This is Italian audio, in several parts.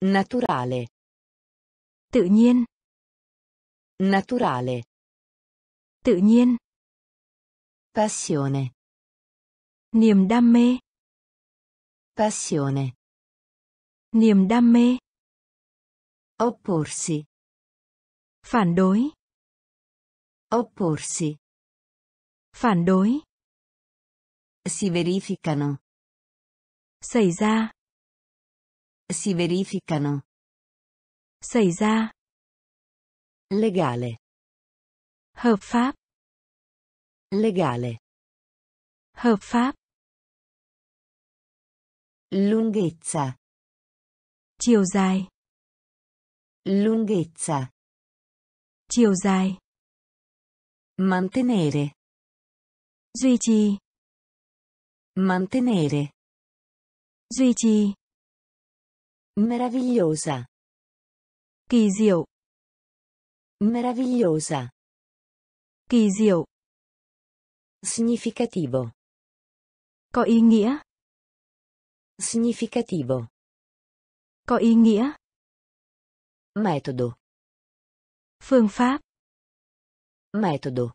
Naturale. Tự nhiên. Naturale. Tự nhiên. Passione. Niềm đam mê. Passione. Niềm đam mê. Opporsi. Phản đối. Opporsi. Phản đối. Si verificano. Xảy ra. Si verificano. Xảy ra. Legale. Hợp pháp. Legale. Hợp pháp. Lunghezza. Chiều dài. Lunghezza. Chiều dài. Mantenere. Duy trì. Mantenere. Duy trì. Meravigliosa. Kỳ diệu. Meravigliosa. Kỳ diệu. Significativo. Có ý nghĩa. Significativo. Có ý nghĩa. Metodo. Phương pháp. Metodo.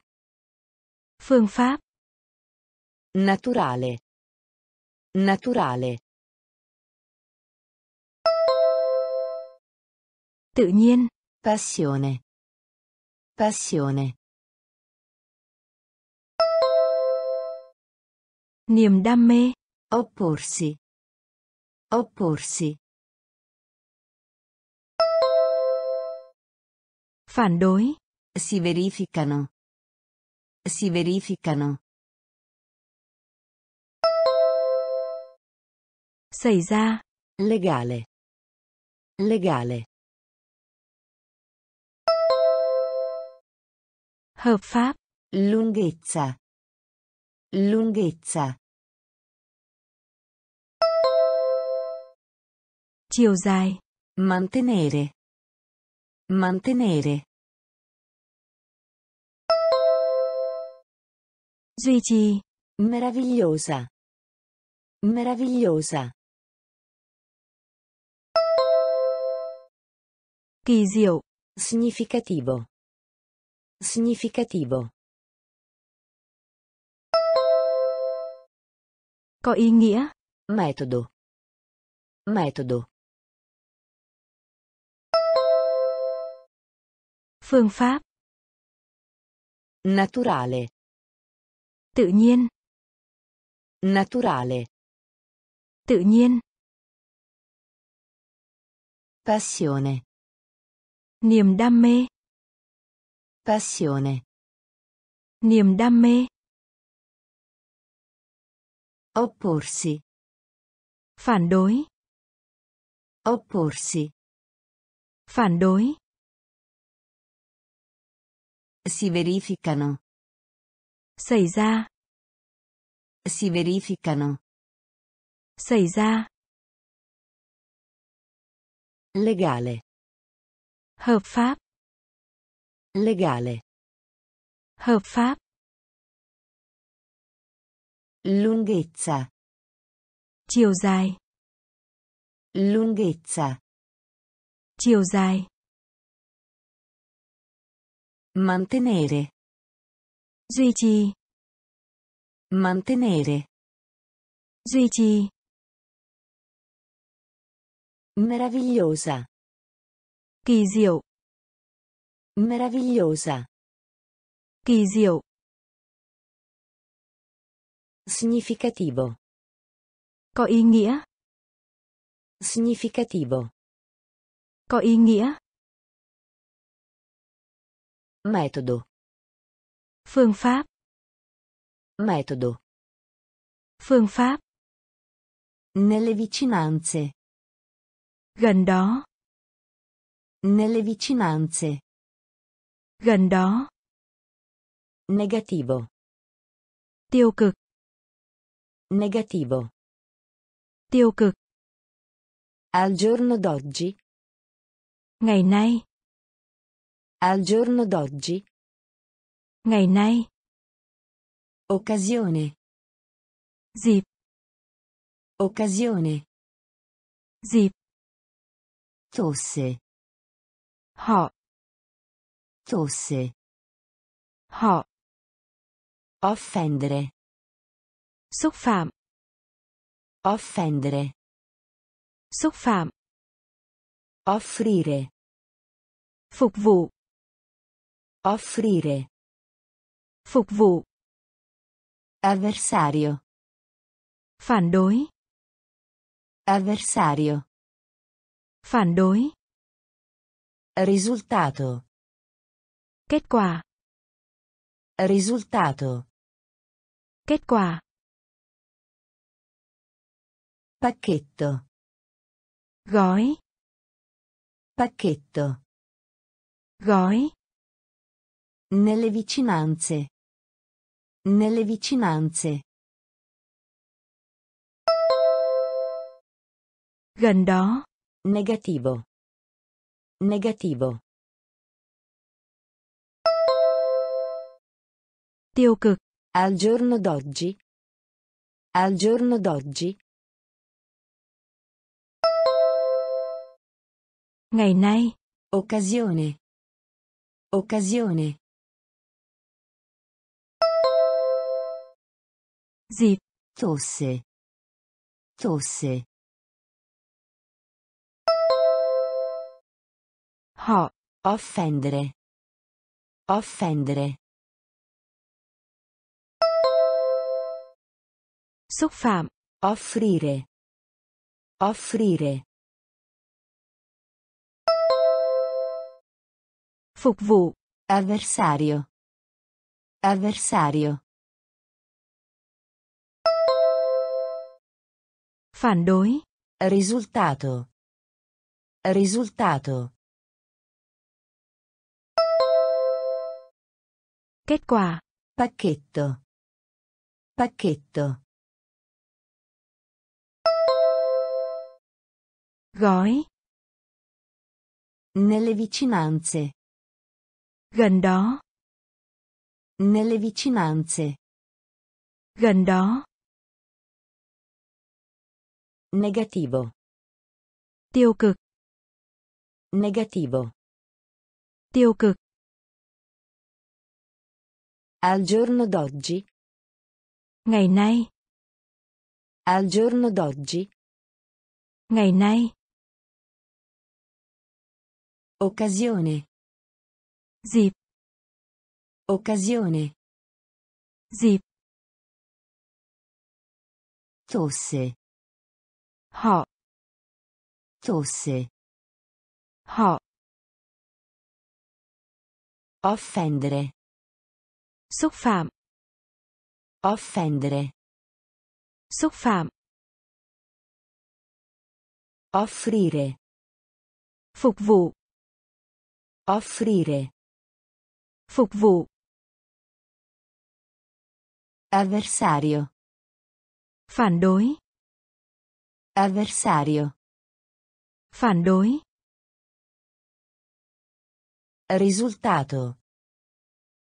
Phương pháp. Naturale. Naturale. Tự nhiên. Passione. Passione. Niềm đam mê. Opporsi. Opporsi. Phản đối. Si verificano. Si verificano. Xảy ra. Legale. Legale. Hợp pháp. Lunghezza. Lunghezza. Chiều dài. Mantenere. Mantenere. Duy trì. Meravigliosa. Meravigliosa. Kỳ diệu. Significativo. Significativo. Có ý nghĩa. Metodo. Metodo. Phương pháp. Naturale. Tự nhiên. Naturale. Tự nhiên. Passione. Niềm đam mê. Passione. Niềm đam mê. Opporsi. Phản đối. Opporsi. Phản đối. Si verificano. Xảy ra. Si verificano. Xảy ra. Legale. Hợp pháp. Legale. Hợp pháp. Lunghezza. Chiều dài. Lunghezza. Chiều dài. Mantenere. Duy trì. Mantenere. Duy trì. Meravigliosa. Kỳ diệu. Meravigliosa. Kỳ diệu. Significativo. Có ý nghĩa. Significativo. Có ý nghĩa. Metodo. Phương pháp. Metodo. Phương pháp. Nelle vicinanze. Gần đó. Nelle vicinanze. Gần đó. Negativo. Tiêu cực. Negativo. Tiêu cực. Al giorno d'oggi. Ngày nay. Al giorno d'oggi. Ngày nay. Occasione. Dịp. Occasione. Dịp. Tosse. Họ. Tosse. Họ. Offendere. Xúc phạm. Offendere. Xúc phạm. Offrire. Phục vụ. Offrire. Phục vụ. Avversario. Phản đối. Avversario. Phản đối. Risultato. Kết quả. Risultato. Kết quả. Pacchetto. Gói. Pacchetto. Gói. Nelle vicinanze. Nelle vicinanze. Gần đó. Negativo. Negativo. Tiêu cực. Al giorno d'oggi. Al giorno d'oggi. Ngày nay. Occasione. Occasione. Dịp. Tosse. Tosse. Họ. Offendere. Offendere. Xúc phạm. Offrire. Offrire. Phục vụ. Avversario. Avversario. Phản đối. Risultato. Risultato. Kết quả. Pacchetto. Pacchetto. Gói. Nelle vicinanze. Gần đó. Nelle vicinanze. Gần đó. Negativo. Tiêu cực. Negativo. Tiêu cực. Al giorno d'oggi. Ngày nay. Al giorno d'oggi. Ngày nay. Occasione. Dịp. Occasione. Dịp. Tosse. Họ. Tosse. Họ. Offendere. Xúc phạm. Offendere. Xúc phạm. Offrire. Phục vụ. Offrire. Phục vụ. Avversario. Phản đối. Avversario. Phản đối. Risultato.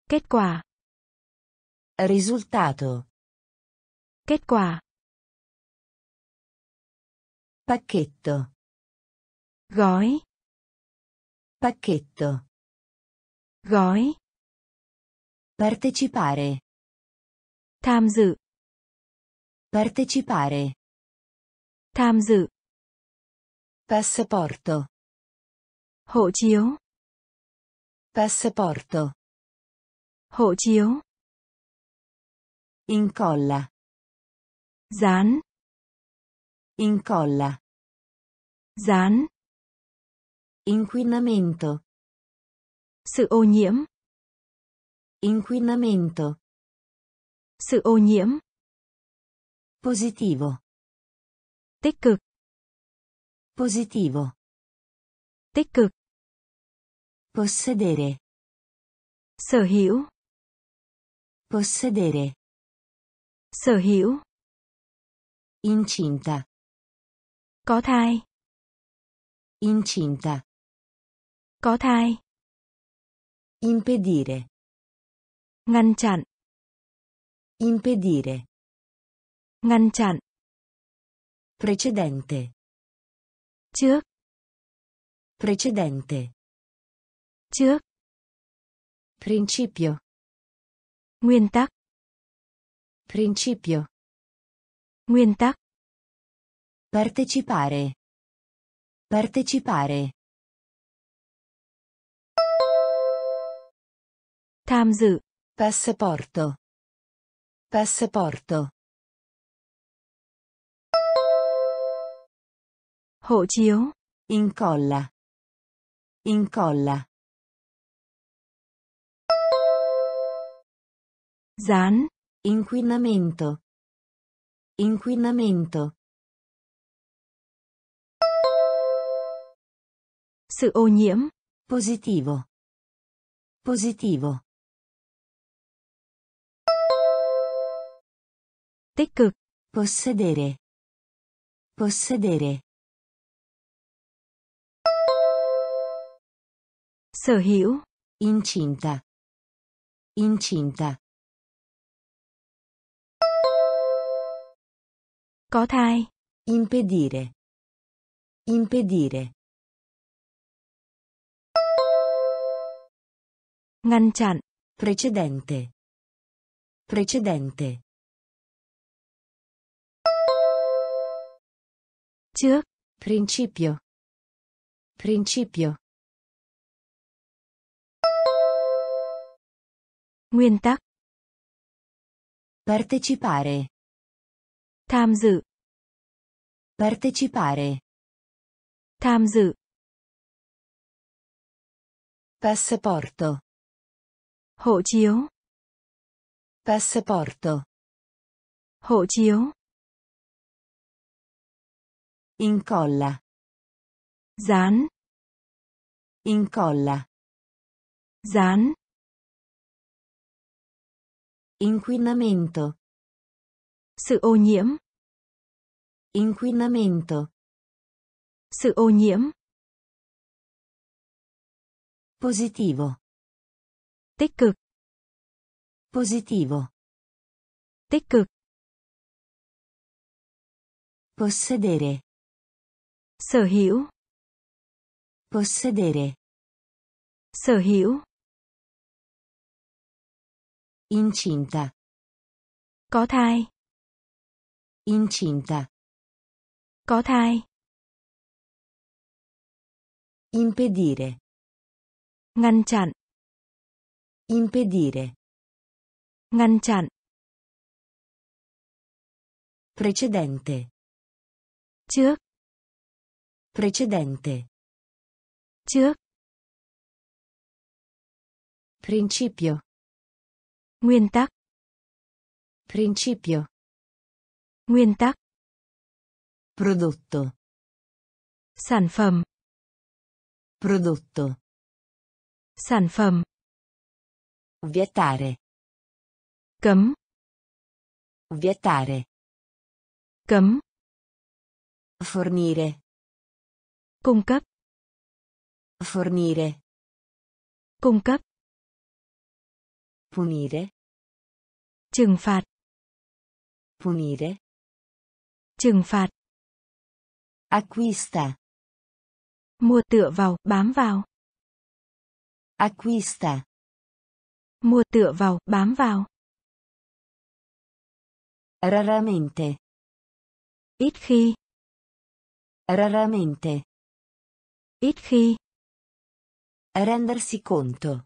Kết quả. Risultato. Kết quả. Pacchetto. Gói. Pacchetto. Gói. Partecipare. Tham dự. Partecipare. Tham dự. Passaporto. Hộ chiếu. Passaporto. Hộ chiếu. Incolla. Dán. Incolla. Dán. Inquinamento. Sự ô nhiễm. Inquinamento. Sự ô nhiễm. Positivo. Tích cực. Positivo. Tích cực. Possedere. Sở hữu. Possedere. Sở hữu. Incinta. Có thai. Incinta. Có thai. Impedire. Ngăn chặn. Impedire. Ngăn chặn. Precedente. Trước. Precedente. Trước. Principio. Nguyên tắc. Principio. Nguyên tắc. Partecipare. Partecipare. Tham dự. Passaporto. Passaporto. Hộ chiếu. Incolla. Incolla. Dán. Inquinamento. Inquinamento. Sự ô nhiễm. Positivo. Positivo. Tích cực. Possedere. Possedere. Sở hữu. Incinta. Incinta. Có thai. Impedire. Impedire. Ngăn chặn. Precedente. Precedente. Trước. Principio. Principio. Nguyên tắc. Partecipare. Tham dự. Partecipare. Tham dự. Passaporto. Hộ chiếu. Passaporto. Hộ chiếu. Incolla. Dán. Incolla. Dán. Inquinamento. Sự ô nhiễm. Inquinamento. Sự ô nhiễm. Positivo. Tích cực. Positivo. Tích cực. Possedere. Sở hữu. Possedere. Sở hữu. Incinta. Có thai. Incinta. Có thai. Impedire. Ngăn chặn. Impedire. Ngăn chặn. Precedente. Trước. Precedente. Trước. Principio. Nguyên tắc. Principio. Nguyên tắc. Prodotto. Sản phẩm. Prodotto. Sản phẩm. Vietare. Cấm. Vietare. Cấm. Fornire. Cung cấp. Fornire. Cung cấp. Punire. Trừng phạt. Punire. Trừng phạt. Acquista. Mua tựa vào, bám vào. Acquista. Mua tựa vào, bám vào. Raramente. Ít khi. Raramente. Ít khi. Rendersi conto.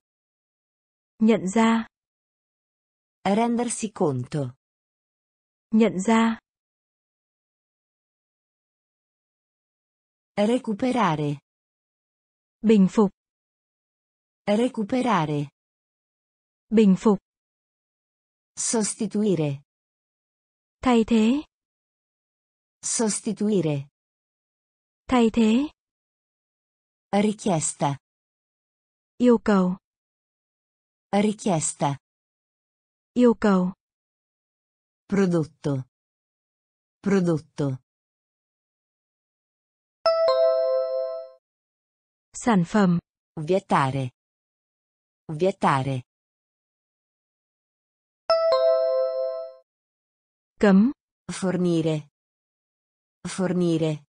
Nhận ra. Rendersi conto. Nhận ra. Recuperare. Bình phục. Recuperare. Bình phục. Sostituire. Thay thế. Sostituire. Thay thế. Richiesta. Yêu cầu. Richiesta. Yêu cầu. Prodotto. Prodotto. Sản phẩm. Vietare. Vietare. Cấm. Fornire. Fornire.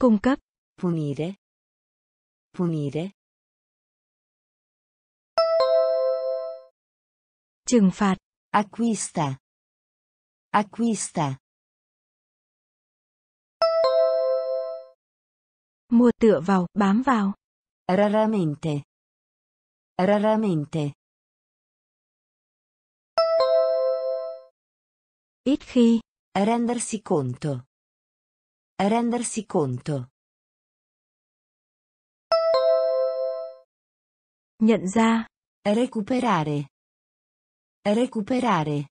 Cung cấp. Punire. Punire. Trừng phạt. Acquista. Acquista. Mua tựa vào, bám vào. Raramente. Raramente. Ít khi. Rendersi conto. Rendersi conto. Nhận ra. Recuperare. Recuperare.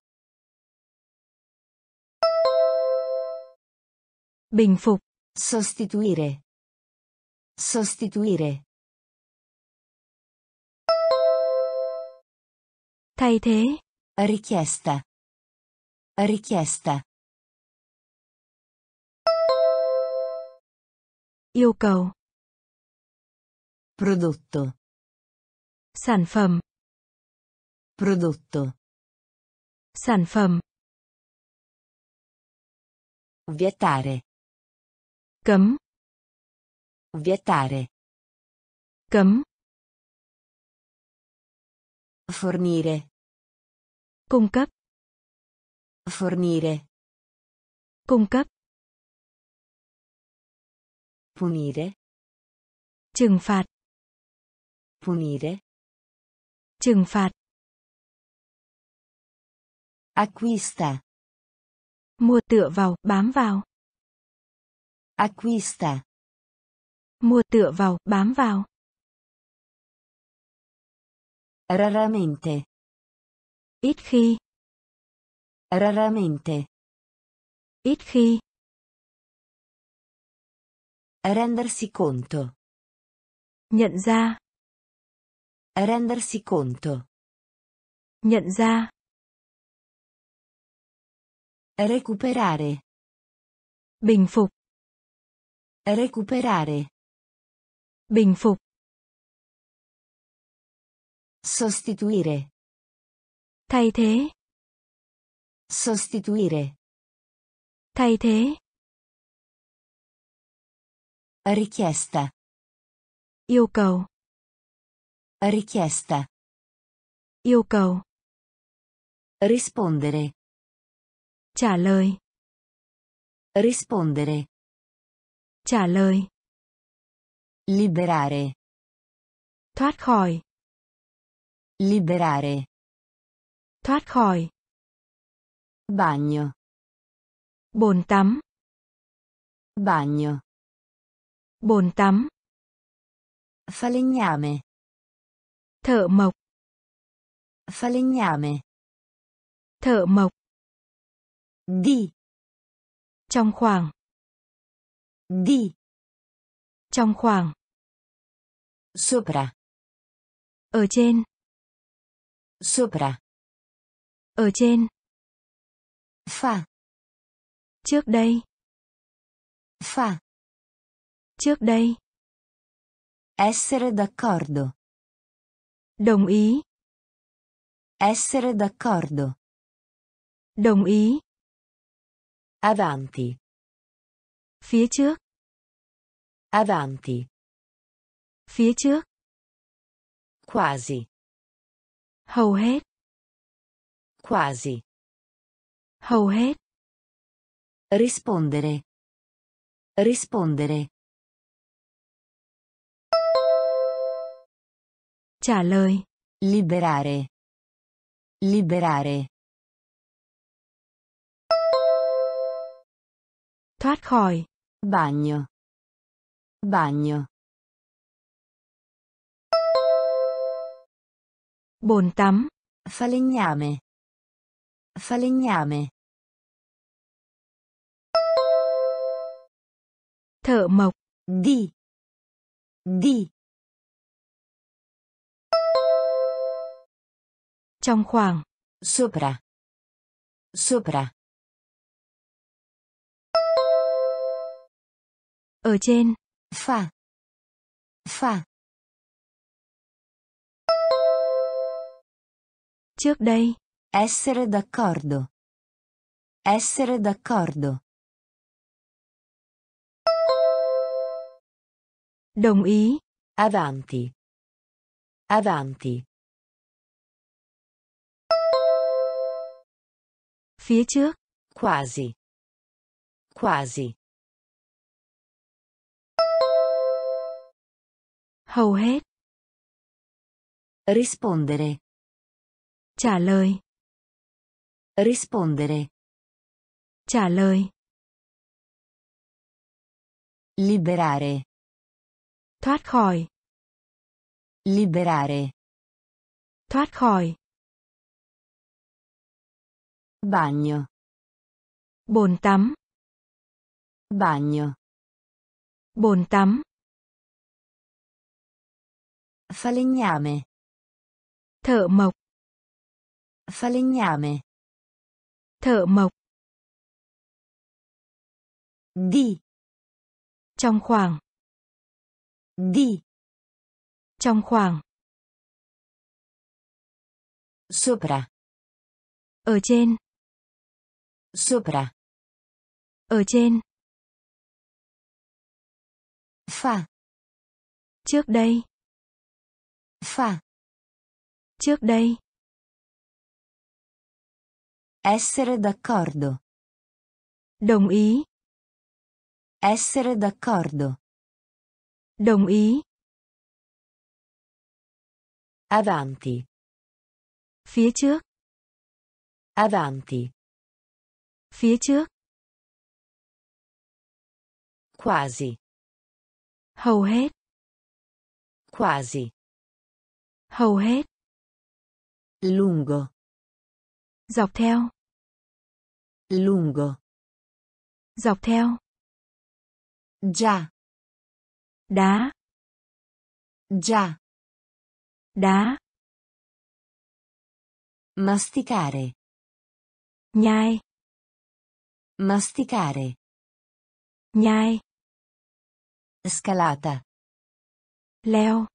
Bình phục. Sostituire. Sostituire. Thay thế. Richiesta. Richiesta. Yêu cầu. Prodotto. Sản phẩm. Prodotto. Sản phẩm. Vietare. Cấm. Vietare. Cấm. Fornire. Cung cấp. Fornire. Cung cấp. Punire. Trừng phạt. Punire. Trừng phạt. Acquista. Mua tựa vào, bám vào. Acquista. Mua tựa vào, bám vào. Raramente. Ít khi. Raramente. Ít khi. Rendersi conto. Nhận ra. Rendersi conto. Nhận ra. Recuperare. Bình phục. Recuperare. Bình phục. Sostituire. Thay thế. Sostituire. Thay thế. Richiesta. Yêu cầu. Richiesta. Yêu cầu. Rispondere. Trả lời. Rispondere. Trả lời. Liberare. Thoát khỏi. Liberare. Thoát khỏi. Bagno. Bồn tắm. Bagno. Bồn tắm. Falegname. Thợ mộc. Falegname. Thợ mộc. Di. Trong khoảng. Di. Trong khoảng. Sopra. Ở trên. Sopra. Ở trên. Fa. Trước đây. Fa. Trước đây. Essere d'accordo. Đồng ý. Essere d'accordo. Đồng ý. Avanti. Phía trước. Avanti. Phía trước. Quasi. Hầu hết. Quasi. Hầu hết. Rispondere. Rispondere. Trả lời. Liberare. Liberare. Thoát khỏi. Bagno. Bagno. Bồn tắm. Falegname. Falegname. Thợ mộc. Di. Di. Trong khoảng. Sopra. Sopra. Ở trên. Fa. Fa. Trước đây. Essere d'accordo. Essere d'accordo. Đồng ý. Avanti. Avanti. Phía trước. Quasi. Quasi. Hầu hết. Rispondere. Trả lời. Rispondere. Trả lời. Liberare. Thoát khỏi. Liberare. Thoát khỏi. Bagno. Bồn tắm. Bagno. Bồn tắm. Falegname. Thợ mộc. Falegname. Thợ mộc. Di. Trong khoảng. Di. Trong khoảng. Sopra. Ở trên. Sopra. Ở trên. Fa. Trước đây. Fa. Trước đây. Essere d'accordo. Đồng ý. Essere d'accordo. Đồng ý. Avanti. Phía trước. Avanti. Phía trước. Quasi. Hầu hết. Quasi. Hầu hết. Lungo. Dọc theo. Lungo. Dọc theo. Già. Đá. Già. Đá. Masticare. Nhai. Masticare. Nhai. Scalata. Leo.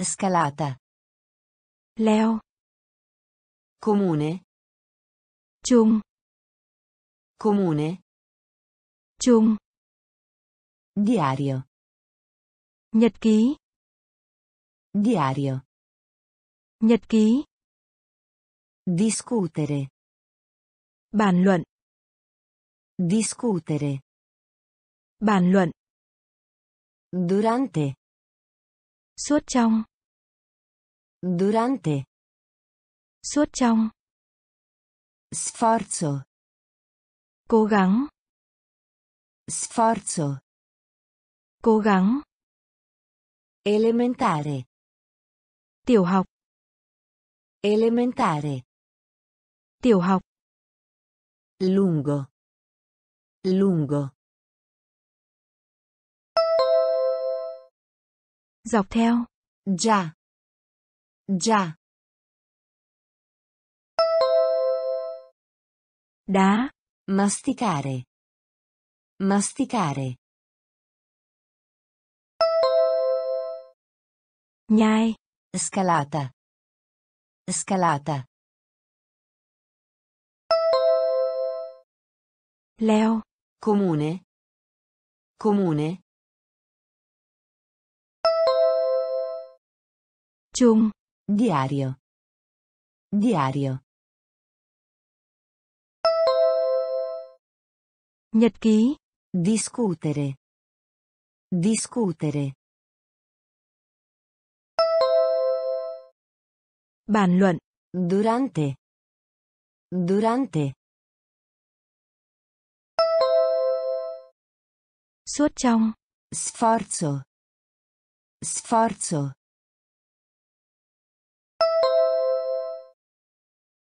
Scalata. Leo. Comune. Chung. Comune. Chung. Diario. Nhật ký. Diario. Nhật ký. Discutere. Bàn luận. Discutere. Bàn luận. Durante. Suốt trong. Durante. Suốt trong. Sforzo. Cố gắng. Sforzo. Cố gắng. Elementare. Tiểu học. Elementare. Tiểu học. Lungo. Lungo. Dọc theo. Già. Già. Đá. Masticare. Masticare. Nhai. Scalata. Scalata. Leo. Comune. Comune. Chung. Diario. Diario. Nhật ký. Discutere. Discutere. Bàn luận. Durante. Durante. Suốt trong. Sforzo. Sforzo.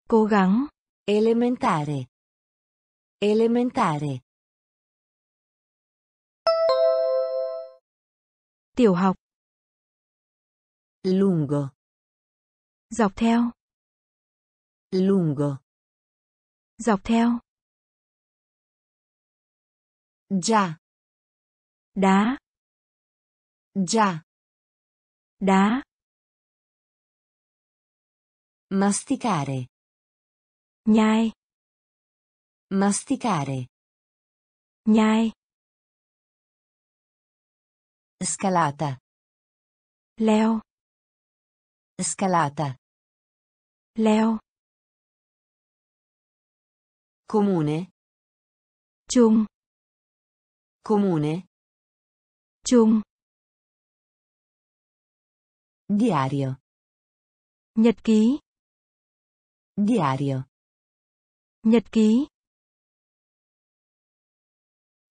Cố gắng. Elementare. Elementare. Tiểu học. Lungo. Dọc theo. Lungo. Dọc theo. Già. Đá. Già. Đá. Masticare. Nhai. Masticare. Nhai. Scalata. leo, Scalata. leo, Comune. chung, Comune. Chung, Diario. nhật ký, Diario. nhật ký,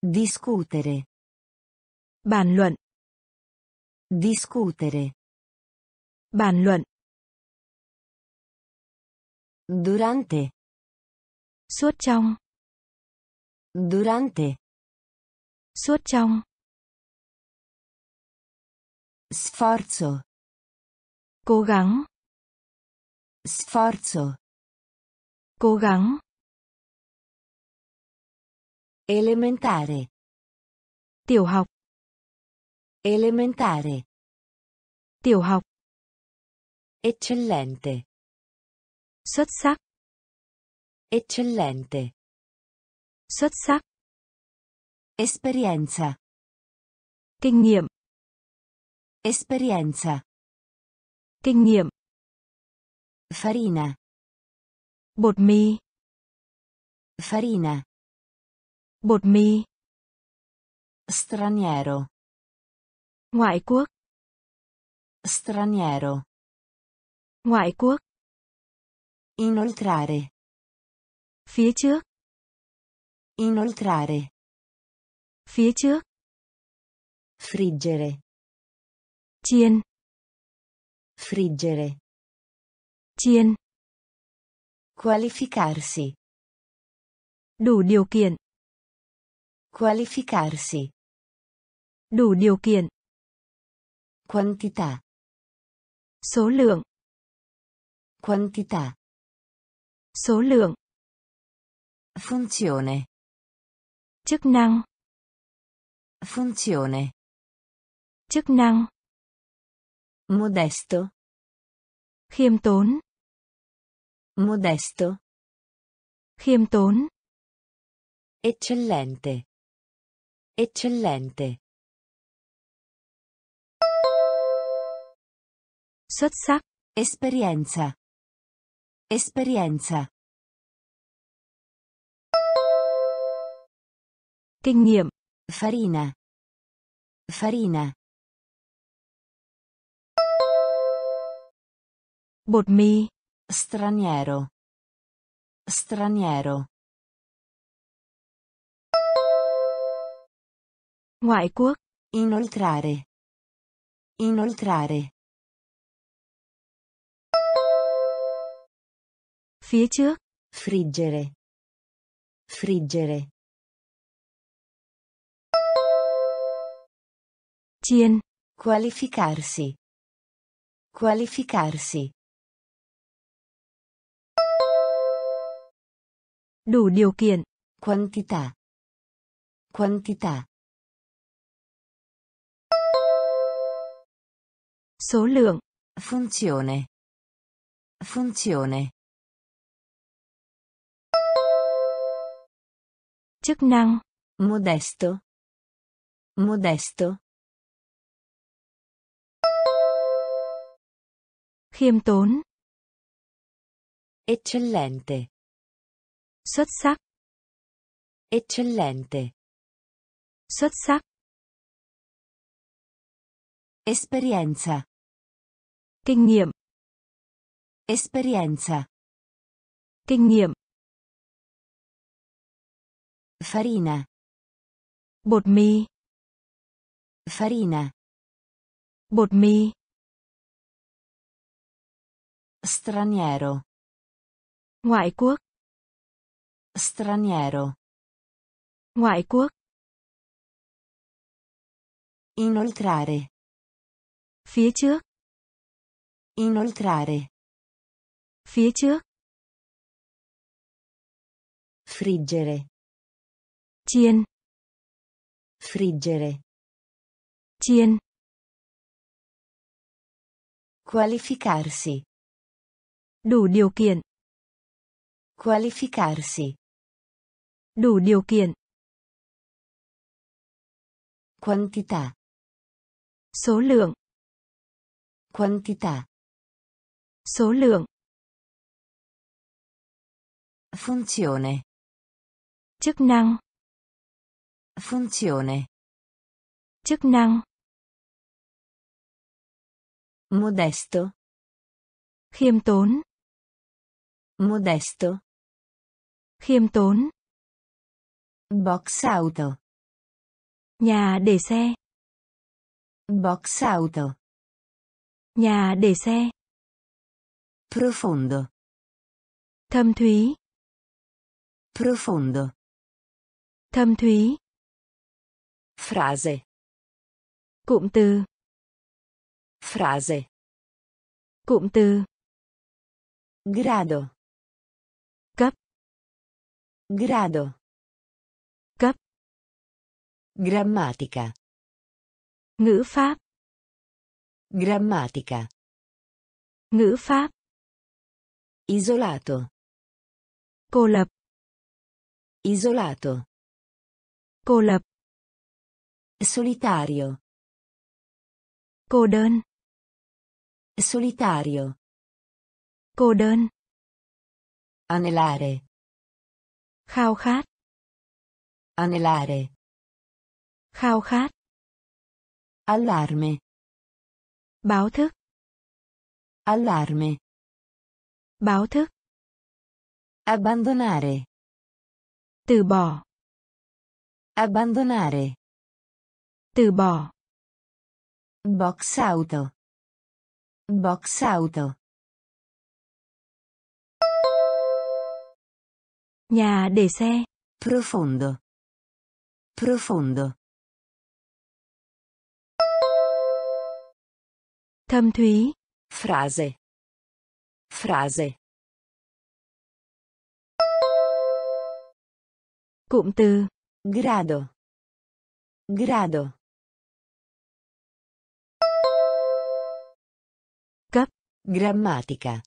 Discutere. bàn luận, Discutere. bàn luận, Durante. suốt trong, Durante. suốt trong, Sforzo. cố gắng, Sforzo. cố gắng, Elementare. tiểu học, Elementare. tiểu học, Eccellente. xuất sắc, Eccellente. xuất sắc, Esperienza. kinh nghiệm, Esperienza. kinh nghiệm, Farina. bột mì, Farina. bột mì, Straniero. ngoại quốc, Straniero. ngoại quốc, Inoltrare. phía trước, Inoltrare. phía trước, Friggere. Chiên, Friggere. chiên, Qualificarsi. đủ điều kiện, Qualificarsi. đủ điều kiện, Quantità. số lượng, Quantità. số lượng, Funzione. chức năng, Funzione. chức năng, Modesto. khiêm tốn, Modesto. khiêm tốn, Eccellente. Eccellente. xuất sắc, Esperienza. Esperienza. kinh nghiệm, Farina. Farina. Bột mì, Straniero. Straniero. ngoại quốc, Inoltrare. Inoltrare. phía trước, Friggere. Friggere. chiên, Qualificarsi. Qualificarsi. Đủ điều kiện, Quantità. Quantità. số lượng, Funzione. Funzione. chức năng, Modesto. Modesto. khiêm tốn, Eccellente. Xuất sắc, Eccellente. xuất sắc, Esperienza. kinh nghiệm, Esperienza. kinh nghiệm, Farina. bột mì, Farina. bột mì, Straniero. ngoại quốc, Straniero. ngoại quốc, Inoltrare. phía trước, Inoltrare. phía trước, Friggere. chiên, Friggere. chiên, Qualificarsi. đủ điều kiện, Qualificarsi. Đủ điều kiện, Quantità. Số lượng. Quantità. Số lượng. Funzione. Chức năng. Funzione. Chức năng. Modesto. Khiêm tốn. Modesto. Khiêm tốn. Box auto. Nhà để xe. Box auto. Nhà để xe. Profondo. Thâm thúy. Profondo. Thâm thúy. Frase. Cụm từ. Frase. Cụm từ. Grado. Cấp. Grado. Grammatica. Ngữ pháp. Grammatica. Ngữ pháp. Isolato. Cô lập. Isolato. Cô lập. Solitario. Cô đơn. Solitario. Cô đơn. Anelare. Khao khát. Anelare. Khao khát. Allarme. Báo thức. Allarme. Báo thức. Abbandonare. Từ bỏ. Abbandonare. Từ bỏ. Box auto. Box auto. Nhà để xe. Profondo. Profondo. Thâm thúy. Frase. Frase. Cụm từ. Grado. Grado. Cấp. Grammatica.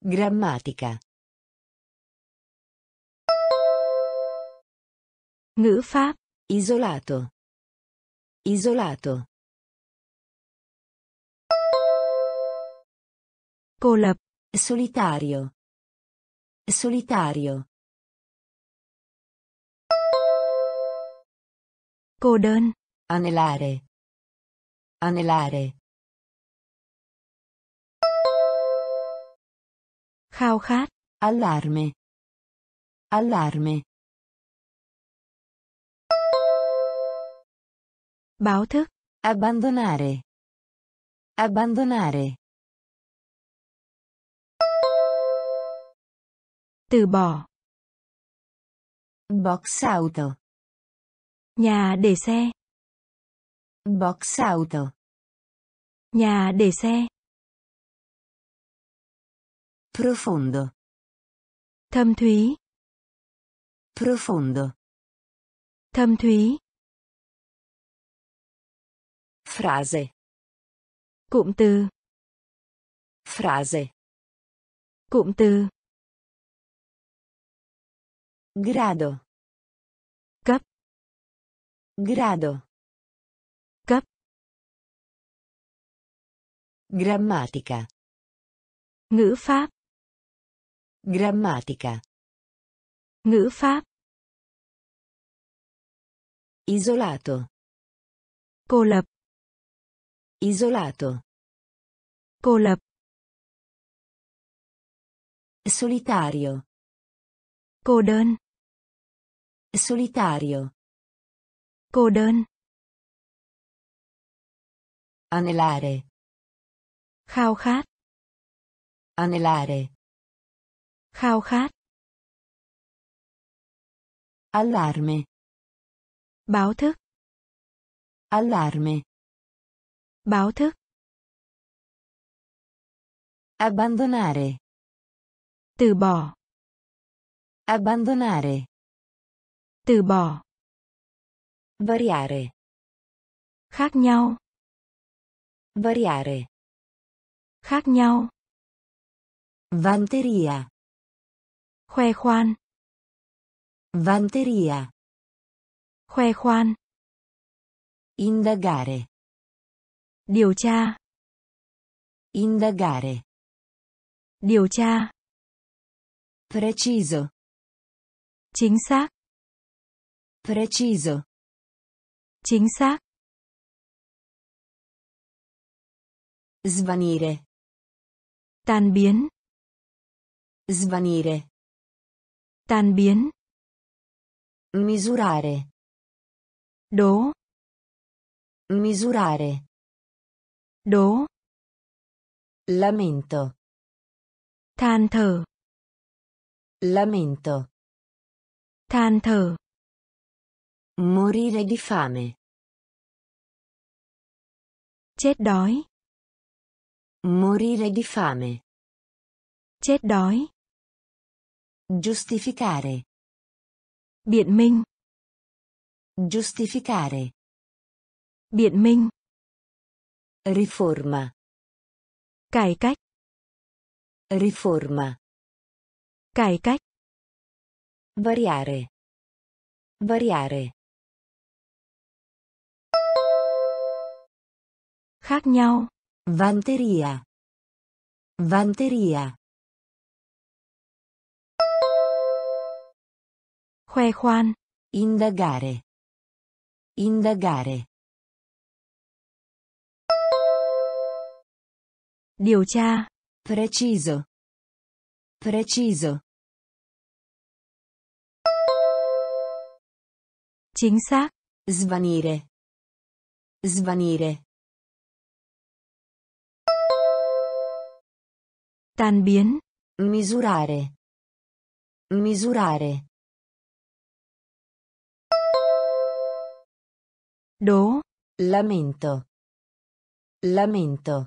Grammatica. Ngữ pháp. Isolato. Isolato. Lập. Solitario. Solitario. Cô đơn. Anelare. Anelare. Khao khát. Allarme. Allarme. Báo thức. Abbandonare. Abbandonare. Từ bỏ. Box auto. Nhà để xe. Box auto. Nhà để xe. Profondo. Thâm thúy. Profondo. Thâm thúy. Frase. Cụm từ. Frase. Cụm từ. Grado. Cấp. Grado. Cấp. Grammatica. Ngữ pháp. Grammatica. Ngữ pháp. Isolato. Cô lập. Isolato. Cô lập. Solitario. Cô đơn. Solitario. Cô đơn. Anelare. Khao khát. Anelare. Khao khát. Allarme. Báo thức. Allarme. Báo thức. Abbandonare. Từ bỏ. Abbandonare. Từ bỏ. Variare. Khác nhau. Variare. Khác nhau. Vanteria. Khoe khoan. Vanteria. Khoe khoan. Indagare. Điều tra. Indagare. Điều tra. Preciso. Chính xác. Preciso. Chính xác. Svanire. Tan biến. Svanire. Tan biến. Misurare. Đố. Misurare. Đố. Lamento. Than thở. Lamento. Than thở. Morire di fame. Chết đói. Morire di fame. Chết đói. Giustificare. Biện minh. Giustificare. Biện minh. Riforma. Cải cách. Riforma. Cải cách. Variare. Variare. Khác nhau. Vanteria. Vanteria. Khoe khoan. Indagare. Indagare. Điều tra. Preciso. Preciso. Chính xác. Svanire. Svanire. Tan biến. Misurare. Misurare. Đố. Lamento. Lamento.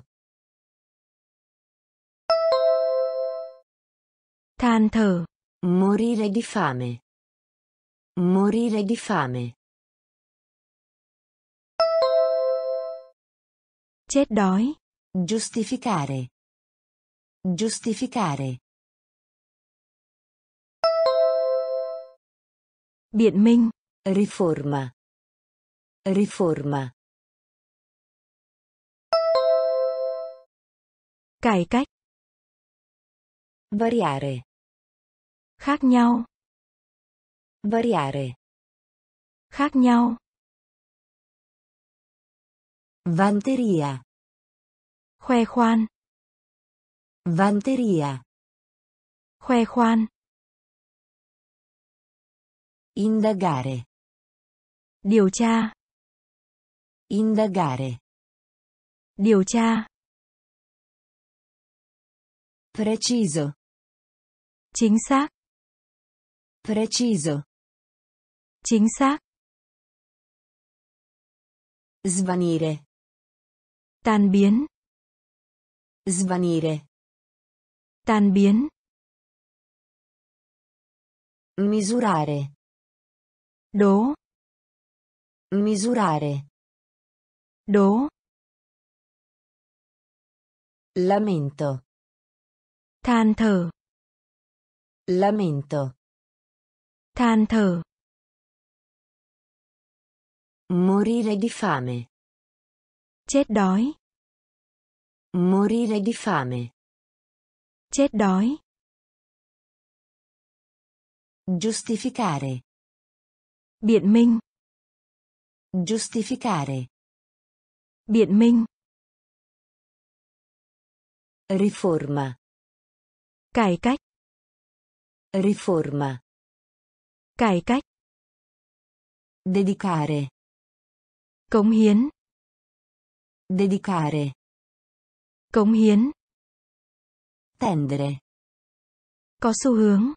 Than thở. Morire di fame. Morire di fame. Chết đói. Giustificare. Giustificare. Biện minh. Riforma. Riforma. Cải cách. Variare. Khác nhau. Variare. Khác nhau. Vanteria. Khoe khoan. Vanteria. Khoe khoan. Indagare. Điều tra. Indagare. Điều tra. Preciso. Chính xác. Preciso. Chính xác. Svanire. Tan biến. Svanire. Tan biến. Misurare. Đố. Misurare. Đố. Lamento. Than thở. Lamento. Than thở. Morire di fame. Chết đói. Morire di fame. Chết đói. Giustificare. Biện minh. Giustificare. Biện minh. Riforma. Cải cách. Riforma. Cải cách. Dedicare. Cống hiến. Dedicare. Cống hiến. Tendere. Có xu hướng.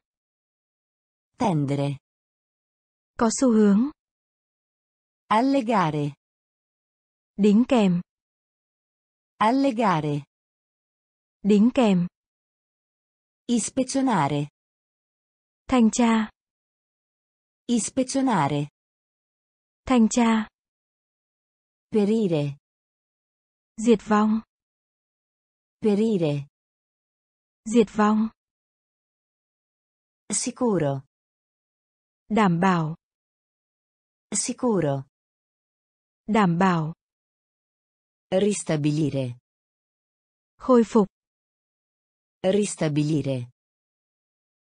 Tendere. Có xu hướng. Allegare. Đính kèm. Allegare. Đính kèm. Ispezionare. Thanh tra. Ispezionare. Thanh tra. Perire. Diệt vong. Perire. Diệt vong. Sicuro. Đảm bảo. Sicuro. Đảm bảo. Ristabilire. Khôi phục. Ristabilire.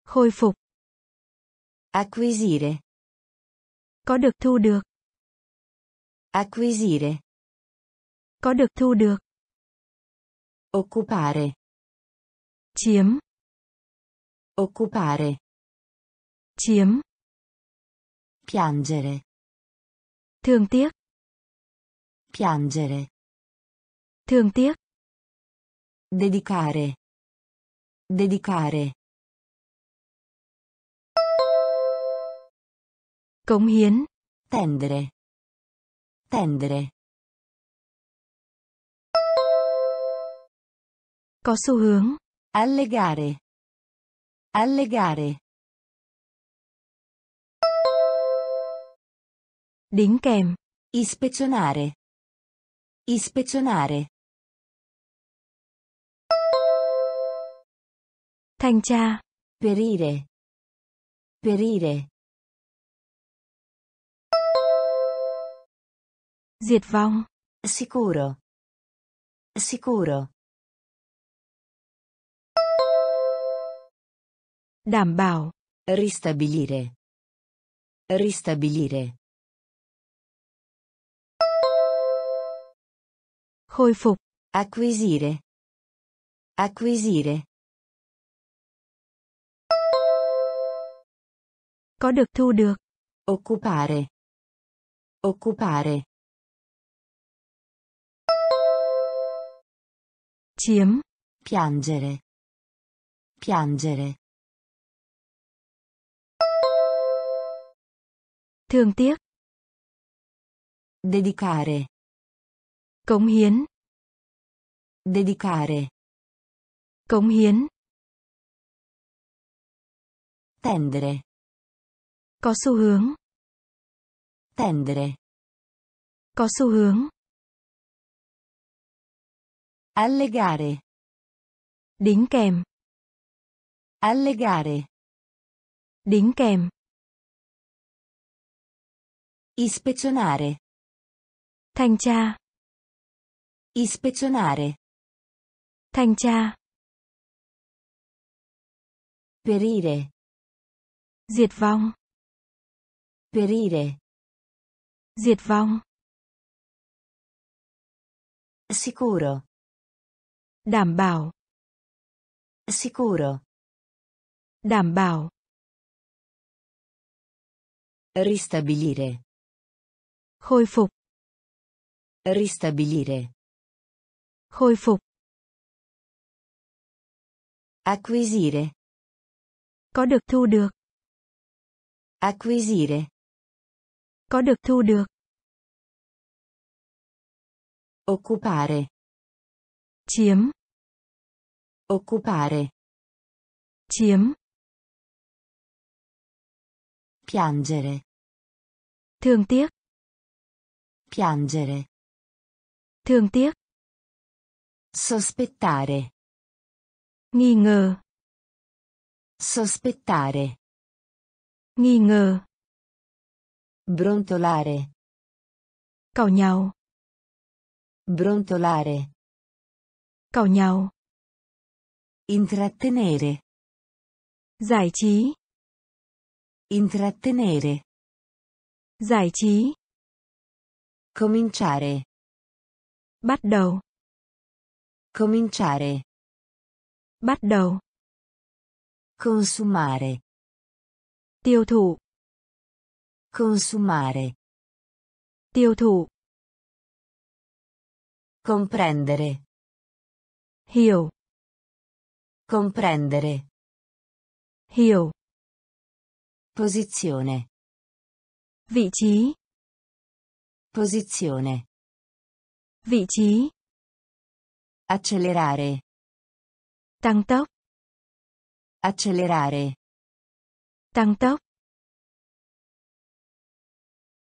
Khôi phục. Acquisire. Có được thu được. Acquisire. Có được thu được. Occupare. Chiếm. Occupare. Chiếm. Piangere. Thương tiếc. Piangere. Thương tiếc. Dedicare. Dedicare. Cống hiến. Tendere. Tendere. Có xu hướng. Allegare. Allegare. Đính kèm. Ispezionare. Ispezionare. Thanh tra. Perire. Perire. Diệt vong. Sicuro. Sicuro. Đảm bảo. Ristabilire. Ristabilire. Khôi phục. Acquisire. Acquisire. Có được thu được. Occupare. Occupare. Chiếm. Piangere. Piangere. Thương tiếc. Dedicare. Cống hiến. Dedicare. Cống hiến. Tendere. Có xu hướng. Tendere. Có xu hướng. Allegare. Đính kèm. Allegare. Đính kèm. Ispezionare. Thanh tra. Ispezionare. Thanh tra. Perire. Diệt vong. Perire. Diệt vong. Sicuro. Đảm bảo. Sicuro. Đảm bảo. Ristabilire. Khôi phục. Ristabilire. Khôi phục. Acquisire. Có được thu được. Acquisire. Có được thu được. Occupare. Chiếm. Occupare. Chiếm. Piangere. Thương tiếc. Piangere. Thương tiếc. Sospettare. Nghi ngờ. Sospettare. Nghi ngờ. Brontolare. Càu nhàu. Brontolare. Càu nhàu. Intrattenere. Giải trí. Intrattenere. Giải trí. Cominciare. Bắt đầu. Cominciare. Bắt đầu. Consumare. Tiêu thụ. Consumare. Tiêu thụ. Comprendere. Hiểu. Comprendere. Hiểu. Posizione. Vị trí. Posizione. Vị trí. Accelerare. Tăng tốc. Accelerare. Tăng tốc.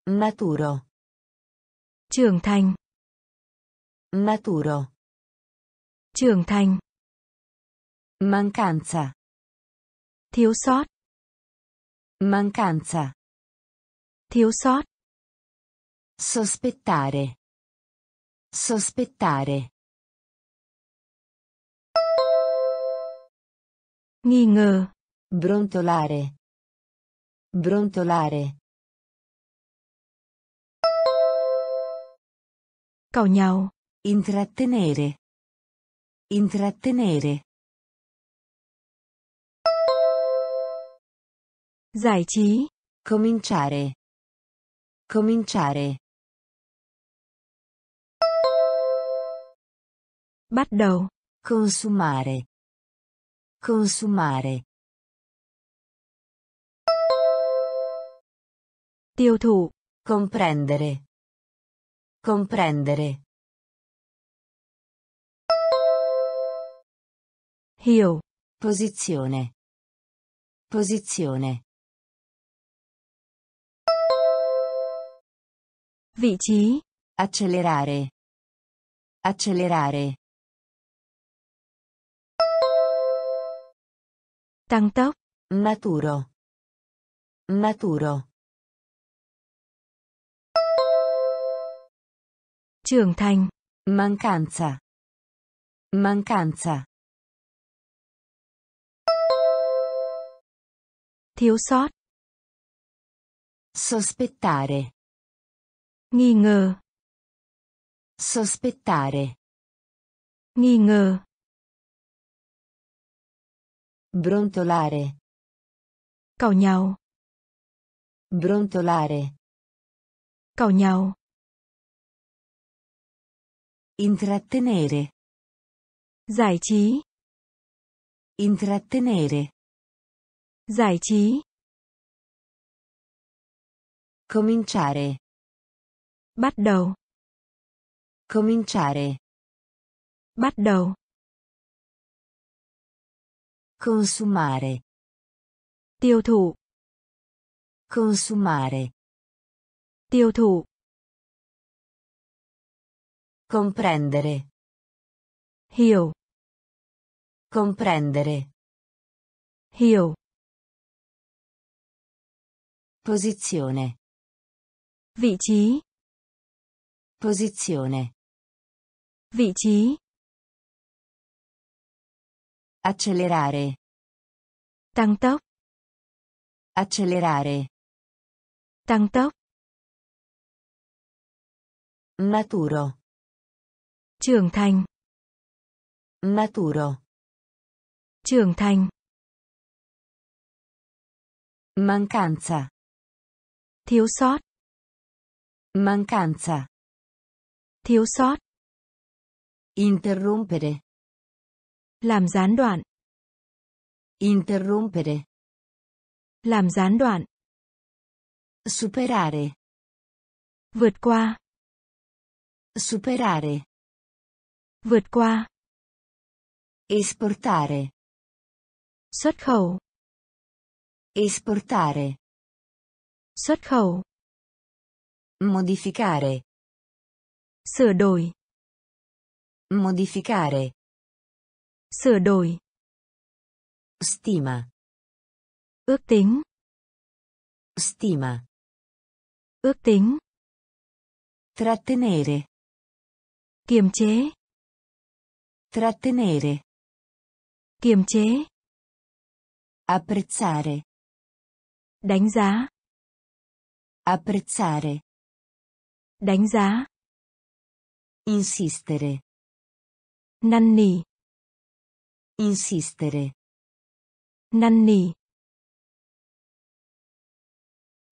Maturo. Trưởng thành. Maturo. Trưởng thành. Mancanza. Thiếu sót. Sospettare. Nghi ngờ. Brontolare. Brontolare. Càu nhau. Intrattenere. Intrattenere. Giải trí. Cominciare. Cominciare. Bắt đầu. Consumare. Consumare. Tiêu thụ. Comprendere. Comprendere. Hiểu. Posizione. Posizione. Vị trí. Accelerare. Accelerare. Tăng tốc. Maturo. Maturo. Trưởng thành. Mancanza. Mancanza. Thiếu sót. Sospettare. Nghi ngờ. Sospettare. Nghi ngờ. Brontolare. Càu nhau. Brontolare. Càu nhau. Intrattenere. Giải trí. Intrattenere. Giải trí. Cominciare. Bắt đầu. Cominciare. Bắt đầu. Consumare. Tiêu thụ. Consumare. Tiêu thụ. Comprendere. Hiểu. Comprendere. Hiểu. Posizione. Vị trí. Posizione. Vị trí. Accelerare. Tăng tốc. Accelerare. Tăng tốc. Maturo. Trưởng thành. Maturo. Trưởng thành. Mancanza. Thiếu sót. Mancanza. Thiếu sót. Interrompere. Làm gián đoạn. Interrompere. Làm gián đoạn. Superare. Vượt qua. Superare. Vượt qua. Esportare. Xuất khẩu. Esportare. Xuất khẩu. Modificare. Sửa đổi. Modificare. Sửa đổi. Stima. Ước tính. Stima. Ước tính. Trattenere. Kiềm chế. Trattenere. Kiềm chế. Apprezzare. Đánh giá. Apprezzare. Đánh giá. Insistere. Năn nỉ. Insistere. Năn nỉ.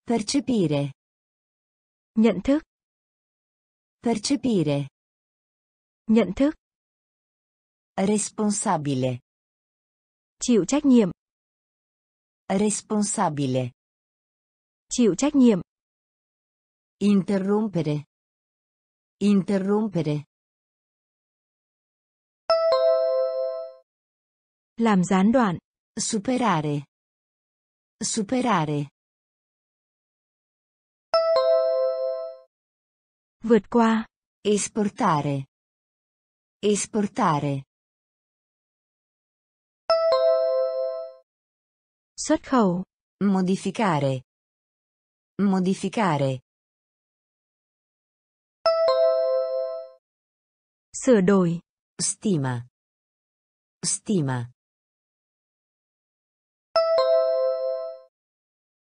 Percepire. Nhận thức. Percepire. Nhận thức. Responsabile. Chịu trách nhiệm. Responsabile. Chịu trách nhiệm. Interrompere. Interrompere. Làm gián đoạn. Superare. Superare. Vượt qua. Esportare. Esportare. Xuất khẩu. Modificare. Modificare. Sửa đổi. Stima. Stima.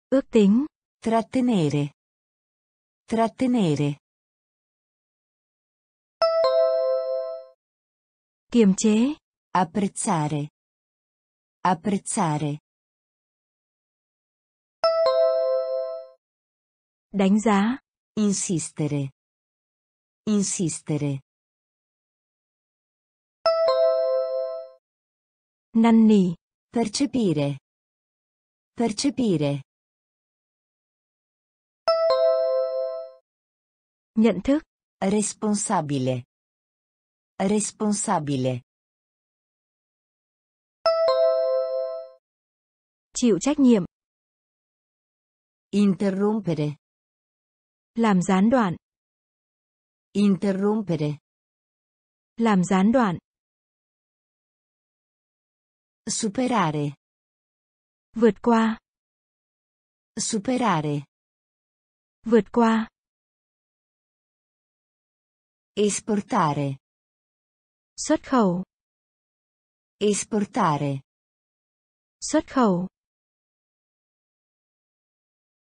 Ước tính. Trattenere. Trattenere. Kiềm chế. Apprezzare. Apprezzare. Đánh giá. Insistere. Insistere. Năn nỉ. Percepire. Percepire. Nhận thức. Responsabile. Responsabile. Chịu trách nhiệm. Interrompere. Làm gián đoạn. Interrompere. Làm gián đoạn. Superare. Vượt qua. Superare. Vượt qua. Esportare. Xuất khẩu. Esportare. Xuất khẩu.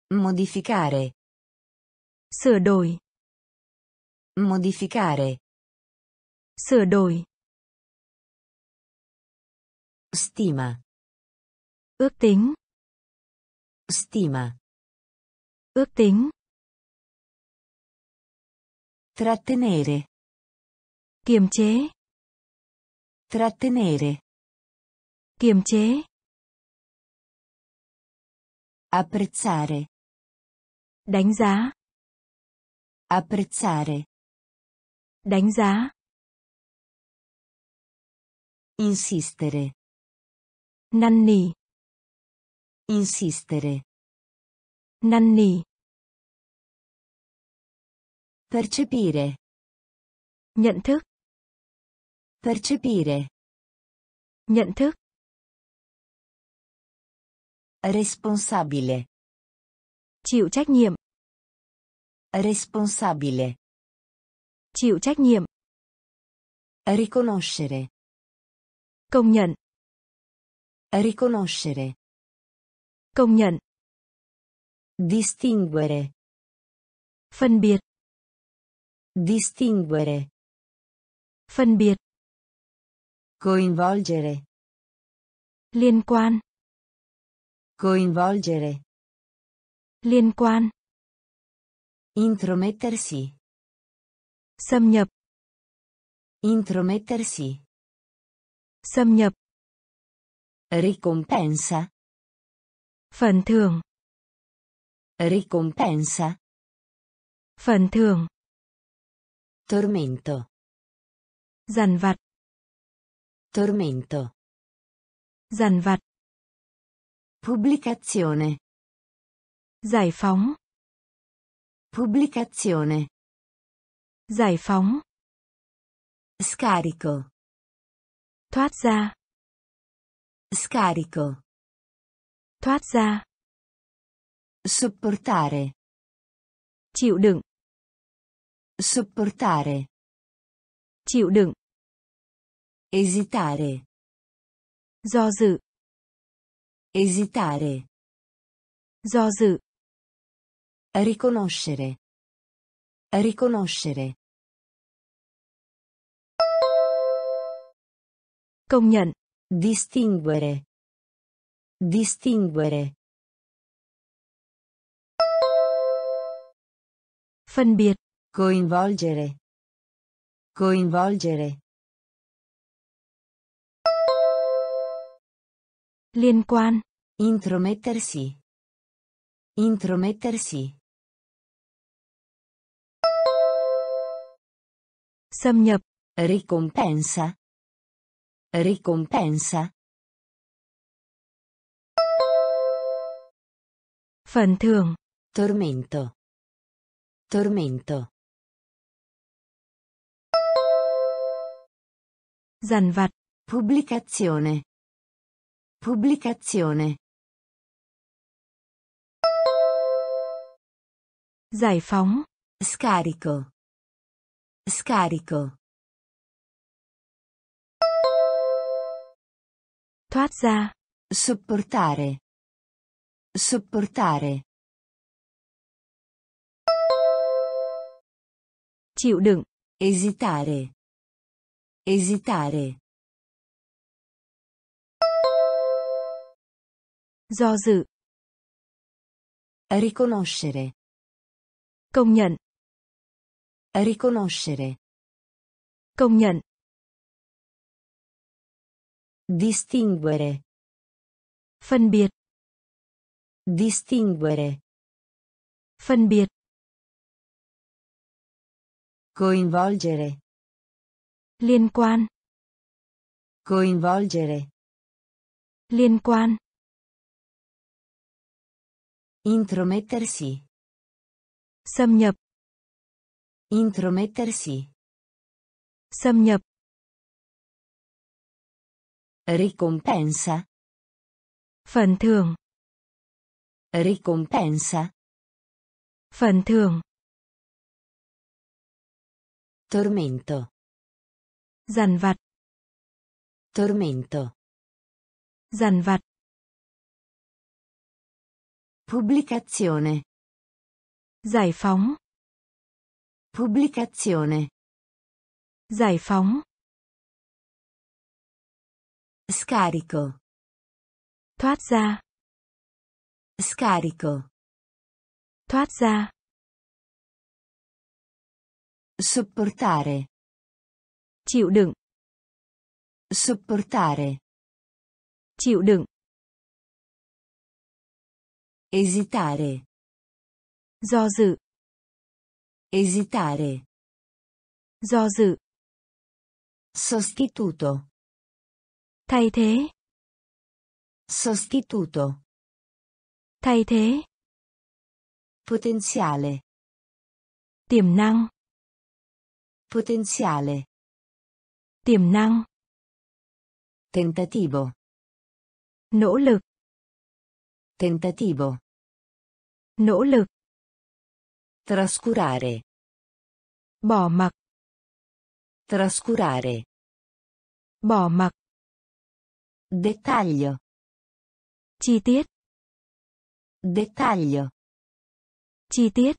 Modificare. Sửa đổi. Modificare. Sửa đổi. Stima. Ước tính. Stima. Ước tính. Trattenere. Kiềm chế. Trattenere. Kiềm chế. Apprezzare. Đánh giá. Apprezzare. Đánh giá. Insistere. Năn nỉ. Insistere. Năn nỉ. Percepire. Nhận thức. Percepire. Nhận thức. Responsabile. Chịu trách nhiệm. Responsabile. Chịu trách nhiệm. Riconoscere. Công nhận. Riconoscere. Công nhận. Distinguere. Phân biệt. Distinguere. Phân biệt. Coinvolgere. Liên quan. Coinvolgere. Liên quan. Intromettersi. Xâm nhập. Intromettersi. Xâm nhập. Ricompensa. Phần thưởng. Ricompensa. Phần thưởng. Tormento. Dằn vặt. Tormento. Dằn vặt. Pubblicazione. Giải phóng. Pubblicazione. Giải phóng. Scarico. Thoát ra. Scarico. Thoát ra. Sopportare. Chịu đựng. Sopportare. Chịu đựng. Esitare. Do dự. Esitare. Do dự. Riconoscere. Riconoscere. Công nhận. Distinguere. Distinguere. Phân biệt. Coinvolgere. Coinvolgere. Liên quan. Intromettersi. Intromettersi. Xâm nhập. Ricompensa. Ricompensa. Phần thưởng. Tormento. Tormento. Dằn vặt. Pubblicazione. Pubblicazione. Giải phóng. Scarico. Scarico. Thoát ra. Sopportare. Sopportare. Chịu đựng. Esitare. Esitare. Do dự. Riconoscere. Công nhận. Riconoscere. Công nhận. Distinguere. Phân biệt. Distinguere. Phân biệt. Coinvolgere. Liên quan. Coinvolgere. Liên quan. Intromettersi. Xâm nhập. Intromettersi. Xâm nhập. Ricompensa. Phần thưởng. Ricompensa. Phần thưởng. Tormento. Dằn vặt. Tormento. Dằn vặt. Pubblicazione. Giải phóng. Pubblicazione. Giải phóng. Scarico. Thoát ra. Scarico. Thoát ra. Sopportare. Chịu đựng. Sopportare. Chịu đựng. Esitare. Do dự. Esitare. Do dự. Sostituto. Thay thế. Sostituto. Thay thế. Potenziale. Tiềm năng. Potenziale. Tiềm năng. Tentativo. Nỗ lực. Tentativo. Nỗ lực. Trascurare. Bỏ mặc. Trascurare. Bỏ mặc. Dettaglio. Chi tiết. Dettaglio. Chi tiết.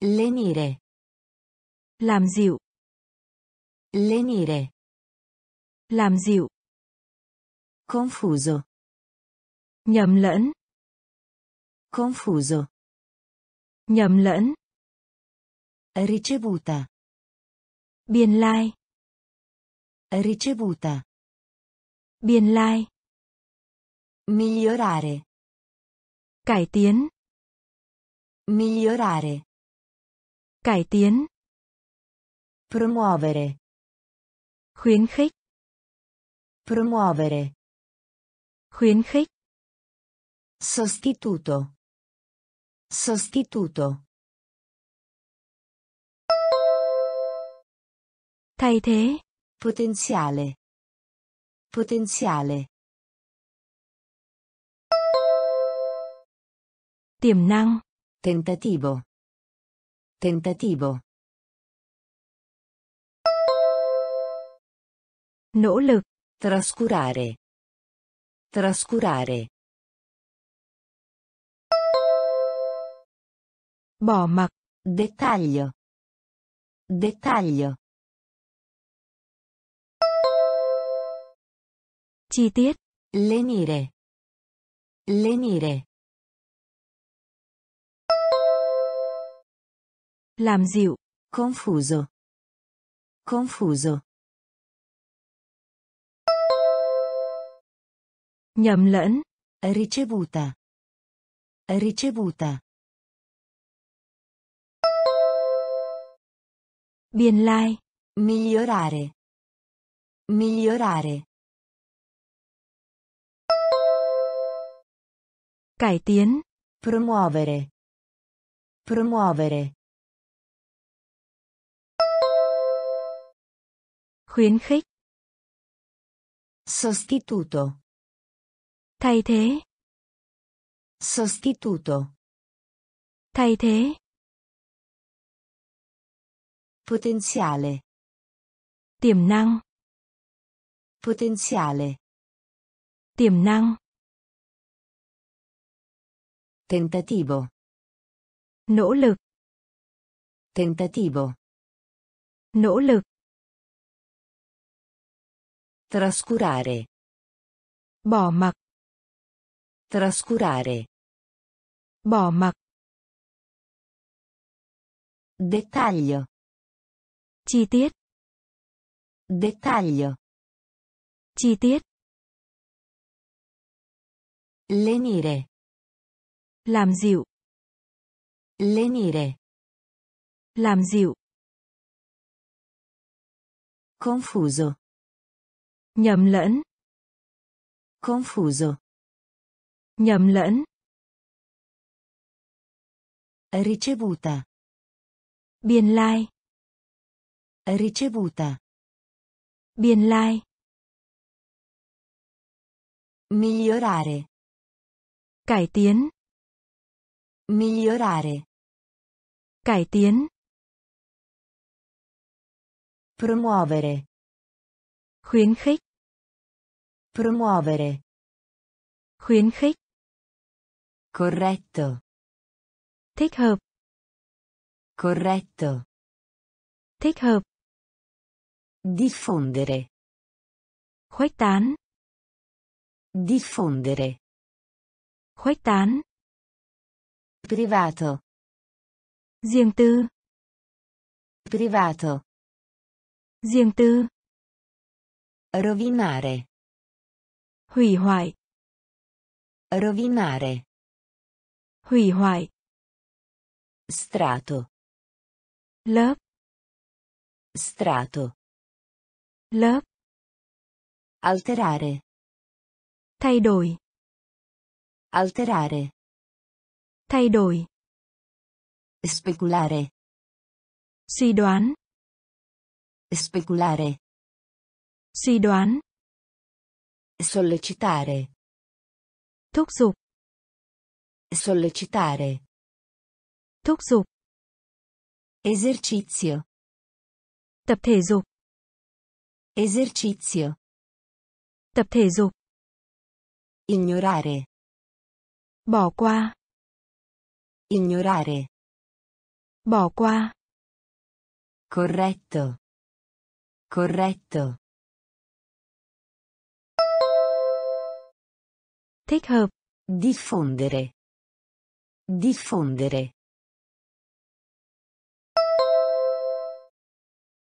Lenire. Làm dịu. Lenire. Làm dịu. Confuso. Nhầm lẫn. Confuso. Nhầm lẫn. Ricevuta. Biên lai. Ricevuta. Biên lai. Migliorare. Cải tiến. Migliorare. Cải tiến. Promuovere. Khuyến khích. Promuovere. Khuyến khích. Sostituto. Sostituto. Thay thế. Potenziale. Potenziale. Tiềm năng. Tentativo. Tentativo. Nỗ lực. Trascurare. Trascurare. Bỏ mặc. Dettaglio. Dettaglio. Chi tiết. Lenire. Lenire. Làm dịu. Confuso. Confuso. Nhầm lẫn. Ricevuta. Ricevuta. Biên lai. Migliorare. Migliorare. Cải tiến. Promuovere. Promuovere. Khuyến khích. Sostituto. Thay thế. Sostituto. Thay thế. Potenziale. Tiềm năng. Potenziale. Tiềm năng. Tentativo. Nỗ lực. Tentativo. Nỗ lực. Trascurare. Bỏ mặc. Trascurare. Bỏ mặc. Dettaglio. Chi tiết. Dettaglio. Chi tiết. Lenire. Làm dịu. Lenire. Làm dịu. Confuso. Nhầm lẫn. Confuso. Nhầm lẫn. Ricevuta. Biên lai. Ricevuta. Biên lai. Migliorare. Cải tiến. Migliorare. Cải tiến. Promuovere. Khuyến khích. Promuovere. Khuyến khích. Corretto. Thích hợp. Corretto. Thích hợp. Diffondere. Khuếch tán. Diffondere. Khuếch tán. Privato. Riêng tư. Privato. Riêng tư. Rovinare. Hủy hoại. Rovinare. Hủy hoại. Strato. Lớp. Strato. Lớp. Alterare. Thay đổi. Alterare. Thay đổi. Speculare. Suy đoán. Speculare. Suy đoán. Sollecitare. Thúc giục. Sollecitare. Thúc giục. Esercizio. Tập thể dục. Esercizio. Tập thể dục. Ignorare. Bỏ qua. Ignorare. Bỏ qua. Corretto. Corretto. Thích hợp. Diffondere. Diffondere.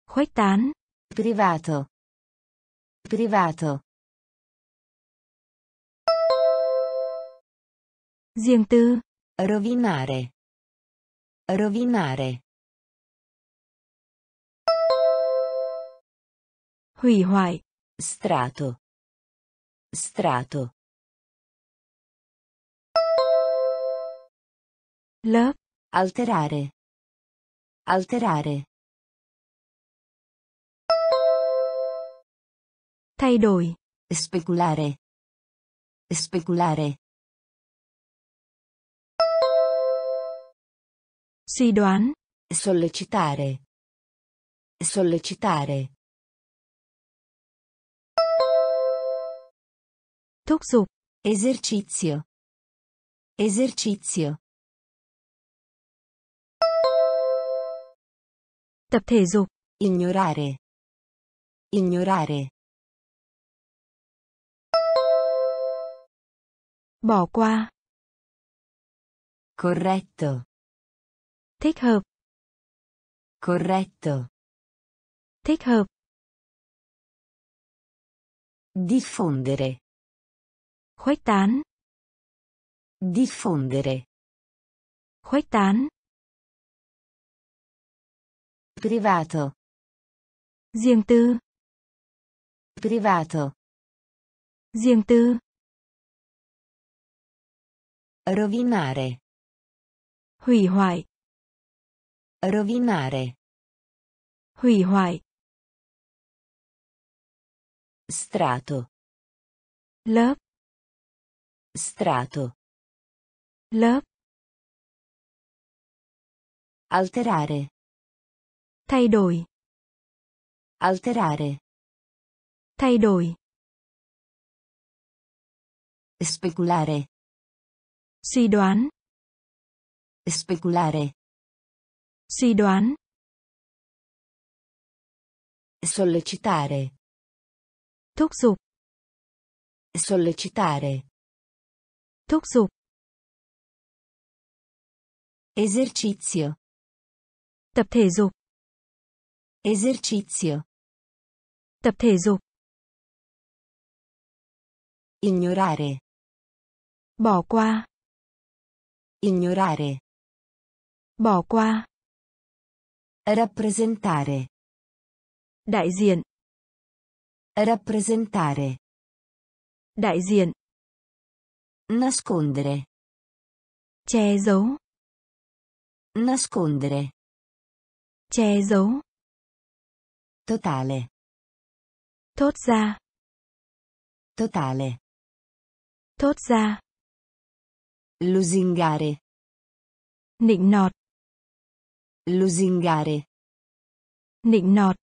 Khuếch tán. Privato. Privato. Riêng tư. Rovinare. Rovinare. Hủy hoại. Strato. Strato. Lớp. Alterare. Alterare. Thay đổi. Speculare. Speculare. Suy đoán. Sollecitare. Sollecitare. Thúc giục. Esercizio. Esercizio. Tập thể dục. Ignorare. Ignorare. Bỏ qua. Corretto. Thích hợp. Corretto. Thích hợp. Diffondere. Khuếch tán. Diffondere. Khuếch tán. Privato. Riêng tư. Privato. Riêng tư. Rovinare. Hủy hoại. Rovinare. Hủy hoại. Strato. Lớp. Strato. Lớp. Alterare. Thay đổi. Alterare. Thay đổi. Speculare. Suy đoán. Speculare. Suy đoán. Sollecitare. Thúc giục. Sollecitare. Thúc giục. Esercizio. Tập thể dục. Esercizio. Tập thể dục. Ignorare. Bỏ qua. Ignorare. Bỏ qua. Rappresentare. Đại diện. Rappresentare. Đại diện. Nascondere. Che giấu. Nascondere. Che giấu. Totale. Thốt ra. Totale. Thốt ra. Lusingare. Nịnh nọt. Lusingare. Nịnh nọt.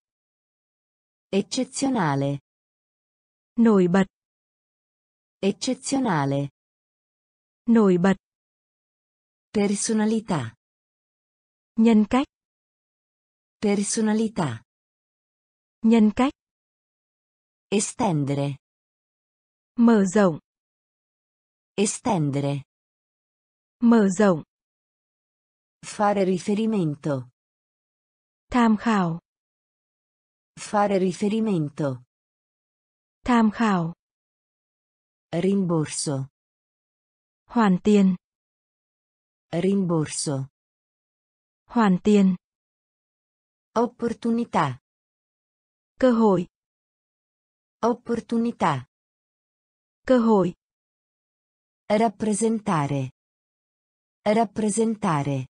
Eccezionale. Nổi bật. Eccezionale. Nổi bật. Personalità. Nhân cách. Personalità. Nhân cách. Estendere. Mở rộng. Estendere. Mở rộng. Fare riferimento. Tham khảo. Fare riferimento. Tham khảo. Rimborso. Hoàn tiền. Rimborso. Hoàn tiền. Opportunità. Cơ hội. Opportunità. Cơ hội. Rappresentare. Rappresentare.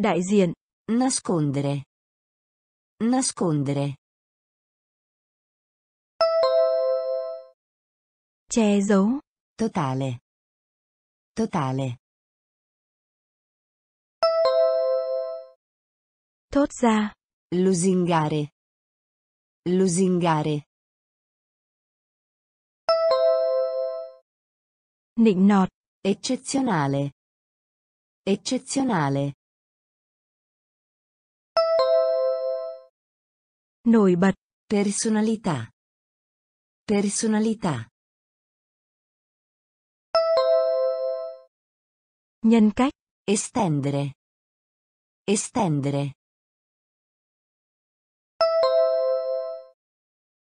Đại diện. Nascondere. Nascondere. Che giấu. Totale. Totale. Thốt ra. Lusingare. Lusingare. Nịnh nọt. Eccezionale. Eccezionale. Nổi bật. Personalità. Personalità. Nhân cách. Estendere. Estendere.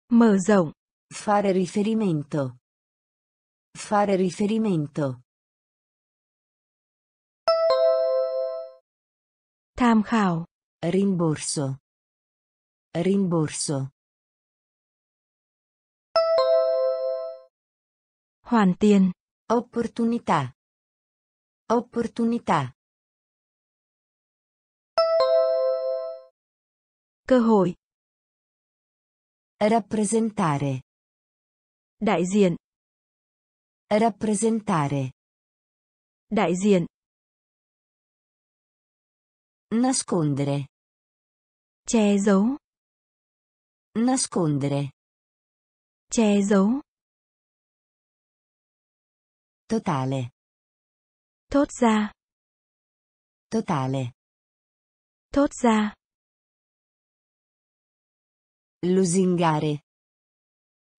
Mở rộng. Fare riferimento. Fare riferimento. Tham khảo. Rimborso. Rimborso. Hoàn tiền. Opportunità. Opportunità. Cơ hội. Rappresentare. Đại diện. Rappresentare. Đại diện. Nascondere. Che giấu. Nascondere. Che giấu. Totale. Thốt ra. Totale. Thốt ra. Lusingare.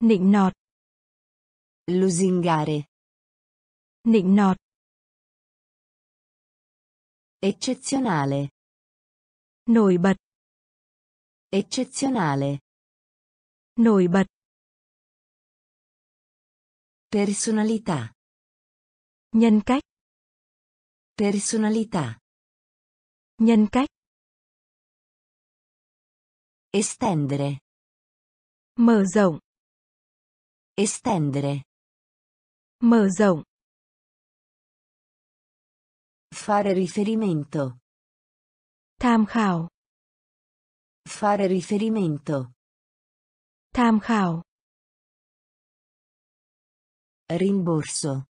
Nịnh nọt. Lusingare. Nịnh nọt. Eccezionale. Nổi bật. Eccezionale. Nổi bật. Personalità. Nhân cách. Personalità. Nhân cách. Estendere. Mở rộng. Estendere. Mở rộng. Fare riferimento. Tham khảo. Fare riferimento. Tham khảo. Rimborso.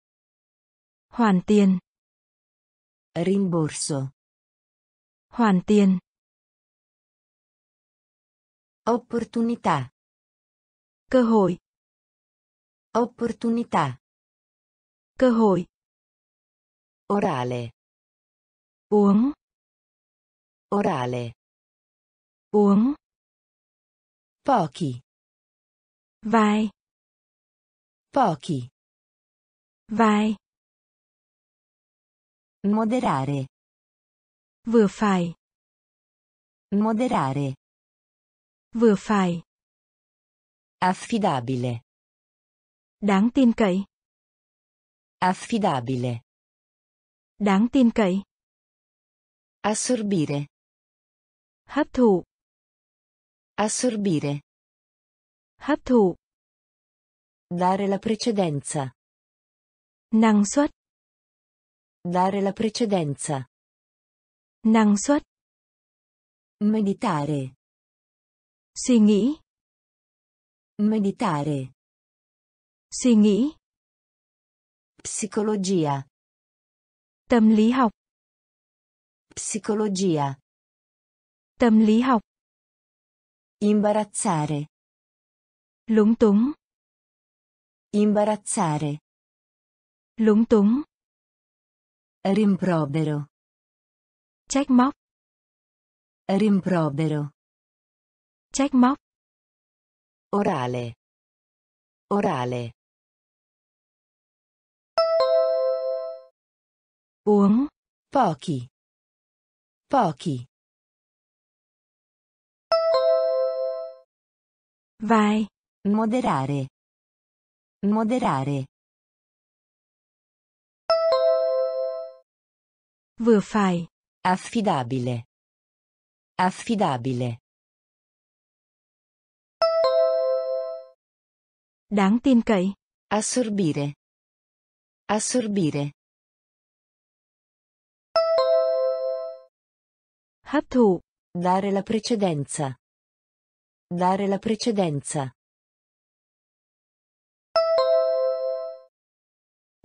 Hoàn tiền. Rimborso. Hoàn tiền. Opportunità. Cơ hội. Opportunità. Cơ hội. Orale. Uống. Orale. Uống. Pochi. Vài. Pochi. Vài. Moderare. Vừa phải. Moderare. Vừa phải. Affidabile. Đáng tin cậy. Affidabile. Đáng tin cậy. Assorbire. Hấp thụ. Assorbire. Hấp thụ. Dare la precedenza. Năng suất. Dare la precedenza. Năng suất. Meditare. Suy nghĩ. Meditare. Suy nghĩ. Psicologia. Tâm lý học. Psicologia. Tâm lý học. Imbarazzare. Lúng túng. Imbarazzare. Lúng túng. Rimprovero. Trách móc. Rimprovero. Trách móc. Orale. Orale. Uống. Pochi. Pochi. Vài. Moderare. Moderare. Vừa phải. Affidabile. Affidabile. Đáng tin cậy. Assorbire. Assorbire. Hấp thụ. Dare la precedenza. Dare la precedenza.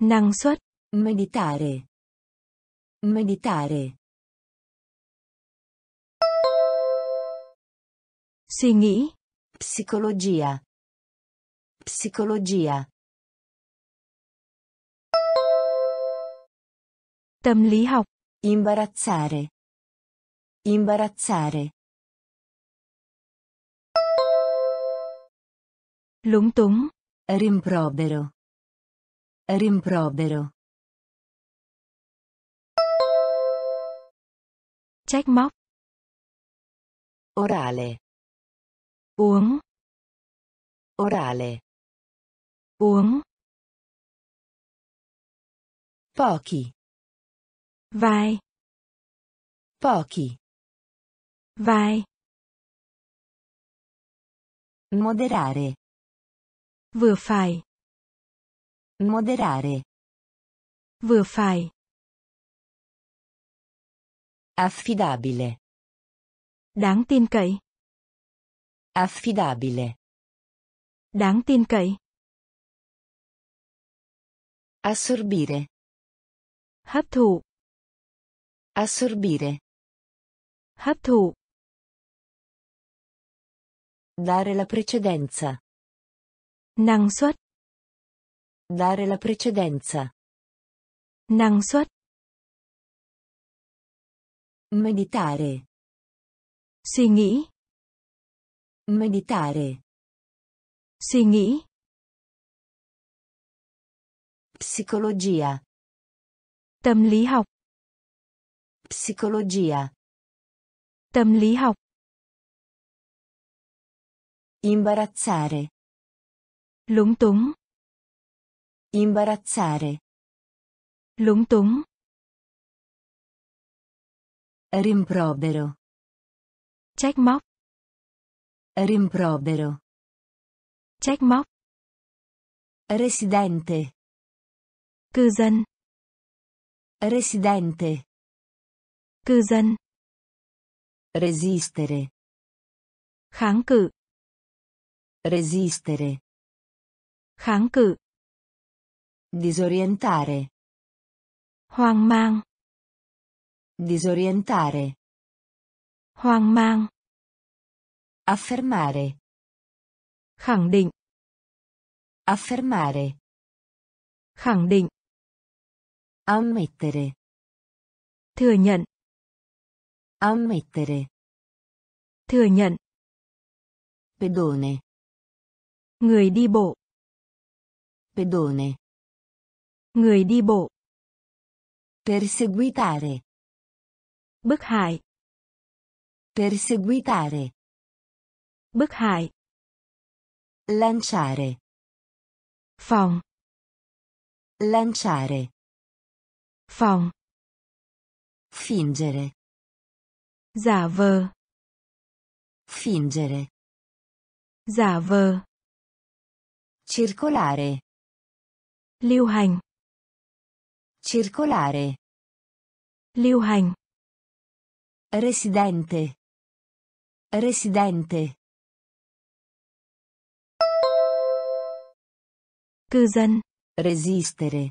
Năng suất. Meditare. Meditare. Suy nghĩ. Psicologia. Psicologia. Tâm lý học. Imbarazzare. Imbarazzare. Lúng túng. Rimprovero. Rimprovero. Trách móc. Orale. Uống. Orale. Uống. Pochi. Vài. Pochi. Vài. Moderare. Vừa phải. Moderare. Vừa phải. Affidabile. Đáng tin cậy. Affidabile. Đáng tin cậy. Assorbire. Hấp thụ. Assorbire. Hấp thụ. Dare la precedenza. Năng suất. Dare la precedenza. Năng suất. Meditare. Suy nghĩ. Meditare. Suy nghĩ. Psicologia. Tâm lý học. Psicologia. Tâm lý học. Imbarazzare. Lúng túng. Imbarazzare. Lúng túng. Rimprovero. Trách móc. Rimprovero. Trách móc. Residente. Cư dân. Residente. Cư dân. Resistere. Kháng cự. Resistere. Kháng cự. Disorientare. Hoang mang. Disorientare. Hoang mang. Affermare. Khẳng định. Affermare. khẳng định, Ammettere. thừa nhận, Ammettere. thừa nhận, Pedone. người đi bộ, Pedone. Người đi bộ, Perseguitare. bức hại, Perseguitare. bức hại, Lanciare. phòng, Lanciare. phòng, Fingere. giả vờ, Fingere. giả vờ, Circolare. lưu hành, Circolare. lưu hành, Residente. Residente. cư dân, Resistere.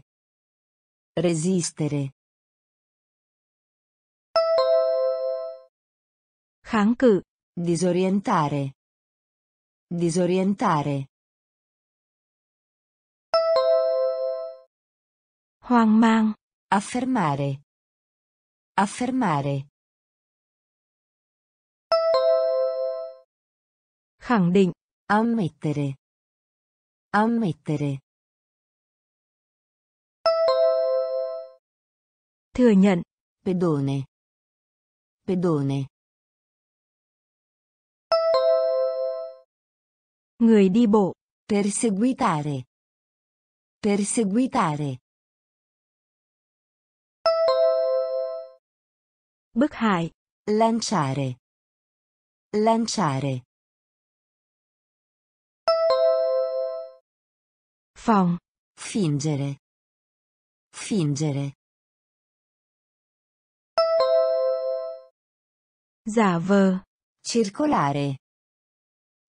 Resistere. kháng cự, Disorientare. Disorientare. Hoang mang, Affermare. Affermare. khẳng định, Ammettere. Ammettere. thừa nhận, Pedone. Pedone. người đi bộ, Perseguitare. Perseguitare. Bức hại, Lanciare. Lanciare. phòng, Fingere. Fingere. giả vờ, Circolare.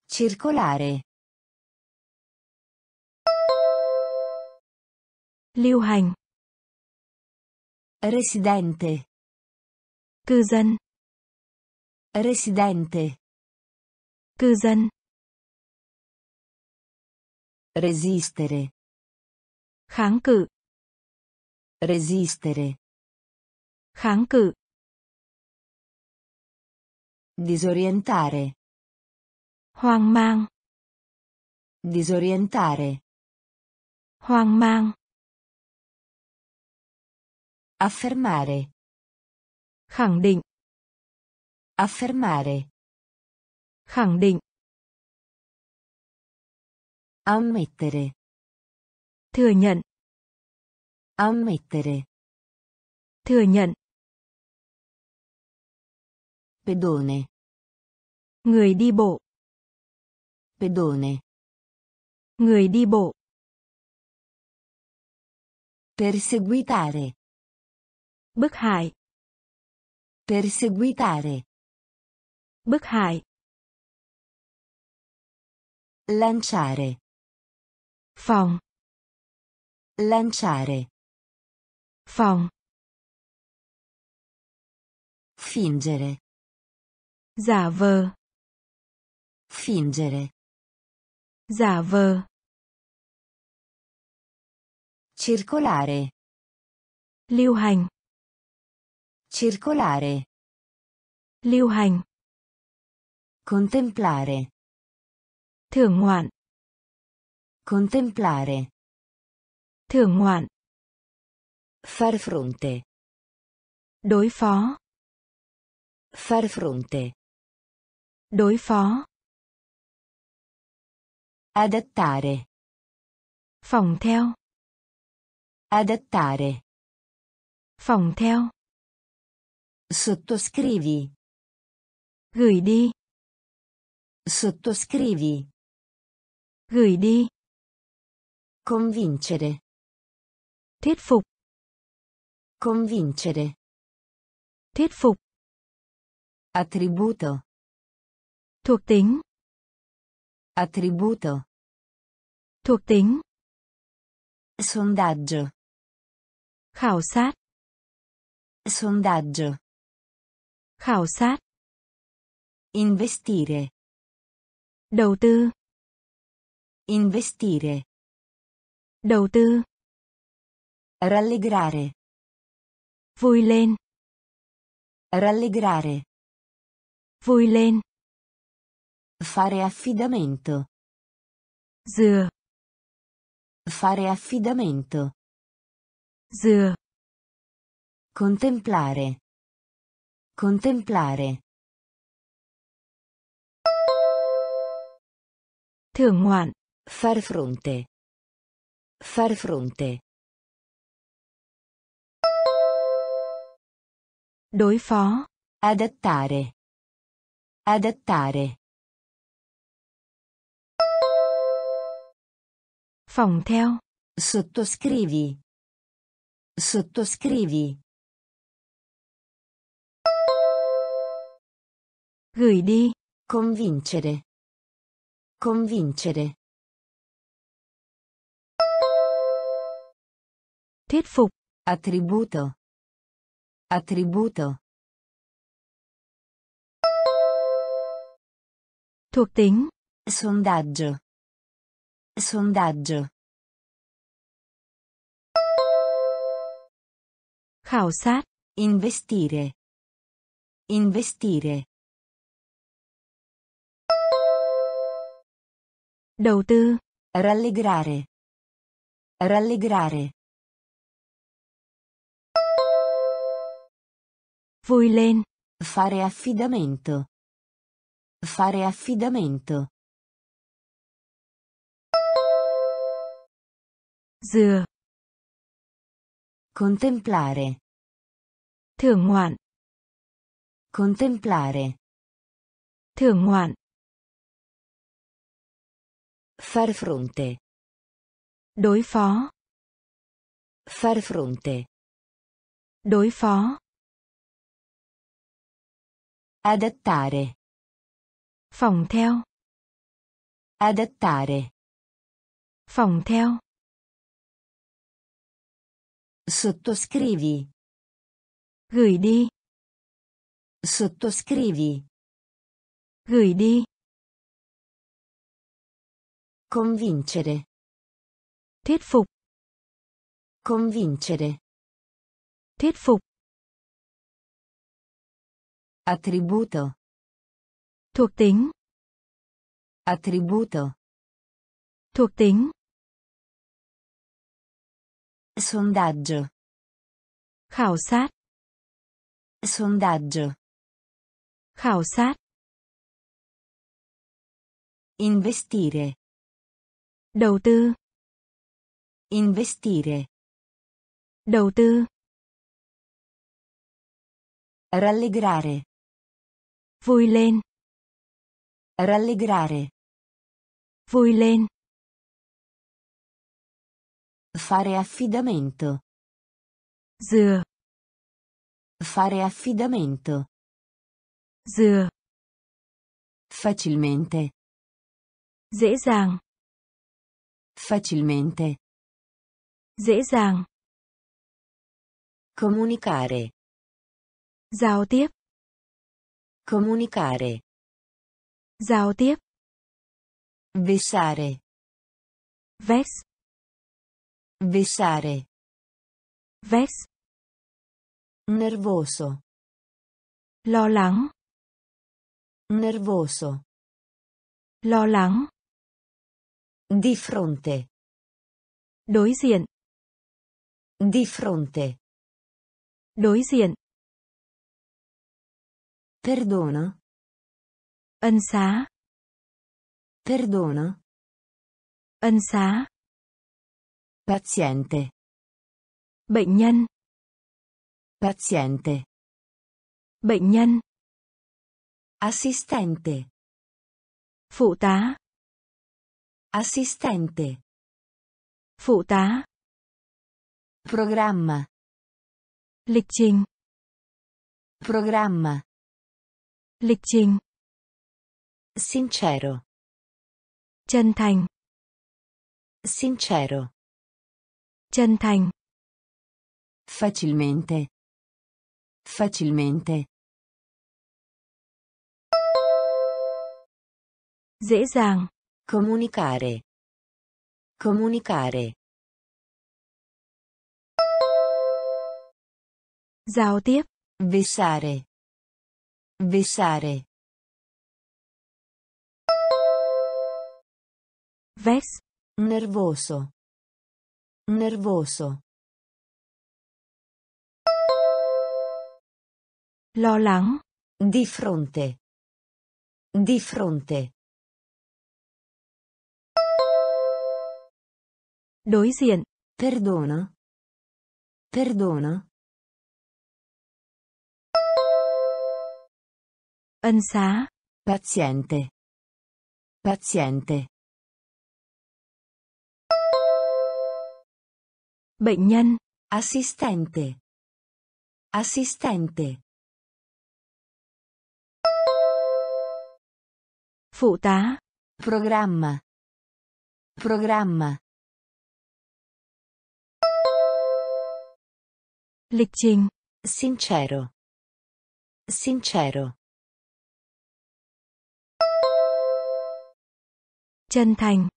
Circolare. lưu hành, Residente. Cư dân, Residente. cư dân, Resistere. kháng cự, Resistere. kháng cự, Disorientare. hoang mang, Disorientare. hoang mang, Affermare. Khẳng định, Affermare. khẳng định, Ammettere. thừa nhận, Ammettere. thừa nhận, Pedone. người đi bộ, Pedone. người đi bộ, Perseguitare. bức hại, Perseguitare. bức hại, Lanciare. phòng, Lanciare. phòng, Fingere. giả vờ, Fingere. giả vờ, Circolare. lưu hành, Circolare. lưu hành, Contemplare. thưởng ngoạn, Contemplare. thưởng ngoạn, Far fronte. đối phó, Far fronte. đối phó, Adattare. phòng theo, Adattare. phòng theo, Sottoscrivi. gửi đi, Sottoscrivi. gửi đi, Convincere. thuyết phục, Convincere. thuyết phục, Attributo. thuộc tính, Attributo. thuộc tính, Sondaggio. khảo sát, Sondaggio. Khảo sát, Investire. đầu tư, Investire. Đầu tư. Rallegrare. Vui lên. Rallegrare. Vui lên. Fare affidamento. Dừa. Fare affidamento. Dừa. Contemplare. Contemplare. Thưởng ngoạn. Far fronte. Far fronte. Đối phó. Adattare. Adattare. Phòng theo. Sottoscrivi. Sottoscrivi. Gửi đi. Convincere. Convincere. Thuyết phục. Attributo. Attributo. Thuộc tính. Sondaggio. Sondaggio. Khảo sát. Investire. Investire. Đầu tư. Rallegrare. Rallegrare. Vui lên. Fare affidamento. Fare affidamento. Dừa. Contemplare. Thưởng ngoạn. Contemplare. Thưởng ngoạn. Far fronte. Đối phó. Far fronte. Đối phó. Adattare. Phòng theo. Adattare. Phòng theo. Sottoscrivi. Gửi đi. Sottoscrivi. Gửi đi. Convincere. Thuyết phục. Convincere. Thuyết phục. Attributo. Thuộc tính. Attributo. Thuộc tính. Sondaggio. Khảo sát. Sondaggio. Khảo sát. Investire. Đầu tư. Investire. Đầu tư. Rallegrare. Vui lên. Rallegrare. Vui lên. Fare affidamento. Dừa. Fare affidamento. Dừa. Facilmente. Dễ dàng. Facilmente. Dễ dàng. Comunicare. Giao tiếp. Comunicare. Giao tiếp. Vessare. Vex. Vessare. Vex. Nervoso. Lo lắng. Nervoso. Lo lắng. Di fronte. Đối diện. Di fronte. Đối diện. Perdono. Ân xá. Perdono. Ân xá. Paziente. Bệnh nhân. Paziente. Bệnh nhân. Assistente. Phụ tá. Assistente. Phụ tá. Programma. Lịch trình. Programma. Lịch trình. Sincero. Chân thành. Sincero. Chân thành. Facilmente. Facilmente. Dễ dàng. Comunicare. Comunicare. Giao tiếp. Vessare. Vessare. Ves. Nervoso. Nervoso. Lo lắng. Di fronte. Di fronte. Đối diện. Perdono. Perdono. Ân xá. Paziente. Paziente. Bệnh nhân. Assistente. Assistente. Phụ tá. Programma. Programma. Lịch trình. Sincero. Sincero. Chân thành.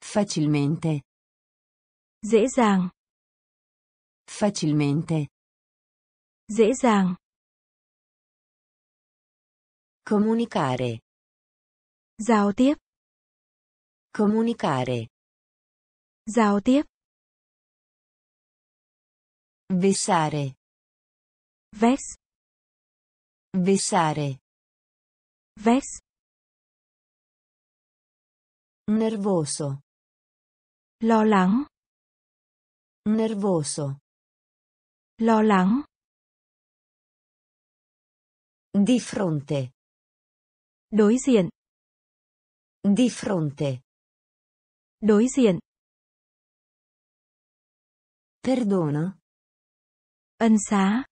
Facilmente. Dễ dàng. Facilmente. Dễ dàng. Comunicare. Giao tiếp. Comunicare. Giao tiếp. Vessare. Vex. Vessare. Vex. Nervoso. Lo lắng. Nervoso. Lo lắng. Di fronte. Đối diện. Di fronte. Đối diện. Perdono. Ân xá.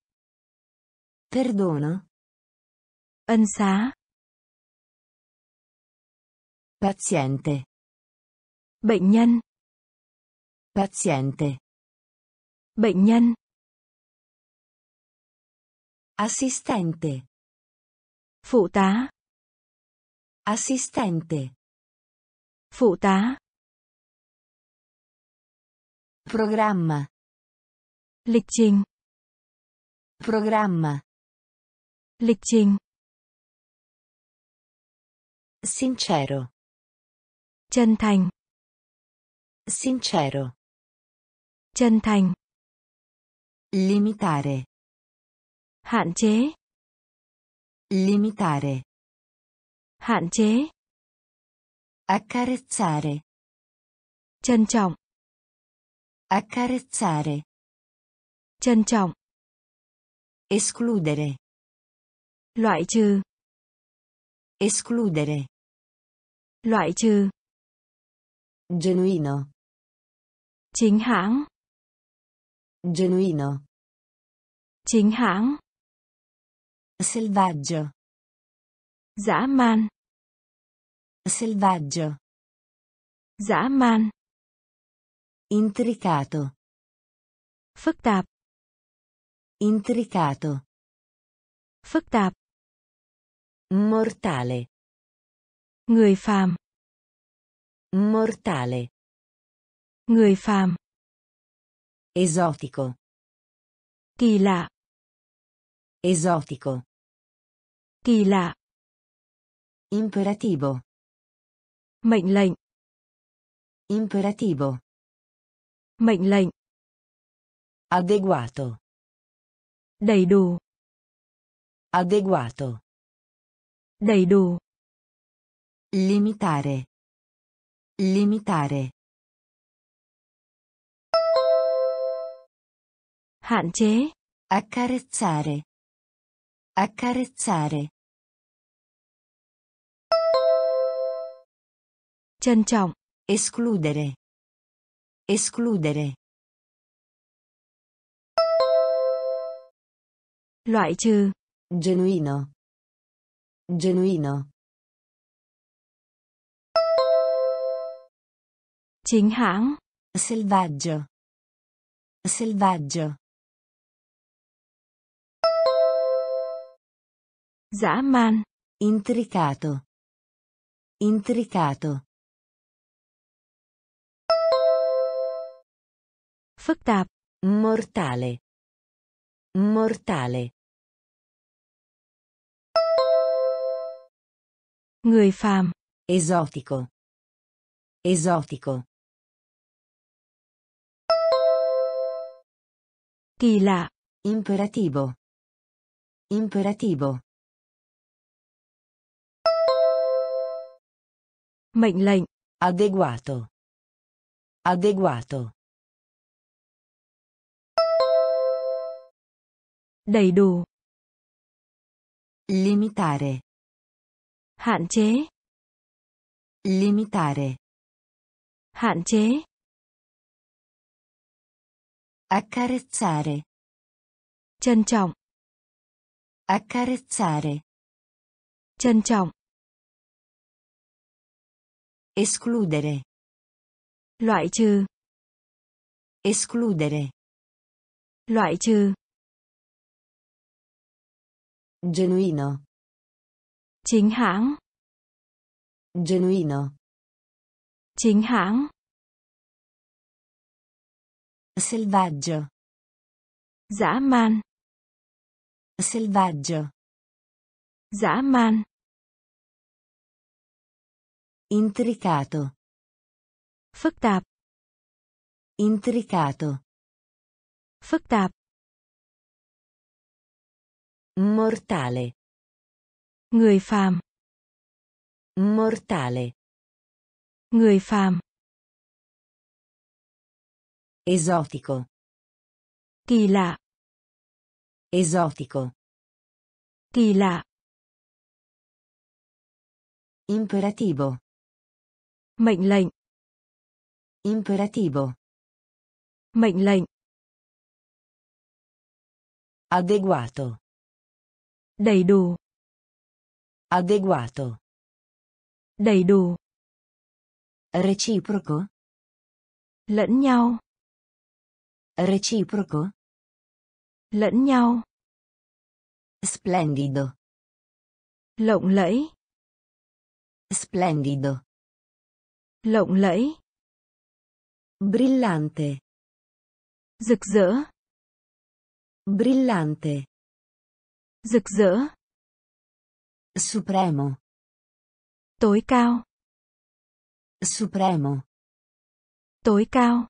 Perdono. Ân xá. Paziente. Bệnh nhân. Paziente. Bệnh nhân. Assistente. Phụ tá. Assistente. Phụ tá. Programma. Lịch trình. Programma. Lịch trình. Sincero. Chân thành. Sincero. Chân thành. Limitare. Hạn chế. Limitare. Hạn chế. Accarezzare. Trân trọng. Accarezzare. Trân trọng. Escludere. Loại trừ. Escludere. Loại trừ. Genuino. Chính hãng. Genuino. Chính hãng. Selvaggio. Dã man. Selvaggio. Dã man. Intricato. Phức tạp. Intricato. Phức tạp. Mortale. Người phàm. Mortale. Người phàm. Esotico. Kỳ lạ. Esotico. Kỳ lạ. Imperativo. Mệnh lệnh. Imperativo. Mệnh lệnh. Adeguato. Đầy đủ. Adeguato. Đầy đủ. Limitare. Limitare. Hạn chế. Accarezzare. Accarezzare. Trân trọng. Escludere. Escludere. Loại trừ. Genuino. Genuino. Chính hãng. Selvaggio. Selvaggio. Dã man. Intricato. Intricato. Phức tạp. Mortale. Mortale. Người phàm. Esotico. Esotico. Kỳ lạ. Imperativo. Imperativo. Mệnh lệnh. Adeguato. Adeguato. Đầy đủ. Limitare. Hạn chế. Limitare. Hạn chế. Accarezzare. Trân trọng. Accarezzare. Trân trọng. Escludere. Loại trừ. Escludere. Loại trừ. Genuino. Chính hãng. Genuino. Chính hãng. Selvaggio. Dã man. Selvaggio. Dã man. Intricato. Phức tạp. Intricato. Phức tạp. Mortale. Người phàm. Mortale. Người phàm. Esotico. Kỳ lạ. Esotico. Kỳ lạ. Imperativo. Mệnh lệnh. Imperativo. Mệnh lệnh. Adeguato. Đầy đủ. Adeguato. Đầy đủ. Reciproco. Lẫn nhau. Reciproco. Lẫn nhau. Splendido. Lộng lẫy. Splendido. Lộng lẫy. Brillante. Rực rỡ. Brillante. Rực rỡ. Supremo. Tối cao. Supremo. Tối cao.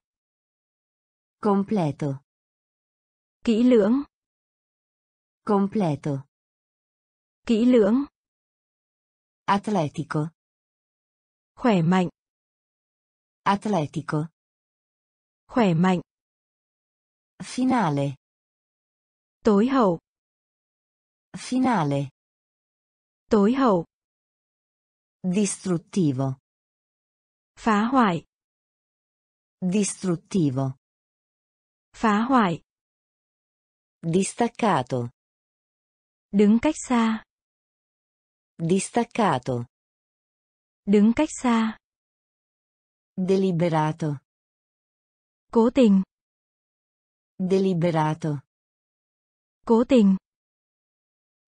Completo. Kỹ lưỡng. Completo. Kỹ lưỡng. Atletico. Khỏe mạnh. Atletico. Khỏe mạnh. Finale. Tối hậu. Finale. Tối hậu. Distruttivo. Phá hoại. Distruttivo. Phá hoại. Distaccato. Đứng cách xa. Distaccato. Đứng cách xa. Deliberato. Cố tình. Deliberato. Cố tình.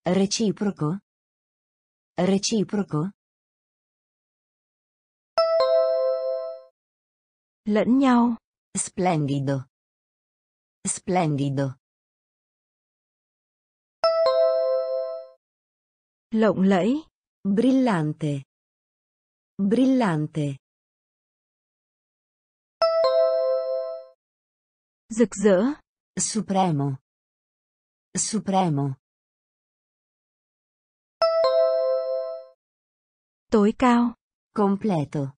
Reciproco. Reciproco. Lẫn nhau. Splendido. Splendido. Lộng lẫy. Brillante. Brillante. Rực rỡ. Supremo. Supremo. Tối cao. Completo.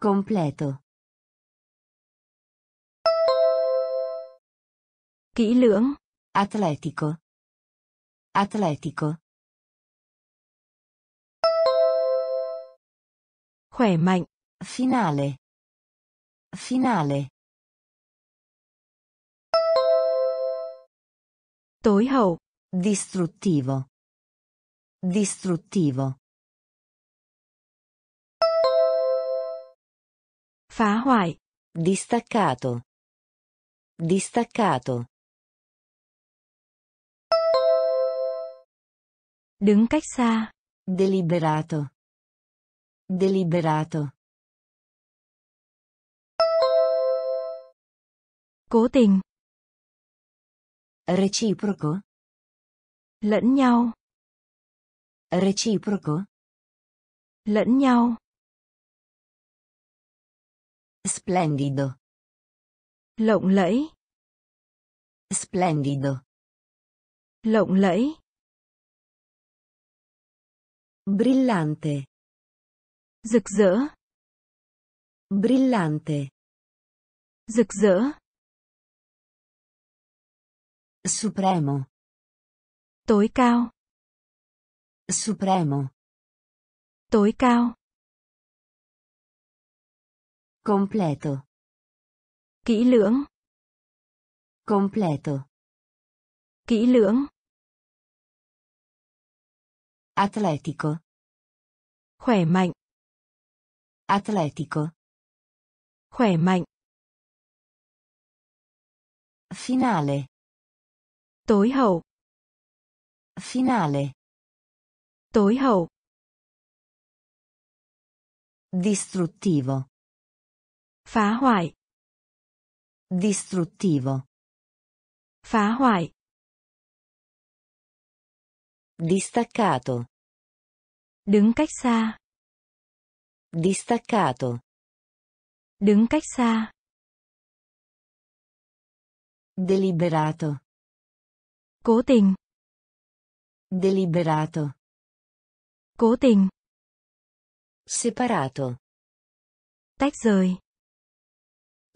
Completo. Kỹ lưỡng. Atletico. Atletico. Khỏe mạnh. Finale. Finale. Tối hậu. Distruttivo. Distruttivo. Phá hoại. Distaccato. Distaccato. Đứng cách xa. Deliberato. Deliberato. Cố tình. Reciproco. Lẫn nhau. Reciproco. Lẫn nhau. Splendido. Lộng lẫy. Splendido. Lộng lẫy. Brillante. Rực rỡ. Brillante. Rực rỡ. Supremo. Tối cao. Supremo. Tối cao. Completo. Kỹ lưỡng. Completo. Kỹ lưỡng. Atletico. Khỏe mạnh. Atletico. Khỏe mạnh. Finale. Tối hậu. Finale. Tối hậu. Distruttivo. Phá hoại. Distruttivo. Phá hoại. Distaccato. Đứng cách xa. Distaccato. Đứng cách xa. Deliberato. Cố tình. Deliberato. Cố tình. Separato. Tách rời.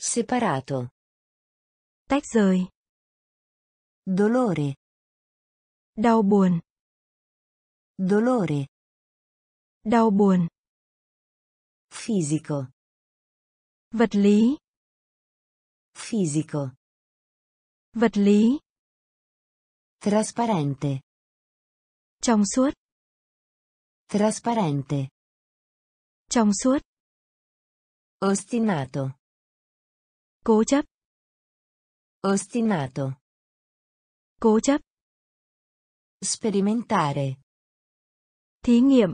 Separato. Tách rời. Dolore. Đau buồn. Dolore. Đau buồn. Fisico. Vật lý. Fisico. Vật lý. Trasparente. Trong suốt. Trasparente. Trong suốt. Ostinato. Cố chấp. Ostinato. Cố chấp. Sperimentare. Thí nghiệm.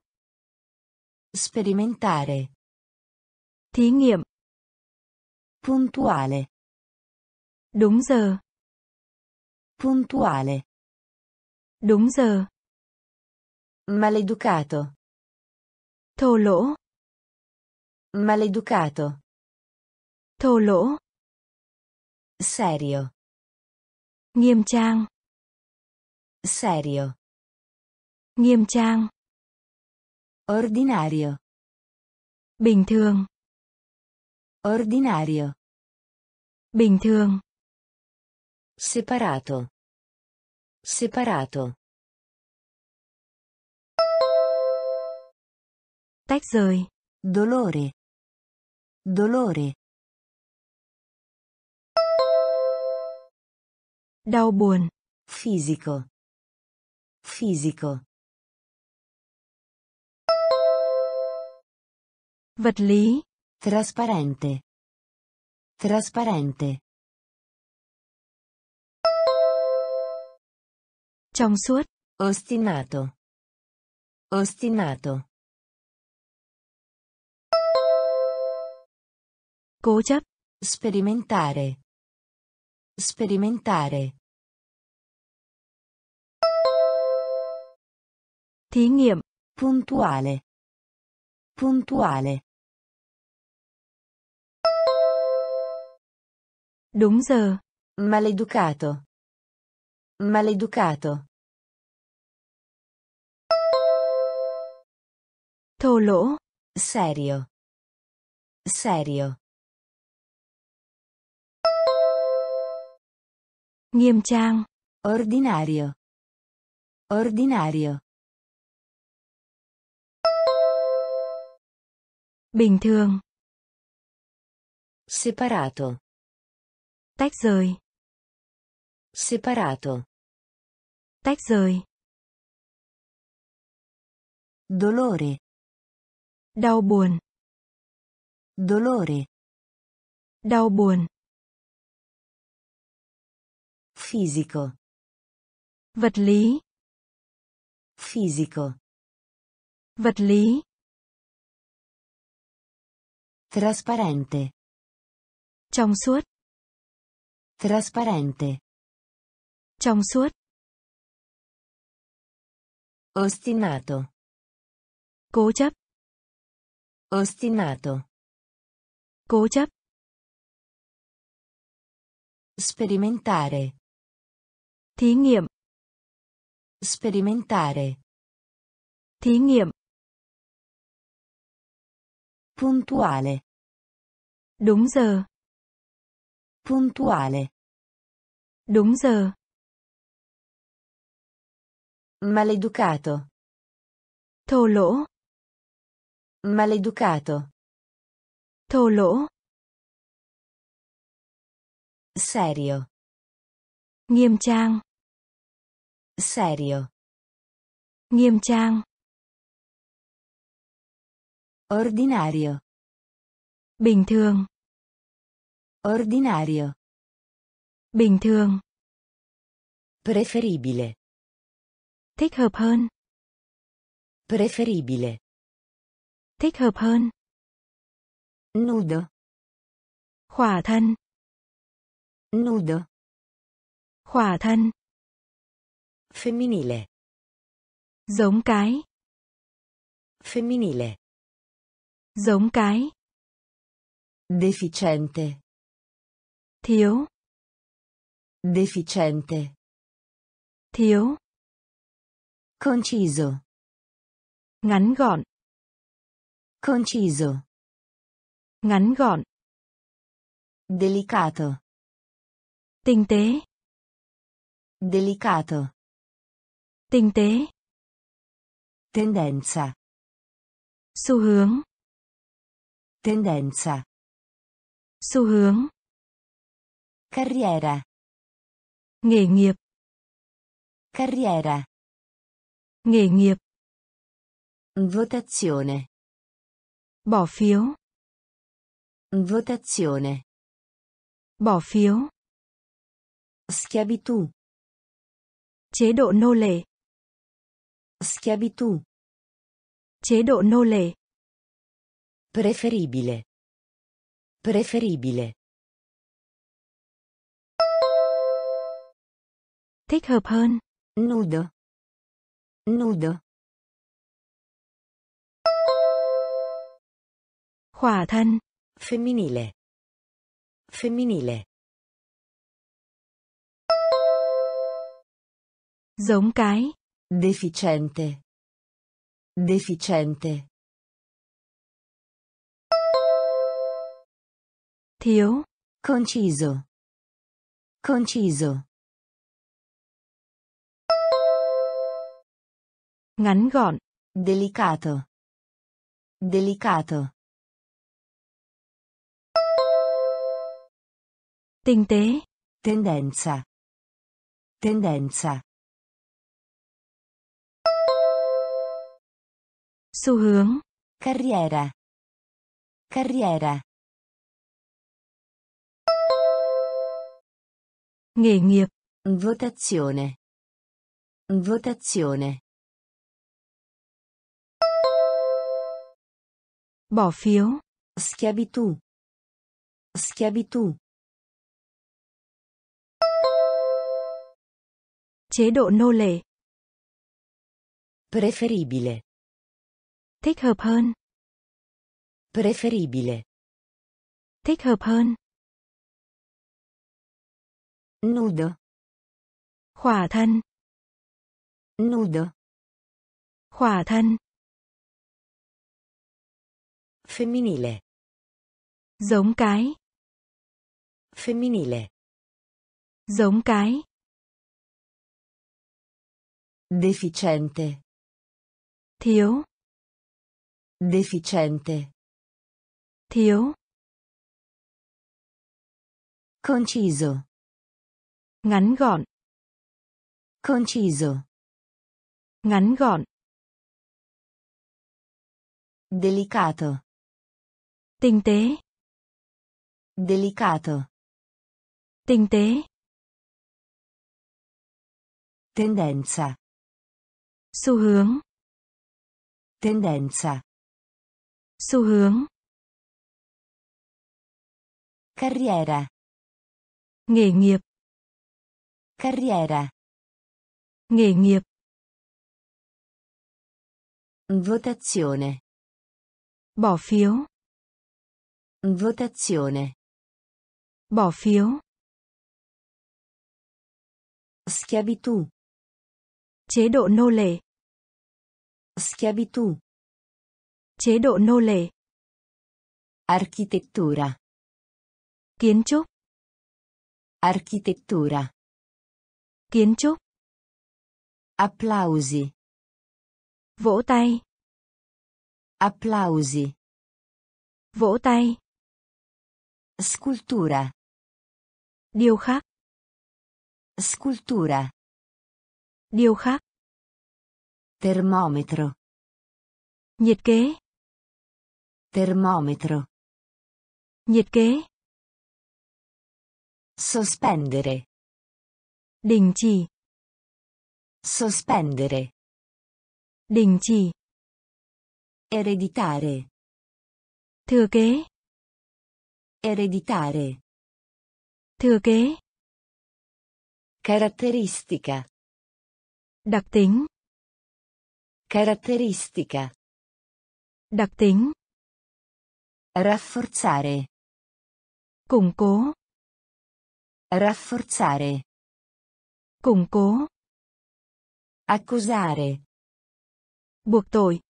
Sperimentare. Thí nghiệm. Puntuale. Đúng giờ. Puntuale. Đúng giờ. Maleducato. Thô lỗ. Maleducato. Thô lỗ. Serio. Nghiêm trang. Serio. Nghiêm trang. Ordinario. Bình thường. Ordinario. Bình thường. Separato. Separato. Tách rời. Dolore. Dolore. Đau buồn. Fisico. Fisico. Vật lý. Trasparente. Trasparente. Trong suốt. Ostinato. Ostinato. Cố chấp. Sperimentare. Sperimentare. Thí nghiệm. Puntuale. Puntuale. Đúng giờ. Maleducato. Maleducato. Thô lỗ. Serio. Serio. Nghiêm trang. Ordinario. Ordinario. Bình thường. Separato. Tách rời. Separato. Tách rời. Dolore. Đau buồn. Dolore. Đau buồn. Fisico. Vật lý. Fisico. Vật lý. Trasparente. Trong suốt. Trasparente. Trong suốt. Ostinato. Cố chấp. Ostinato. Cố chấp. Sperimentare. Thí nghiệm. Sperimentare. Thí nghiệm. Puntuale. Đúng giờ. Puntuale. Đúng giờ. Maleducato. Thô lỗ. Maleducato. Thô lỗ. Serio. Nghiêm trang. Serio. Nghiêm trang. Ordinario. Bình thường. Ordinario. Bình thường. Preferibile. Thích hợp hơn. Preferibile. Thích hợp hơn. Nudo. Khỏa thân. Nudo. Khỏa thân. Femminile. Giống cái. Femminile. Giống cái. Deficiente. Thiếu. Deficiente. Thiếu. Conciso. Ngắn gọn. Conciso. Ngắn gọn. Delicato. Tinh tế. Delicato. Tinh tế. Tendenza. Xu hướng. Tendenza. Xu hướng. Carriera. Nghề nghiệp. Carriera. Nghề nghiệp. Votazione. Bỏ phiếu. Votazione. Bỏ phiếu. Schiavitù. Chế độ nô lệ. Schiavitù. Chế độ nô lệ. Preferibile. Preferibile. Thích hợp hơn. Nudo. Nudo. Khỏa thân. Femminile. Femminile. Giống cái. Deficiente. Deficiente. Thiếu. Conciso. Conciso. Ngắn gọn. Delicato. Delicato. Tinh tế. Tendenza. Tendenza. Xu hướng. Carriera. Carriera. Nghề nghiệp. Votazione. Votazione. Bỏ phiếu. Schiavitù. Schiavitù. Chế độ nô lệ. Preferibile. Thích hợp hơn. Preferibile. Thích hợp hơn. Nudo. Khỏa thân. Nudo. Khỏa thân. Femminile. Giống cái. Femminile. Giống cái. Deficiente. Thiếu. Deficiente. Thiếu. Conciso. Ngắn gọn. Conciso. Ngắn gọn. Delicato. Tinh tế. Delicato. Tinh tế. Tendenza. Xu hướng. Tendenza. Xu hướng. Carriera. Nghề nghiệp. Carriera. Nghề nghiệp. Votazione. Bỏ phiếu. Votazione. Bỏ phiếu. Schiavitù. Chế độ nô lệ. Schiavitù. Chế độ nô lệ. Architettura. Kiến trúc. Architettura. Kiến trúc. Applausi. Vỗ tay. Applausi. Vỗ tay. Scultura. Điêu khắc. Scultura. Điêu khắc. Termometro. Nhiệt kế. Termometro. Nhiệt kế. Sospendere. Đình chỉ. Sospendere. Đình chỉ. Ereditare. Thừa kế. Ereditare. Thừa kế. Caratteristica. Đặc tính. Caratteristica. Đặc tính. Rafforzare. Củng cố. Rafforzare. Củng cố. Accusare. Buộc tội.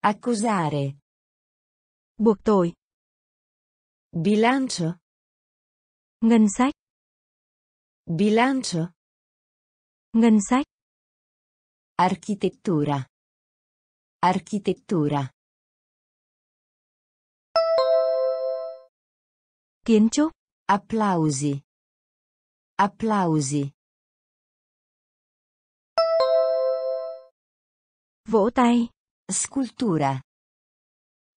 Accusare. Buộc tội. Bilancio. Ngân sách. Bilancio. Ngân sách. Architettura. Architettura. Kiến trúc. Applausi. Applausi. Vỗ tay. Scultura.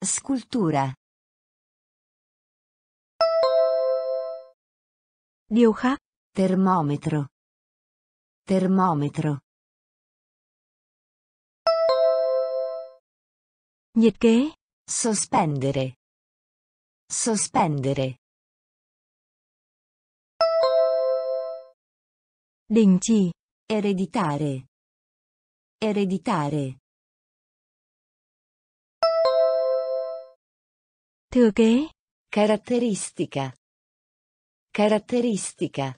Scultura. Điêu khắc. Termometro. Termometro. Nhiệt kế. Sospendere. Sospendere. Đình chỉ. Ereditare. Ereditare. Thừa kế. Caratteristica. Caratteristica.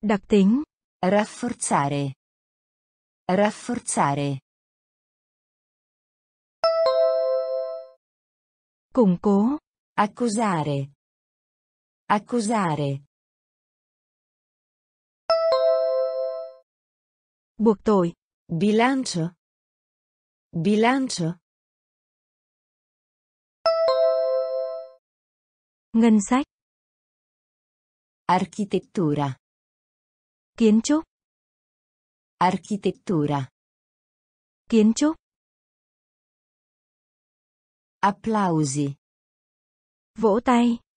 Đặc tính. Rafforzare. Rafforzare. Củng cố. Accusare. Accusare. Buộc tội. Bilancio. Bilancio. Ngân sách. Architettura. Kiến trúc. Architettura. Kiến trúc. Applausi. Vỗ tay.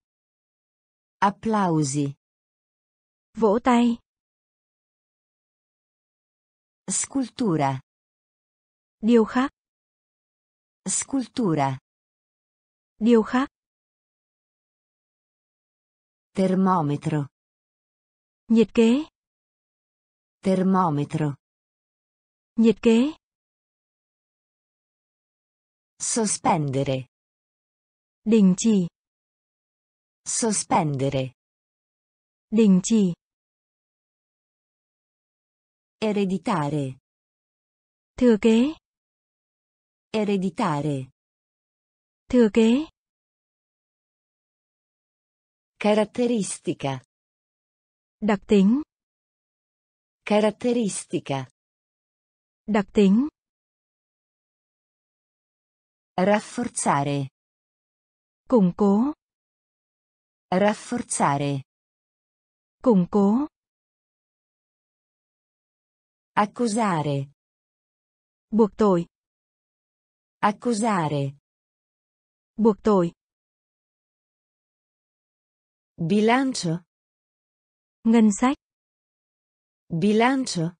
Applausi. Vỗ tay. Scultura. Điêu khắc. Scultura. Điêu khắc. Termometro. Nhiệt kế. Termometro. Nhiệt kế. Sospendere. Đình chỉ. Sospendere. Đình chỉ. Ereditare. Thừa kế. Ereditare. Thừa kế. Caratteristica. Đặc tính. Caratteristica. Đặc tính. Rafforzare. Củng cố. Rafforzare. Củng cố. Accusare. Buộc tội. Accusare. Buộc tội. Bilancio. Ngân sách. Bilancio.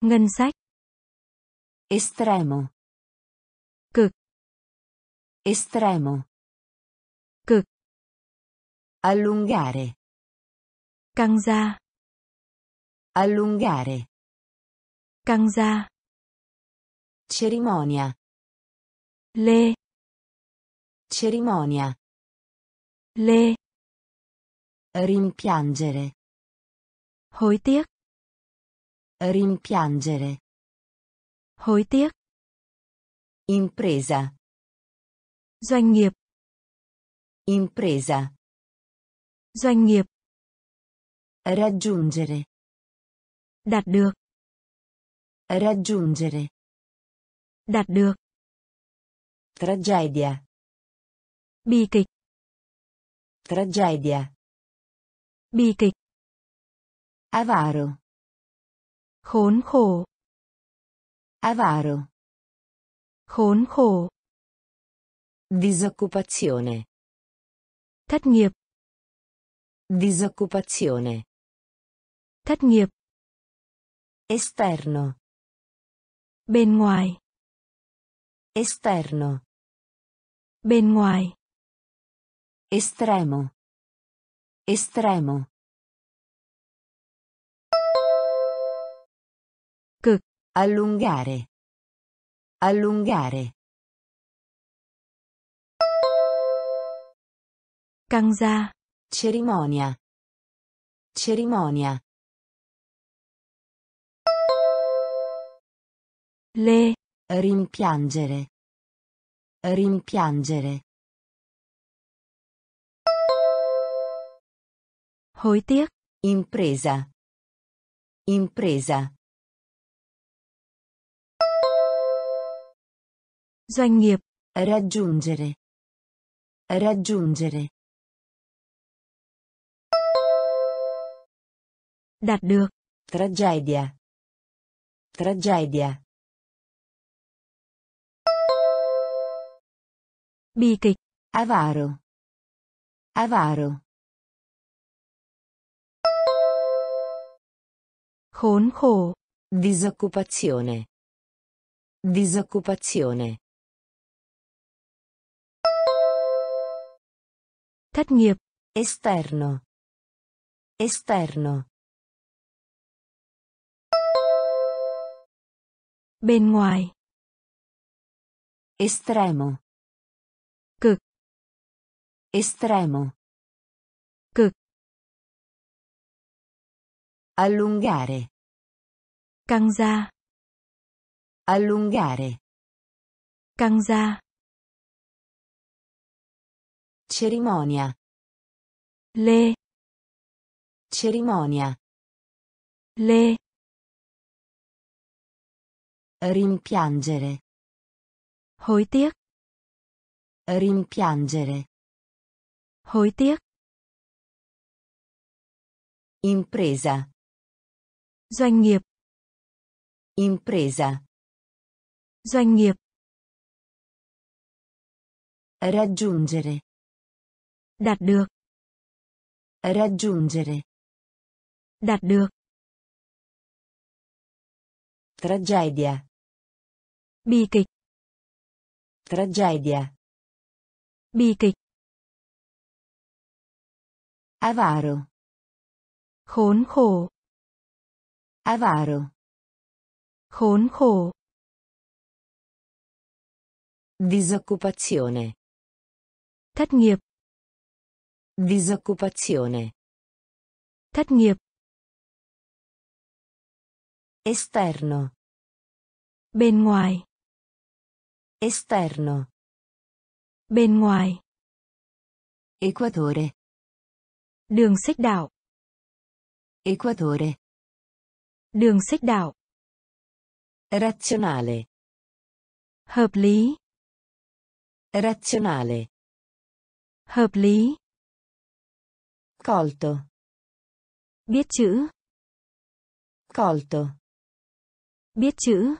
Ngân sách. Estremo. Cực. Estremo. Allungare. Căng ra. Allungare. Căng ra. Cerimonia. Lê. Cerimonia. Lê. Rimpiangere. Hối tiếc. Rimpiangere. Hối tiếc. Impresa. Doanh nghiệp. Impresa. Doanh nghiệp. Raggiungere. Đạt được. Raggiungere. Đạt được. Tragedia. Bi kịch. Tragedia. Bi kịch. Avaro. Khốn khổ. Avaro. Khốn khổ. Disoccupazione. Thất nghiệp. Disoccupazione. Thất nghiệp. Esterno. Bên ngoài. Esterno. Bên ngoài. Estremo. Estremo. Cực. Allungare. Allungare. Căng ra. Cerimonia. Cerimonia. Lê. Rimpiangere. Rimpiangere. Hối tiếc. Impresa. Impresa. Doanh nghiệp. Raggiungere. Raggiungere. Đạt được. Tragedia. Tragedia. Bi kịch. Avaro. Avaro. Khốn khổ. Disoccupazione. Disoccupazione. Thất nghiệp. Esterno. Esterno. Bên ngoài. Estremo. Cực. Estremo. Cực. Allungare. Căng ra. Allungare. Căng ra. Cerimonia. Lê. Cerimonia. Lê. Rimpiangere. Hối tiếc. Rimpiangere. Hối tiếc. Impresa. Doanh nghiệp. Impresa. Doanh nghiệp. Raggiungere. Đạt được. Raggiungere. Đạt được. Tragedia. Bi kịch. Tragedia. Bi kịch. Avaro. Khốn khổ. Avaro. Khốn khổ. Disoccupazione. Thất nghiệp. Disoccupazione. Thất nghiệp. Esterno. Bên ngoài. Esterno. Bên ngoài. Equatore. Đường xích đạo. Equatore. Đường xích đạo. Razionale. Hợp lý. Razionale. Hợp lý. Colto. Biết chữ. Colto. Biết chữ.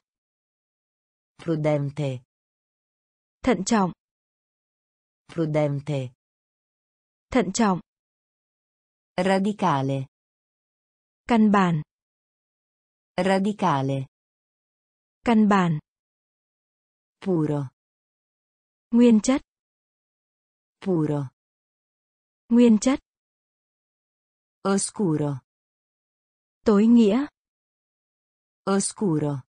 Prudente. Thận trọng. Prudente. Thận trọng. Radicale. Căn bản. Radicale. Căn bản. Puro. Nguyên chất. Puro. Nguyên chất. Oscuro. Tối nghĩa. Oscuro.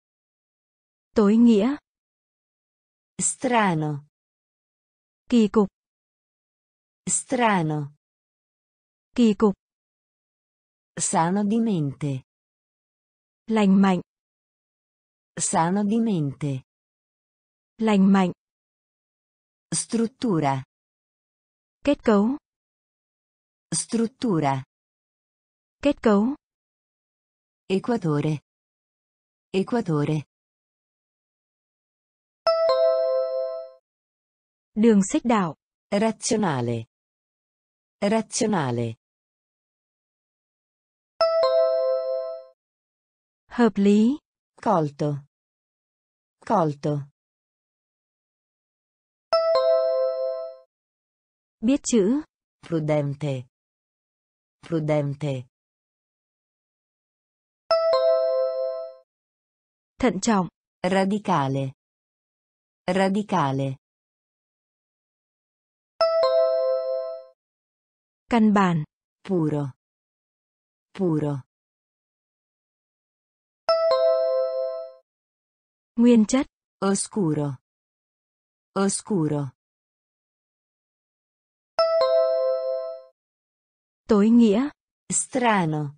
Tối nghĩa. Strano. Kỳ cục. Strano. Kỳ cục. Sano di mente. Lành mạnh. Sano di mente. Lành mạnh. Struttura. Kết cấu. Struttura. Kết cấu. Equatore. Equatore. Đường xích đạo. Razionale. Razionale. Hợp lý. Colto. Colto. Biết chữ. Prudente. Prudente. Thận trọng. Radicale. Radicale. Căn bản. Puro. Puro. Nguyên chất. Oscuro. Oscuro. Tối nghĩa. Strano.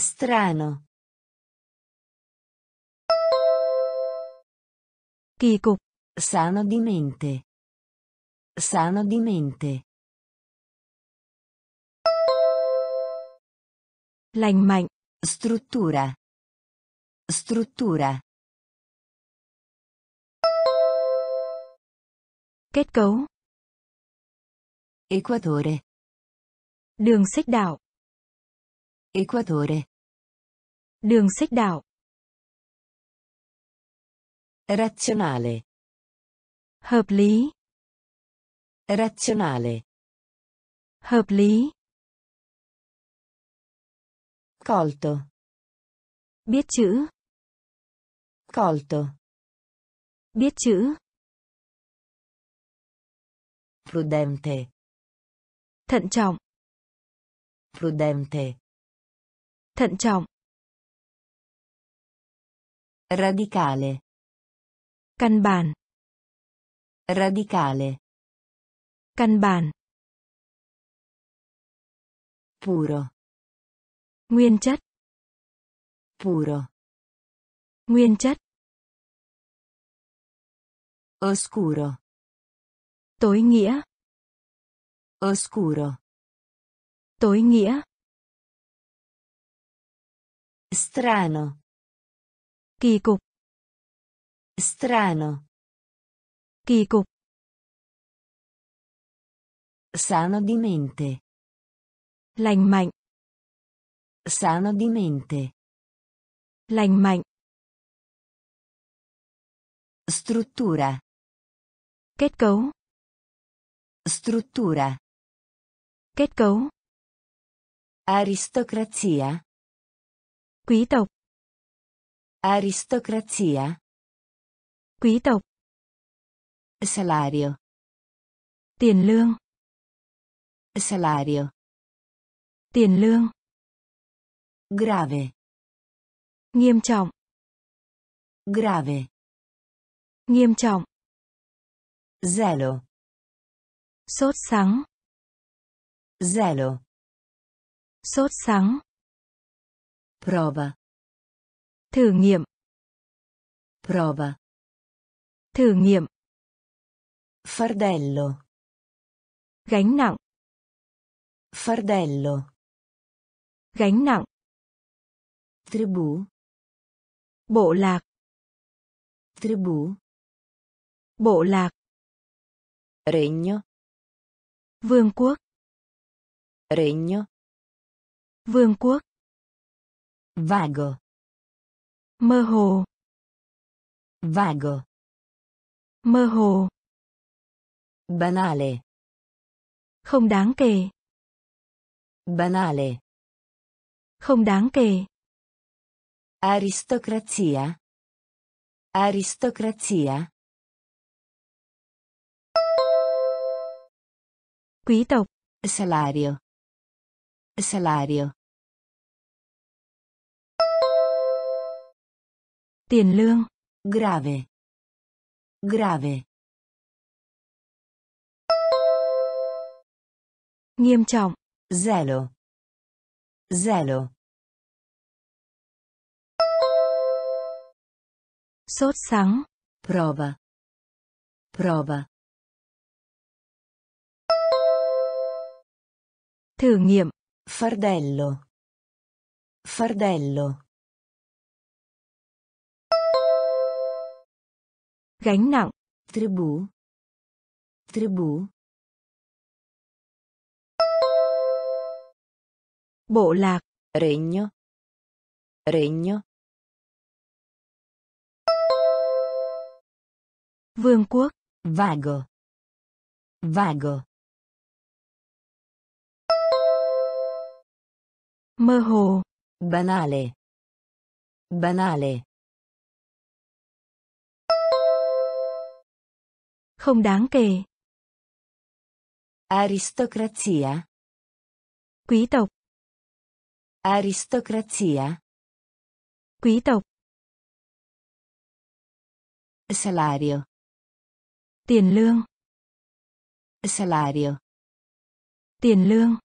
Strano. Kỳ cục. Sano di mente. Sano di mente. Lành mạnh. Struttura. Struttura. Kết cấu. Equatore. Đường xích đạo. Equatore. Đường xích đạo. Razionale. Hợp lý. Razionale. Hợp lý. Colto. Biết chữ. Colto. Biết chữ. Prudente. Thận trọng. Prudente. Thận trọng. Radicale. Căn bản. Radicale. Căn bản. Puro. Nguyên chất. Puro. Nguyên chất. Oscuro. Tối nghĩa. Oscuro. Tối nghĩa. Strano. Kỳ cục. Strano. Kỳ cục. Sano di mente. Lành mạnh. Sano di mente. Lành mạnh. Struttura. Kết cấu. Struttura. Kết cấu. Aristocrazia. Quý tộc. Aristocrazia. Quý tộc. Salario. Tiền lương. Salario. Tiền lương. Grave. Nghiêm trọng. Grave. Nghiêm trọng. Zelo. Sốt sắng. Zelo. Sốt sắng. Prova. Thử nghiệm. Prova. Thử nghiệm. Fardello. Gánh nặng. Fardello. Gánh nặng. Tribù. Bộ lạc. Tribù. Bộ lạc. Regno. Vương quốc. Regno. Vương quốc. Vago. Mơ hồ. Vago. Mơ hồ. Banale. Không đáng kể. Banale. Không đáng kể. Aristocrazia. Aristocrazia. Quý tộc. Salario. Salario. Tiền lương. Grave. Grave. Nghiêm trọng. Zelo. Zelo. Sốt sắng. Prova. Prova. Thử nghiệm. Fardello. Fardello. Gánh nặng. Tribù. Tribù. Bộ lạc. Regno. Regno. Vương quốc. Vago. Vago. Mơ hồ. Banale. Banale. Không đáng kể. Aristocrazia. Quý tộc. Aristocrazia. Quý tộc. Salario. Tiền lương. Salario. Tiền lương.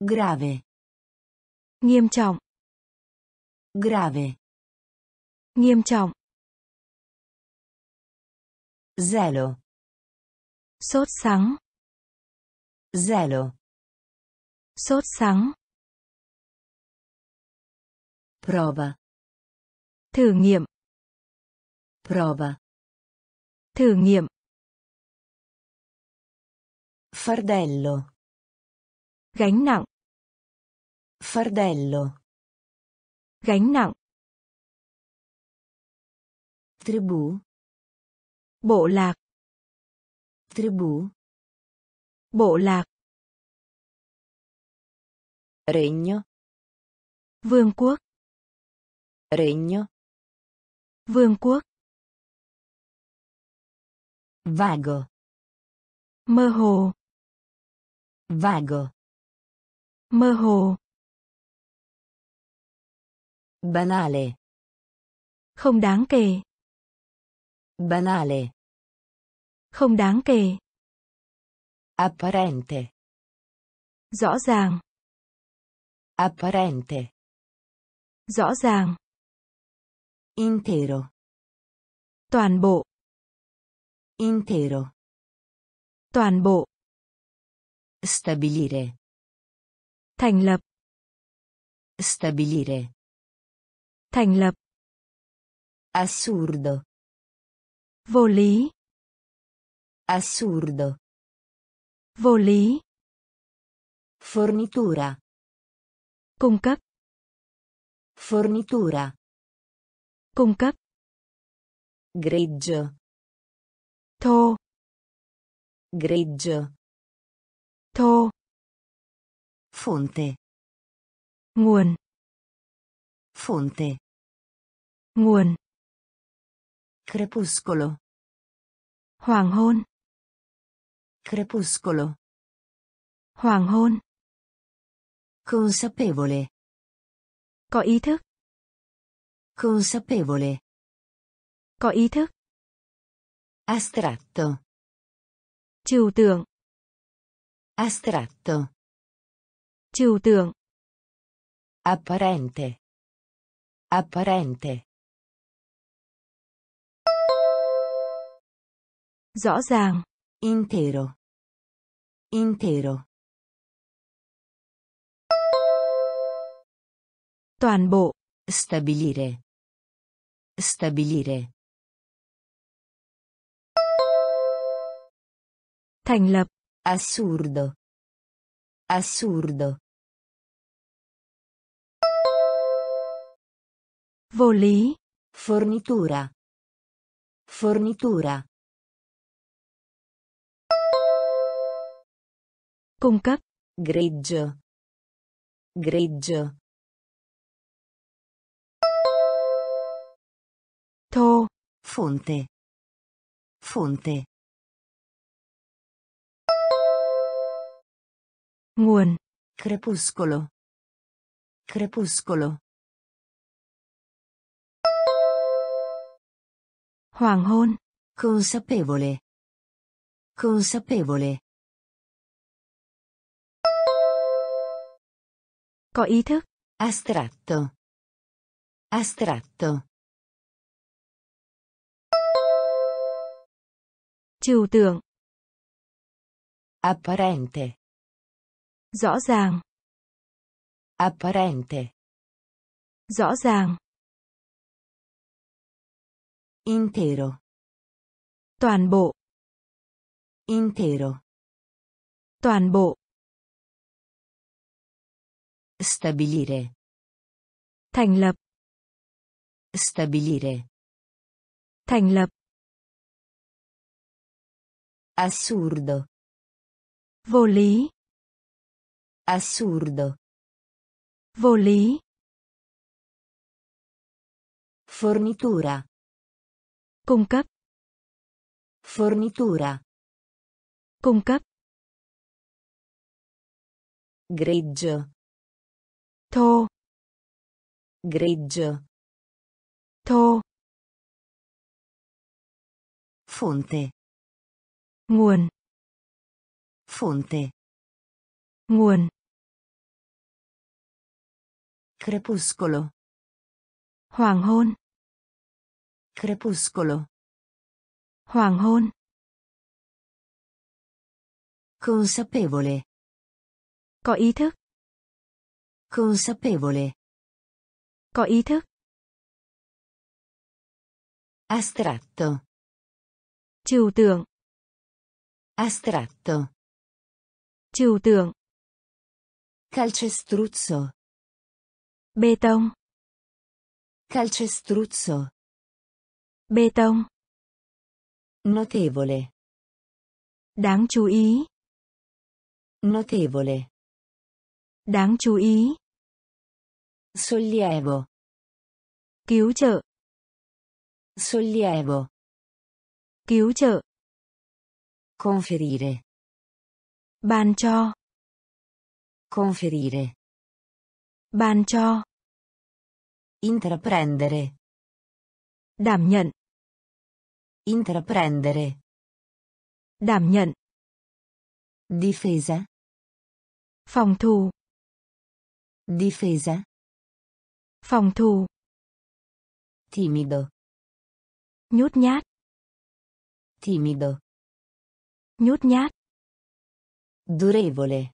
Grave. Nghiêm trọng. Grave. Nghiêm trọng. Zelo. Sốt sắng. Zelo. Sốt sắng. Prova. Thử nghiệm. Prova. Thử nghiệm. Fardello. Gánh nặng. Fardello. Gánh nặng. Tribù. Bộ lạc. Tribù. Bộ lạc. Regno. Vương quốc. Regno. Vương quốc. Vago. Mơ hồ. Vago. Mơ hồ. Banale. Không đáng kể. Banale. Không đáng kể. Apparente. Rõ ràng. Apparente. Rõ ràng. Intero. Toàn bộ. Intero. Toàn bộ. Stabilire. Thành lập. Stabilire. Thành lập. Assurdo. Vô lý. Assurdo. Vô lý. Fornitura. Cung cấp. Fornitura. Cung cấp. Greggio. Thô. Greggio. Thô. Fonte. Nguồn. Fonte. Nguồn. Crepuscolo. Hoàng hôn. Crepuscolo. Hoàng hôn. Consapevole. Có ý thức. Consapevole. Có ý thức. Astratto. Trừu tượng. Astratto. Trừu tượng. Apparente. Apparente. Rõ ràng. Intero. Intero. Toàn bộ. Stabilire. Stabilire. Thành. Assurdo. Assurdo. Vô lý. Fornitura. Fornitura. Cung cấp. Greggio. Greggio. Thô. Fonte. Fonte. Nguồn. Crepuscolo. Crepuscolo. Hoàng hôn. Consapevole. Consapevole. Có ý thức. Astratto. Astratto. Trừu tượng. Apparente. Rõ ràng. Apparente. Rõ ràng. Intero. Toàn bộ. Intero. Toàn bộ. Stabilire. Thành lập. Stabilire. Thành lập. Assurdo. Vô lý. Assurdo. Vô lý. Fornitura. Cung cấp. Fornitura. Cung cấp. Greggio. Thô. Greggio. Thô. Fonte. Nguồn. Fonte. Nguồn. Crepuscolo. Hoàng hôn. Crepuscolo. Hoàng hôn. Consapevole. Có ý thức. Consapevole. Có ý thức. Astratto. Trừu tượng. Astratto. Trừu tượng. Calcestruzzo. Bê tông. Calcestruzzo. Bê tông. Notevole. Đáng chú ý. Notevole. Đáng chú ý. Sollievo. Cứu trợ. Sollievo. Cứu trợ. Conferire. Ban cho. Conferire. Ban cho. Intraprendere. Đảm nhận. Intraprendere. Đảm nhận. Difesa. Phòng thủ. Difesa. Phòng thủ. Timido. Nhút nhát. Timido. Nhút nhát. Durevole.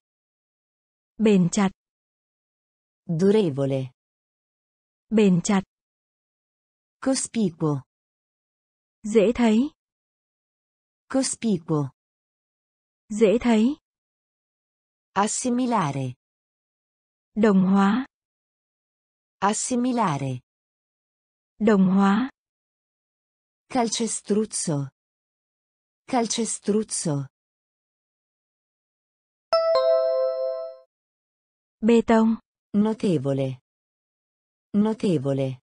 Bền chặt. Durevole. Bền chặt. Cospicuo. Dễ thấy. Cospicuo. Dễ thấy. Assimilare. Đồng hóa. Assimilare. Đồng hóa. Calcestruzzo. Calcestruzzo. Bê tông. Notevole. Notevole.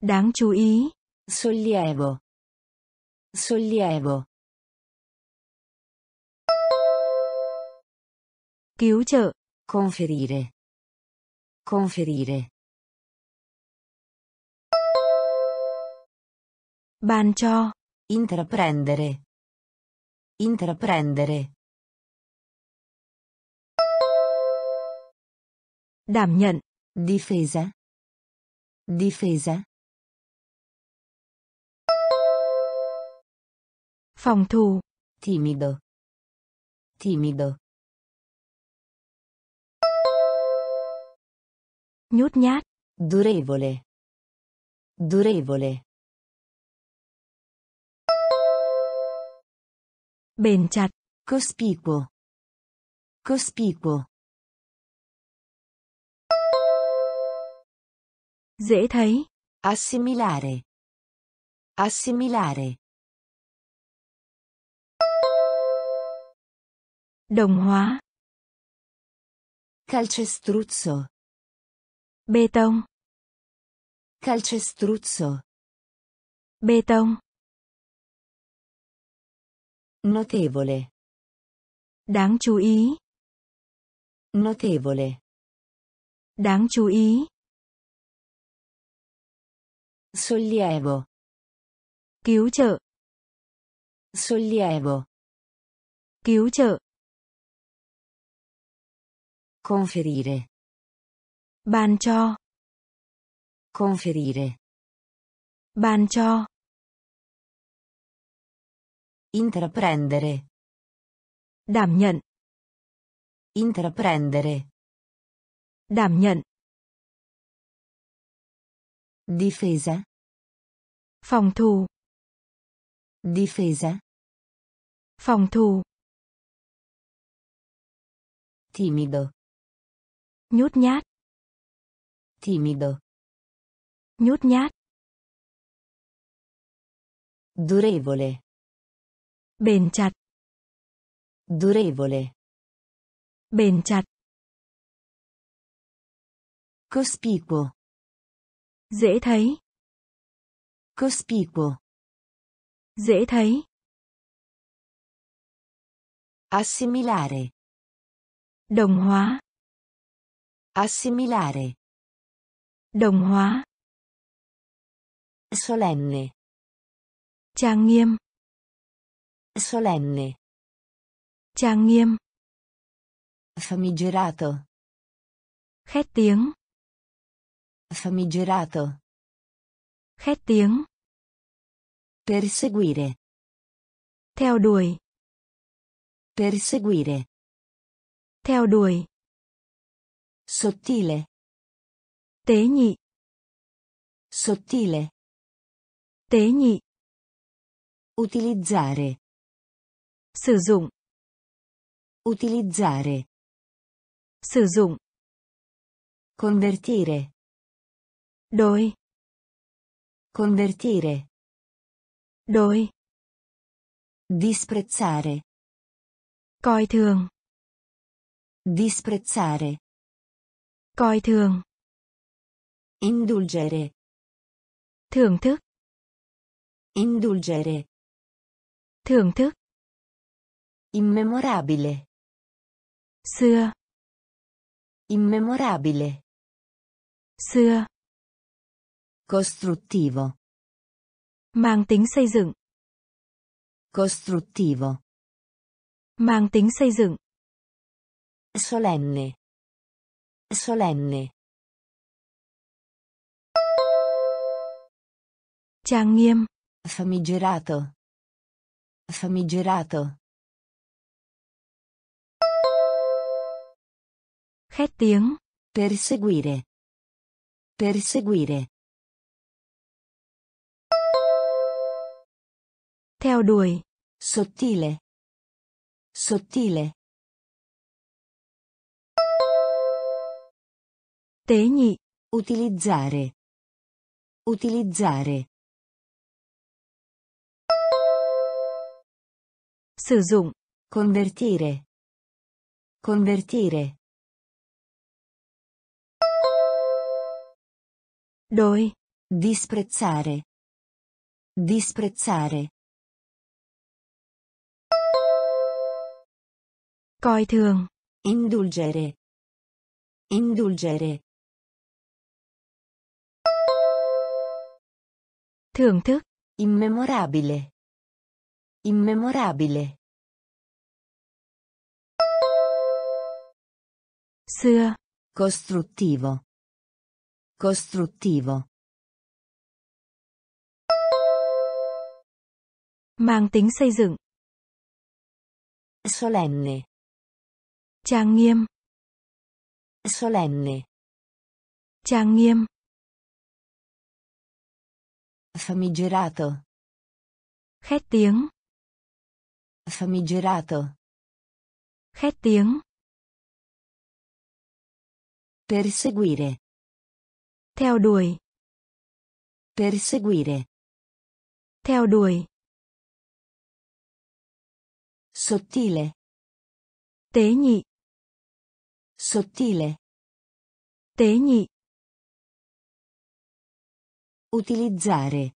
Đáng chú ý. Sollievo. Sollievo. Cứu trợ. Conferire. Conferire. Ban cho. Intraprendere. Intraprendere. Đảm nhận. Difesa. Difesa. Phòng thủ. Timido. Timido. Nhút nhát. Durevole. Durevole. Bền chặt. Cospicuo. Cospicuo. Dễ thấy. Assimilare. Assimilare. Đồng hóa. Calcestruzzo. Bê tông. Calcestruzzo. Bê tông. Notevole. Đáng chú ý. Notevole. Đáng chú ý. Sollievo. Cứu trợ. Sollievo. Cứu trợ. Conferire. Ban cho. Conferire. Ban cho. Intraprendere. Đảm nhận. Intraprendere. Đảm nhận. Difesa. Phòng thủ. Difesa. Phòng thủ. Timido. Nhút nhát. Timido. Nhút nhát. Durevole. Bền chặt. Durevole. Bền chặt. Cospicuo. Dễ thấy. Cospicuo. Dễ thấy. Assimilare. Đồng hóa. Assimilare. Đồng hóa. Solenne. Trang nghiêm. Solenne. Trang nghiêm. Famigerato. Khét tiếng. Famigerato. Khét tiếng. Perseguire. Theo đuổi. Perseguire. Theo đuổi. Sottile. Tế nhị. Sottile. Tế nhị. Utilizzare. Sử dụng. Utilizzare. Sử dụng. Convertire. Đối. Convertire. Đối. Disprezzare. Coi thường. Disprezzare. Coi thường. Indulgere. Thưởng thức. Indulgere. Thưởng thức. Immemorabile. Xưa. Immemorabile. Xưa. Costruttivo. Mang tính xây dựng. Costruttivo. Mang tính xây dựng. Solenne. Solenne. Trang nghiêm. Famigerato. Famigerato. Khét tiếng. Perseguire. Perseguire. Theo đuổi. Sottile. Sottile. Tế nhị. Utilizzare. Utilizzare. Sử dụng. Convertire. Convertire. Đối. Disprezzare. Disprezzare. Coi thường. Indulgere. Indulgere. Thưởng thức. Immemorabile. Immemorabile. Xưa. Costruttivo. Costruttivo. Mang tính xây dựng. Solenne. Trang nghiêm. Solenne. Trang nghiêm. Famigerato. Khét tiếng. Famigerato. Khét tiếng. Perseguire. Theo đuổi. Perseguire. Theo đuổi. Sottile. Tế nhị. Sottile. Tế nhị. Utilizzare.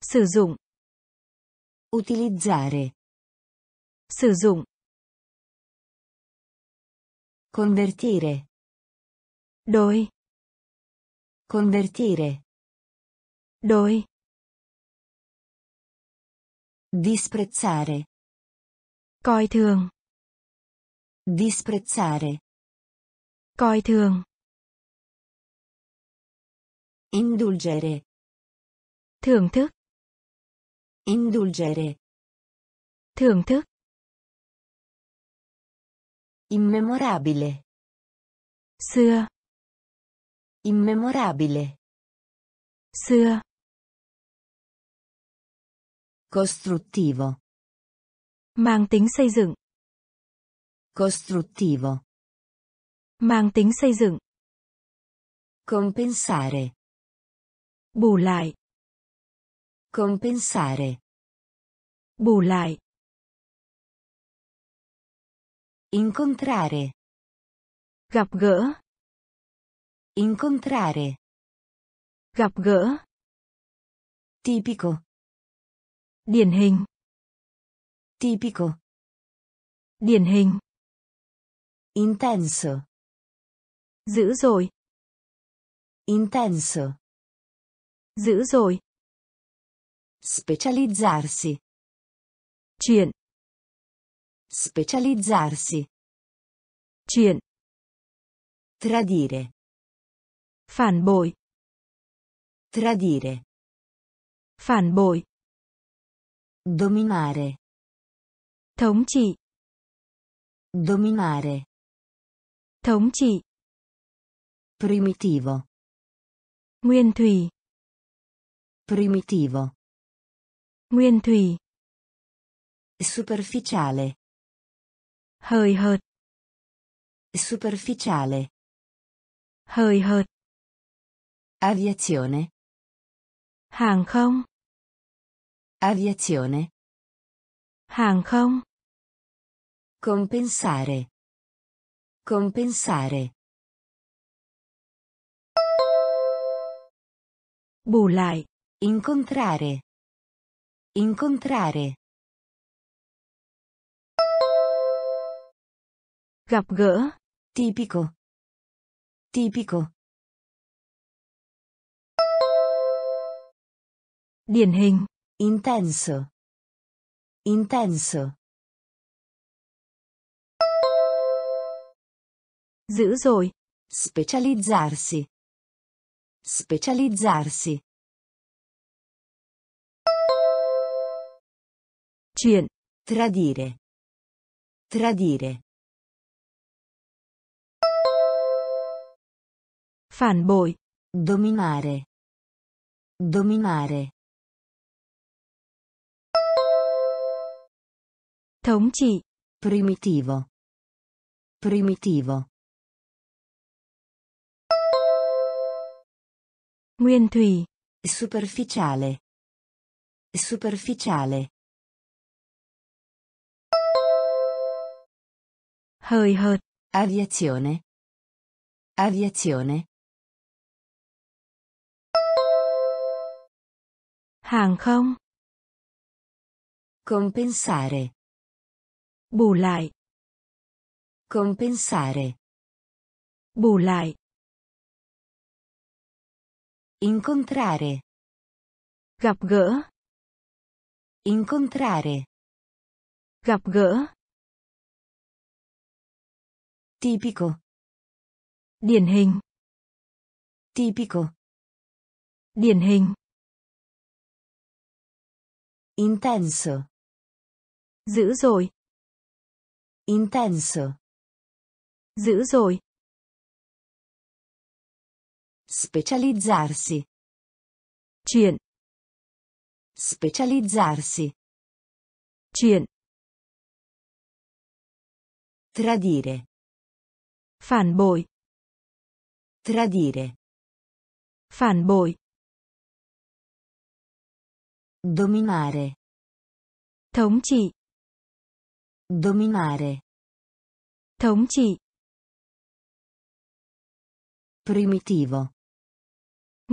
Sử dụng. Utilizzare. Sử dụng. Convertire. Đối. Convertire. Đối. Disprezzare. Coi thường. Disprezzare. Coi thường. Indulgere. Thưởng thức. Indulgere. Thưởng thức. Immemorabile. Xưa. Immemorabile. Xưa. Costruttivo. Mang tính xây dựng. Costruttivo. Mang tính xây dựng. Compensare. Bù lại. Compensare. Bù lại. Incontrare. Gặp gỡ. Incontrare. Gặp gỡ. Tipico. Điển hình. Tipico. Điển hình. Intenso. Dữ dội. Intenso. Dữ dội. Specializzarsi. Chuyện. Specializzarsi. Chuyện. Tradire. Phản bội. Tradire. Phản bội. Dominare. Thống trị. Dominare. Thống trị. Primitivo. Nguyên thủy. Primitivo. Nguyên thủy. Superficiale. Hời hợt. Superficiale. Hời hợt. Aviazione. Hàng không. Aviazione. Hàng không. Compensare. Compensare. Bù lại. Incontrare. Incontrare. Gặp gỡ. Tipico. Tipico. Điển hình. Intenso. Intenso. Dữ dội. Specializzarsi. Specializzarsi. Chuyện. Tradire. Tradire. Bội. Dominare. Dominare. Thống trị. Primitivo. Primitivo. Nguyên thủy. Superficiale. Superficiale. Hời hợt. Aviazione. Aviazione. Hàng không. Compensare. Bù lại. Compensare. Bù lại. Incontrare. Gặp gỡ. Incontrare. Gặp gỡ. Tipico. Điển hình. Tipico. Điển hình. Intenso. Dữ dội. Intenso. Dữ dội. Specializzarsi. Chuyện. Specializzarsi. Chuyện. Tradire. Bội. Tradire. Bội. Dominare. Thống trị. Dominare. Thống trị. Primitivo.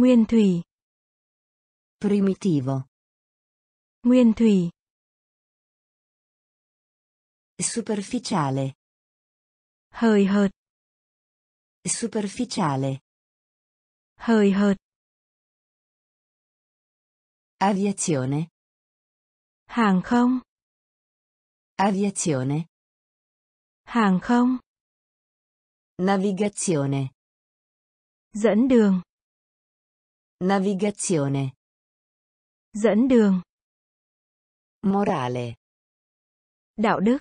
Nguyên thủy. Primitivo. Nguyên thủy. Superficiale. hời hợt, Superficiale. hời hợt, Aviazione. hàng không, Aviazione. hàng không, Navigazione. dẫn đường, Navigazione. dẫn đường, Morale. đạo đức,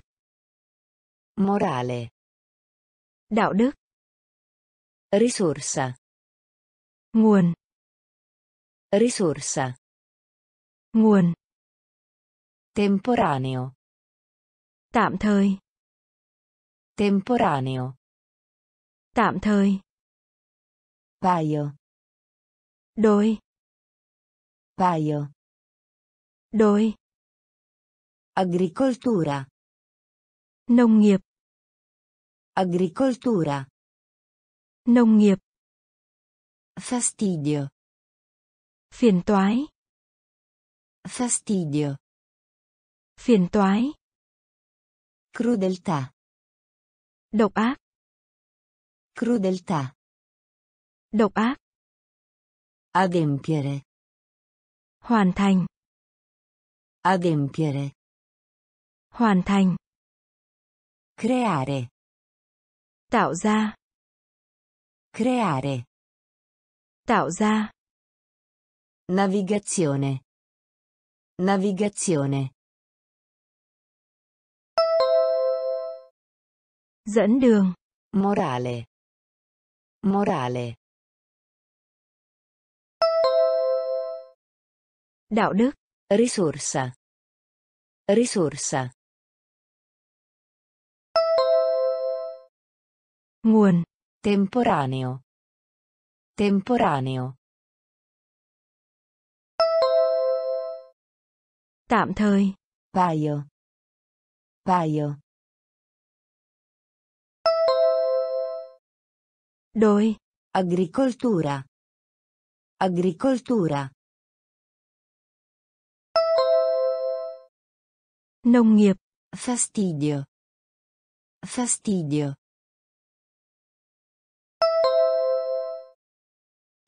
Morale. đạo đức, Risorsa. nguồn, Risorsa. nguồn, Temporaneo. tạm thời, Temporaneo. tạm thời, Paio. Đôi, Paio. đôi, Agricoltura. nông nghiệp, Agricoltura. nông nghiệp, Fastidio. phiền toái, Fastidio. phiền toái, Crudeltà. độc ác, Crudeltà. độc ác, Adempiere. hoàn thành, Adempiere. hoàn thành, Creare. tạo ra, Creare. tạo ra, Navigazione. Navigazione. dẫn đường, Morale. Morale. Đạo đức, Risorsa. Risorsa. nguồn, Temporaneo. Temporaneo. tạm thời, Paio. Paio. đôi, Agricoltura. Agricoltura. Nông nghiệp, Fastidio. Fastidio.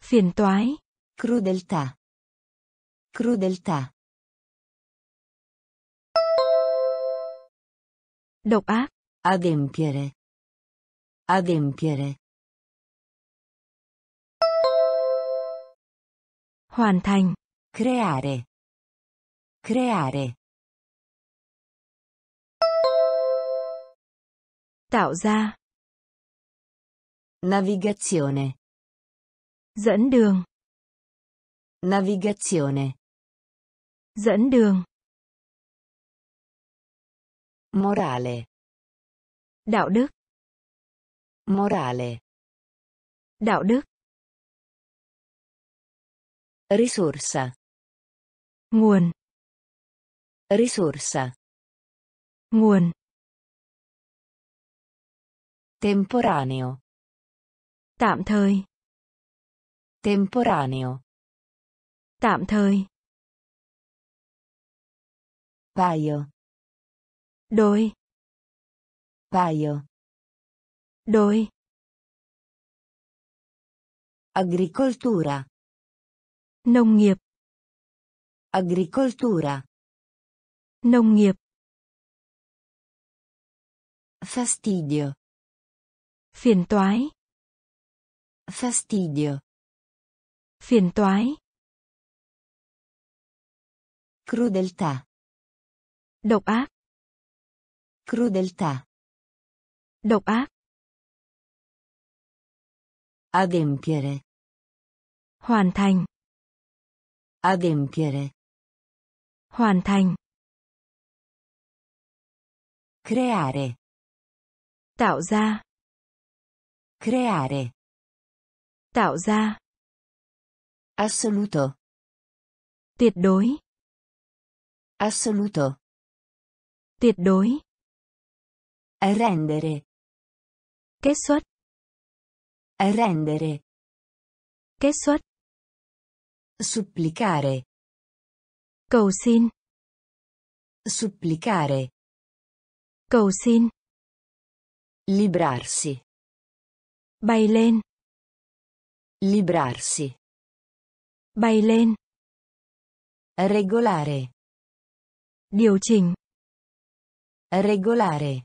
phiền toái, Crudeltà. Crudeltà. độc ác, Adempiere. Adempiere. hoàn thành, Creare. Creare. Tạo ra, Navigazione. dẫn đường, Navigazione. dẫn đường, Morale. đạo đức, Morale. đạo đức, Risorsa. nguồn, Risorsa. nguồn, Temporaneo. tạm thời, Temporaneo. tạm thời, Paio. đôi, Paio. đôi, Agricoltura. nông nghiệp, Agricoltura. nông nghiệp, Fastidio. Phiền toái, Fastidio. phiền toái, Crudeltà. độc ác, Crudeltà. độc ác, Adempiere. hoàn thành, Adempiere. hoàn thành, Creare. tạo ra, Creare. tạo ra, Assoluto. tuyệt đối, Assoluto. tuyệt đối, Rendere. kết xuất, Rendere. kết xuất, Supplicare. cầu xin, Supplicare. Cầu xin. Librarsi. Bay lên. Librarsi. Bay lên. Regolare. Điều chỉnh. Regolare.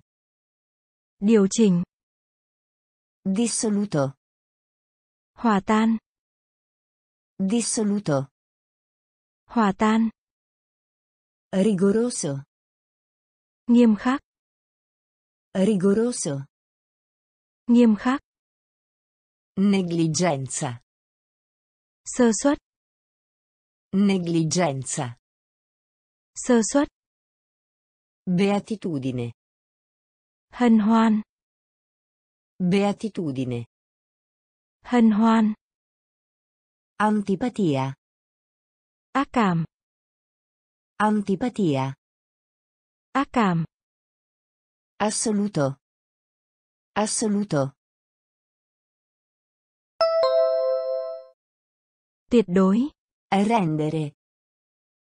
Điều chỉnh. Dissoluto. Hòa tan. Dissoluto. Hòa tan. Rigoroso. Nghiêm khắc. Rigoroso. Nghiêm khắc. Negligenza. Sơ suất. Negligenza. Sơ suất. Beatitudine. Hân hoan. Beatitudine. Hân hoan. Antipatia. Ác cảm. Antipatia. Ác cảm. Assoluto. Assoluto. Tuyệt đối. Rendere.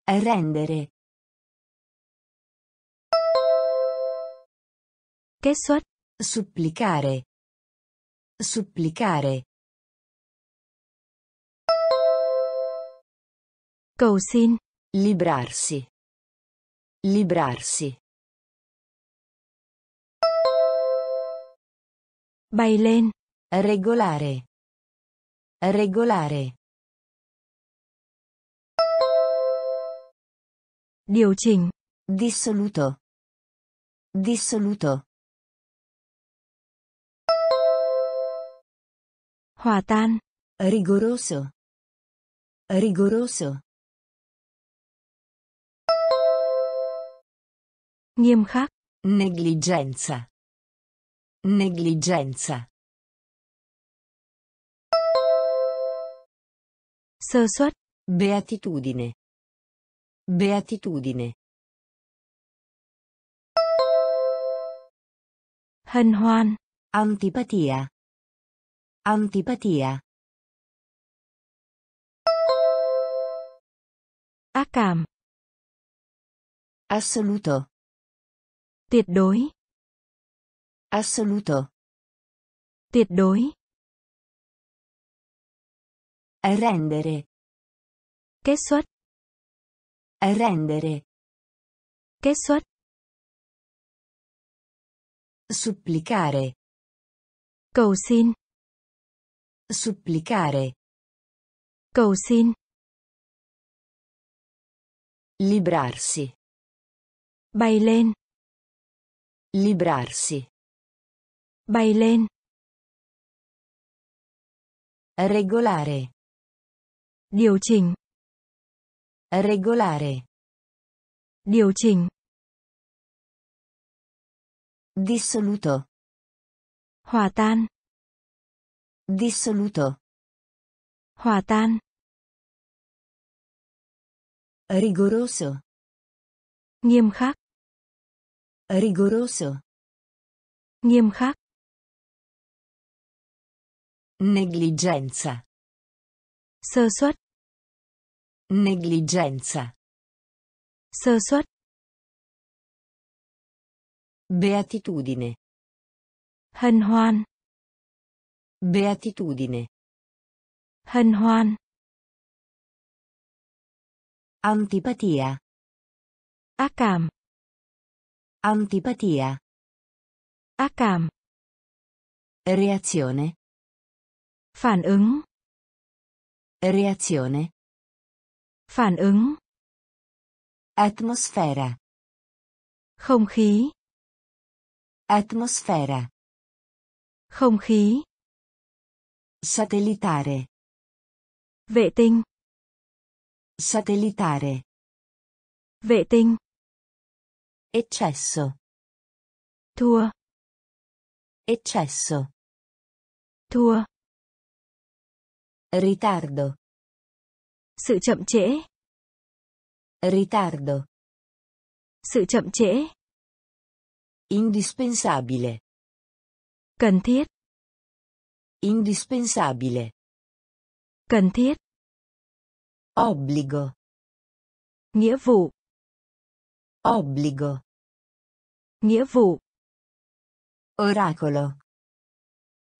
Rendere. Kết xuất. Supplicare. Supplicare. Cầu xin. Librarsi. Librarsi. Bay lên. Regolare. Regolare. Điều chỉnh. Dissoluto. Dissoluto. Hòa tan. Rigoroso. Rigoroso. Nghiêm khắc. Negligenza. Negligenza. Sơ suất. Beatitudine. Beatitudine. Hân hoan. Antipatia. Antipatia. Ác cảm. Assoluto. Tuyệt đối. Assoluto. Tuyệt đối. Rendere. Kết xuất. Rendere. Kết. Supplicare. Cầu xin. Supplicare. Cầu xin. Librarsi. Bay lên. Librarsi. Bay lên. Regolare. Điều chỉnh. Regolare. Điều chỉnh. Dissoluto. Hòa tan. Dissoluto. Hòa tan. Rigoroso. Nghiêm khắc. Rigoroso. Nghiêm khắc. Negligenza. Sơ suất. Negligenza. Sơ suất. Beatitudine. Hân hoan. Beatitudine. Hân hoan. Antipatia. Ác cảm. Antipatia. Ác cảm. Reazione. Phản ứng. Reazione. Phản ứng. Atmosfera. Không khí. Atmosfera. Không khí. Satellitare. Vệ tinh. Satellitare. Vệ tinh. Eccesso. Thua. Eccesso. Thua. Ritardo. Sự chậm trễ. Ritardo. Sự chậm trễ. Indispensabile. Cần thiết. Indispensabile. Cần thiết. Obbligo. Nghĩa vụ. Obbligo. Nghĩa vụ. Oracolo.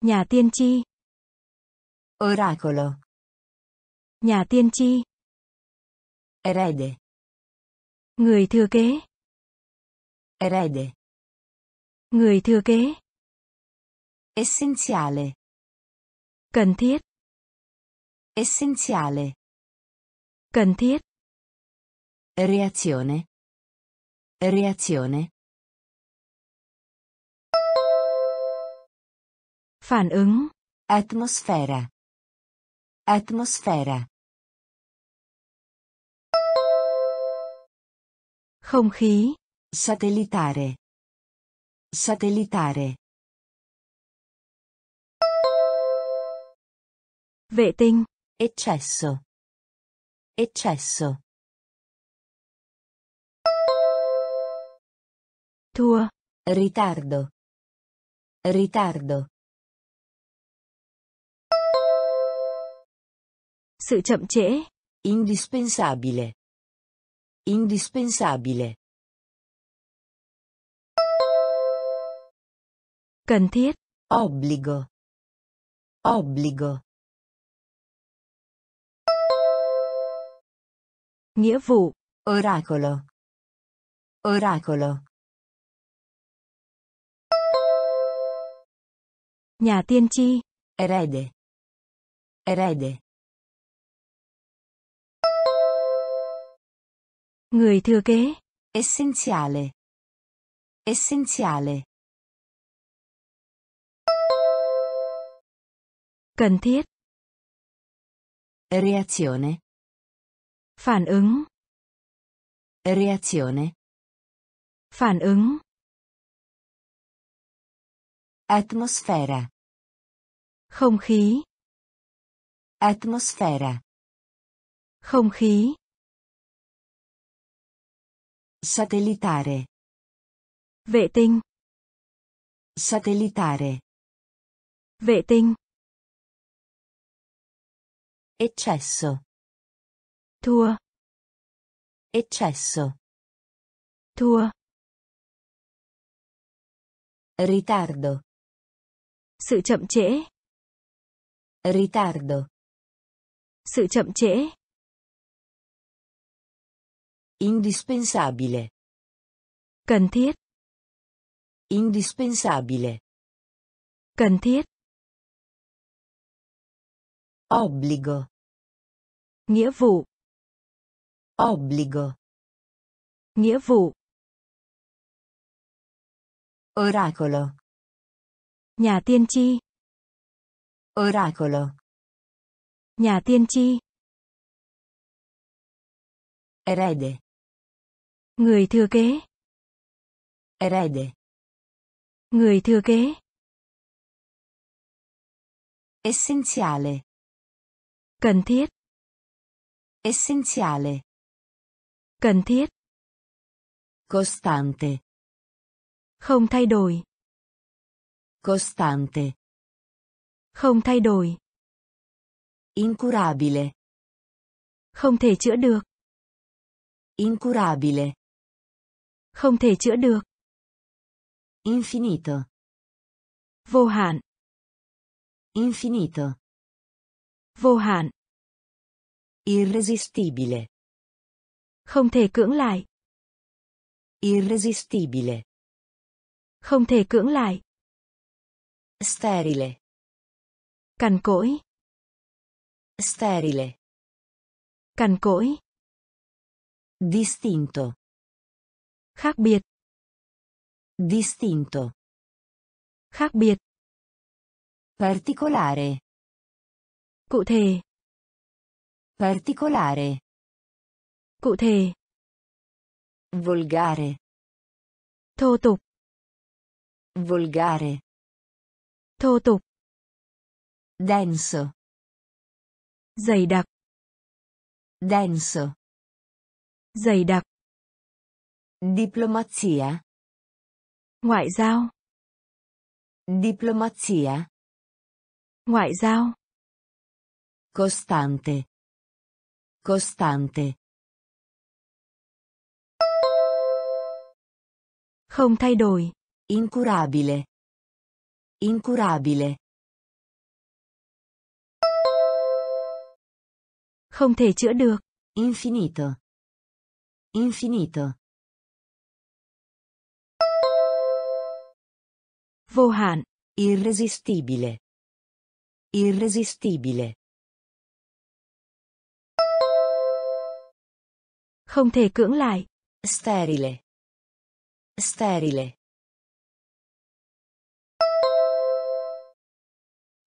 Nhà tiên tri. Oracolo. Nhà tiên tri. Erede. Người thừa kế. Erede. Người thừa kế. Essenziale. Cần thiết. Essenziale. Cần thiết. Reazione. Reazione. Phản ứng. Atmosfera. Atmosfera. Không khí. Satellitare. Satellitare. Vệ tinh. Eccesso. Eccesso. Thua. Ritardo. Ritardo. Sự chậm trễ. Indispensabile. Indispensabile. Cần thiết. Obbligo. Obbligo. Nghĩa vụ. Oracolo. Oracolo. Nhà tiên tri. Erede. Erede. Người thừa kế. Essenziale. Essenziale. Cần thiết. Reazione. Phản ứng. Reazione. Phản ứng. Atmosfera. Không khí. Atmosfera. Không khí. Satellitare. Vệ tinh. Satellitare. Vệ tinh. Eccesso. Thua. Eccesso. Thua. Ritardo. Sự chậm trễ. Ritardo. Sự chậm trễ. Indispensabile. Cần thiết. Indispensabile. Cần thiết. Obbligo. Nghĩa vụ. Obbligo. Nghĩa vụ. Oracolo. Nhà tiên tri. Oracolo. Nhà tiên tri. Erede. Người thừa kế. Erede. Người thừa kế. Essenziale. Cần thiết. Essenziale. Cần thiết. Costante. Không thay đổi. Costante. Không thay đổi. Incurabile. Không thể chữa được. Incurabile. Không thể chữa được. Infinito. Vô hạn. Infinito. Vô hạn. Irresistibile. Không thể cưỡng lại. Irresistibile. Không thể cưỡng lại. Sterile. Cằn cỗi. Sterile. Cằn cỗi. Distinto. Khác biệt. Distinto. Khác biệt. Particolare. Cụ thể. Particolare. Cụ thể. Volgare. Thô tục. Volgare. Thô tục. Denso. Dày đặc. Denso. Dày đặc. Diplomazia. Ngoại giao. Diplomazia. Ngoại giao. Costante. Costante. Không thay đổi. Incurabile. Incurabile. Không thể chữa được. Infinito. Infinito. Vô hạn. Irresistibile. Irresistibile. Không thể cưỡng lại. Sterile. Sterile.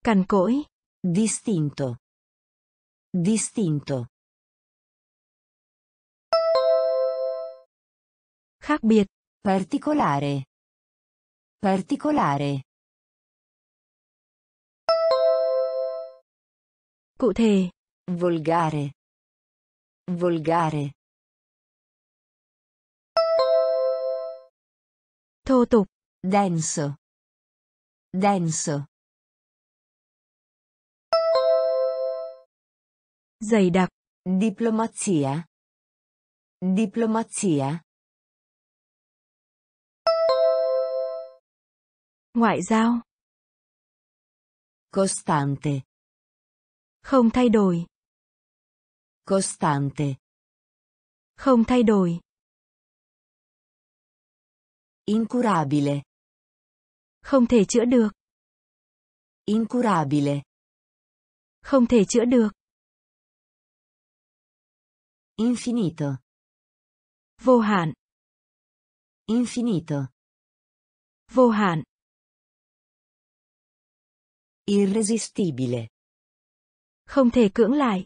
Cằn cỗi. Distinto. Distinto. Khác biệt. Particolare. Particolare. Cụ thể. Volgare. Volgare. Thô tục. Denso. Denso. Dày đặc. Diplomazia. Diplomazia. Ngoại giao. Costante. Không thay đổi. Costante. Không thay đổi. Incurabile. Không thể chữa được. Incurabile. Không thể chữa được. Infinito. Vô hạn. Infinito. Vô hạn. Irresistibile. Không thể cưỡng lại.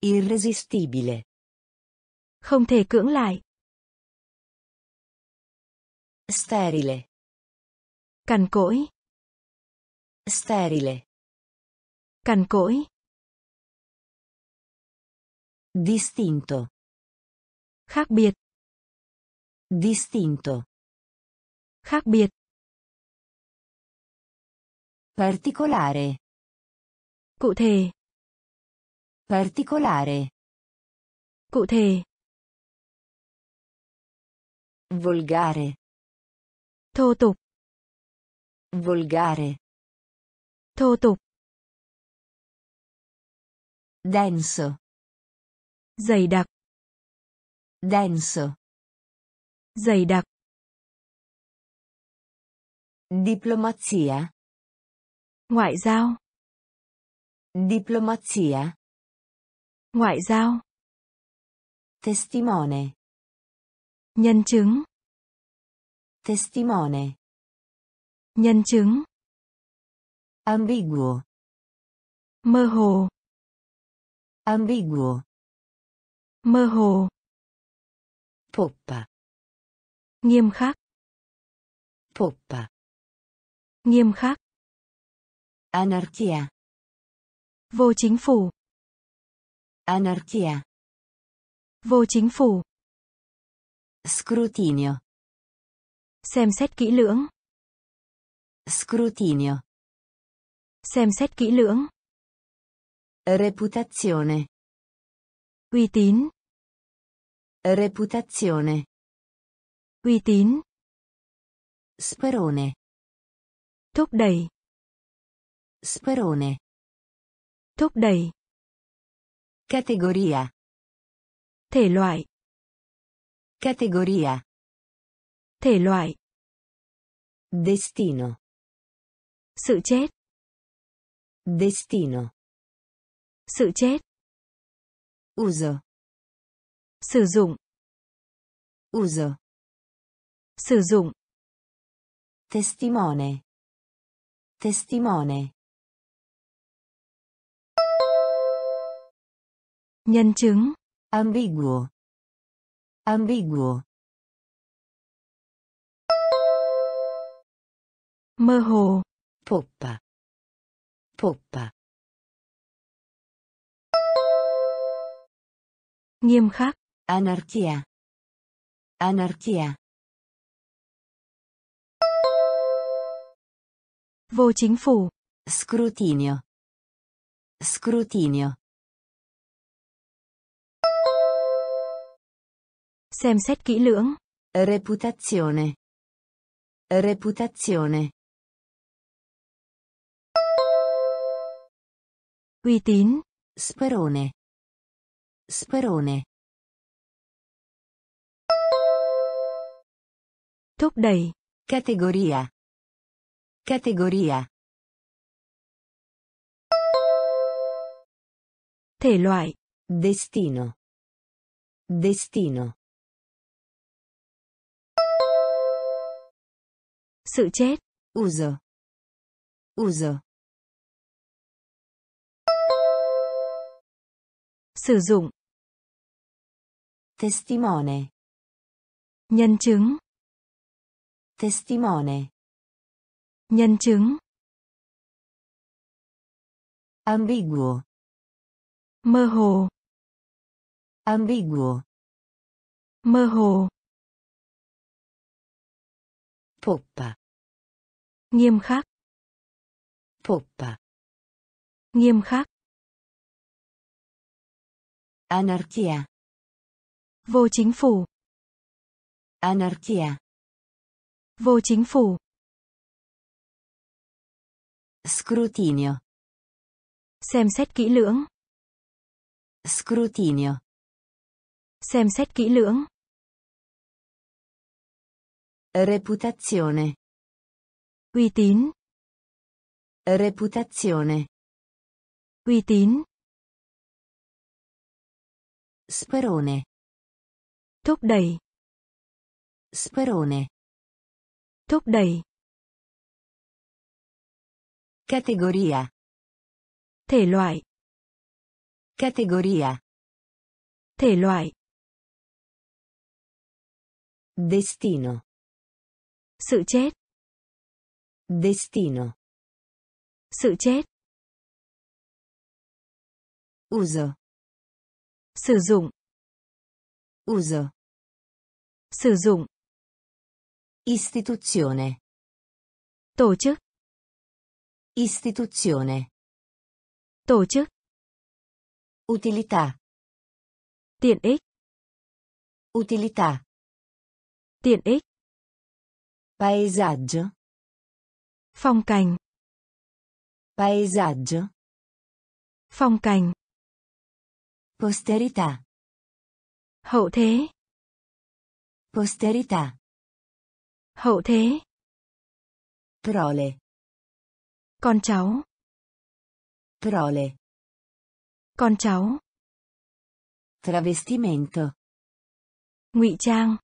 Irresistibile. Không thể cưỡng lại. Sterile. Cằn cỗi. Sterile. Cằn cỗi. Distinto. Khác biệt. Distinto. Khác biệt. Particolare. Cụ thể. Particolare. Cụ thể. Volgare. Thô tục. Volgare. Thô tục. Denso. Dày đặc. Denso. Dày đặc. Diplomazia. Ngoại giao. Diplomazia. Ngoại giao. Testimone. Nhân chứng. Testimone. Nhân chứng. Ambiguo. Mơ hồ. Ambiguo. Mơ hồ. Poppa. Nghiêm khắc. Poppa. Nghiêm khắc. Anarchia. Vô chính phủ. Anarchia. Vô chính phủ. Scrutinio. Xem xét kỹ lưỡng. Scrutinio. Xem xét kỹ lưỡng. Reputazione. Uy tín. Reputazione. Uy tín. Sperone. Thúc đẩy. Sperone. Thúc đẩy. Categoria. Thể loại. Categoria. Thể loại. Destino. Sự chết. Destino. Sự chết. Uso. Sử dụng. Uso. Sử dụng. Testimone. Testimone. Nhân chứng. Ambiguo. Ambiguo. Mơ hồ. Poppa. Poppa. Nghiêm khắc. Anarchia. Anarchia. Vô chính phủ. Scrutinio. Scrutinio. Xem xét kỹ lưỡng. Reputazione. Reputazione. Uy tín. Sperone. Sperone. Thúc đẩy. Categoria. Categoria. Thể loại. Destino. Destino. Sự chết. Uso. Uso. Sử dụng. Testimone. Nhân chứng. Testimone. Nhân chứng. Ambiguo. Mơ hồ. Ambiguo. Mơ hồ. Poppa. Nghiêm khắc. Poppa. Nghiêm khắc. Anarchia. Vô chính phủ. Anarchia. Vô chính phủ. Scrutinio. Xem xét kỹ lưỡng. Scrutinio. Xem xét kỹ lưỡng. Reputazione. Uy tín. Reputazione. Uy tín. Sperone. Thúc đẩy. Sperone. Thúc đẩy. Categoria. Thể loại. Categoria. Thể loại. Destino. Sự chết. Destino. Sự chết. Uso. Sử dụng. Uso. Sử dụng. Istituzione. Tổ chức. Istituzione. Tổ chức. Utilità. Tiện ích. Utilità. Tiện ích. Paesaggio. Phong cảnh. Paesaggio. Phong cảnh. Posterità. Hậu thế. Posterità. Hậu thế. Prole. Con cháu. Prole. Con cháu. Travestimento. Ngụy trang.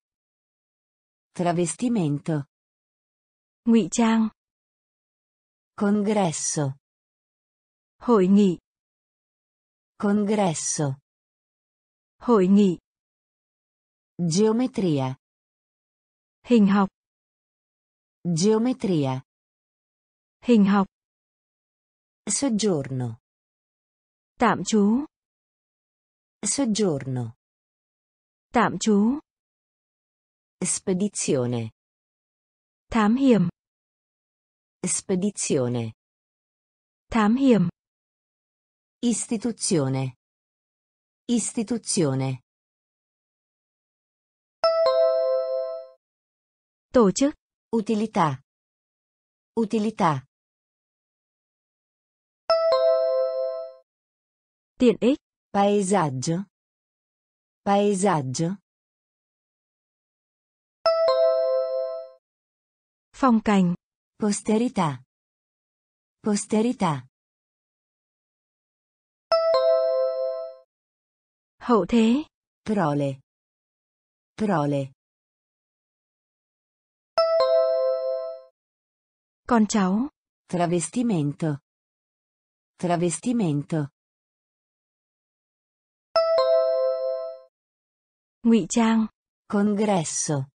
Travestimento. Ngụy trang. Congresso. Hội nghị. Congresso. Hội nghị. Geometria. Hình học. Geometria. Hình học. Soggiorno. Tạm trú. Soggiorno. Tạm trú. Spedizione. Thám hiểm. Spedizione. Thám hiểm. Istituzione. Istituzione. Tổ chức. Utilità. Utilità. Tiện ích. Paesaggio. Paesaggio. Phong cảnh. Posterità. Posterità. Hậu thế. Prole. Prole. Con cháu. Travestimento. Travestimento. Ngụy trang. Congresso.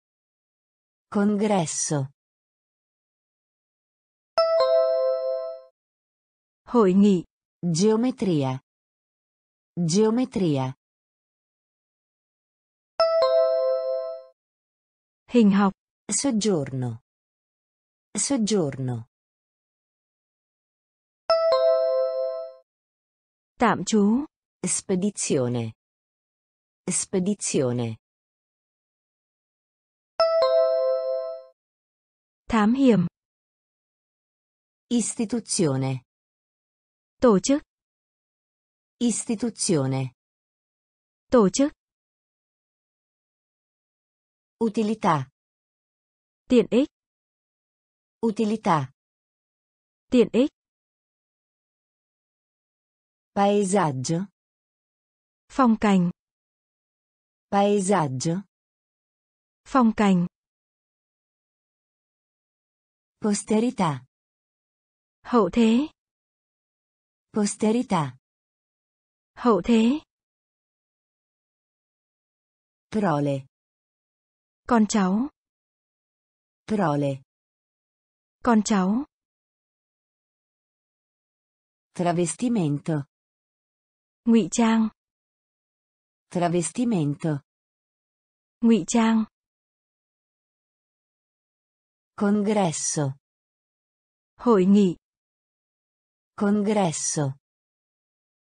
Congresso. Hội nghị. Geometria. Geometria. Hình học. Soggiorno. Soggiorno. Tạm trú. Spedizione. Spedizione. Thám hiểm. Istituzione. Tổ chức. Istituzione. Tổ chức. Utilità. Tiện ích. Utilità. Tiện ích. Paesaggio. Phong cảnh. Paesaggio. Phong cảnh. Posterità. Hậu thế. Posterità. Hậu thế. Prole. Con cháu. Prole. Con cháu. Travestimento. Ngụy trang. Travestimento. Ngụy trang. Congresso. Hội nghị. Congresso.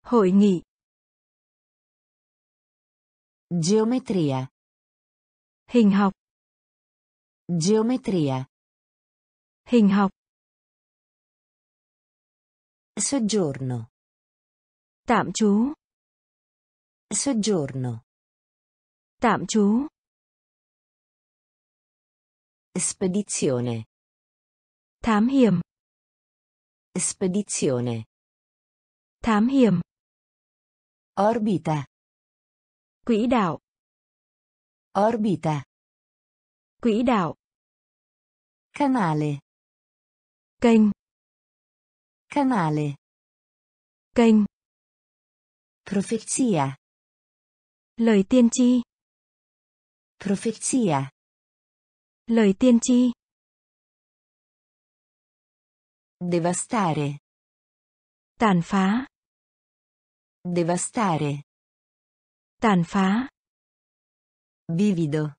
Hội nghị. Geometria. Hình học. Geometria. Hình học. Soggiorno. Tạm trú. Soggiorno. Tạm trú. Spedizione. Thám hiểm. Spedizione. Thám hiểm. Orbita. Quỹ đạo. Orbita. Quỹ đạo. Canale. Kênh. Canale. Kênh. Profezia. Lời tiên tri. Profezia. Lời tiên tri. Devastare. Tàn phá. Devastare. Tàn phá. Vivido.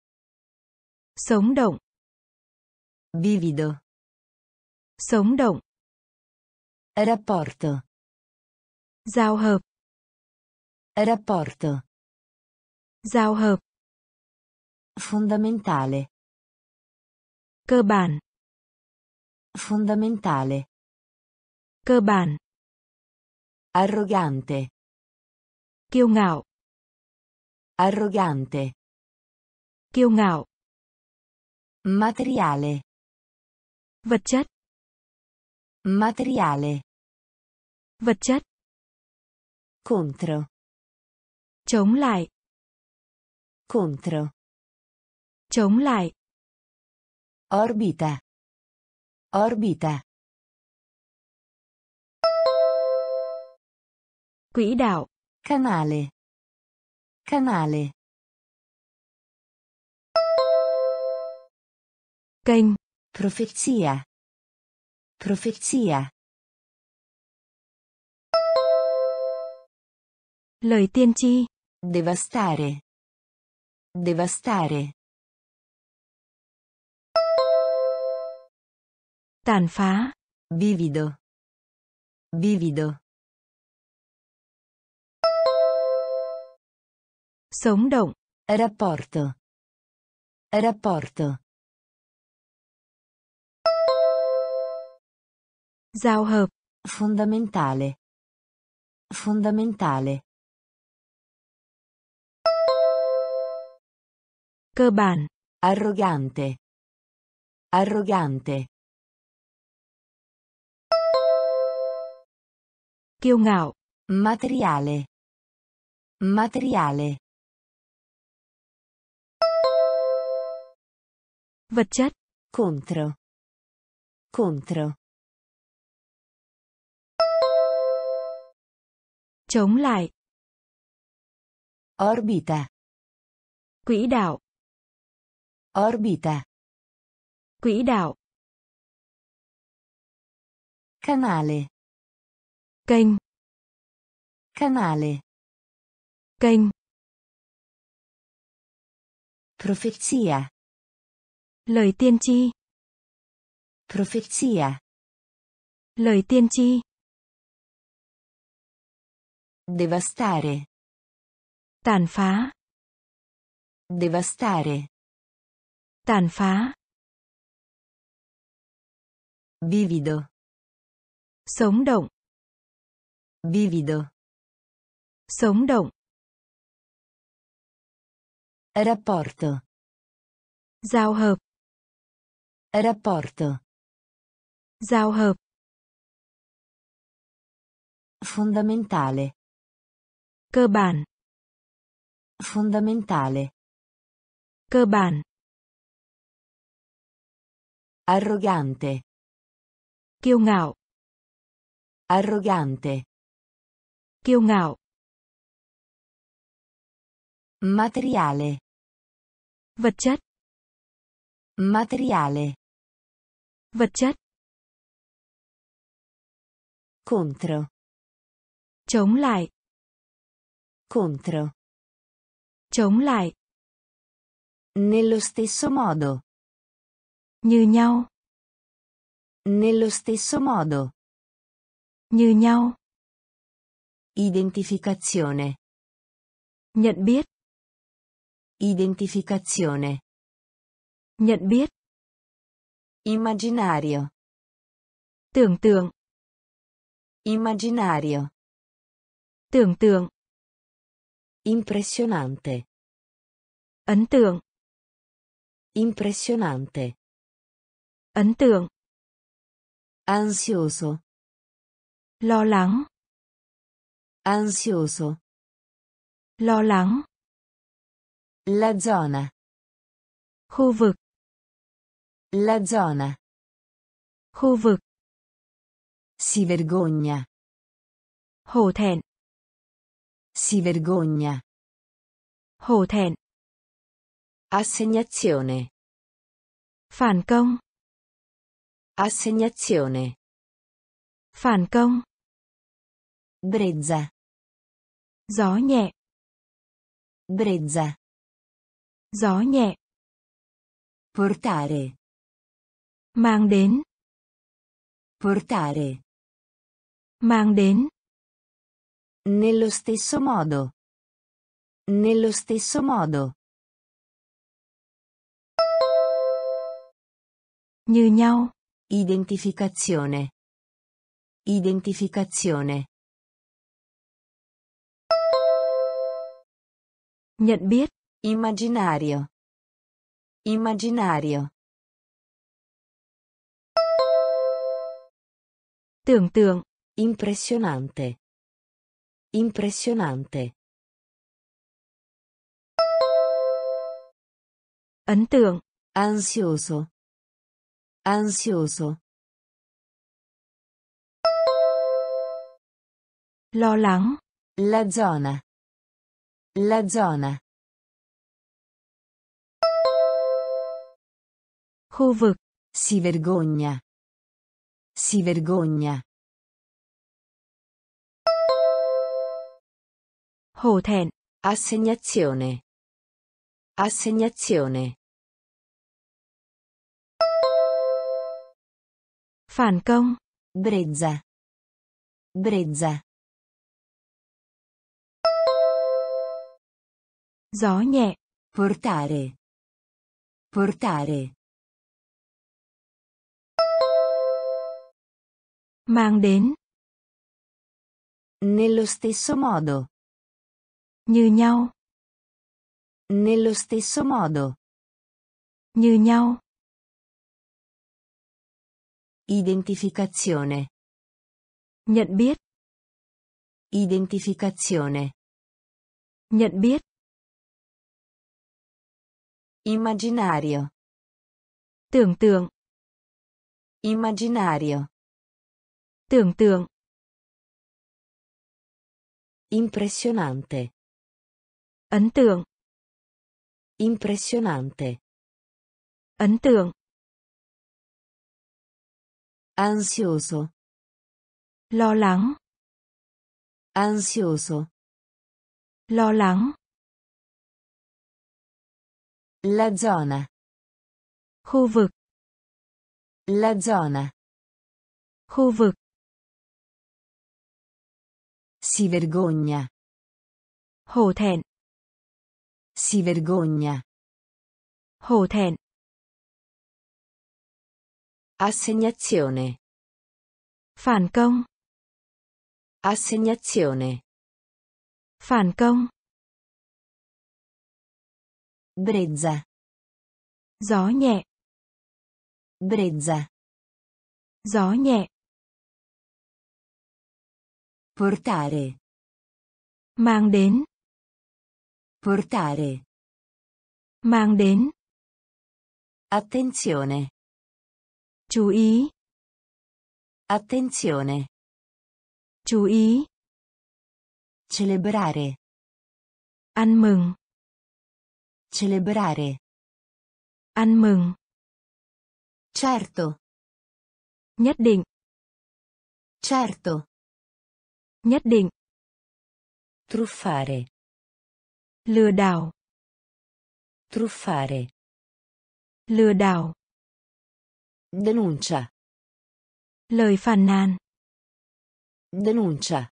Sống động. Vivido. Sống động. Rapporto. Giao hợp. Rapporto. Giao hợp. Fondamentale. Cơ bản. Fondamentale. Cơ bản. Arrogante. Kiêu ngạo. Arrogante. Kiêu ngạo. Materiale. Vật chất. Materiale. Vật chất. Contro. Chống lại. Contro. Chống lại. Orbita. Orbita. Quỹ đạo. Canale. Canale. Kênh. Profezia. Profezia. Lời tiên tri. Devastare. Devastare. Tàn phá. Vivido. Vivido. Sống động. Rapporto. Rapporto. Giao hợp. Fondamentale. Fondamentale. Cơ bản. Arrogante. Arrogante. Kiêu ngạo. Materiale. Materiale. Vật chất. Contro. Contro. Chống lại. Orbita. Quỹ đạo. Orbita. Quỹ đạo. Canale. Kênh. Canale. Kênh. Profezia. Lời tiên tri. Profezia. Lời tiên tri. Devastare. Tàn phá. Devastare. Tàn phá. Vivido. Sống động. Vivido. Sống động. Rapporto. Giao hợp. Rapporto. Giao hợp. Fondamentale. Cơ bản. Fondamentale. Cơ bản. Arrogante. Kiêu ngạo. Arrogante. Kiêu ngạo. Materiale. Vật chất. Materiale. Vật chất. Contro. Chống lại. Contro. Chống lại. Nello stesso modo. Như nhau. Nello stesso modo. Như nhau. Identificazione. Nhận biết. Identificazione. Nhận biết. Immaginario. Tưởng tượng. Immaginario. Tưởng tượng. Impressionante. Ấn tượng. Impressionante. Ấn tượng. Ansioso. Lo lắng. Ansioso. Lo lắng. La zona. Khu vực. La zona. Khu vực. Si vergogna. Hổ thẹn. Si vergogna. Hổ thẹn. Assegnazione. Phản công. Assegnazione. Phản công. Brezza. Gió nhẹ. Brezza. Gió nhẹ. Portare. Mang đến. Portare. Mang đến. Nello stesso modo. Nello stesso modo. Như nhau. Identificazione. Identificazione. Nhận biết. Immaginario. Immaginario. Tưởng tượng. Impressionante. Impressionante. Ấn tượng. Ansioso. Ansioso. Lo lắng. La zona. La zona. Khu vực. Si vergogna. Si vergogna. Hổ thẹn. Assegnazione. Assegnazione. Phản công. Brezza. Brezza. Gió nhẹ. Portare. Portare. Mang đến. Nello stesso modo. Như nhau. Nello stesso modo. Như nhau. Identificazione. Nhận biết. Identificazione. Nhận biết. Immaginario. Tưởng tượng. Immaginario. Tưởng tượng. Impressionante. Ấn tượng. Impressionante. Ấn tượng. Ansioso. Lo lắng. Ansioso. Lo lắng. La zona. Khu vực. La zona. Khu vực. Si vergogna. Hổ thẹn. Si vergogna. Hổ thẹn. Assegnazione. Phản công. Assegnazione. Phản công. Brezza. Gió nhẹ. Brezza. Gió nhẹ. Portare. Mang đến. Portare. Mang đến. Attenzione. Chú ý. Attenzione. Chú ý. Celebrare. Ăn mừng. Celebrare. Ăn mừng. Certo. Nhất định. Certo. Nhất định. Truffare. Lừa đảo. Truffare. Lừa đảo. Denuncia. Lời phản nàn. Denuncia.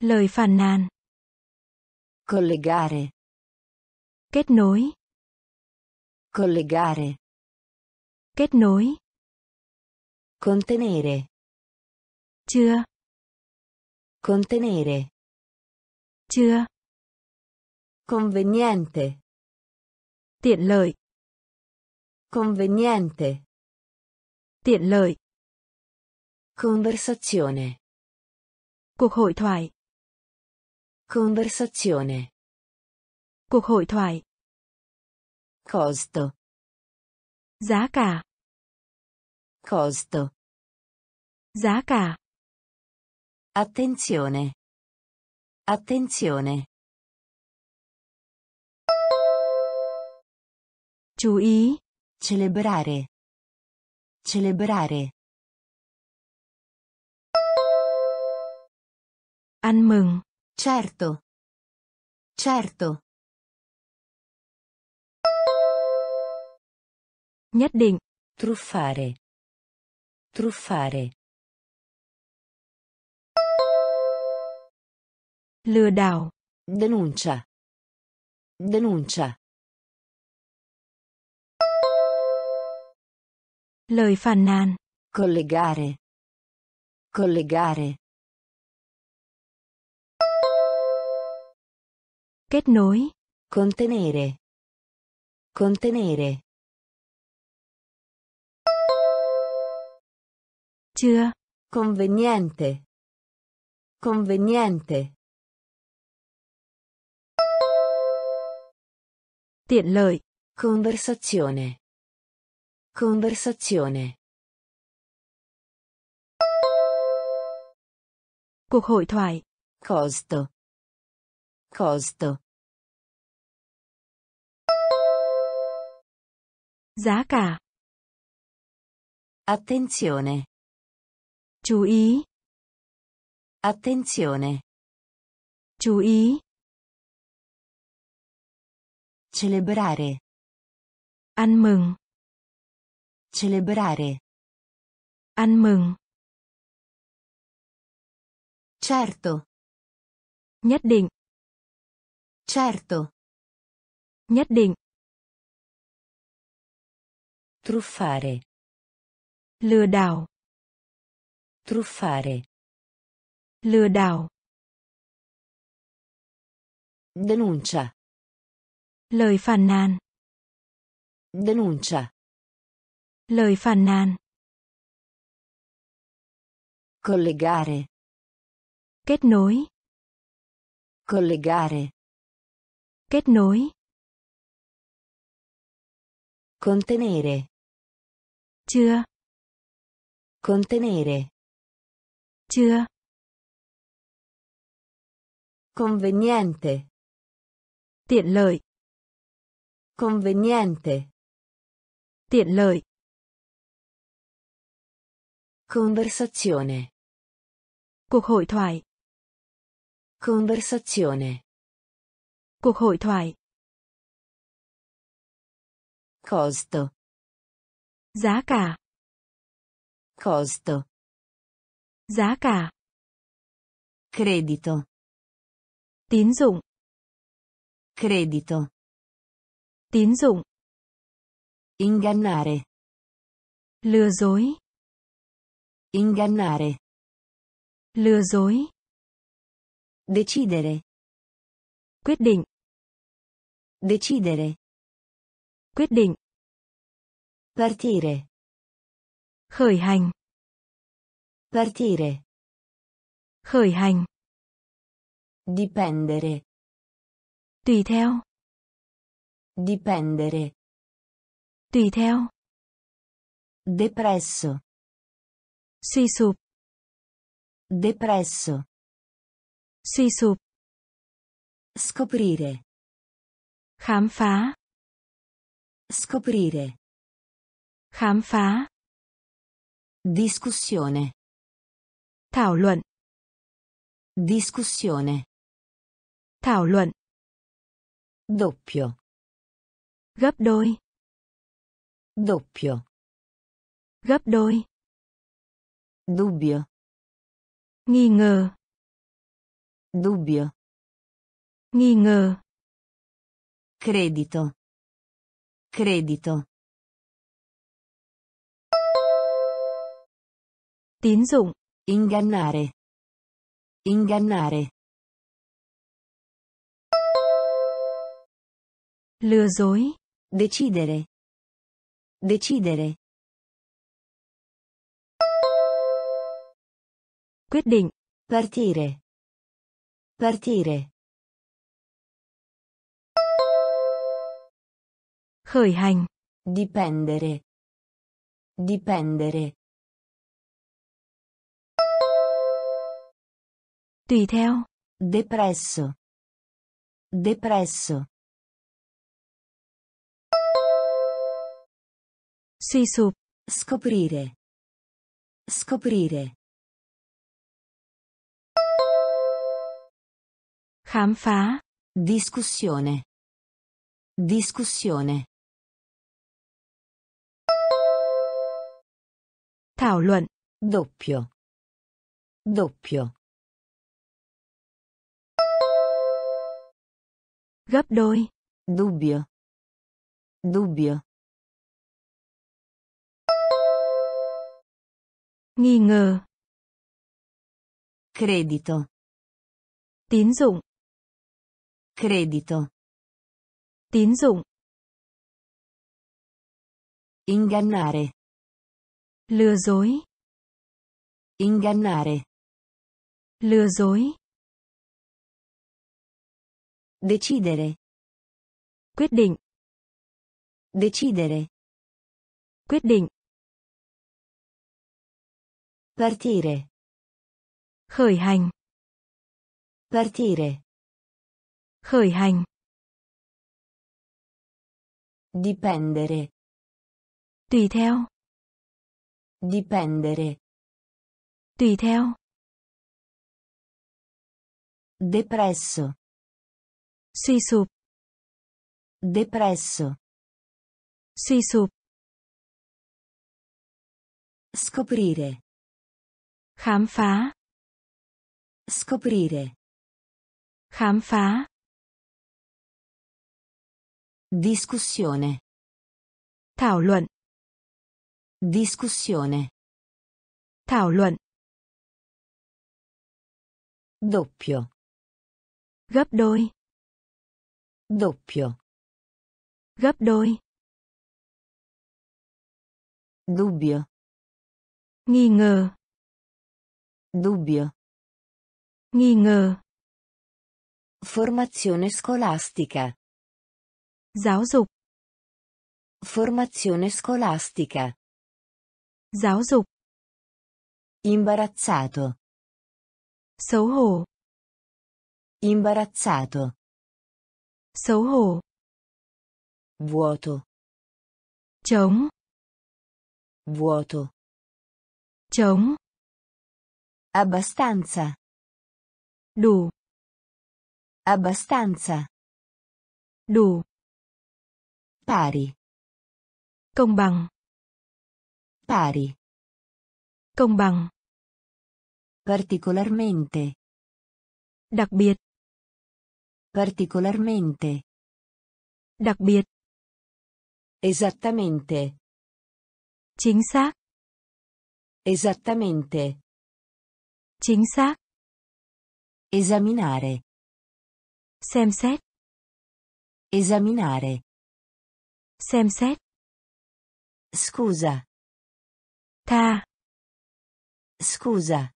Lời phản nàn. Collegare. Kết nối. Collegare. Kết nối. Contenere. Chưa. Contenere. Chưa. Conveniente. Tiện lợi. Conveniente. Tiện lợi. Conversazione. Cuộc hội thoại. Conversazione. Cuộc hội thoại. Costo. Giá cả. Costo. Giá cả. Attenzione. Attenzione. Chú ý. Celebrare. Celebrare. Ăn mừng. Certo. Certo. Nhất định. Truffare. Truffare. Lừa đảo. Denuncia. Denuncia. Lời phản nàn. Collegare. Collegare. Kết nối. Contenere. Contenere. Chưa. Conveniente. Conveniente. Tiện lợi. Conversazione. Conversazione. Cuộc hội thoại. Costo. Costo. Giá cả. Attenzione. Chú ý. Attenzione. Chú ý. Celebrare. Ăn mừng. Celebrare. Ăn mừng. Certo. Nhất định. Certo. Nhất định. Truffare. Lừa đảo. Truffare. Lừa đảo. Denuncia. Lời phản nàn. Denuncia. Lời phản nàn. Collegare. Kết nối. Collegare. Kết nối. Contenere. Chưa. Contenere. Chưa. Conveniente. Tiện lợi. Conveniente. Tiện lợi. Conversazione. Cuộc hội thoại. Conversazione. Cuộc hội thoại. Costo. Giá cả. Costo. Giá cả. Credito. Tín dụng. Credito. Tín dụng. Ingannare. Lừa dối. Ingannare. Lừa dối. Decidere. Quyết định. Decidere. Quyết định. Partire. Khởi hành. Partire. Khởi hành. Dipendere. Tùy theo. Dipendere. Tùy theo. Depresso. Suy sụp. Depresso. Suy sụp. Scoprire. Khám phá. Scoprire. Khám phá. Discussione. Thảo luận. Discussione. Thảo luận. Doppio. Gấp đôi. Doppio. Gấp đôi. Dubbio. Nghi ngờ. Dubbio. Nghi ngờ. Credito. Credito. Tín dụng. Ingannare. Ingannare. Lừa dối. Decidere. Decidere. Quyết định. Partire. Partire. Khởi hành. Dipendere. Dipendere. Tùy theo. Depresso. Depresso. Suy sụp. Scoprire. Scoprire. Khám phá. Discussione. Discussione. Thảo luận. Doppio. Doppio. Gấp đôi. Dubbio. Dubbio. Nghi ngờ. Credito. Tín dụng. Credito. Tín dụng. Ingannare. Lừa dối. Ingannare. Lừa dối. Decidere. Quyết định. Decidere. Quyết định. Partire. Khởi hành. Partire. Khởi hành. Dipendere. Tùy theo. Dipendere. Tùy theo. Depresso. Suy sụp. Depresso. Suy sụp. Scoprire. Khám phá. Scoprire. Khám phá. Discussione. Thảo luận. Discussione. Thảo luận. Doppio. Gấp đôi. Doppio. Gấp đôi. Dubbio. Nghi ngờ. Dubbio. Nghi ngờ. Formazione scolastica. Giáo dục. Formazione scolastica. Giáo dục. Imbarazzato. Xấu hổ. Imbarazzato. Xấu hổ. Vuoto. Trống. Vuoto. Trống. Abbastanza. Đủ. Abbastanza. Đủ. Pari. Công bằng. Pari. Công bằng. Particolarmente. Đặc biệt. Particolarmente. Đặc biệt. Esattamente. Chính xác. Esattamente. Chính xác. Esaminare. Xem xét. Esaminare. Xem xét. Scusa. Tha. Scusa.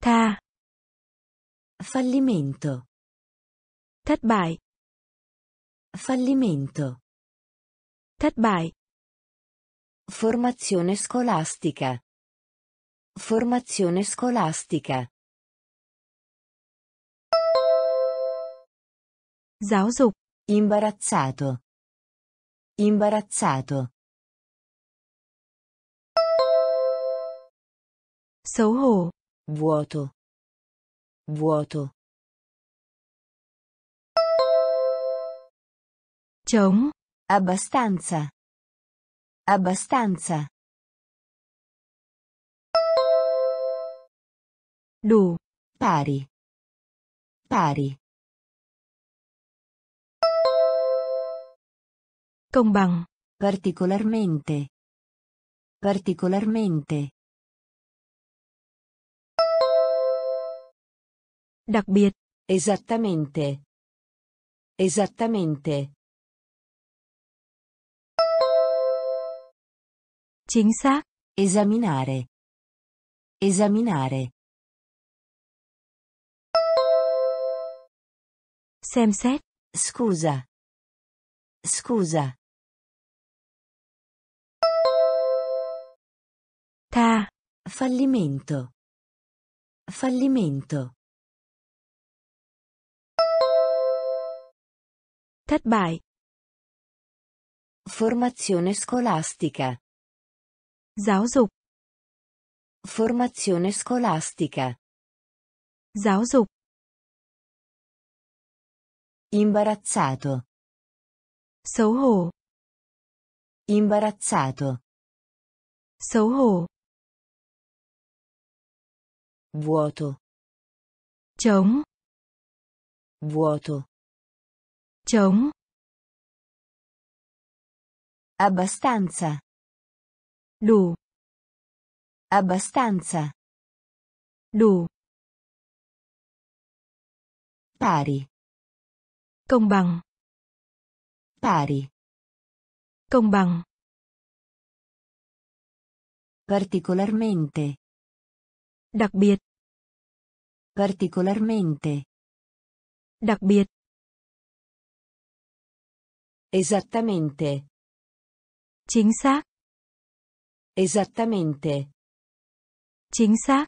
Tha. Fallimento. Thất bại. Fallimento. Thất bại. Formazione scolastica. Formazione scolastica. Giáo dục. Imbarazzato. Imbarazzato. Xấu hổ. Vuoto. Vuoto. Trống. Abbastanza. Abbastanza. Đủ. Pari. Pari. Công bằng. Particolarmente. Particolarmente. Đặc biệt. Esattamente. Esattamente. Chính xác. Esaminare. Esaminare. Xem xét. Scusa. Scusa. Tha. Fallimento. Fallimento. Thất bại. Formazione scolastica. Giáo dục. Formazione scolastica. Giáo dục. Imbarazzato. Xấu hổ. Imbarazzato. Xấu hổ. Vuoto. Trống. Vuoto. Trống. Abbastanza. Đủ. Abbastanza. Đủ. Pari. Công bằng. Pari. Công bằng. Particolarmente. Đặc biệt. Particolarmente. Đặc biệt. Esattamente. Chính xác. Esattamente. Chính xác.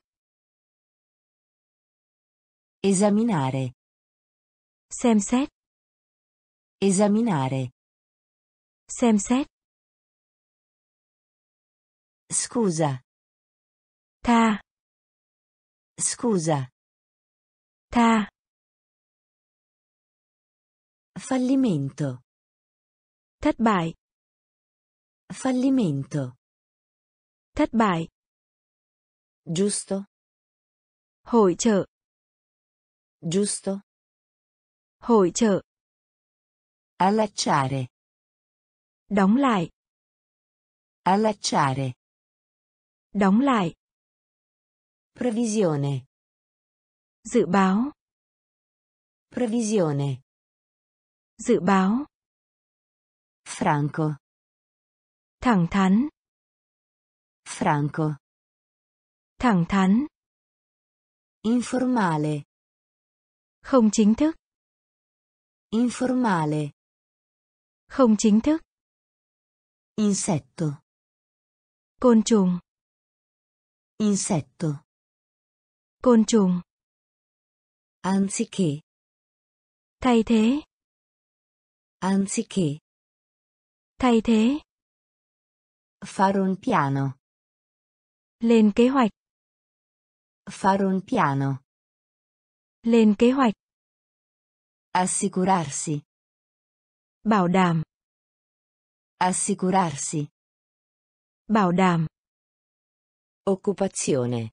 Esaminare. Xem xét. Esaminare. Xem xét. Scusa. Tha. Scusa. Tha. Fallimento. Thất bại. Fallimento. Thất bại. Giusto. Hội trợ. Giusto. Hội trợ. Allacciare. Đóng lại. Allacciare. Đóng lại. Previsione. Dự báo. Previsione. Dự báo. Franco. Thẳng thắn. Franco. Thẳng thắn. Informale. Không chính thức. Informale. Không chính thức. Insetto. Côn trùng. Insetto. Côn trùng. Anziché. Thay thế. Anziché. Thay thế. Fare un piano. Lên kế hoạch. Fare un piano. Lên kế hoạch. Assicurarsi. Bảo đảm. Assicurarsi. Bảo đảm. Occupazione.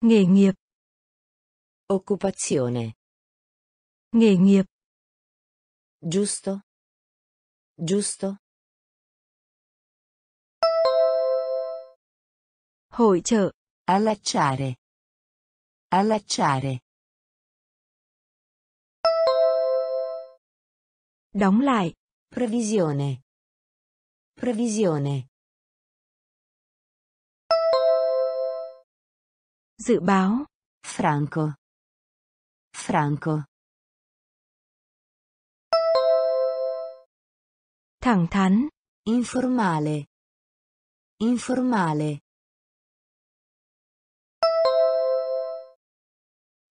Nghề nghiệp. Occupazione. Nghề nghiệp. Giusto. Giusto. Hội trợ. Allacciare. Allacciare. Đóng lại. Previsione. Previsione. Dự báo. Franco. Franco. Thẳng thắn. Informale. Informale.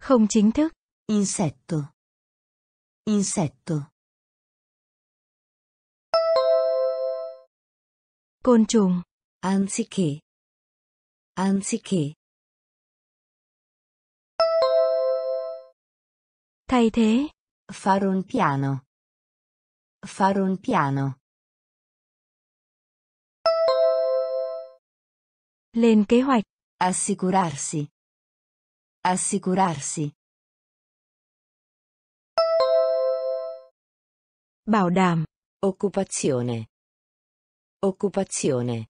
Không chính thức. Insetto. Insetto. Côn trùng. Anziché. Anziché. Thay thế. Fare un piano. Fare un piano. Lên kế hoạch. Assicurarsi. Assicurarsi. Bảo đảm. Occupazione. Occupazione.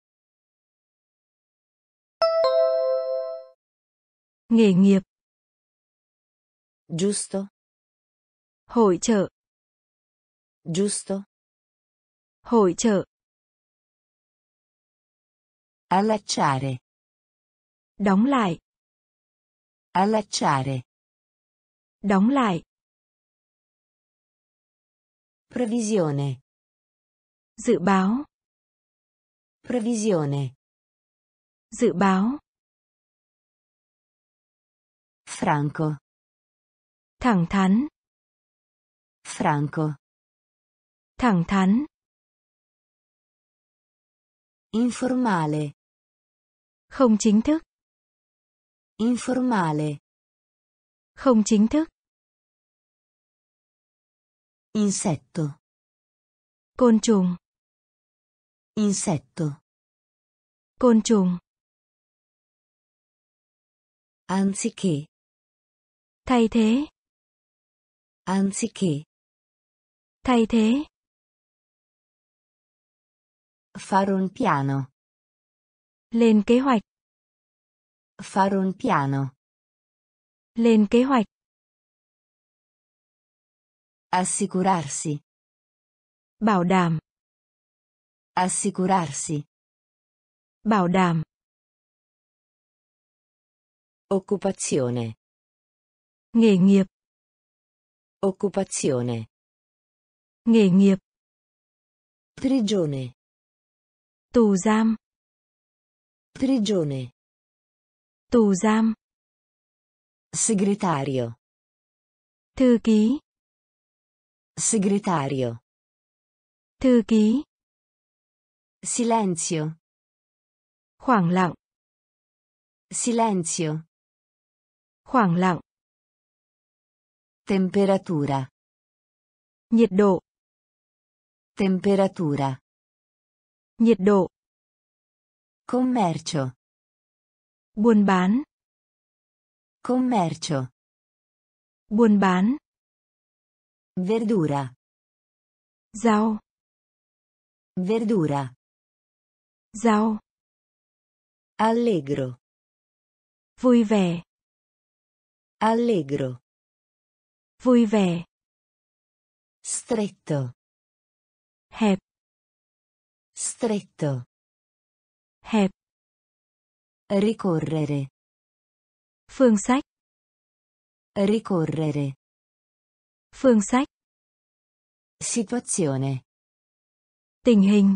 Nghề nghiệp. Giusto. Hội trợ. Giusto. Hội trợ. Allacciare. Đóng lại. Allacciare. Đóng lại. Previsione. Dự báo. Previsione. Dự báo. Franco. Thẳng thắn. Franco. Thẳng thắn. Informale. Không chính thức. Informale. Không chính thức. Insetto. Côn trùng. Insetto. Côn trùng. Anziché. Thay thế. Anziché. Thay thế. Fare un piano. Lên kế hoạch. Fare un piano. Lên kế hoạch. Assicurarsi. Bảo đảm. Assicurarsi. Bảo đảm. Occupazione. Nghề nghiệp. Occupazione. Nghề nghiệp. Prigione. Tù giam. Prigione. Tù giam. Segretario. Thư ký. Segretario. Thư ký. Silenzio. Khoảng lặng. Silenzio. Khoảng lặng. Temperatura. Nhiệt độ. Temperatura. Nhiệt độ. Commercio. Buôn bán. Commercio. Buôn bán. Verdura. Rau. Verdura. Rau. Allegro. Vui vẻ. Allegro. Vui vẻ. Stretto. Hẹp. Stretto. Hẹp. Ricorrere. Phương sách. Ricorrere. Phương sách. Situazione. Tình hình.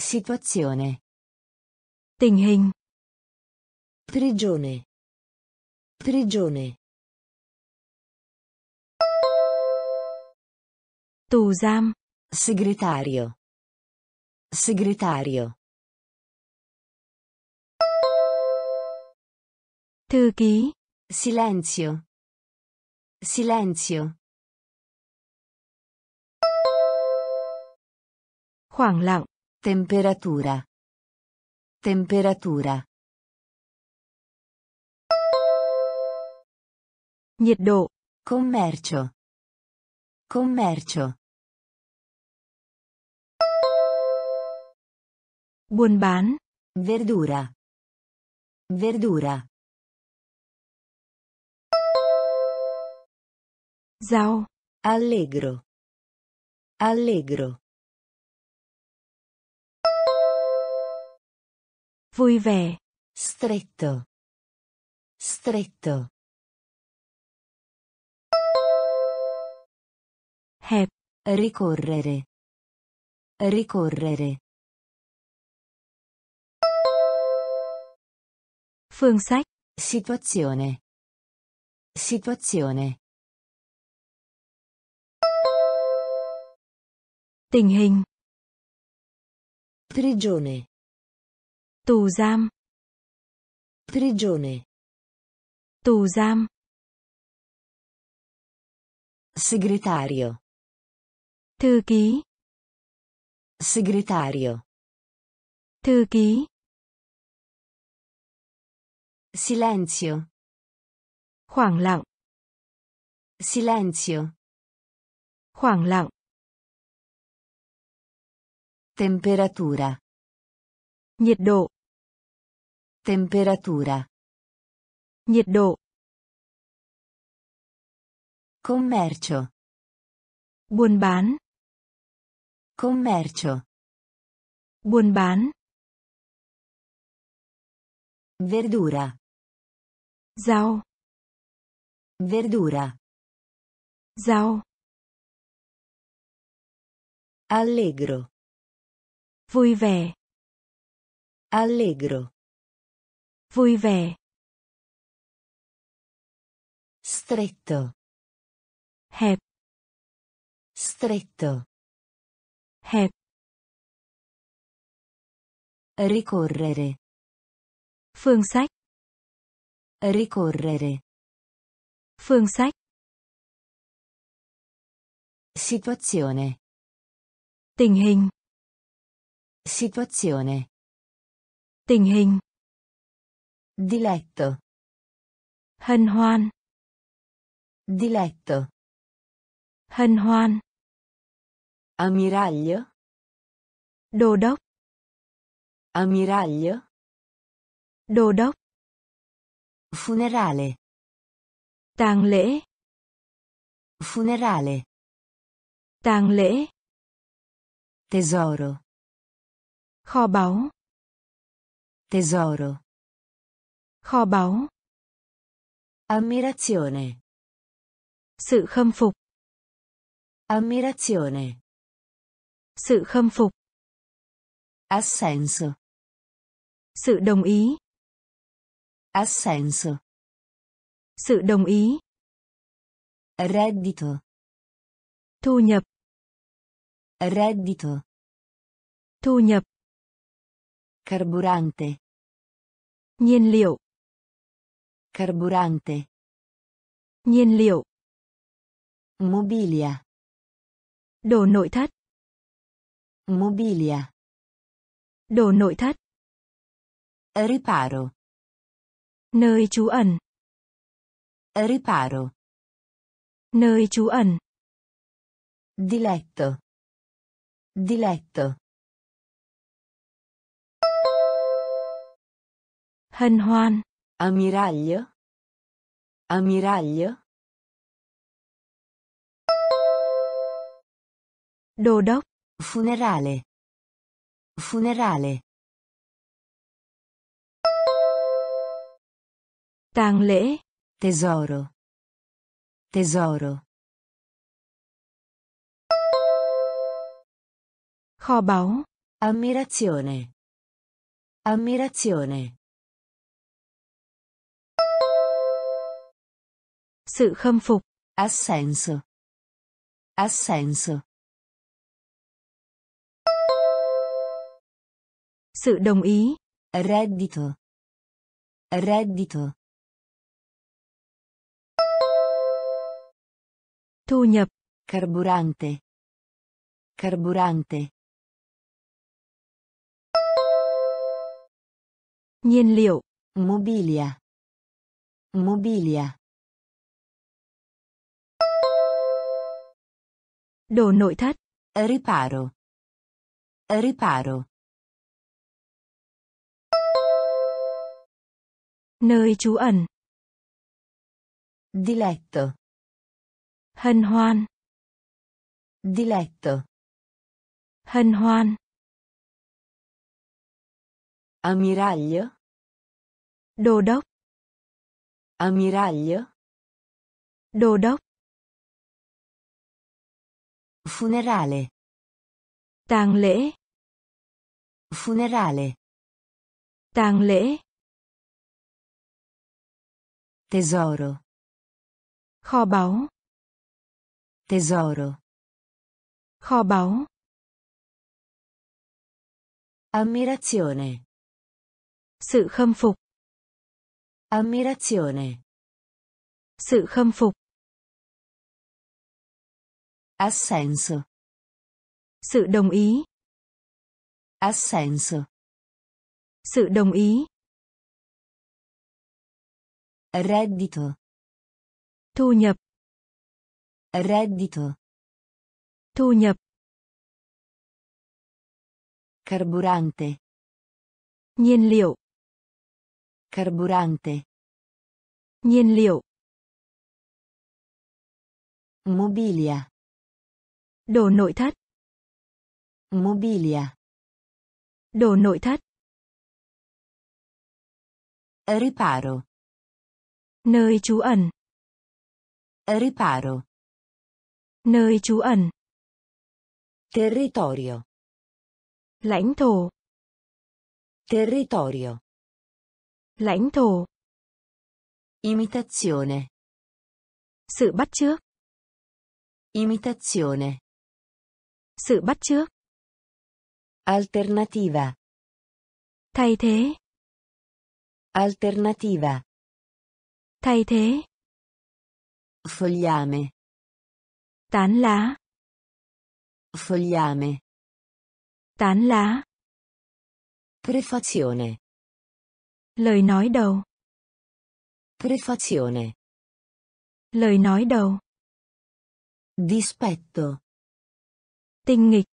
Situazione. Tình hình. Prigione. Prigione. Tù giam. Segretario. Segretario. Thư ký. Silenzio. Silenzio. Khoảng lặng. Temperatura. Temperatura. Nhiệt độ. Commercio. Commercio. Buôn bán. Verdura. Verdura. Rau. Allegro. Allegro. Vui vẻ. Stretto. Stretto. Hẹp. Ricorrere. Ricorrere. Phương sách. Situazione. Situazione. Tình hình. Prigione. Tù giam. Prigione. Tù giam. Segretario. Thư ký. Segretario. Thư ký. Silenzio. Khoảng lặng. Silenzio. Khoảng lặng. Temperatura. Nhiệt độ. Temperatura. Nhiệt độ. Commercio. Buôn bán. Commercio. Buôn bán. Verdura. Rau. Verdura. Rau. Allegro. Vui vẻ. Allegro. Vui vẻ. Stretto. Hẹp. Stretto. Hẹp. Ricorrere. Phương sách. Ricorrere. Phương sách. Situazione. Tình hình. Situazione. Tình hình. Diletto. Hân hoan. Diletto. Hân hoan. Ammiraglio. Đô đốc. Ammiraglio. Đô đốc. Funerale. Tang lễ. Funerale. Tang lễ. Tesoro. Kho báu. Tesoro. Kho báu. Ammirazione. Sự khâm phục. Ammirazione. Sự khâm phục. Assenso. Sự đồng ý. Assenso. Sự đồng ý. Reddito. Thu nhập. Reddito. Thu nhập. Carburante. Nhiên liệu. Carburante. Nhiên liệu. Mobilia. Đồ nội thất. Mobilia. Đồ nội thất. Riparo. Nơi trú ẩn. Riparo. Nơi trú ẩn. Diletto. Diletto. Hân hoan. Ammiraglio. Ammiraglio. Đô đốc. Funerale. Funerale. Tang lễ. Tesoro. Tesoro. Kho báu. Ammirazione. Ammirazione. Sự khâm phục. Assenso. Assenso. Sự đồng ý. Reddito. Reddito. Thu nhập. Carburante. Carburante. Nhiên liệu. Mobilia. Mobilia. Đồ nội thất. Riparo. Riparo. Nơi trú ẩn. Diletto. Hân hoan. Diletto. Hân hoan. Ammiraglio. Đô đốc. Ammiraglio. Đô đốc. Funerale. Tang lễ. Funerale. Tang lễ. Tesoro. Kho báu. Tesoro. Kho báu. Ammirazione. Sự khâm phục. Ammirazione. Sự khâm phục. Assenso. Sự đồng ý. Assenso. Sự đồng ý. Reddito. Thu nhập. Reddito. Thu nhập. Carburante. Nhiên liệu. Carburante. Nhiên liệu. Mobilia. Đồ nội thất. Mobilia. Đồ nội thất. Riparo. Nơi trú ẩn. Riparo. Nơi trú ẩn. Territorio. Lãnh thổ. Territorio. Lãnh thổ. Imitazione. Sự bắt chước. Imitazione. Sự bắt chước. Alternativa. Thay thế. Alternativa. Thay thế. Fogliame. Tán lá. Fogliame. Tán lá. Prefazione. Lời nói đầu. Prefazione. Lời nói đầu. Dispetto. Tinh nghịch.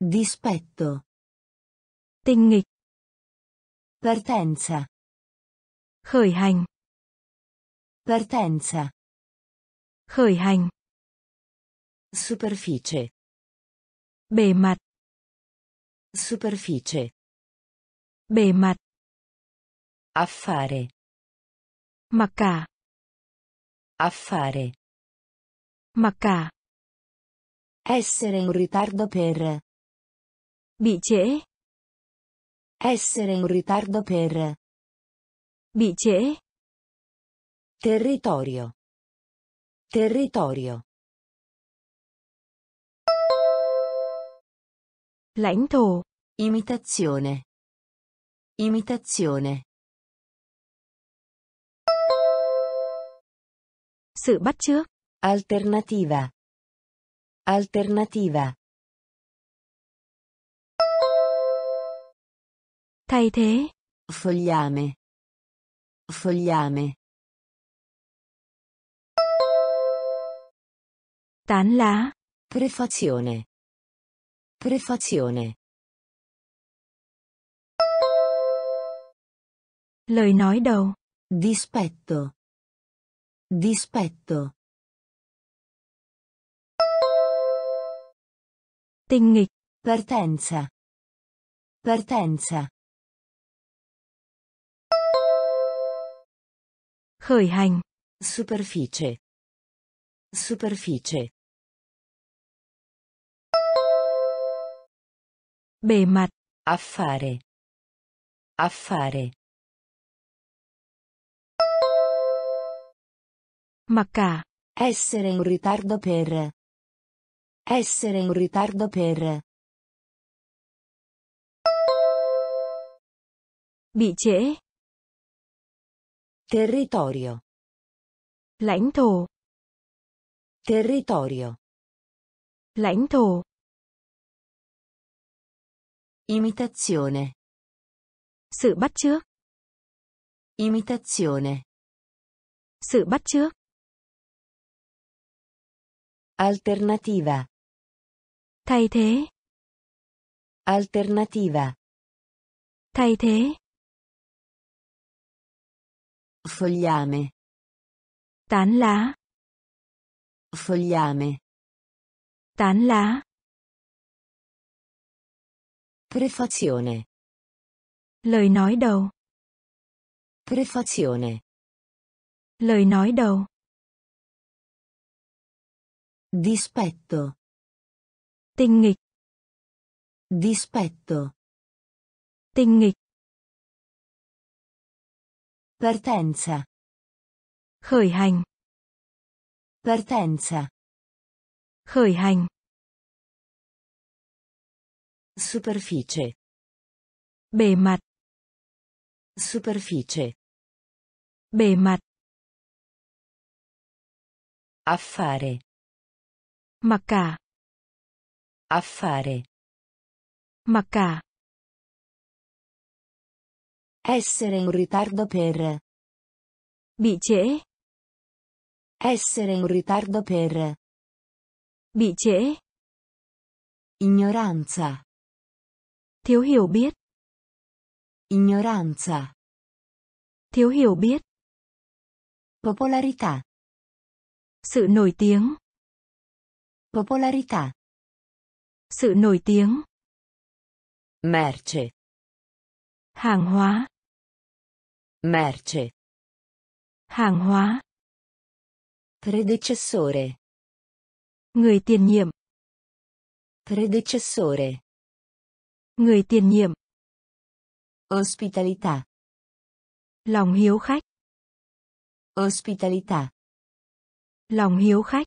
Dispetto. Tinh nghịch. Partenza. Khởi hành. Partenza. Khởi hành. Superficie. Bề mặt. Superficie. Bề mặt. Affare. Mặc cả. Affare. Mặc cả. Essere in ritardo per. Bị trễ. Essere in ritardo per. Bị trễ. Territorio. Territorio. Lãnh thổ. Imitazione. Imitazione. Sự bắt chước. Alternativa. Alternativa. Thay thế. Fogliame. Fogliame. Tán lá. Prefazione. Prefazione. Lời nói đầu. Dispetto. Dispetto. Tinh nghịch. Partenza. Partenza. Khởi hành. Superficie. Superficie. Bề mặt. Affare. Affare. Mặc cả. Essere in ritardo per. Essere in ritardo per. Bị trễ. Territorio. Lãnh thổ. Territorio. Lãnh thổ. Imitazione. Sự bắt chước. Imitazione. Sự bắt chước. Alternativa. Thay thế. Alternativa. Thay thế. Fogliame. Tán lá. Fogliame. Tán lá. Prefazione. Lời nói đầu. Prefazione. Lời nói đầu. Dispetto. Tinh nghịch. Dispetto. Tinh nghịch. Partenza. Khởi hành. Partenza. Khởi hành. Superficie. Bề mặt. Superficie. Bề mặt. Affare. Mặc cả. Affare. Mặc cả. Essere in ritardo per. Bị trễ. Essere in ritardo per. Bị trễ. Ignoranza. Thiếu hiểu biết. Ignoranza. Thiếu hiểu biết. Popolarità. Sự nổi tiếng. Popolarità. Sự nổi tiếng. Merce. Hàng hóa. Merce. Hàng hóa. Predecessore. Người tiền nhiệm. Predecessore. Người tiền nhiệm. Ospitalità. Lòng hiếu khách. Ospitalità. Lòng hiếu khách.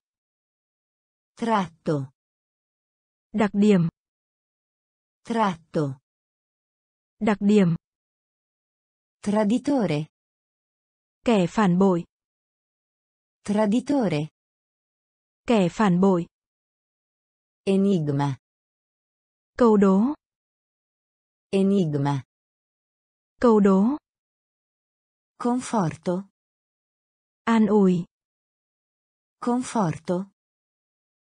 Tratto. Đặc điểm. Tratto. Đặc điểm. Traditore. Kẻ phản bội. Traditore. Kẻ phản bội. Enigma. Câu đố. Enigma. Câu đố. Conforto. An ủi. Conforto.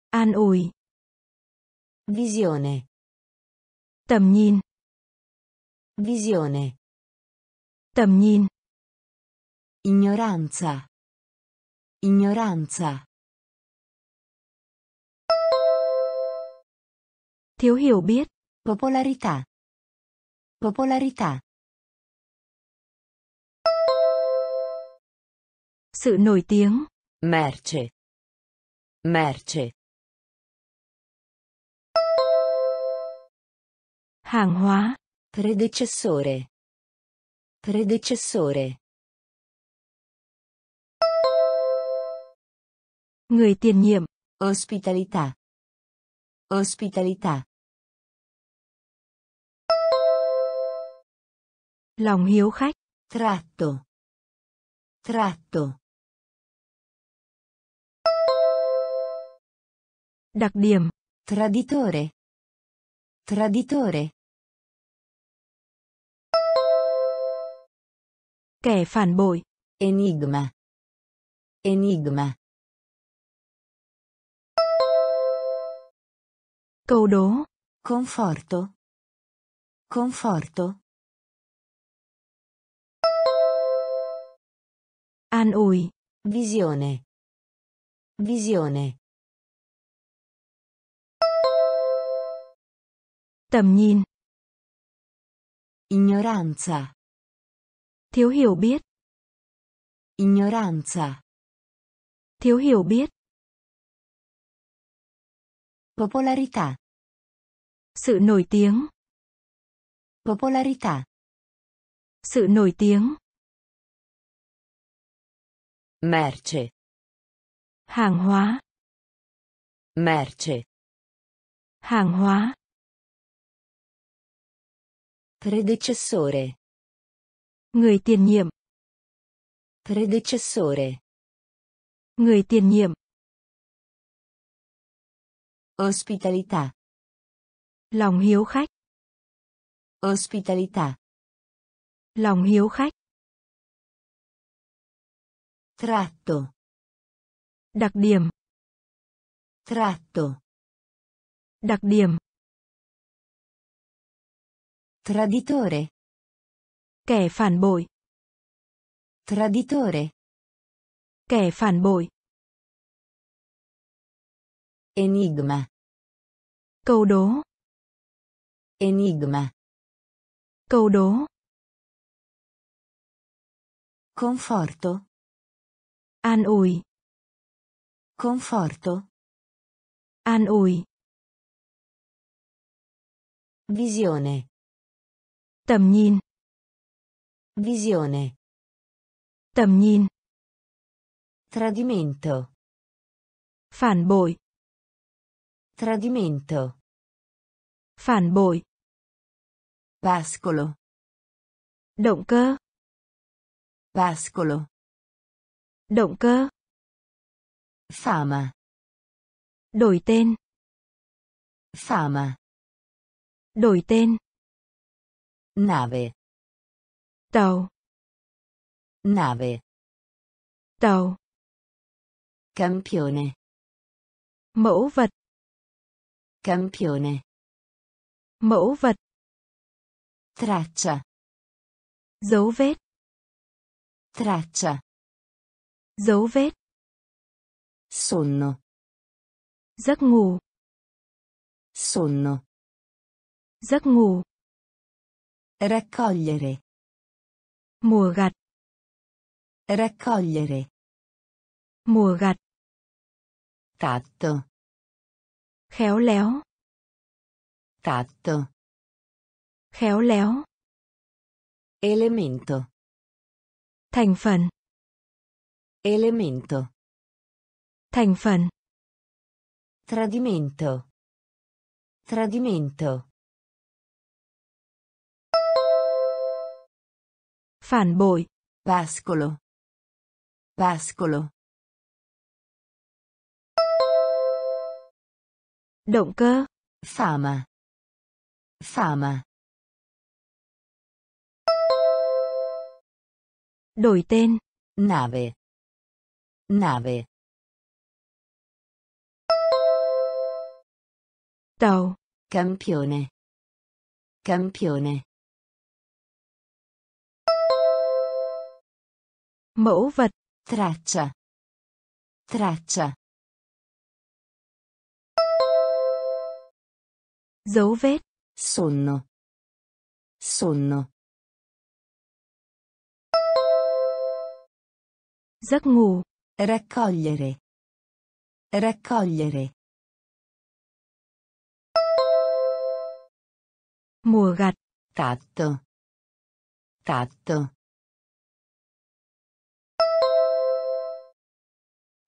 An ủi. Visione. Tầm nhìn. Visione. Tầm nhìn. Ignoranza. Ignoranza. Thiếu hiểu biết. Popolarità. Popolarità. Sự nổi tiếng. Merce. Merce. Hàng hóa. Predecessore. Predecessore. Người tiền nhiệm. Ospitalità. Ospitalità. Lòng hiếu khách. Tratto. Tratto. Đặc điểm. Traditore. Traditore. Kẻ phản bội. Enigma. Enigma. Câu đố. Conforto. Conforto. An ủi. Visione. Visione. Tầm nhìn. Ignoranza. Thiếu hiểu biết. Ignoranza. Thiếu hiểu biết. Popolarità. Sự nổi tiếng. Popolarità. Sự nổi tiếng. Merce. Hàng hóa. Merce. Hàng hóa. Predecessore. Người tiền nhiệm. Predecessore. Người tiền nhiệm. Ospitalità. Lòng hiếu khách. Ospitalità. Lòng hiếu khách. Tratto. Đặc điểm. Tratto. Đặc điểm. Traditore. Kẻ phản bội. Traditore. Kẻ phản bội. Enigma. Câu đố. Enigma. Câu đố. Conforto. An ủi. Conforto. An ủi. Visione. Tầm nhìn. Visione. Tầm nhìn. Tradimento. Phản bội. Tradimento. Phản bội. Pascolo. Động cơ. Pascolo. Động cơ. Fama. Đổi tên. Fama. Đổi tên. Nave. Tàu. Nave. Tàu. Campione. Mẫu vật. Campione. Mẫu vật. Traccia. Dấu vết. Traccia. Dấu vết. Sonno. Giấc ngủ. Sonno. Giấc ngủ. Raccogliere. Mùa gặt. Raccogliere. Mùa gặt. Tatto. Khéo léo. Tatto. Khéo léo. Elemento. Thành phần. Elemento. Thành phần. Tradimento. Tradimento. Phản bội. Pascolo. Pascolo. Động cơ. Fama. Fama. Đổi tên. Nave. Nave. Tàu. Campione. Campione. Mẫu vật. Traccia. Traccia. Dấu vết. Sonno. Sonno. Giấc ngủ. Raccogliere. Raccogliere. Mùa gặt. Tatto. Tatto.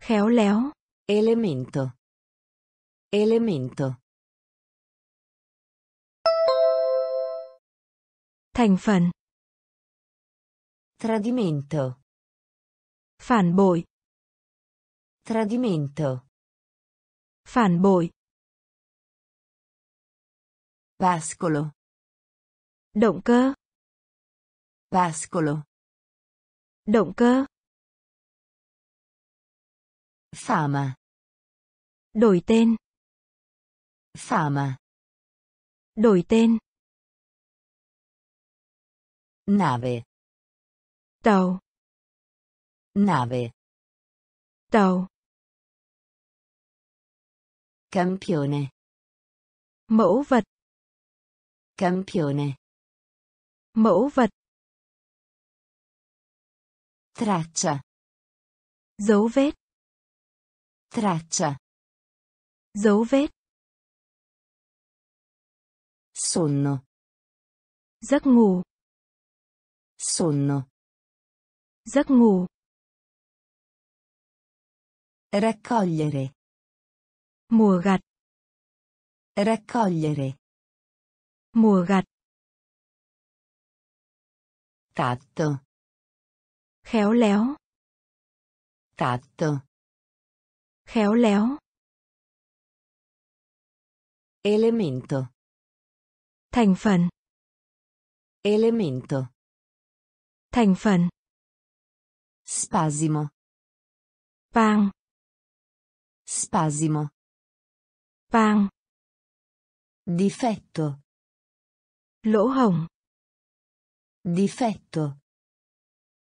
Khéo léo. Elemento. Elemento. Thành phần. Tradimento. Phản bội. Tradimento. Phản bội. Pascolo. Động cơ. Pascolo. Động cơ. Fama. Đổi tên. Fama. Đổi tên. Nave. Tàu. Nave. Tàu. Campione. Mẫu vật. Campione. Mẫu vật. Traccia. Dấu vết. Traccia. Dấu vết. Sonno. Giấc ngủ. Sonno. Giấc ngủ. Raccogliere. Mùa gặt. Raccogliere. Mùa gặt. Tatto. Khéo léo. Tatto. Khéo léo. Elemento. Thành phần. Elemento. Thành phần. Spasimo. Pang. Spasimo. Pang.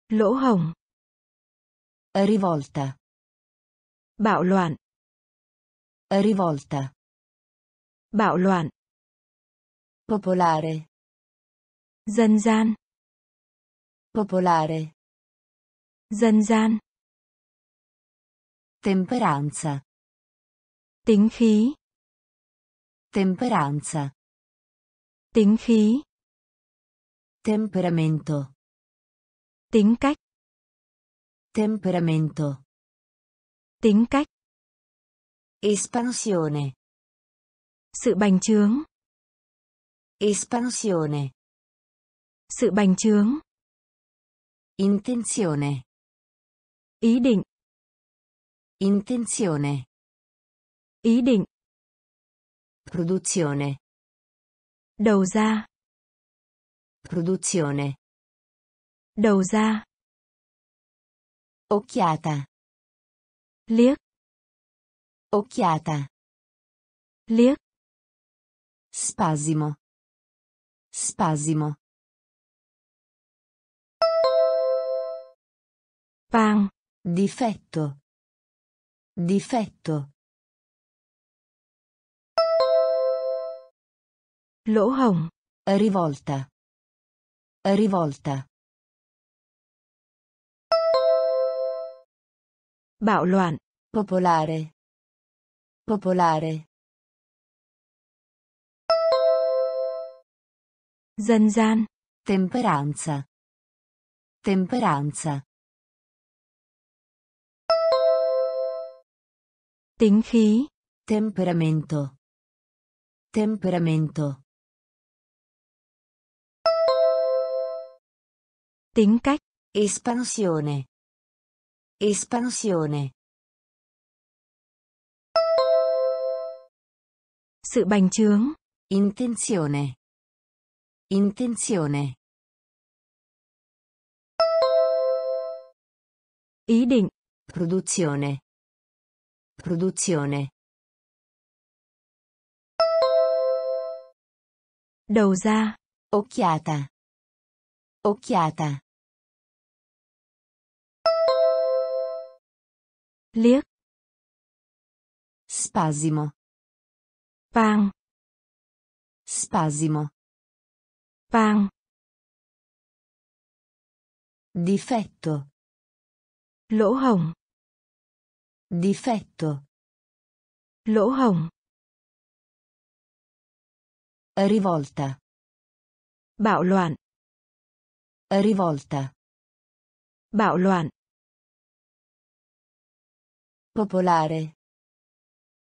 Lỗ hổng. Rivolta. Bạo loạn. Rivolta. Bạo loạn. Popolare. Dân gian. Popolare. Dân gian. Temperanza. Tính khí. Temperanza. Tính khí. Temperamento. Tính cách. Temperamento. Tính cách. Espansione. Sự bành trướng. Espansione. Sự bành trướng. Intenzione. Ý định. Intenzione. Ý định. Produzione. Đầu ra. Produzione. Đầu ra. Occhiata. Liếc. Occhiata. Liếc. Spasimo. Spasimo. Pang. Difetto. Difetto. Lỗ hổng. Rivolta. Rivolta. Bạo loạn. Popolare. Popolare. Dân gian. Temperanza. Temperanza. Tính khí. Temperamento. Temperamento. Tính cách. Espansione. Espansione. Sự bành trướng. Intenzione. Intenzione. Ý định. Produzione. Produzione. Đầu ra. Occhiata. Occhiata. Liếc. Spasimo. Pang. Spasimo. Pang. Difetto. Lỗ hổng. Difetto. Lỗ hổng. Rivolta. Bạo loạn. Rivolta. Bạo loạn. Popolare.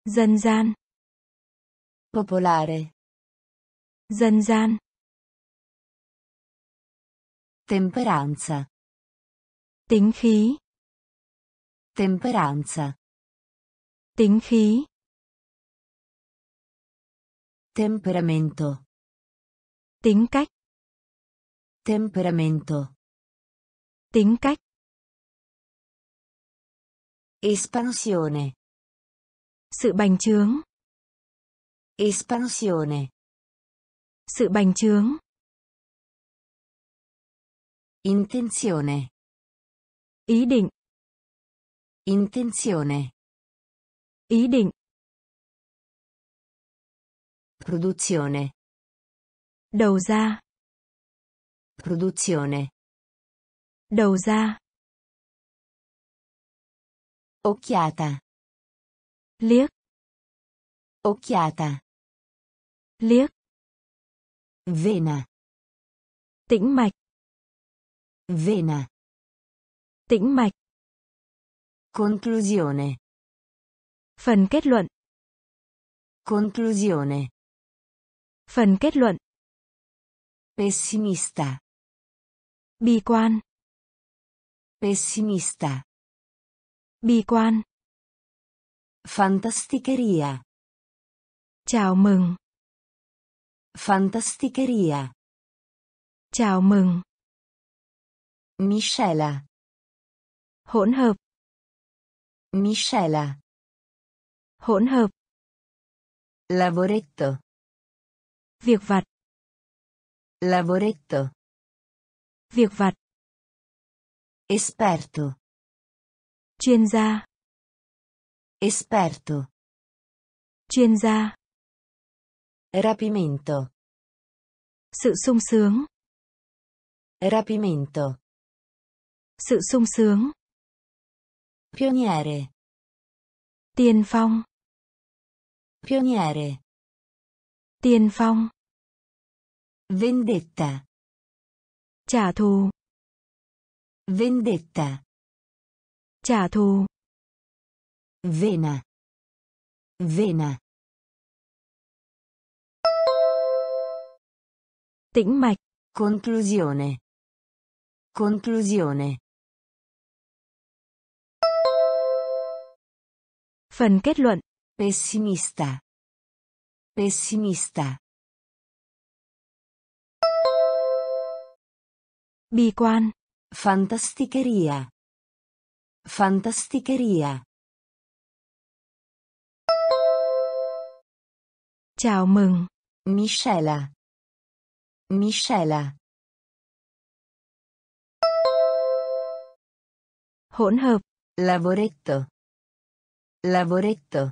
Dân gian. Popolare. Dân gian. Temperanza. Tính khí. Temperanza. Tính khí. Temperamento. Tính cách. Temperamento. Tính cách. Espansione. Sự bành trướng. Espansione. Sự bành trướng. Intenzione. Ý định. Intenzione. Ý định. Produzione. Đầu ra. Produzione. Đầu ra. Occhiata. Liếc. Occhiata. Liếc. Vena. Tĩnh mạch. Vena. Tĩnh mạch. Conclusione. Phần kết luận. Conclusione. Phần kết luận. Pessimista. Bi quan. Pessimista. Bi quan. Fantasticheria. Chào mừng. Fantasticheria. Chào mừng. Miscela. Hỗn hợp. Miscela. Hỗn hợp. Lavoretto. Việc vặt. Lavoretto. Việc vặt. Esperto. Chuyên gia, Esperto. chuyên gia, Rapimento. sự sung sướng, Rapimento. sự sung sướng, Pioniere. tiên phong, Pioniere. tiên phong, Vendetta. trả thù, Vendetta. Trả thù, Vena. Vena. tĩnh mạch, Conclusione. Conclusione. phần kết luận, Pessimista. Pessimista. bi quan, Fantasticheria. Fantasticheria. chào mừng, Miscela. Miscela. hỗn hợp, Lavoretto. Lavoretto.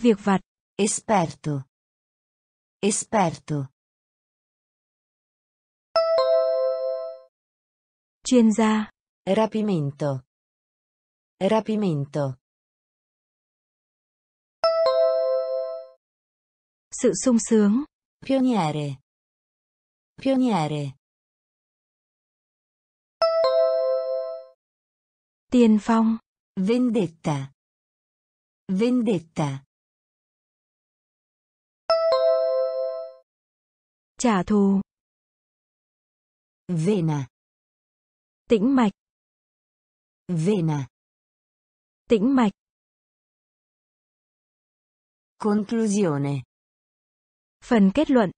việc vặt, Esperto. Esperto. Chuyên gia, Rapimento. Rapimento. sự sung sướng, Pioniere. Pioniere. tiên phong, Vendetta. Vendetta. trả thù, Vena. Tĩnh mạch, Vena. tĩnh mạch, Conclusione. phần kết luận,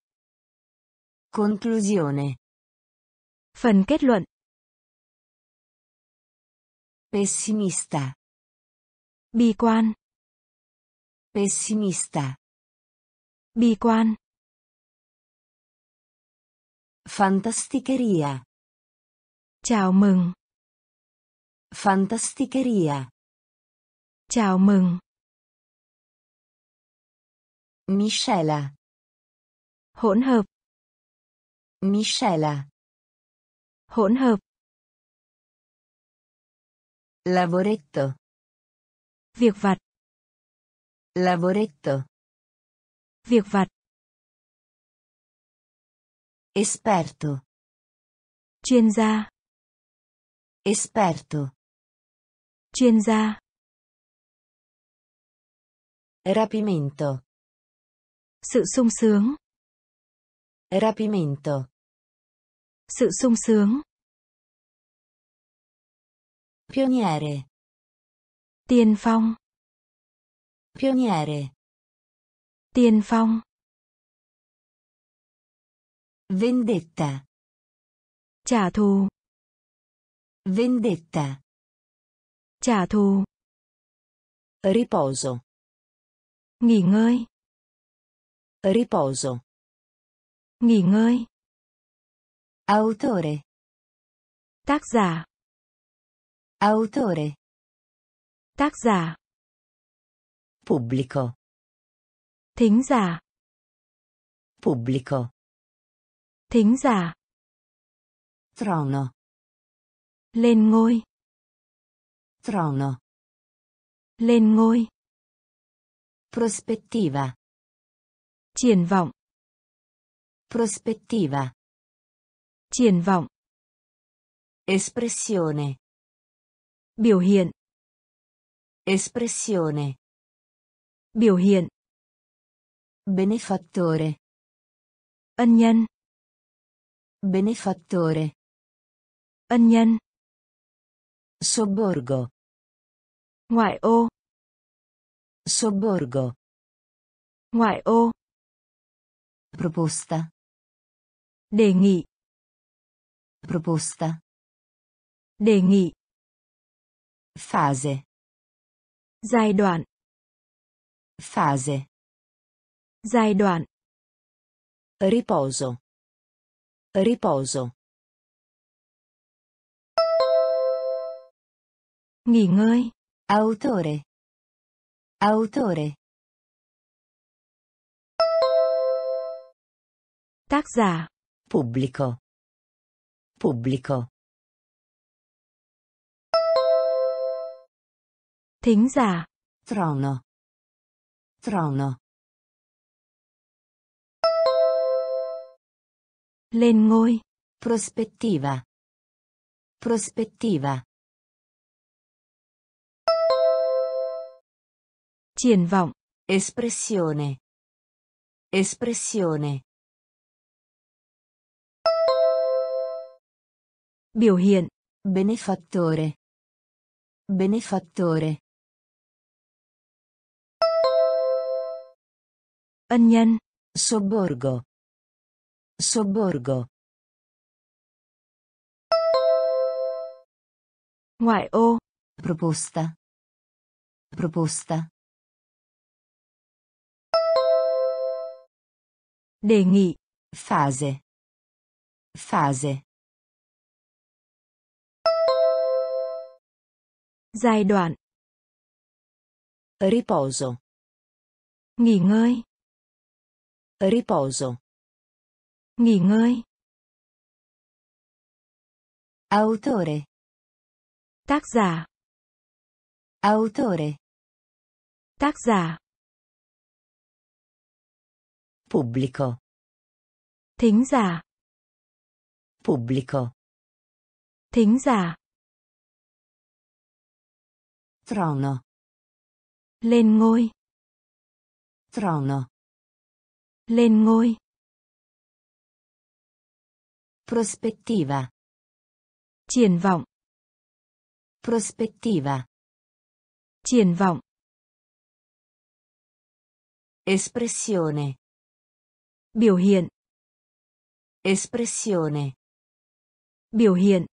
Conclusione. phần kết luận, Pessimista. bi quan, Pessimista. bi quan, Fantasticheria. Chào mừng, Fantasticheria. chào mừng, Miscela. hỗn hợp, Miscela. hỗn hợp, Lavoretto. việc vặt, Lavoretto. việc vặt, Esperto. chuyên gia, Esperto. chuyên gia, Rapimento. sự sung sướng, Rapimento. sự sung sướng, Pioniere. tiên phong, Pioniere. tiên phong, Vendetta. trả thù, Vendetta. trả thù, Riposo. nghỉ ngơi, Riposo. nghỉ ngơi, Autore. tác giả, Autore. tác giả, Pubblico. thính giả, Pubblico. thính giả, Trono. Lên ngôi, Trono. lên ngôi, Prospettiva. triển vọng, Prospettiva. triển vọng, Espressione. biểu hiện, Espressione. biểu hiện, Benefattore. ân nhân, Benefattore. ân nhân, Sobborgo. ngoại ô, Sobborgo. ngoại ô, Proposta. đề nghị, Proposta. đề nghị, Fase. giai đoạn, Fase. giai đoạn, Riposo. Riposo. Nghỉ ngơi. Autore. Autore. Tác giả. Pubblico. Pubblico. Thính giả. Trono. Trono. Lên ngôi. Prospettiva. Prospettiva. Triển vọng. Espressione. Espressione. Biểu hiện. Benefattore. Benefattore. Ân nhân. Sobborgo. Sobborgo. Ngoại ô. Proposta. Proposta. Đề nghị. Fase. Fase. Giai đoạn. Riposo. Nghỉ ngơi. Riposo. Nghỉ ngơi. Autore. Tác giả. Autore. Tác giả. Pubblico. Thính giả. Pubblico. Thính giả. Trono. Lên ngôi. Trono. Lên ngôi. Prospettiva. Triển vọng. Prospettiva. Triển vọng. Espressione. Biểu hiện. Espressione. Biểu hiện.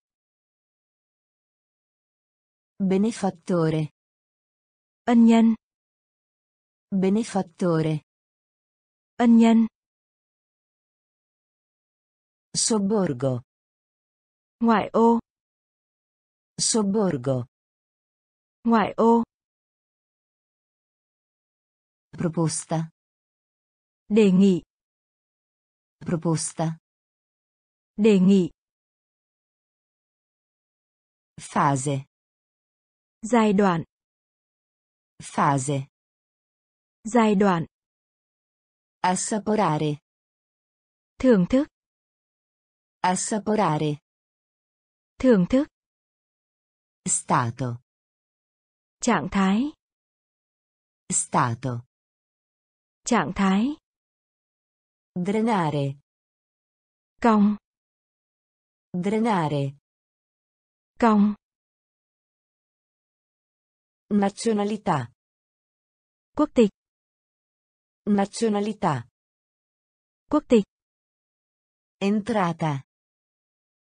Benefattore. Ân nhân. Benefattore. Ân nhân. Sobborgo. Ngoại ô. Sobborgo. Ngoại ô. Proposta. Đề nghị. Proposta. Đề nghị. Fase. Giai đoạn. Fase. Giai đoạn. Assaporare. Thưởng thức. Assaporare. Thưởng thức. Stato. Trạng thái. Stato. Trạng thái. Drenare. Cong. Drenare. Cong. Nazionalità. Quốc tịch. Nazionalità. Quốc tịch. Entrata.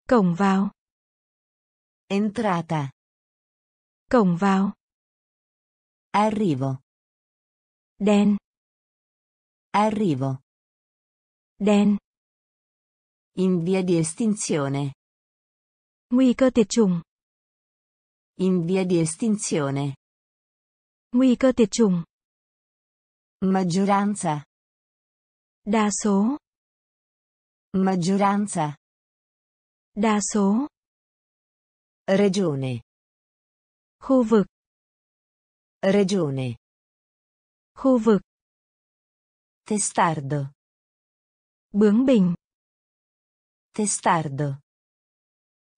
Cổng vào. Entrata. Cổng vào. Arrivo. Đen. Arrivo. Đen. In via di estinzione. Nguy cơ tuyệt chủng. In via di estinzione. Nguy cơ tuyệt chủng. Maggioranza. Đa số. Maggioranza. Đa số. Regione. Khu vực. Regione. Khu vực. Testardo. Bướng bỉnh. Testardo.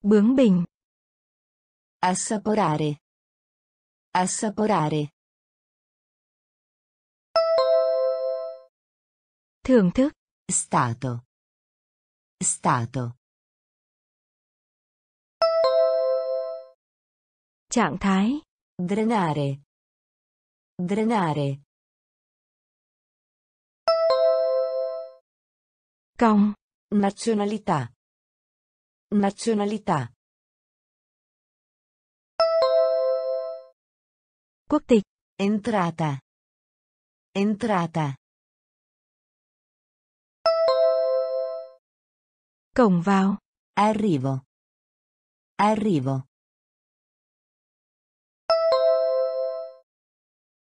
Bướng bỉnh. Assaporare. Assaporare. Thưởng thức. Stato. Stato. Trạng thái. Drenare. Drenare. Cong. Nazionalità. Nazionalità. Quốc tịch. Entrata. Entrata. Cổng vào. Arrivo. Arrivo.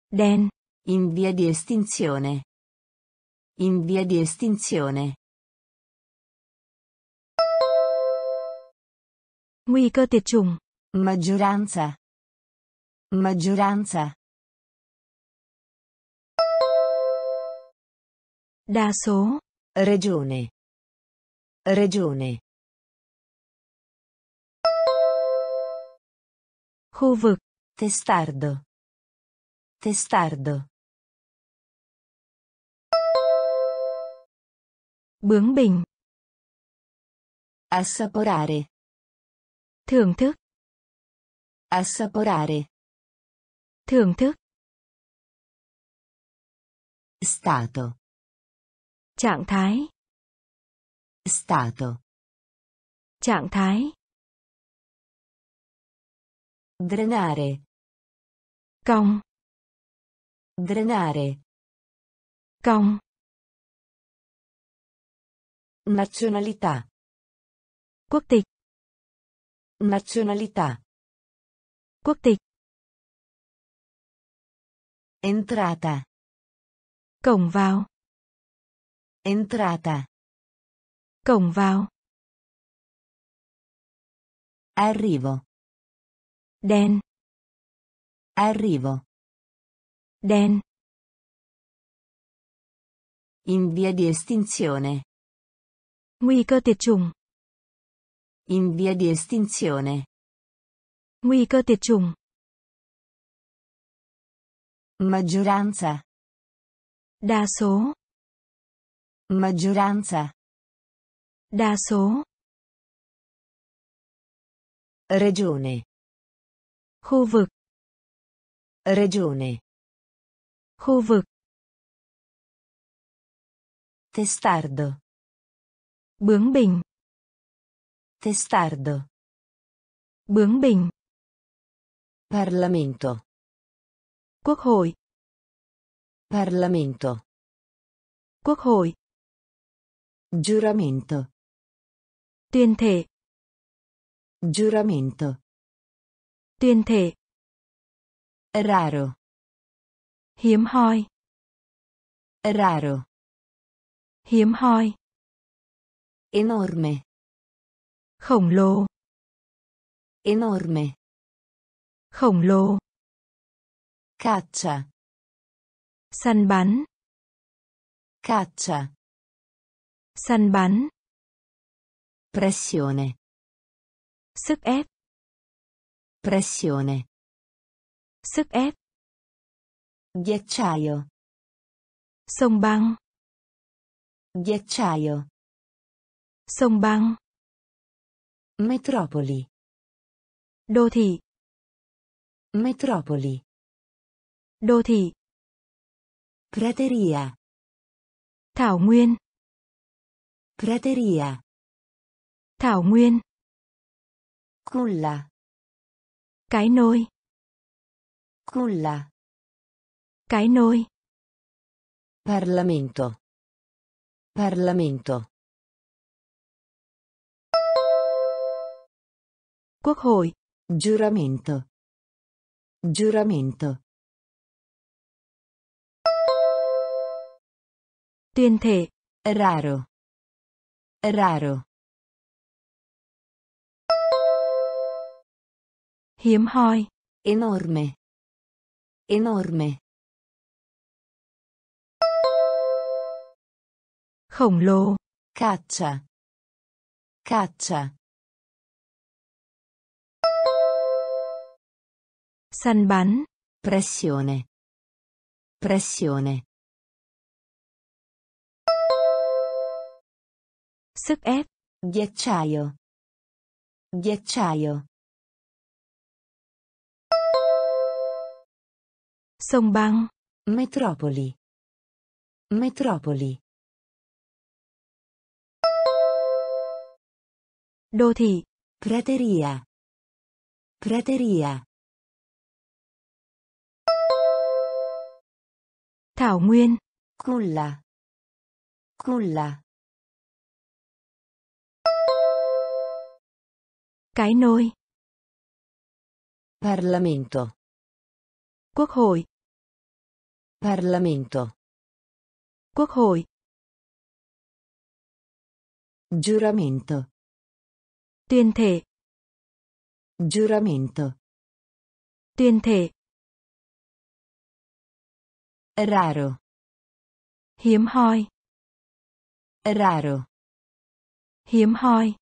Đen. In via di estinzione. In via di estinzione. Nguy cơ tiệt chủng. Maggioranza. Maggioranza. Đa số. Regione. Regione. Khu vực. Testardo. Testardo. Bướng bỉnh. Assaporare. Thưởng thức. Assaporare. Thưởng thức. Stato. Trạng thái. Stato. Trạng thái. Drenare. Cong. Drenare. Cong. Nazionalità. Quốc tịch. Nazionalità. Quốc tịch. Entrata. Cổng vào. Entrata. Cổng vào. Arrivo. Đen. Arrivo. Đen. In via di estinzione. Nguy cơ tiệt chủng. In via di estinzione. Nguy cơ tiệt chủng. Maggioranza. Đa số. Maggioranza. Đa số. Regione. Khu vực. Regione. Khu vực. Testardo. Bướng bỉnh. Testardo. Bướng bỉnh. Parlamento. Quốc hội. Parlamento. Quốc hội. Giuramento. Tuyên thể. Giuramento. Tuyên thể. Raro. Hiếm hoi. Raro. Hiếm hoi. Enorme. Khổng lồ. Enorme. Khổng lồ. Caccia. Săn bắn. Caccia. Săn bắn. Pressione. Sức ép. Pressione. Sức ép. Ghiacciaio. Sông băng. Ghiacciaio. Sông băng. Metropoli. Đô thị. Metropoli. Đô thị. Prateria. Thảo nguyên. Prateria. Thảo nguyên. Culla. Cái nôi. Culla. Cái nôi. Parlamento. Parlamento. Quốc hội. Giuramento. Giuramento. Tuyên thể. Raro. Raro. Hiếm hoi. Enorme. Enorme. Khổng lồ. Caccia. Caccia. Săn bắn. Pressione. Pressione. Sức ép. Ghiacciaio. Ghiacciaio. Sông băng. Metropoli. Metropoli. Đô thị. Prateria. Prateria. Thảo nguyên. Culla. Culla. Cái nôi. Parlamento. Quốc hội. Parlamento. Quốc hội. Giuramento. Tuyên thể. Giuramento. Tuyên thể. Raro. Hiếm hoi. Raro. Hiếm hoi.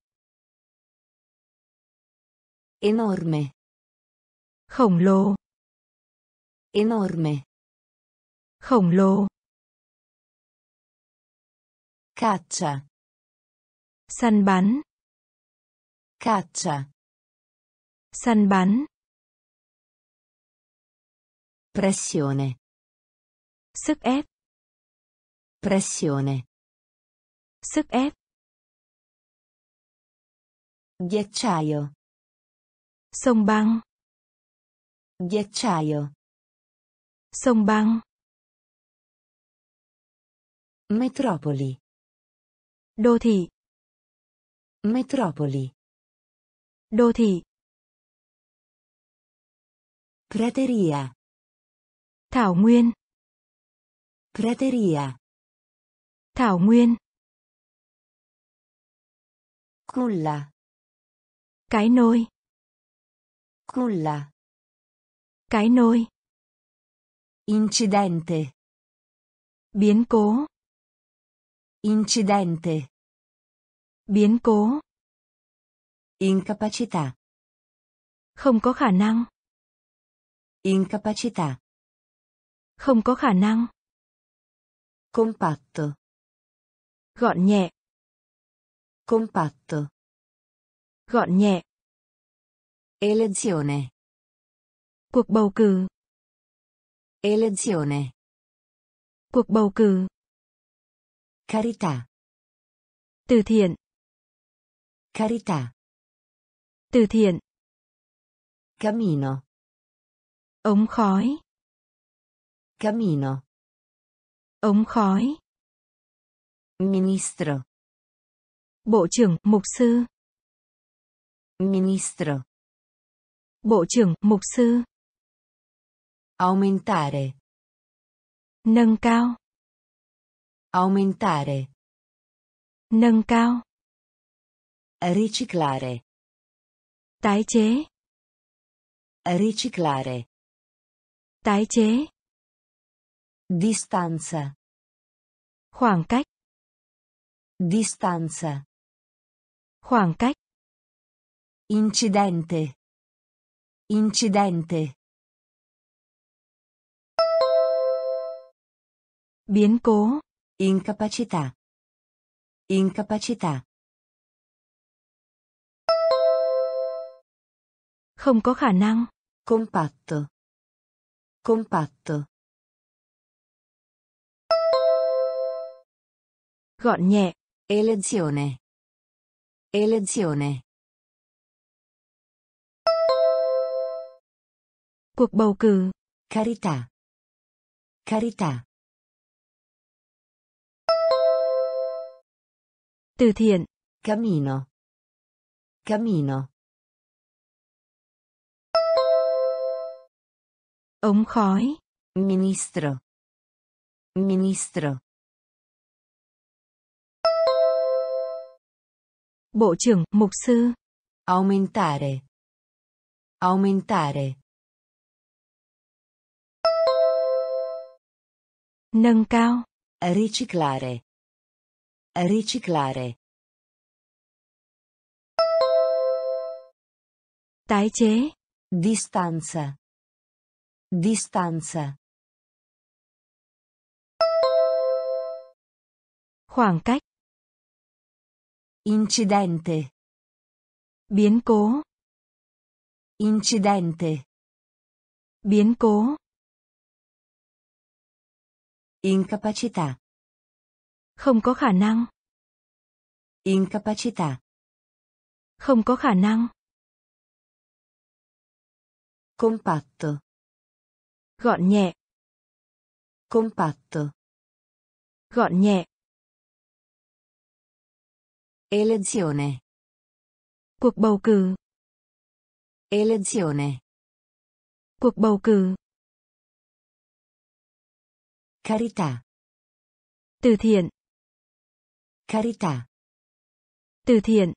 Enorme. Khổng lồ. Enorme. Khổng lồ. Caccia. Săn bắn. Caccia. Săn bắn. Pressione. Sức ép. Pressione. Sức ép. Ghiacciaio. Sông băng. Ghiacciaio. Sông băng. Metropoli. Đô thị. Metropoli. Đô thị. Prateria. Thảo nguyên. Prateria. Thảo nguyên. Culla. Cái nôi. Culla. Cái nôi. Incidente. Biến cố. Incidente. Biến cố. Incapacità. Không có khả năng. Incapacità. Không có khả năng. Compatto. Gọn nhẹ. Compatto. Gọn nhẹ. Elezione. Cuộc bầu cử. Elezione. Cuộc bầu cử. Carità. Từ thiện. Carità. Từ thiện. Camino. Ống khói. Camino. Ống khói. Ministro. Bộ trưởng, mục sư. Ministro. Bộ trưởng, mục sư. Aumentare. Nâng cao. Aumentare. Nâng cao. Riciclare. Tái chế. Riciclare. Tái chế. Distanza. Khoảng cách. Distanza. Khoảng cách. Incidente. Incidente. Biến cố. Incapacità. Incapacità. Không có khả năng. Compatto. Compatto. Gọn nhẹ. Elezione. Elezione. Cuộc bầu cử. Carità. Carità. Từ thiện. Camino. Camino. Ống khói. Ministro. Ministro. Bộ trưởng, mục sư. Aumentare. Aumentare. Nâng cao. Riciclare. Riciclare. Tái chế. Distanza. Distanza. Khoảng cách. Incidente. Biến cố. Incidente. Biến cố. Incapacità. Không có khả năng. Incapacità. Không có khả năng. Compatto. Gọn nhẹ. Compatto. Gọn nhẹ. Elezione. Cuộc bầu cử. Elezione. Cuộc bầu cử. Carità. Từ thiện. Carità. Từ thiện.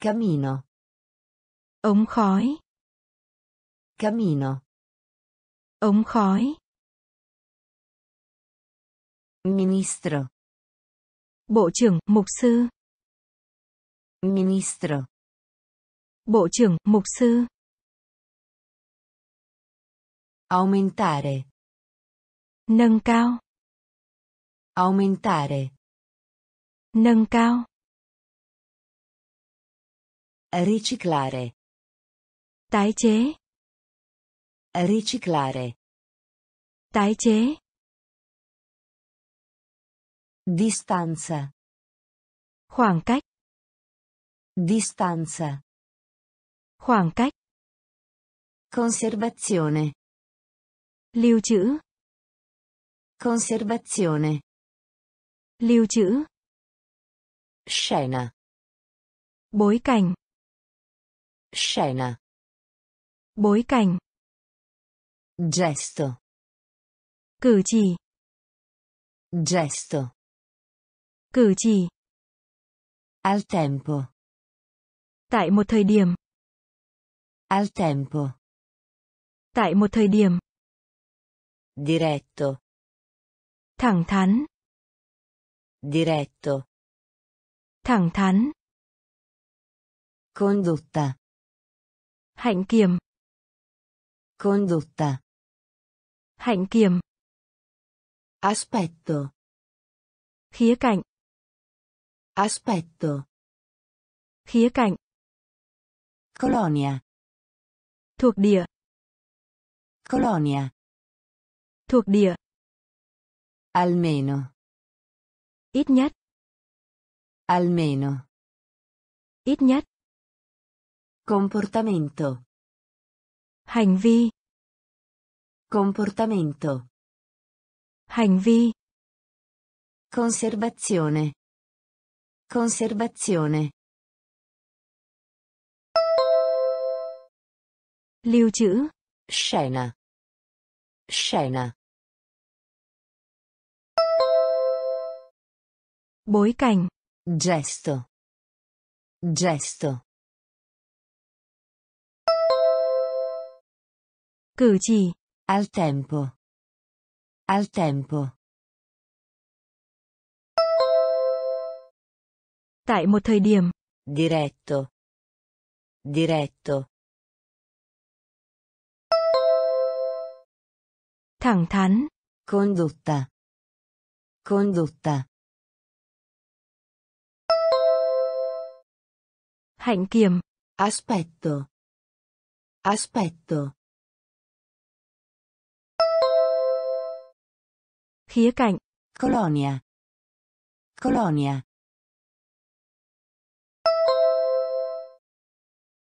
Camino. Ống khói. Camino. Ống khói. Ministro. Bộ trưởng, mục sư. Ministro. Bộ trưởng, mục sư. Aumentare. Nâng cao. Aumentare. Nâng cao. Riciclare. Tái chế. Riciclare. Tái chế. Distanza. Khoảng cách. Distanza. Khoảng cách. Conservazione. Lưu trữ. Conservazione. Lưu trữ. Scena. Bối cảnh. Scena. Bối cảnh. Gesto. Cử chỉ. Gesto. Cử chỉ. Al tempo. Tại một thời điểm. Al tempo. Tại một thời điểm. Diretto. Thẳng thắn. Diretto. Thẳng thắn. Condotta. Hạnh kiểm. Condotta. Hạnh kiểm. Aspetto. Khía cạnh. Aspetto. Khía cạnh. Colonia. Thuộc địa. Colonia. Thuộc địa. Almeno. Ít nhất. Almeno. Ít nhất. Comportamento. Hành vi. Comportamento. Hành vi. Conservazione. Conservazione. Lưu trữ. Scena. Scena. Bối cảnh. Gesto. Gesto. Cử chỉ. Al tempo. Al tempo. Tại một thời điểm. Diretto. Diretto. Thẳng thắn. Condotta. Condotta. Hạnh kiểm. Aspetto. Aspetto. Khía cạnh. Colonia. Colonia.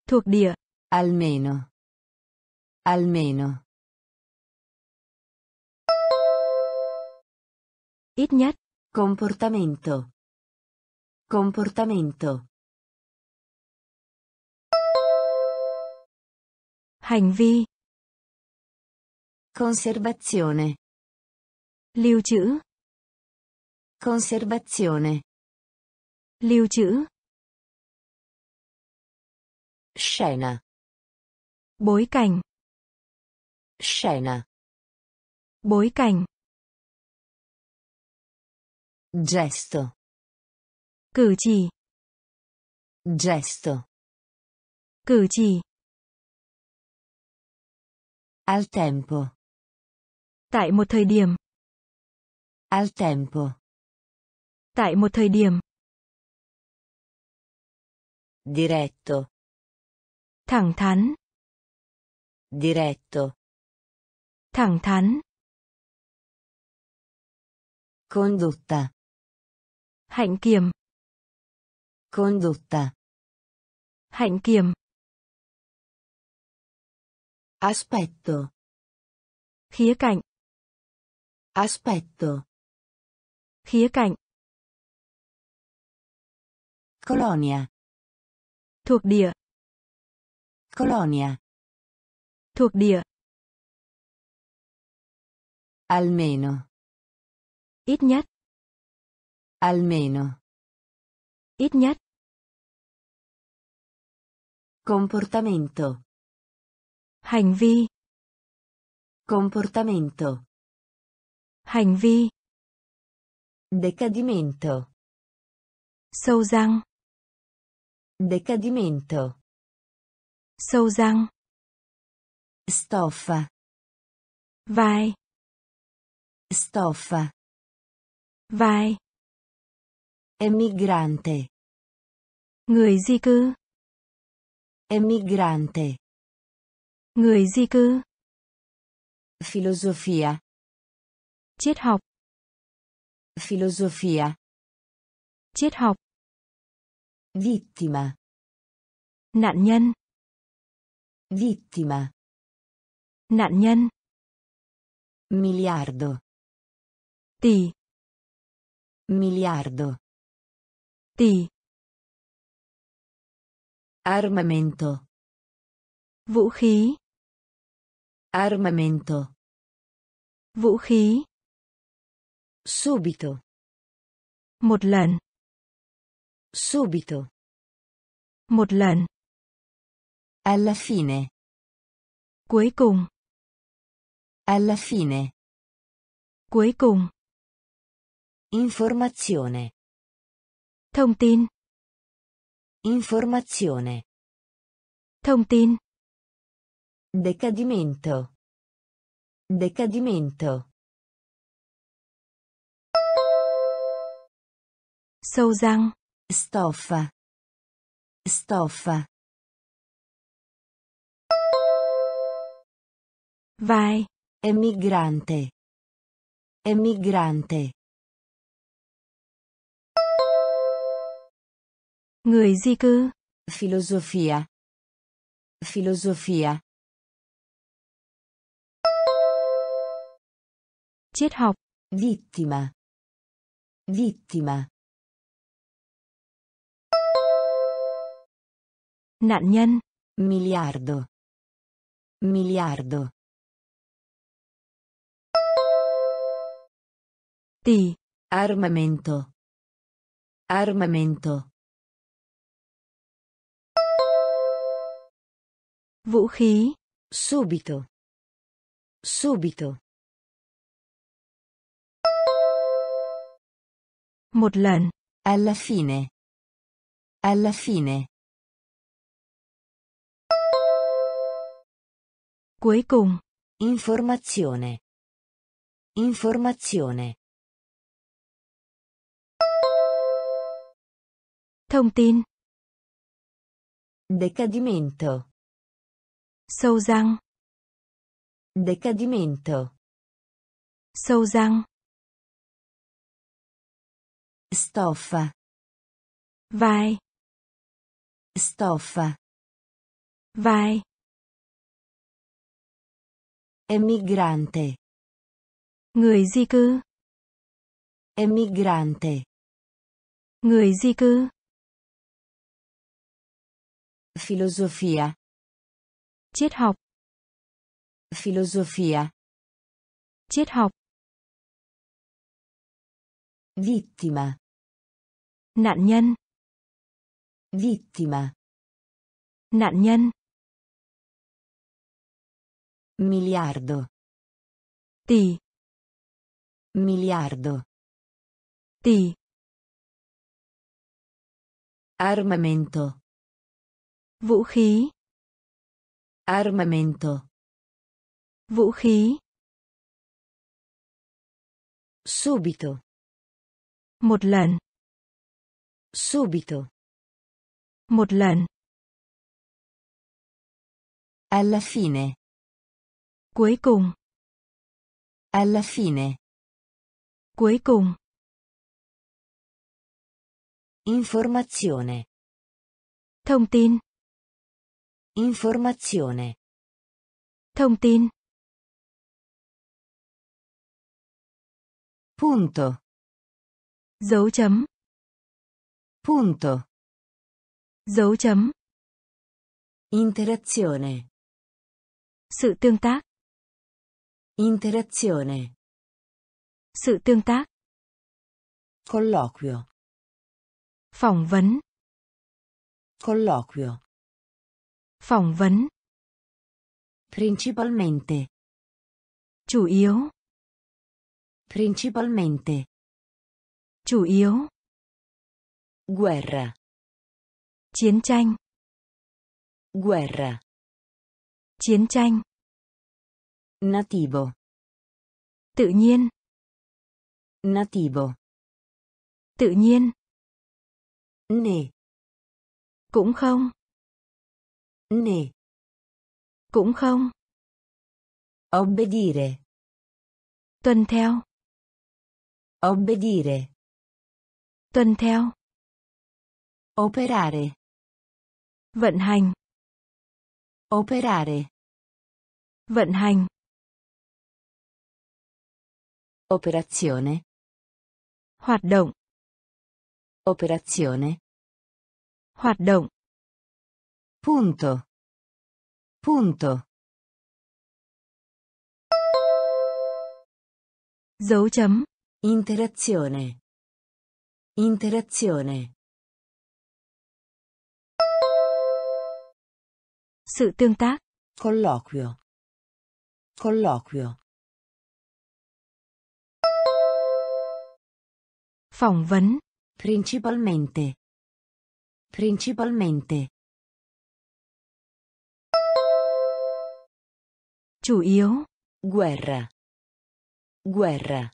Thuộc địa. Almeno. Almeno. Ít nhất. Comportamento. Comportamento. Hành vi. Conservazione. Lưu trữ. Conservazione. Lưu trữ. Scena. Bối cảnh. Scena. Bối cảnh. Gesto. Cử chỉ. Gesto. Cử chỉ. Al tempo. Tại một thời điểm. Al tempo. Tại một thời điểm. Diretto. Thẳng thắn. Diretto. Thẳng thắn. Condotta. Hạnh kiểm. Condotta. Hạnh kiểm. Aspetto. Khía cạnh. Aspetto. Khía cạnh. Colonia. Thuộc địa. Colonia. Thuộc địa. Almeno. Ít nhất. Almeno. Ít nhất. Comportamento. Hành vi. Comportamento. Hành vi. Decadimento. Sâu răng. Decadimento. Sâu răng. Stoffa. Vai. Stoffa. Vai. Emigrante. Người di cư. Emigrante. Người di cư. Filosofia. Triết học. Filosofia. Triết học. Vittima. Nạn nhân. Vittima. Nạn nhân. Miliardo. Tỷ. Miliardo. Tỷ. Armamento. Vũ khí. Armamento. Vũ khí. Subito. Một lần. Subito. Một lần. Alla fine. Cuối cùng. Alla fine. Cuối cùng. Informazione. Thông tin. Informazione. Thông tin. Decadimento. Decadimento. Sâu răng. Stoffa. Stoffa. Vai. Emigrante. Emigrante. Người di cư. Filosofia. Filosofia. Triết học. Vittima. Vittima. Nạn nhân. Miliardo. Miliardo. Tỷ. Armamento. Armamento. Vũ khí. Subito. Subito. Một lần. Alla fine. Alla fine. Cuối cùng. Informazione. Informazione. Thông tin. Decadimento. Sâu răng. Decadimento. Sâu răng. Stoffa. Vai. Stoffa. Vai. Emigrante. Người di cư. Emigrante. Người di cư. Filosofia. Triết học. Filosofia. Triết học. Vittima. Nạn nhân. Vittima. Nạn nhân. Miliardo. Tỷ. Miliardo. Tỷ. Armamento. Vũ khí. Armamento. Vũ khí. Subito. Một lần. Subito. Một lần. Alla fine. Cuối cùng. Alla fine. Cuối cùng. Informazione. Thông tin. Informazione. Thông tin. Punto. Dấu chấm. Punto. Dấu chấm. Interazione. Sự tương tác. Interazione. Sự tương tác. Colloquio. Phỏng vấn. Colloquio. Phỏng vấn. Principalmente. Chủ yếu. Principalmente. Chủ yếu. Guerra. Chiến tranh. Guerra. Chiến tranh. Nativo. Tự nhiên. Nativo. Tự nhiên. Ne. Cũng không. Ne. Cũng không. Obbedire. Tuân theo. Obbedire. Tuân theo. Operare. Vận hành. Operare. Vận hành. Operazione. Hoạt động. Operazione. Hoạt động. Punto. Punto. Dấu chấm. Interazione. Interazione. Sự tương tác. Colloquio. Colloquio. Phỏng vấn. Principalmente. Principalmente. Chủ yếu. Guerra. Guerra.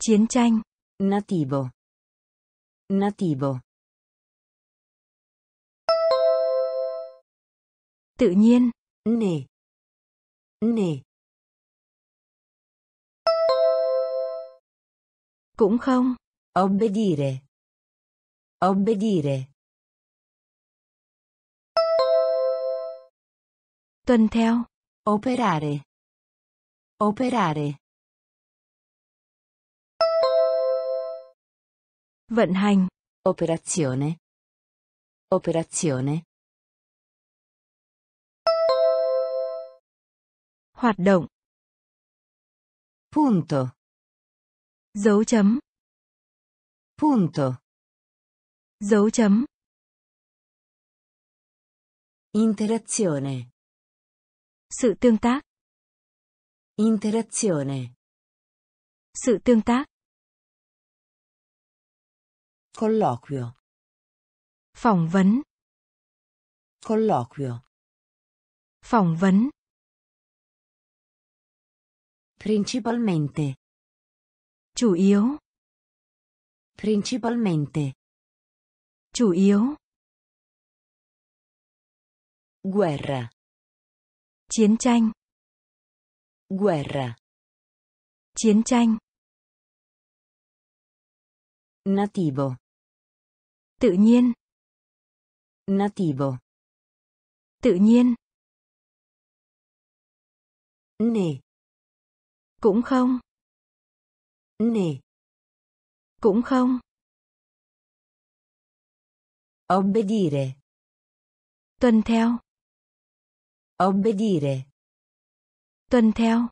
Chiến tranh. Nativo. Nativo. Tự nhiên. Ne. Ne. Cũng không. Obbedire. Obbedire. Tuân theo. Operare. Operare. Vận hành. Operazione. Operazione. Hoạt động. Punto. Dấu chấm. Punto. Dấu chấm. Interazione. Sự tương tác. Interazione. Sự tương tác. Colloquio. Phỏng vấn. Colloquio. Phỏng vấn. Principalmente. Chủ yếu. Principalmente. Chủ yếu. Guerra. Chiến tranh. Guerra. Chiến tranh. Nativo. Tự nhiên. Nativo. Tự nhiên. Ne. Cũng không. Ne. Cũng không. Obbedire. Tuân theo. Obbedire. Tuân theo.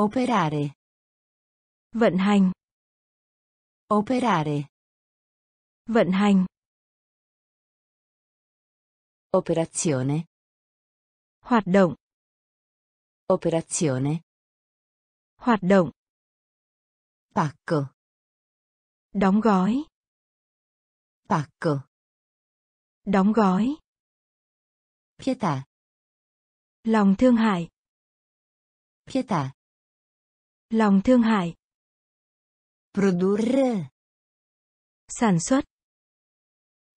Operare. Vận hành. Operare. Vận hành. Operazione. Hoạt động. Operazione. Hoạt động. Pacco. Đóng gói. Pacco. Đóng gói. Pietà. Lòng thương hại. Pietà. Lòng thương hại. Produrre. Sản xuất.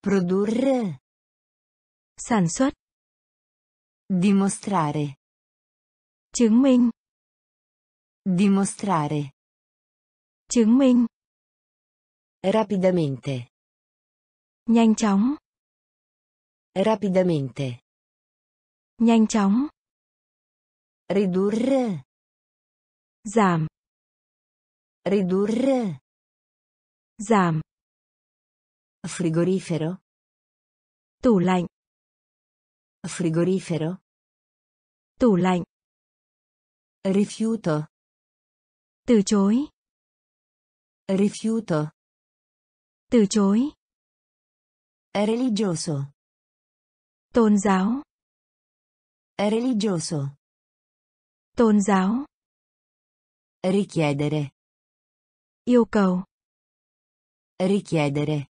Produrre. Sản xuất. Dimostrare. Chứng minh. Dimostrare. Chứng minh. Rapidamente. Nhanh chóng. Rapidamente. Nhanh chóng. Ridurre. Giảm. Ridurre. Giảm. Frigorifero. Tủ lạnh. Frigorifero. Tủ lạnh. Rifiuto. Từ chối. Rifiuto. Từ chối. Religioso. Tôn giáo. Religioso. Tôn giáo. Richiedere. Yêu cầu. Richiedere.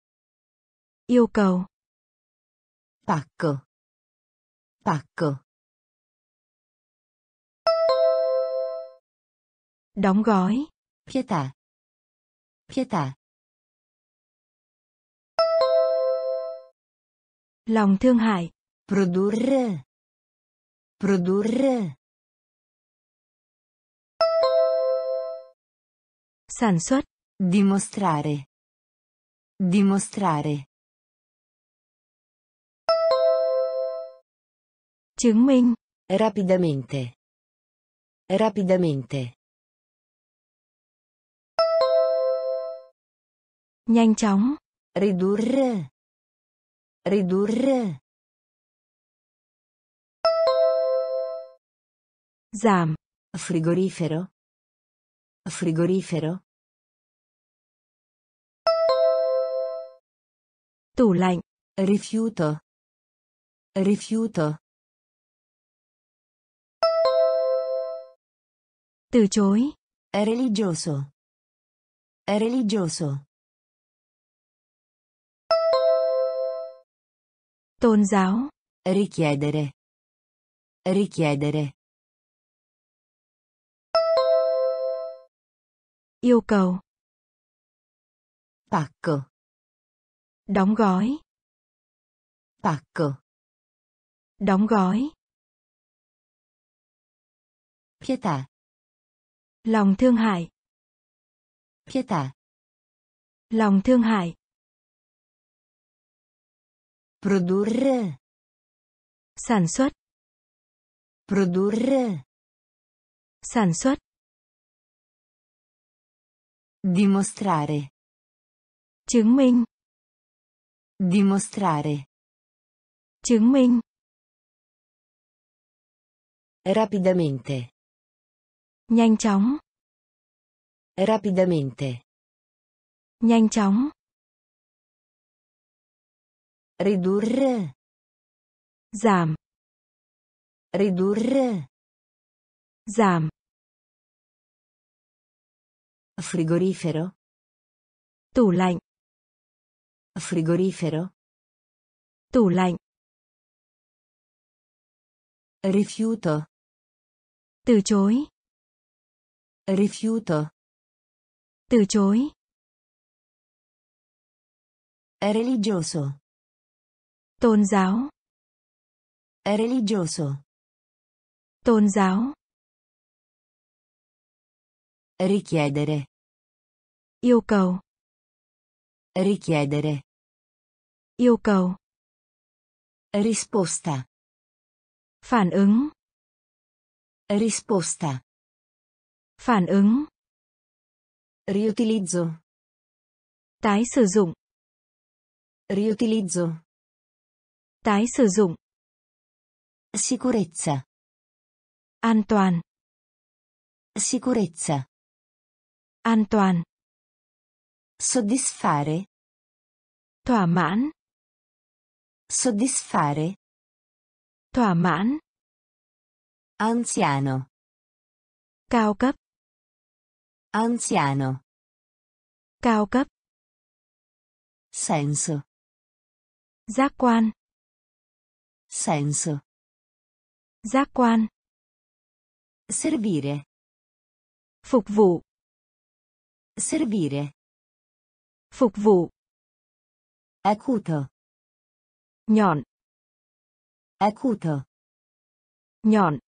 Yêu cầu. Pacco. Pacco. Đóng gói. Pietà. Pietà. Lòng thương hại. Produrre. Produrre. Sản. Dimostrare. Dimostrare. Chứng minh. Rapidamente. Rapidamente. Nhanh chóng. Ridurre. Ridurre. Giảm. Frigorifero. Frigorifero. Tủ lạnh. Rifiuto. Rifiuto. Từ chối. Religioso. Religioso. Tôn giáo. Richiedere. Richiedere. Yêu cầu. Pacco. Đóng gói. Pacco. Đóng gói. Pietà. Lòng thương hại. Pietà. Lòng thương hại. Produrre. Sản xuất. Produrre. Sản xuất. Dimostrare. Chứng minh. Dimostrare. Chứng minh. Rapidamente. Nhanh chóng. Rapidamente. Nhanh chóng. Ridurre. Giảm. Ridurre. Giảm. Frigorifero. Tủ lạnh. Frigorifero. Tủ lạnh. Rifiuto. Từ chối. Rifiuto. Từ chối. Religioso. Tôn giáo. Religioso. Tôn giáo. Richiedere. Yêu cầu. Richiedere. Yêu cầu. Risposta. Phản ứng. Risposta. Phản ứng. Riutilizzo. Tái sử dụng. Riutilizzo. Tái sử dụng. Sicurezza. An toàn. Sicurezza. An toàn. Soddisfare. Thỏa mãn. Soddisfare. Thỏa mãn. Anziano. Cao cấp. Anziano. Cao cấp. Senso. Giác quan. Senso. Giác quan. Servire. Phục vụ. Servire. Phục vụ. Acuto. Nhọn. Acuto. Nhọn.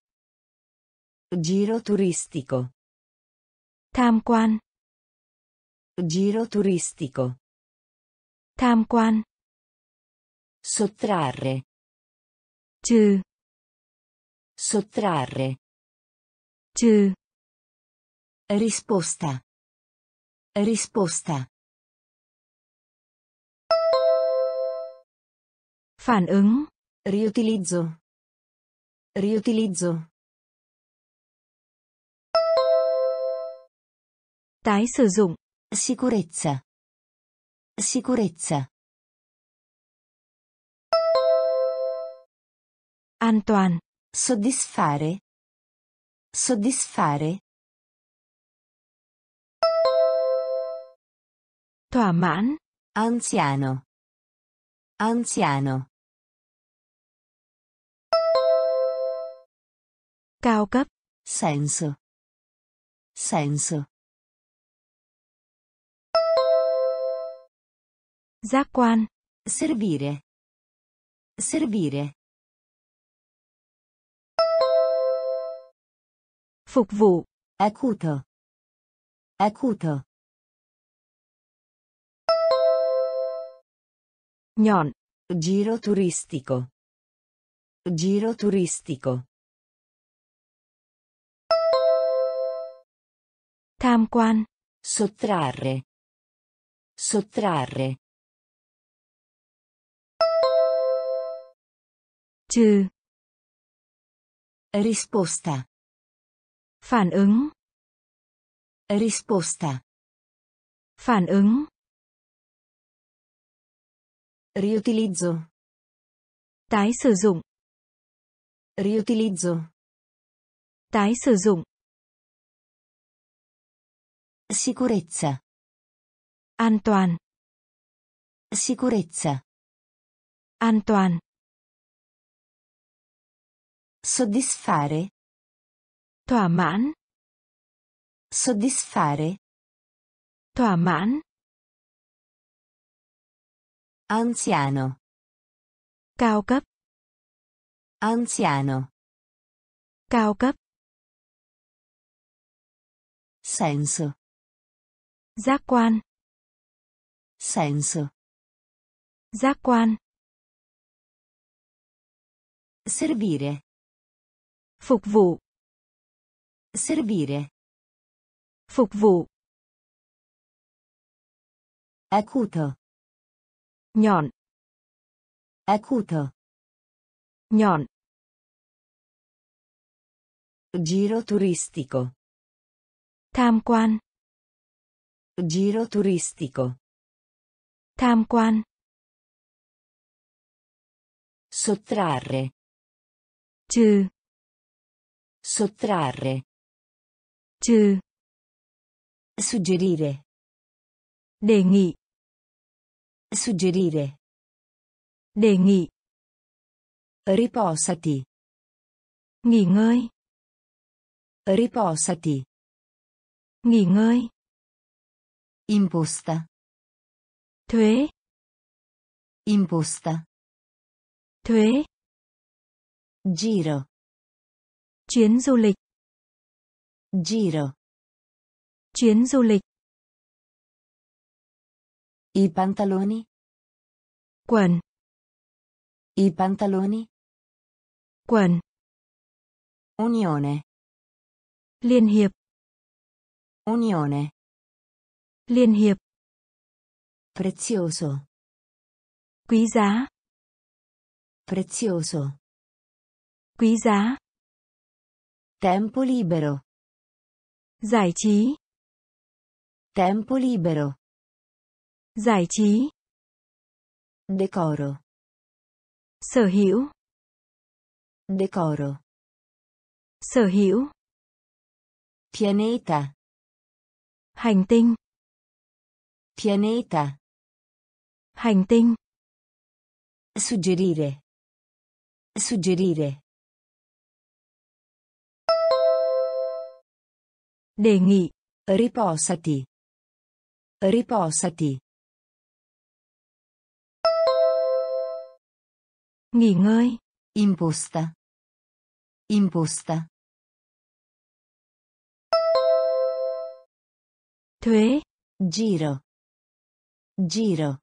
Giro turistico. Tham quan. Giro turistico. Tham quan. Sottrarre. Trừ. Sottrarre. Trừ. Risposta. Risposta. Phản ứng. Riutilizzo. Riutilizzo. Tái sử dụng. Sicurezza. Sicurezza. An toàn. Soddisfare. Soddisfare. Thỏa mãn. Anziano. Anziano. Cao cấp. Senso. Senso. Giác quan. Servire. Servire. Phục vụ. Acuto. Acuto. Nhọn. Giro turistico. Giro turistico. Tham quan. Sottrarre. Sottrarre. Trừ. Risposta. Phản ứng. Risposta. Phản ứng. Riutilizzo. Tái sử dụng. Riutilizzo. Tái sử dụng. Sicurezza. An toàn. Sicurezza. An toàn. Soddisfare. Thỏa mãn. Soddisfare. Thỏa mãn. Anziano. Cao cấp. Anziano. Cao cấp. Senso. Giác quan. Senso. Giác quan. Servire. Phục vụ. Servire. Phục vụ. Acuto. Nhọn. Acuto. Nhọn. Giro turistico. Tham quan. Giro turistico. Tham quan. Sottrarre. Trừ. Sottrarre. Trừ. Suggerire. Đề nghị. Suggerire. Đề nghị. Riposati. Nghỉ ngơi. Riposati. Nghỉ ngơi. Imposta. Thuế. Imposta. Thuế. Giro. Chuyến du lịch. Giro. Chuyến du lịch. I pantaloni. Quần. I pantaloni. Quần. Unione. Liên hiệp. Unione. Liên hiệp. Prezioso. Quý giá. Prezioso. Quý giá. Tempo libero. Giải trí. Tempo libero. Giải trí. Decoro. Sở hữu. Decoro. Sở hữu. Pianeta. Hành tinh. Pianeta. Hành tinh. Suggerire. Suggerire. Đề nghị. Riposati. Riposati. Nghỉ ngơi. Imposta. Imposta. Thuế. Giro. Giro.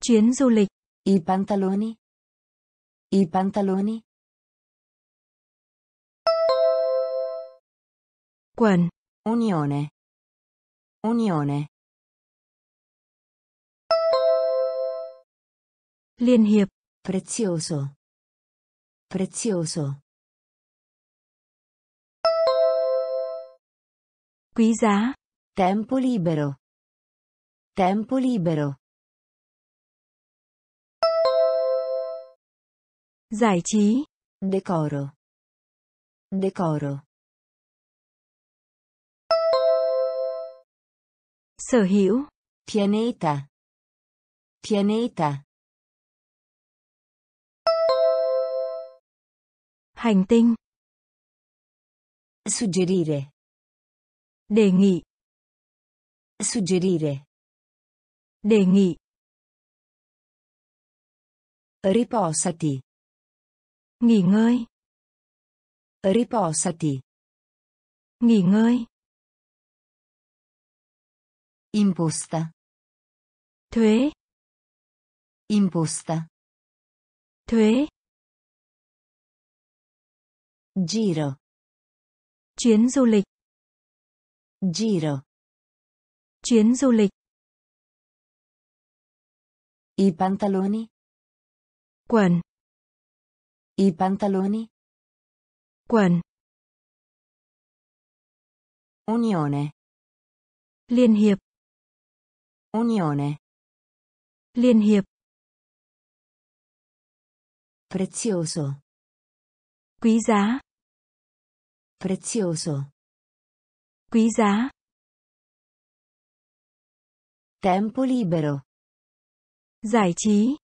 Chuyến du lịch. I pantaloni. I pantaloni. Quần. Unione. Unione. Liên hiệp. Prezioso. Prezioso. Quý giá. Tempo libero. Tempo libero. Giải trí. Decoro. Decoro. Sở hữu. Pianeta. Pianeta. Hành tinh. Suggerire. Đề nghị. Suggerire. Đề nghị. Riposati. Nghỉ ngơi. Riposati. Nghỉ ngơi. Imposta. Thuế. Imposta. Thuế. Giro. Chuyến du lịch. Giro. Chuyến du lịch. I pantaloni. Quần. I pantaloni. Quần. Unione. Liên hiệp. Unione. Liên hiệp. Prezioso. Quý giá. Prezioso. Quý giá. Tempo libero. Giải trí.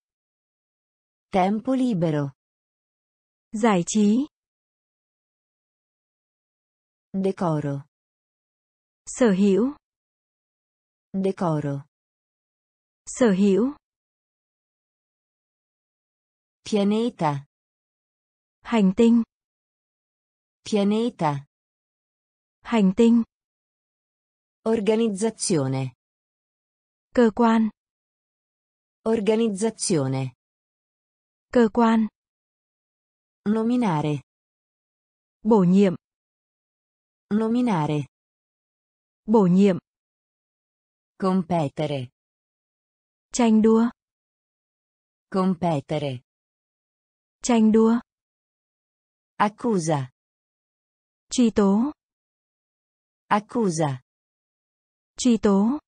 Tempo libero. Giải trí. Decoro. Sở hữu. Decoro. Sở hữu. Pianeta. Hành tinh. Pianeta. Hành tinh. Organizzazione. Cơ quan. Organizzazione. Cơ quan. Nominare. Bổ nhiệm. Nominare. Bổ nhiệm. Competere. Tranh đua. Competere. Tranh đua. Accusa. Truy tố. Accusa. Truy tố.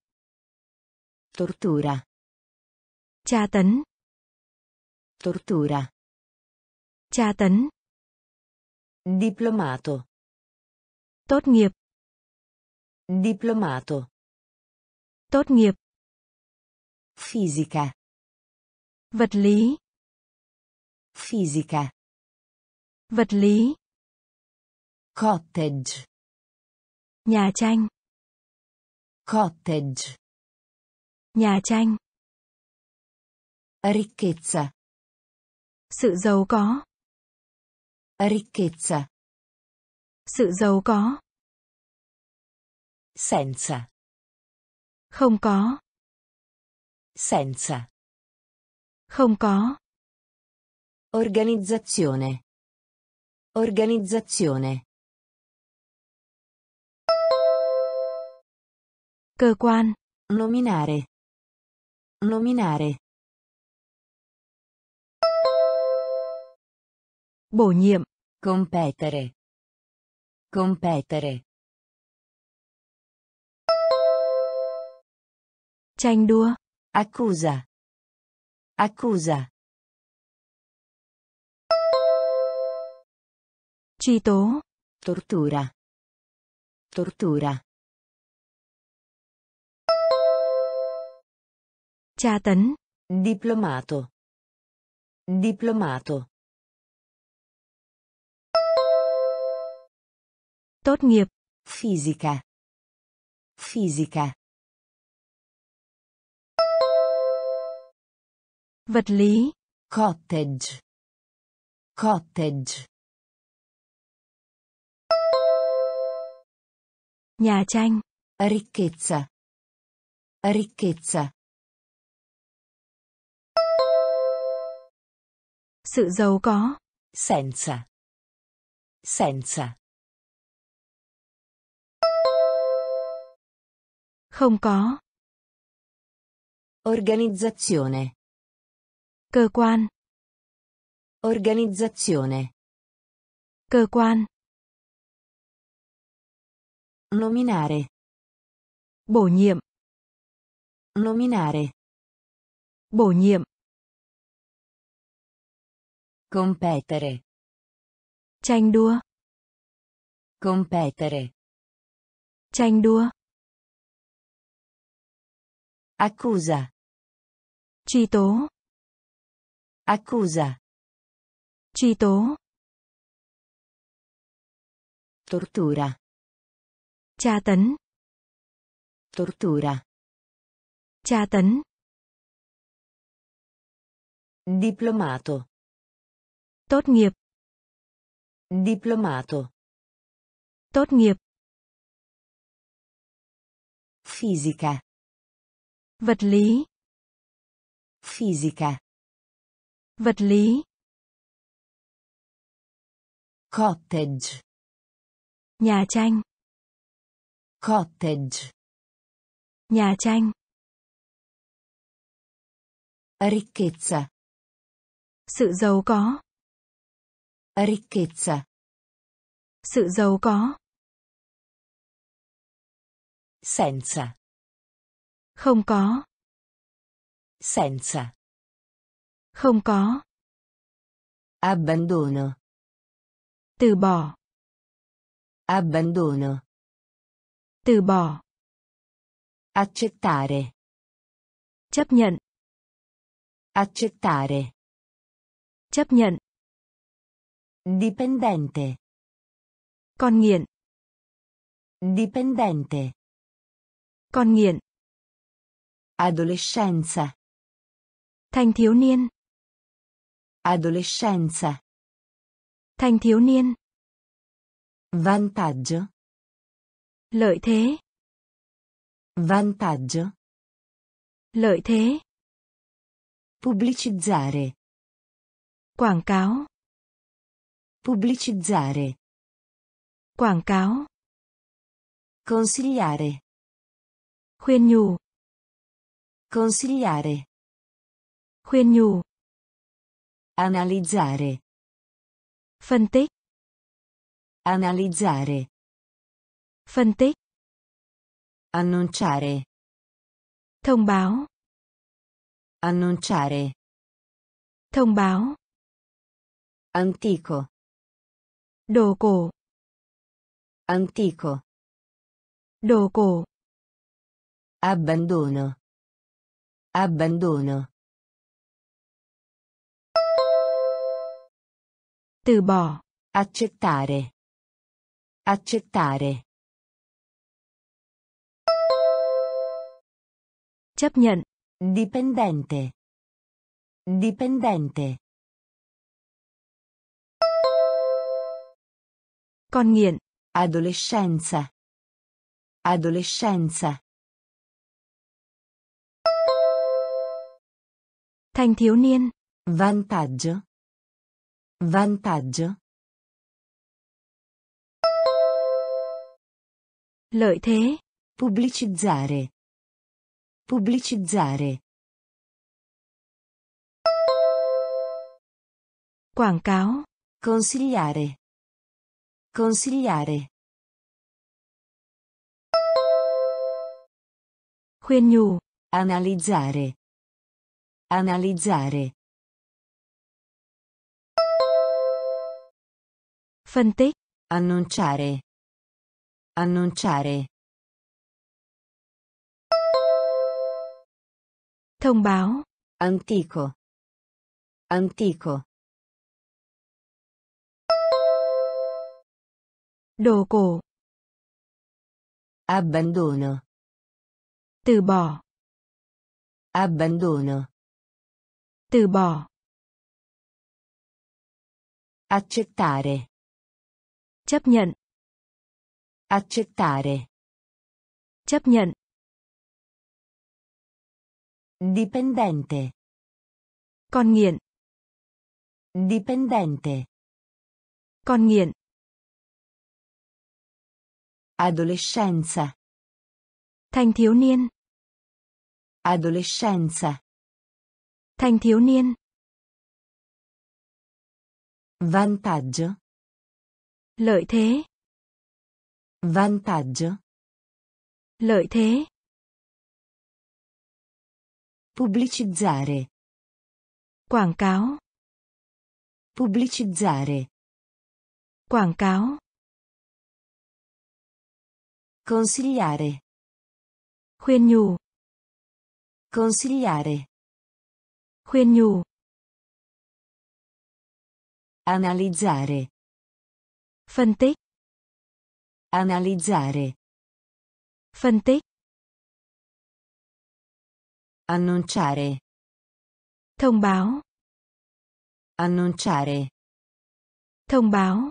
Tortura. Tra tấn. Tortura. Tra tấn. Diplomato. Tốt nghiệp. Diplomato. Tốt nghiệp. Fisica. Vật lý. Fisica. Vật lý. Cottage. Nhà tranh. Cottage. Nhà tranh. Ricchezza. Sự giàu có. Ricchezza. Sự giàu có. Senza. Không có. Senza. Không có. Organizzazione. Organizzazione. Cơ quan. Nominare. Nominare. Bổ nhiệm. Competere. Competere. Tranh đua. Accusa. Accusa. Truy tố. Tortura. Tortura. Tra tấn. Diplomato. Diplomato. Tốt nghiệp. Fisica. Fisica. Vật lý. Cottage. Cottage. Nhà tranh. Ricchezza. Ricchezza. Sự giàu có. Senza. Senza. Không có. Organizzazione. Cơ quan. Organizzazione. Cơ quan. Nominare. Bổ nhiệm. Nominare. Bổ nhiệm. Competere. Tranh đua. Competere. Tranh đua. Accusa. Truy tố. Accusa. Truy tố. Tortura. Tra tấn. Tortura. Tra tấn. Diplomato. Tốt nghiệp. Diplomato. Tốt nghiệp. Fisica. Vật lý. Fisica. Vật lý. Cottage. Nhà tranh. Cottage. Nhà tranh. Ricchezza. Sự giàu có. Ricchezza. Sự giàu có. Senza. Không có. Senza. Không có. Abbandono. Từ bỏ. Abbandono. Từ bỏ. Accettare. Chấp nhận. Accettare. Chấp nhận. Dipendente. Con nghiện. Dipendente. Con nghiện. Adolescenza. Thanh thiếu niên. Adolescenza. Thanh thiếu niên. Vantaggio. Lợi thế. Vantaggio. Lợi thế. Pubblicizzare. Quảng cáo. Pubblicizzare. Quảng cáo. Consigliare. Khuyên nhủ. Consigliare. Khuyên nhủ. Analizzare. Phân tích. Analizzare. Phân tích. Annunciare. Thông báo. Annunciare. Thông báo. Antico. Đồ cổ. Antico. Đồ cổ. Abbandono. Abbandono. Từ bỏ. Accettare. Accettare. Chấp nhận. Dipendente. Dipendente. Con nghiện. Adolescenza. Adolescenza. Thanh thiếu niên. Vantaggio. Vantaggio. Lợi thế. Pubblicizzare. Pubblicizzare. Quảng cáo. Consigliare. Consigliare. Khuyên nhủ. Analizzare. Analizzare. Phân tích. Annunciare. Annunciare. Thông báo. Antico. Antico. Đồ cổ. Abbandono. Từ bỏ. Abbandono. Từ bỏ. Accettare. Chấp nhận. Accettare. Chấp nhận. Dipendente. Con nghiện. Dipendente. Con nghiện. Adolescenza. Thanh thiếu niên. Adolescenza. Thanh thiếu niên. Vantaggio. Lợi thế. Vantaggio. Lợi thế. Pubblicizzare. Quảng cáo. Pubblicizzare. Quảng cáo. Consigliare. Khuyên nhủ. Consigliare. Khuyên nhủ. Analizzare. Phân tích. Analizzare. Phân tích. Annunciare. Thông báo. Annunciare. Thông báo.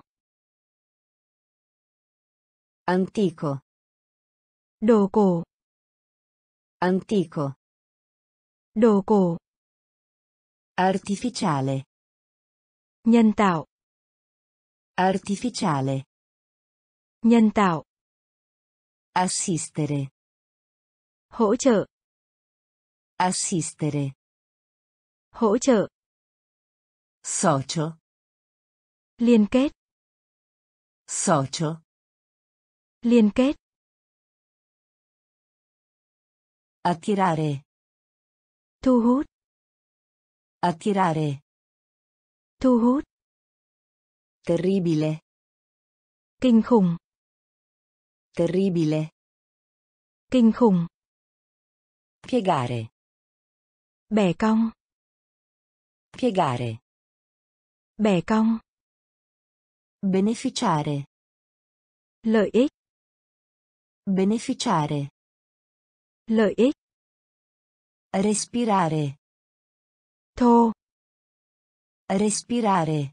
Antico. Đồ cổ. Antico. Đồ cổ. Artificiale. Nhân tạo. Artificiale. Nhân tạo. Assistere. Hỗ trợ. Assistere. Hỗ trợ. Socio. Liên kết. Socio. Liên kết. Attirare. Thu hút. Attirare. Thu hút. Terribile. Kinh khủng. Terribile. Kinh khủng. Piegare. Bẻ cong. Piegare. Bẻ cong. Beneficiare. Lợi ích. Beneficiare. Lợi ích. Respirare. Thô. Respirare.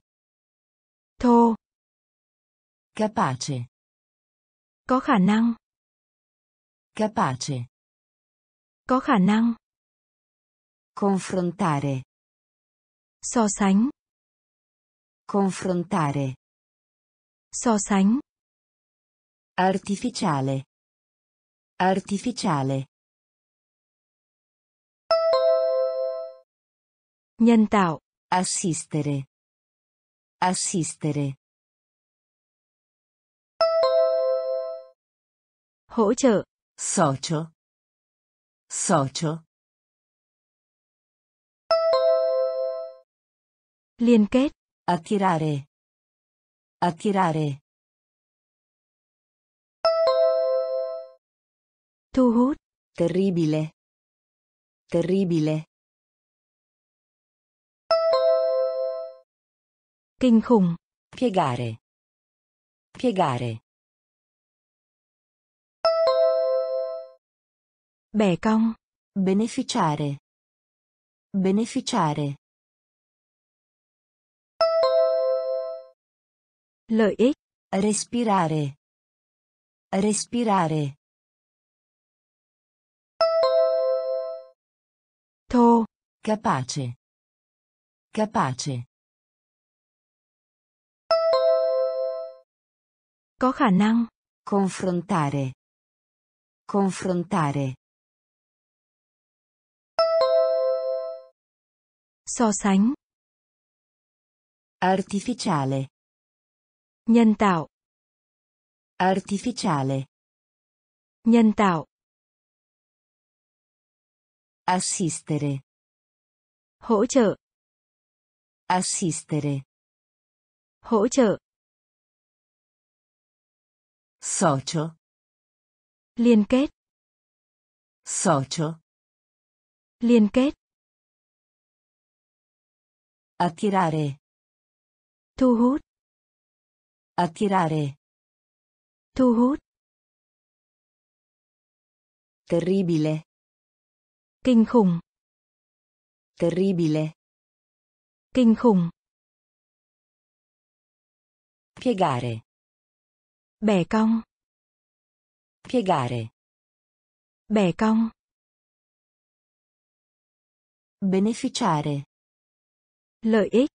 Thô. Capace. Có khả năng. Capace. Có khả năng. Confrontare. So sánh. Confrontare. So sánh. Artificiale. Artificiale. Nhân tạo. Assistere. Assistere. Hỗ trợ. Socio. Socio. Liên kết. Attirare. Attirare. Thu hút. Terribile. Terribile. Kinh khủng. Piegare. Piegare. Bẻ cong. Beneficiare. Beneficiare. Lợi ích. Respirare. Respirare. Thô. Capace. Capace. Có khả năng. Confrontare. Confrontare. So sánh. Artificiale. Nhân tạo. Artificiale. Nhân tạo. Assistere. Hỗ trợ. Assistere. Hỗ trợ. Socio. Liên kết. Socio. Liên kết. Attirare. Thu hút. Attirare. Thu hút. Terribile. Kinh khủng. Terribile. Kinh khủng. Piegare. Bẻ cong. Piegare. Bẻ cong. Beneficiare. Lợi ích.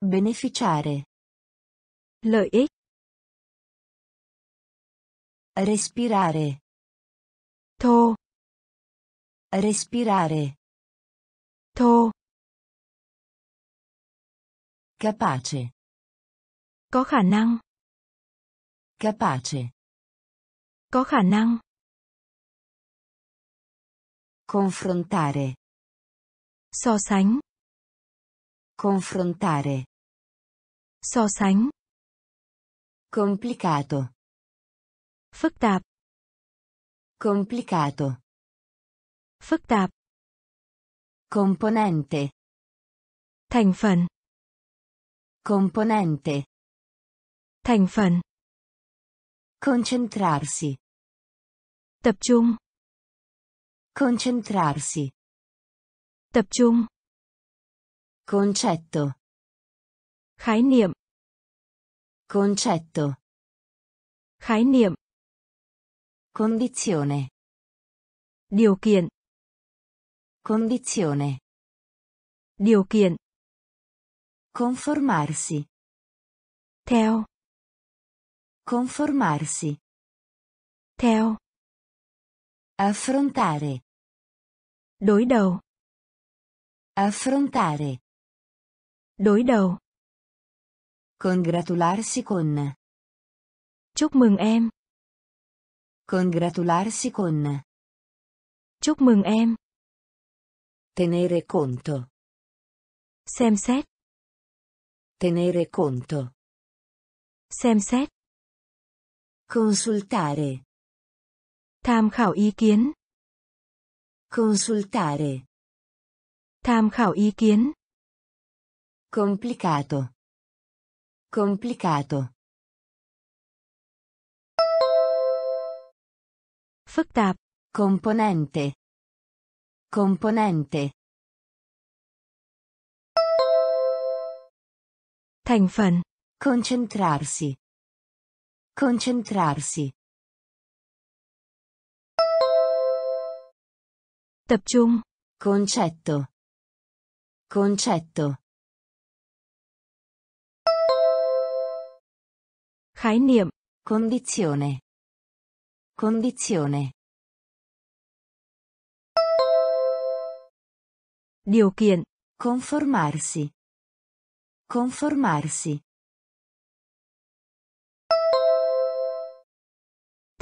Beneficiare. Lợi ích. Respirare. Thô. Respirare. Thô. Capace. Có khả năng. Capace. Có khả năng. Confrontare. So sánh. Confrontare. So sánh. Complicato. Phức tạp. Complicato. Phức tạp. Componente. Thành phần. Componente. Thành phần. Concentrarsi. Tập trung. Concentrarsi. Tập trung. Concetto. Khái niệm. Concetto. Khái niệm. Condizione. Điều kiện. Condizione. Điều kiện. Conformarsi. Theo. Conformarsi. Theo. Affrontare. Đối đầu. Affrontare. Đối đầu. Congratularsi con. Chúc mừng em. Congratularsi con. Chúc mừng em. Tenere conto. Xem xét. Tenere conto. Xem xét. Consultare. Tham khảo ý kiến. Consultare. Tham khảo ý kiến. Complicato. Complicato. Phức tạp. Componente. Componente. Thành phần. Concentrarsi. Concentrarsi. Tập trung. Concetto. Concetto. Khái niệm. Condizione. Condizione. Điều kiện. Conformarsi. Conformarsi.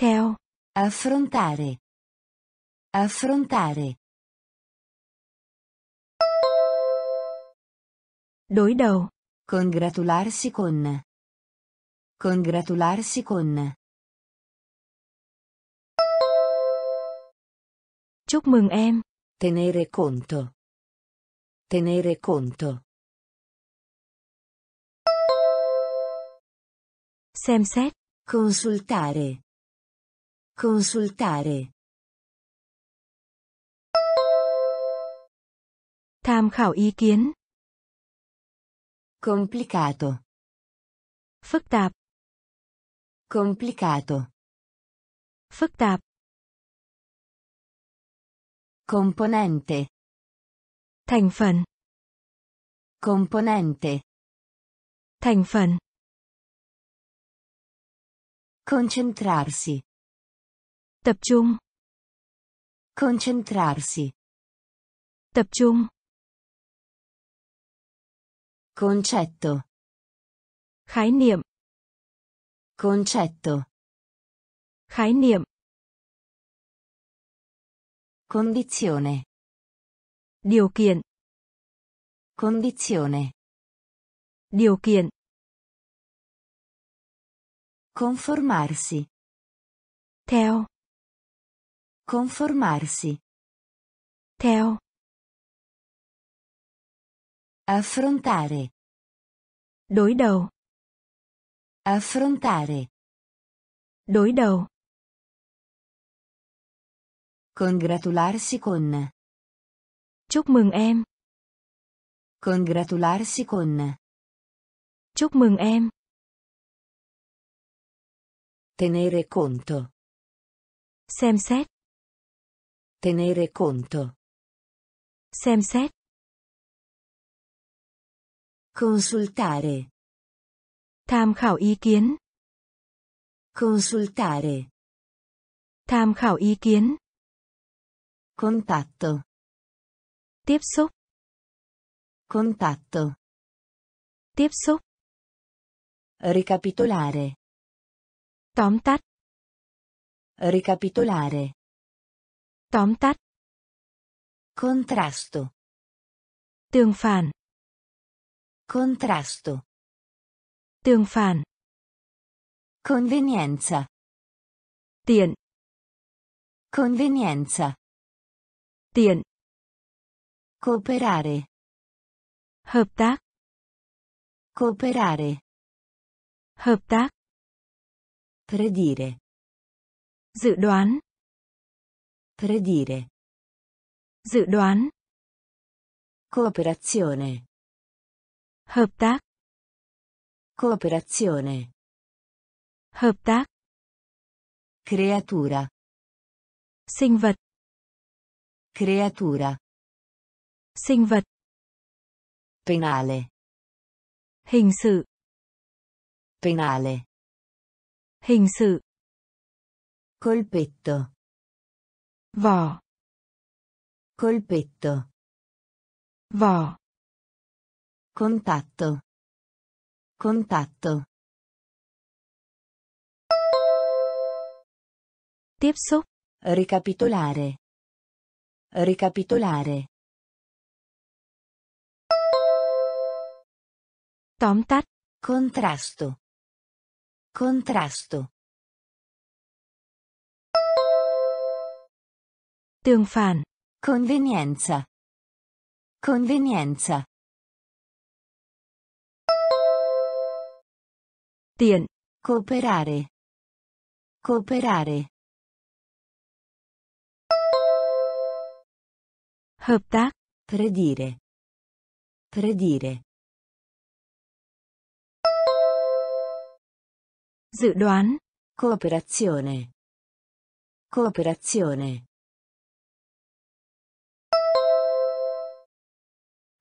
Theo. Affrontare. Affrontare. Đối đầu. Congratularsi con. Congratularsi con. Chúc mừng em. Tenere conto. Tenere conto. Xem xét. Consultare. Consultare. Tham khảo ý kiến. Complicato. Phức tạp. Complicato. Phức tạp. Componente. Thành phần. Componente. Thành phần. Concentrarsi. Tập trung. Concentrarsi. Tập trung. Concetto. Khái niệm. Concetto. Khái niệm. Condizione. Điều kiện. Condizione. Điều kiện. Conformarsi. Theo. Conformarsi. Theo. Affrontare. Đối đầu. Affrontare. Đối đầu. Congratularsi con. Chúc mừng em. Congratularsi con. Chúc mừng em. Tenere conto. Xem xét. Tenere conto. Xem xét. Consultare. Tham khảo ý kiến. Consultare. Tham khảo ý kiến. Contatto. Tiếp xúc. Contatto. Tiếp xúc. Ricapitolare. Tóm tắt. Ricapitolare. Tóm tắt. Contrasto. Tương phản. Contrasto. Tương phản. Convenienza. Tiện. Convenienza. Tiện. Cooperare. Hợp tác. Cooperare. Hợp tác. Predire. Dự đoán. Predire. Dự đoán. Cooperazione. Hợp tác. Cooperazione. Hợp tác. Creatura. Sinh vật. Creatura. Sinh vật. Penale. Hình sự. Penale. Hình sự. Colpetto. Vỏ. Colpetto. Vỏ. Contatto. Contatto. Tiếp xúc. Ricapitolare. Ricapitolare. Tóm tắt. Contrasto. Contrasto. Tương phản. Convenienza. Convenienza. Tiện. Cooperare. Cooperare. Hợp tác. Predire. Predire. Dự đoán. Cooperazione. Cooperazione.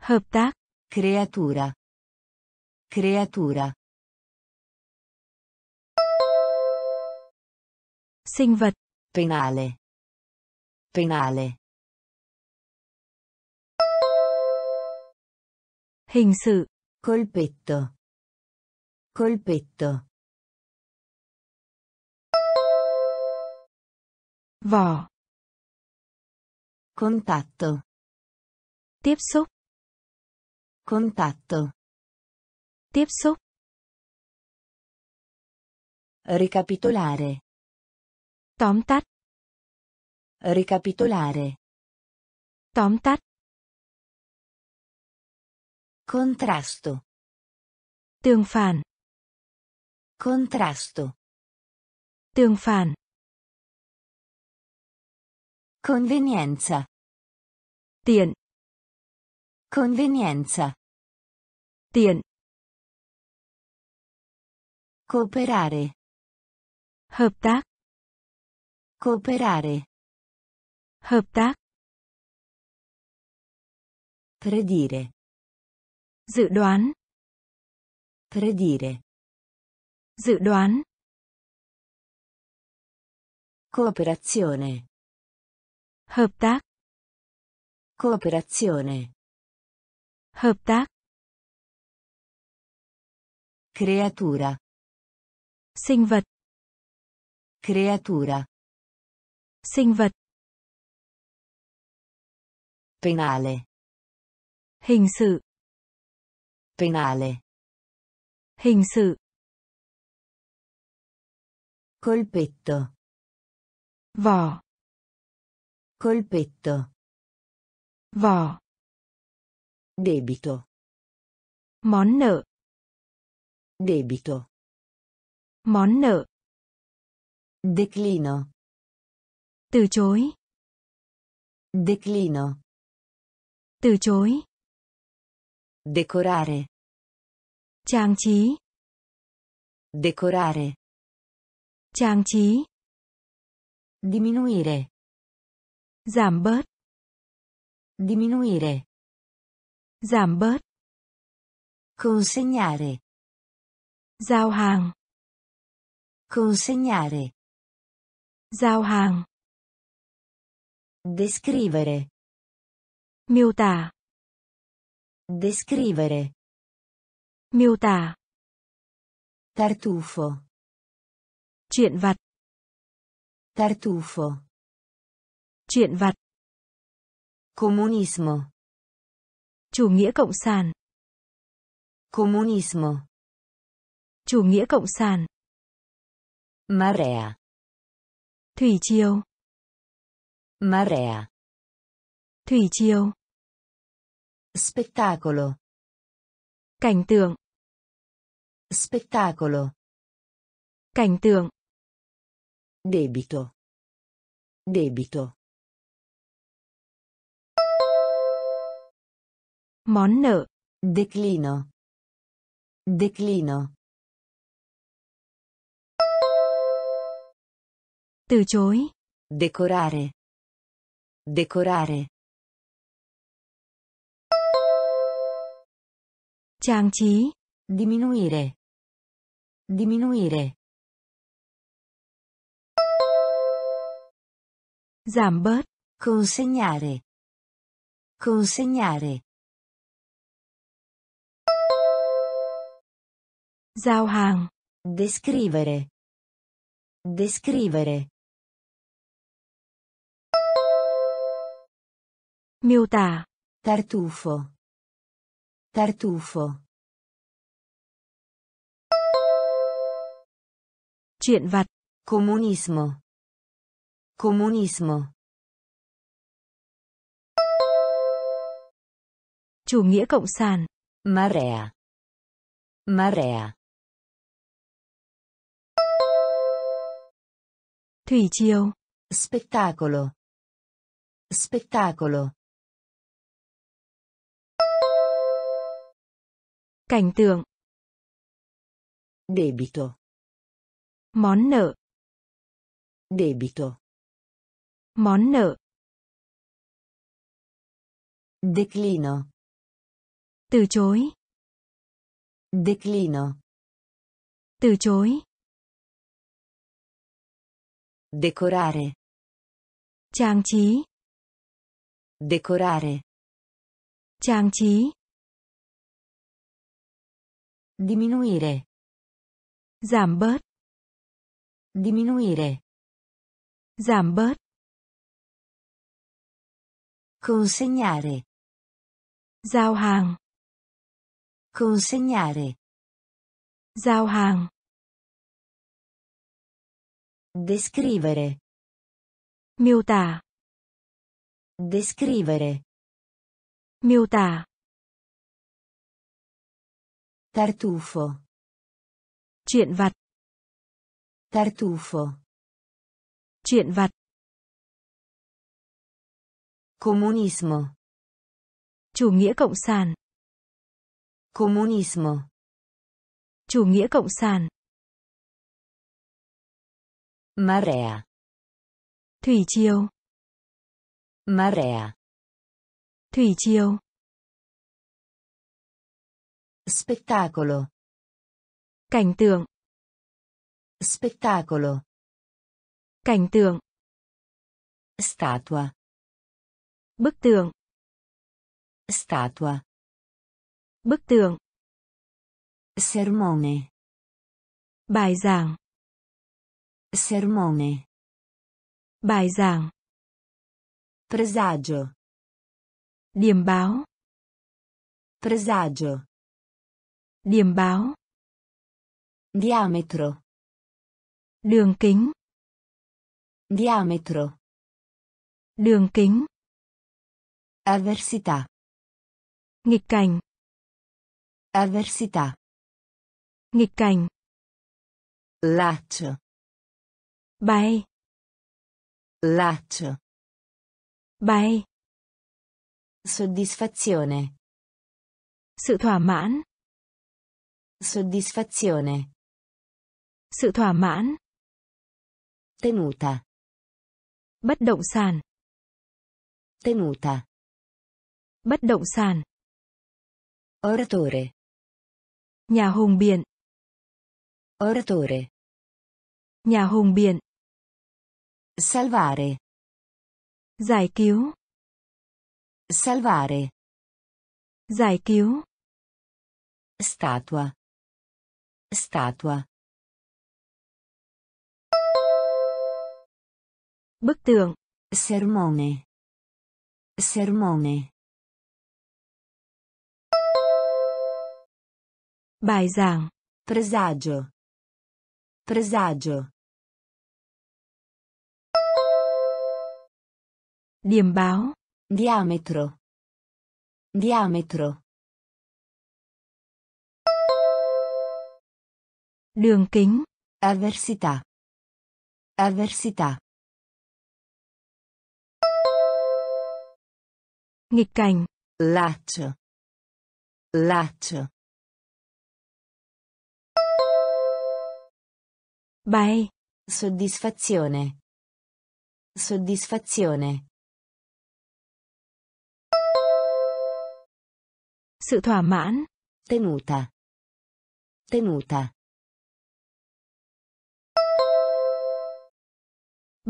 Hợp tác. Creatura. Creatura. Sinh vật. Penale. Penale. Hình sự. Colpetto. Colpetto. Vỏ. Contatto. Tiếp xúc. Contatto. Tiếp xúc. Ricapitolare. Tóm tắt. Ricapitolare. Tóm tắt. Contrasto. Tương phản. Contrasto. Tương phản. Convenienza. Tiện. Convenienza. Tiện. Cooperare. Hợp tác. Cooperare. Hợp tác. Predire. Dự đoán. Predire. Dự đoán. Cooperazione. Hợp tác. Cooperazione. Hợp tác. Creatura. Sinh vật. Creatura. Sinh vật. Penale. Hình sự. Penale. Hình sự. Colpetto. Vỏ. Colpetto. Vỏ. Debito. Món nợ. Debito. Món nợ. Declino. Từ chối. Declino. Từ chối. Decorare. Trang trí. Decorare. Trang trí. Diminuire. Giảm bớt. Diminuire. Giảm bớt. Consegnare. Giao hàng. Consegnare. Giao hàng. Descrivere. Miêu tả. Descrivere. Miêu tả. Tartufo. Chuyện vặt. Tartufo. Chuyện vặt. Comunismo. Chủ nghĩa cộng sản. Comunismo. Chủ nghĩa cộng sản. Marea. Thủy triều. Marea. Thủy triều. Spettacolo. Cảnh tượng. Spettacolo. Cảnh tượng. Debito. Debito. Món nợ. Declino. Declino. Từ chối. Decorare. Decorare. Trang trí. Diminuire. Diminuire. Giảm bớt. Consegnare. Consegnare. Giao hàng. Descrivere. Descrivere. Miêu tả. Tartufo. Tartufo. Chuyện vặt. Comunismo. Comunismo. Chủ nghĩa cộng sản. Marea. Marea. Thủy triều. Spettacolo. Spettacolo. Cảnh tượng. Debito. Món nợ. Debito. Món nợ. Declino. Từ chối. Declino. Từ chối. Decorare. Trang trí. Decorare. Trang trí. Diminuire. Giảm bớt. Diminuire. Giảm bớt. Consegnare. Giao hàng. Consegnare. Giao hàng. Descrivere. Miêu tả. Descrivere. Miêu tả. Tartufo. Chuyện vặt. Tartufo. Chuyện vặt. Comunismo. Chủ nghĩa cộng sản. Comunismo. Chủ nghĩa cộng sản. Marea. Thủy triều. Marea. Thủy triều. Spettacolo. Cảnh tượng. Spettacolo. Cảnh tượng. Statua. Bức tượng. Statua. Bức tượng. Sermone. Bài giảng. Sermone. Bài giảng. Presagio. Điểm báo. Presagio. Điểm báo. Diametro. Đường kính. Diametro. Đường kính. Avversità. Nghịch cảnh. Avversità. Nghịch cảnh. Laccio. Bay. Laccio. Bay. Soddisfazione. Sự thỏa mãn. Soddisfazione. Sự thỏa mãn. Tenuta. Bất động sản. Tenuta. Bất động sản. Oratore. Nhà hùng biện. Oratore. Nhà hùng biện. Salvare. Giải cứu. Salvare. Giải cứu. Statua. Statua. Bức tượng. Sermone. Sermone. Bài giảng. Presagio. Presagio. Điểm báo. Diametro. Diametro. Đường kính. Avversità. Avversità. Nghịch cảnh. Laccio. Laccio. Bay. Soddisfazione. Soddisfazione. Sự thỏa mãn. Tenuta. Tenuta.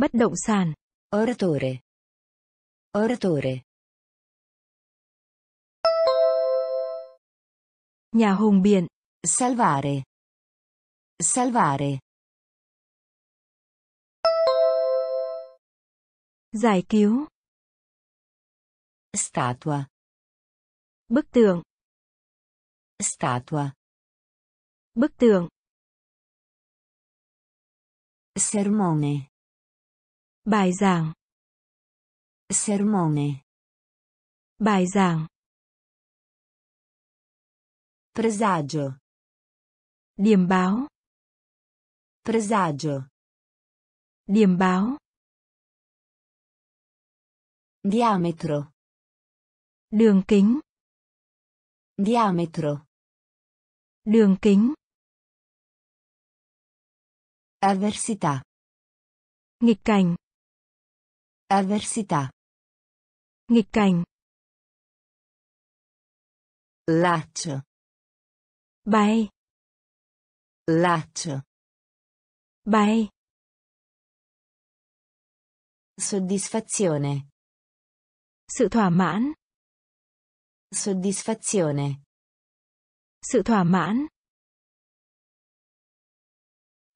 Bất động sản. Oratore. Oratore. Nhà hùng biện. Salvare. Salvare. Giải cứu. Statua. Bức tượng. Statua. Bức tượng. Sermone. Bài giảng. Sermone. Bài giảng. Presagio. Điểm báo. Presagio. Điểm báo. Diametro. Đường kính. Diametro. Đường kính. Avversità. Nghịch cảnh. Avversità. Nghịch cảnh. Laccio. Bay. Laccio. Bay. Soddisfazione. Sự thỏa mãn. Soddisfazione. Sự thỏa mãn.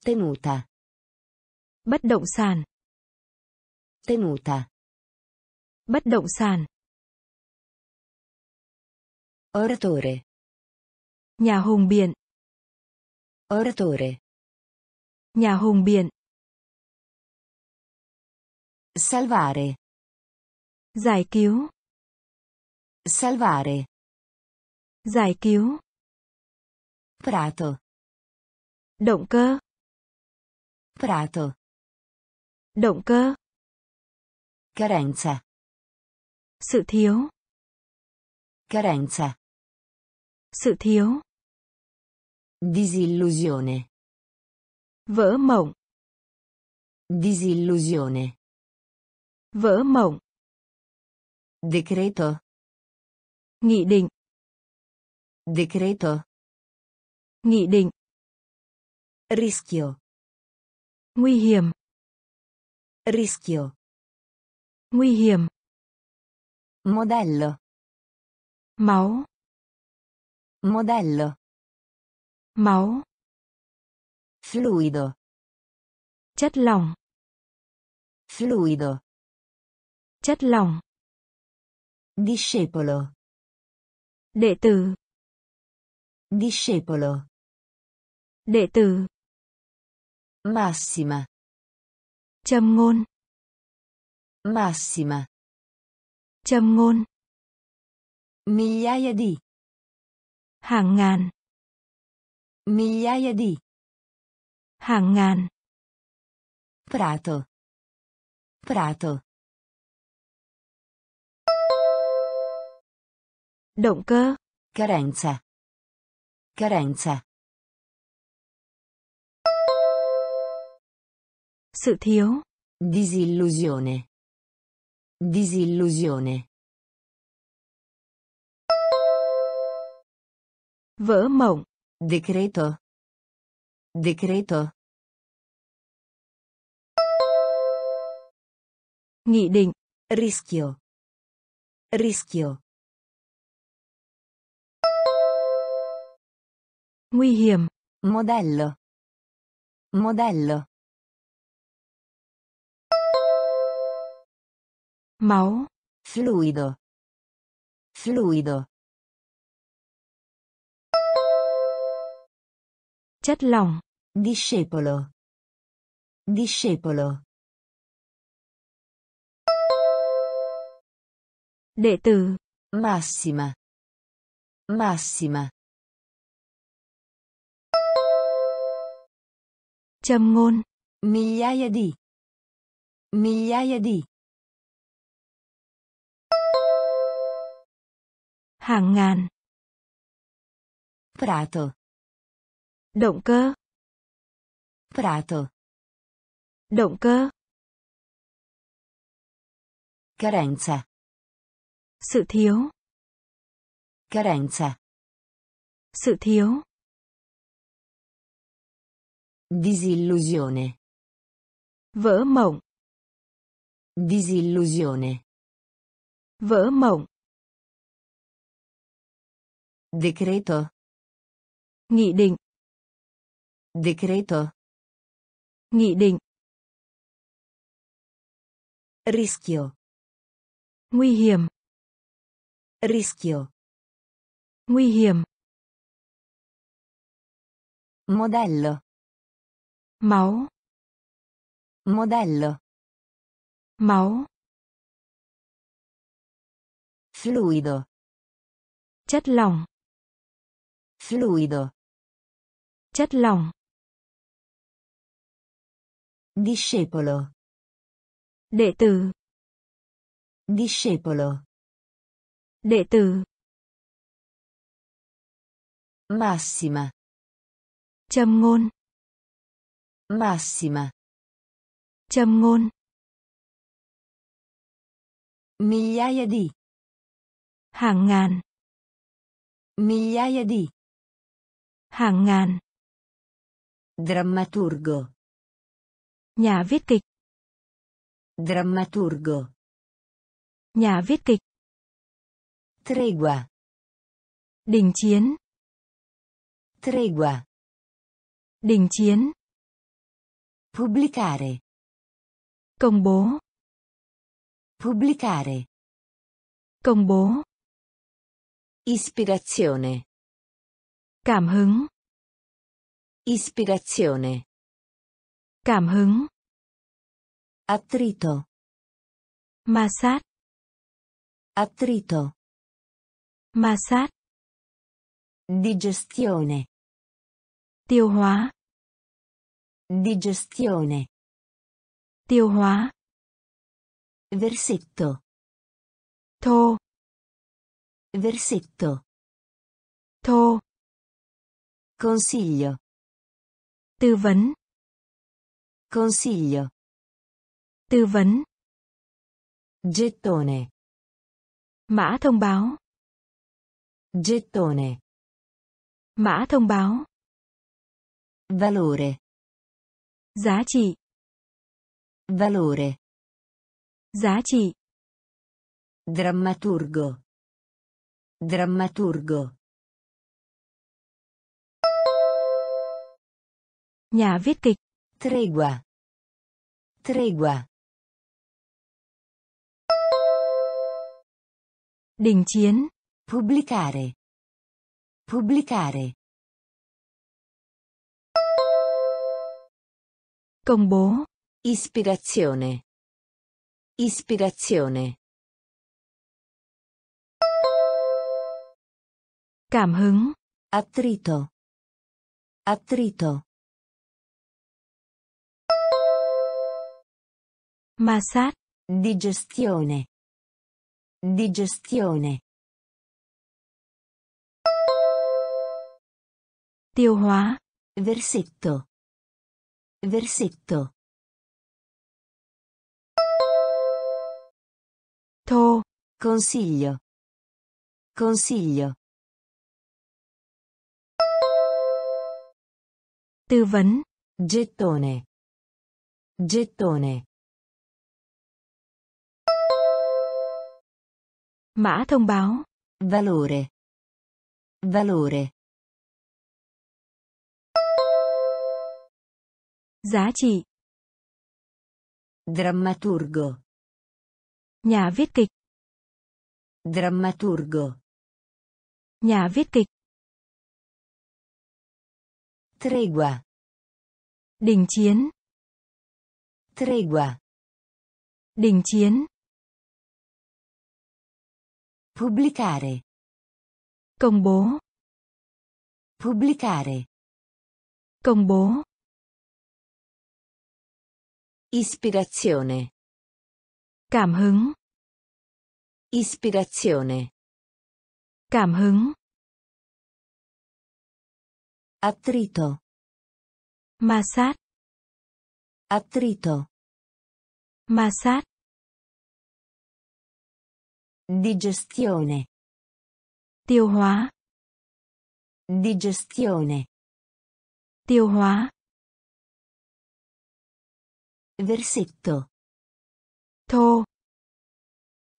Tenuta. Bất động sản. Tenuta. Bất động sản. Oratore. Nhà hùng biện. Oratore. Nhà hùng biện. Salvare. Giải cứu. Salvare. Giải cứu. Prato. Động cơ. Prato. Động cơ. Carenza. Sự thiếu. Carenza. Sự thiếu. Disillusione. Vỡ mộng. Disillusione. Vỡ mộng. Decreto. Nghị định. Decreto. Nghị định. Rischio. Nguy hiểm. Rischio. Nguy hiểm. Modello. Máu. Modello. Máu. Fluido. Chất lỏng. Fluido. Chất lỏng. Discepolo. Đệ tử. Discepolo. Đệ tử. Massima. Châm ngôn. Massima. Châm ngôn. Migliaia di. Hàng ngàn. Migliaia di. Hàng ngàn. Prato. Prato. Động cơ. Carenza. Carenza. Sự thiếu. Disillusione. Disillusione. Vỡ mộng. Decreto. Decreto. Nghị định. Rischio. Rischio. Nguy hiểm. Modello. Modello. Máu. Fluido. Fluido. Chất lỏng. Discepolo. Discepolo. Đệ tử. Massima. Massima. Châm ngôn. Migliaia di. Migliaia di. Hàng ngàn. Prato. Động cơ. Prato. Động cơ. Carenza. Sự thiếu. Carenza. Sự thiếu. Disillusione. Vỡ mộng. Disillusione. Vỡ mộng. Decreto. Nghị định. Decreto. Nghị định. Rischio. Nguy hiểm. Rischio. Nguy hiểm. Modello. Máu. Modello. Máu. Fluido. Chất lỏng. Fluido. Chất lỏng. Discepolo. Đệ tử. Discepolo. Đệ tử. Massima. Châm ngôn. Massima. Châm ngôn. Migliaia di. Hàng ngàn. Migliaia di. Hàng ngàn. Drammaturgo. Nhà viết kịch. Drammaturgo. Nhà viết kịch. Tregua. Đình chiến. Tregua. Đình chiến. Pubblicare. Công bố. Pubblicare. Công bố. Ispirazione. Cảm hứng. Ispirazione. Cảm hứng. Attrito. Ma sát. Attrito. Ma sát. Digestione. Tiêu hóa. Digestione. Tiêu hóa. Versetto. Thô. Versetto. Thô. Consiglio. Tư vấn. Consiglio. Tư vấn. Gettone. Mã thông báo. Gettone. Mã thông báo. Valore. Giá trị. Valore. Giá trị. Drammaturgo. Drammaturgo. Nhà viết kịch. Tregua. Tregua. Đình chiến. Pubblicare. Pubblicare. Công bố. Ispirazione. Ispirazione. Cảm hứng. Attrito. Attrito. Ma sát. Digestione. Digestione. Tiêu hóa. Versetto. Versetto. Thô. Consiglio. Consiglio. Tư vấn. Gettone. Gettone. Mã thông báo. Valore. Valore. Giá trị. Drammaturgo. Nhà viết kịch. Drammaturgo. Nhà viết kịch. Tregua. Đình chiến. Tregua. Đình chiến. Pubblicare. Công bố. Pubblicare. Công bố. Ispirazione. Cảm hứng. Ispirazione. Cảm hứng. Attrito. Ma sát. Attrito. Ma sát. Digestione. Tiêu hóa. Digestione. Tiêu hóa. Versetto. Thô.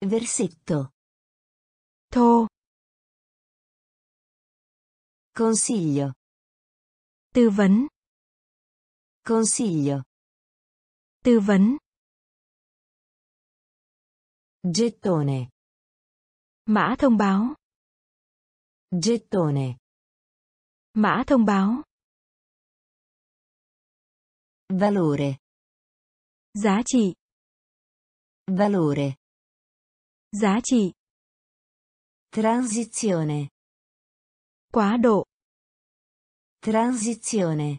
Versetto. Thô. Consiglio. Tư vấn. Consiglio. Tư vấn. Gettone. Mã thông báo. Gettone. Mã thông báo. Valore. Giá trị. Valore. Giá trị. Transizione. Quá độ. Transizione.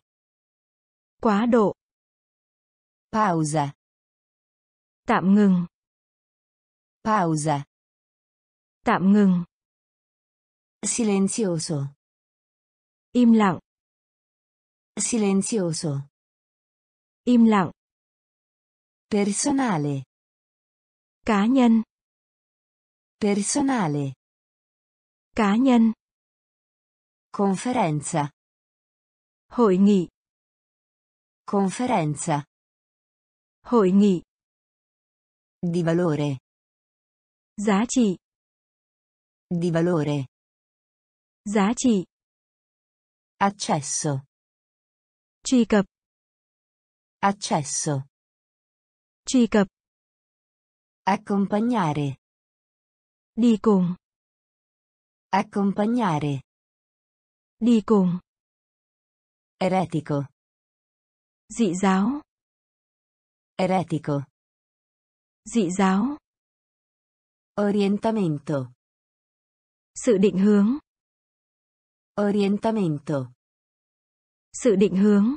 Quá độ. Pausa. Tạm ngừng. Pausa. Tạm ngừng. Silenzioso. Im lặng. Silenzioso. Im lặng. Personale. Cá nhân. Personale. Cá nhân. Conferenza. Hội nghị. Conferenza. Hội nghị. Di valore. Giá trị. Di valore. Giá trị. Accesso. Truy cập. Accesso. Truy cập. Accompagnare. Đi cùng. Accompagnare. Đi cùng. Eretico. Dị giáo. Eretico. Dị giáo. Orientamento. Sự định hướng. Orientamento. Sự định hướng.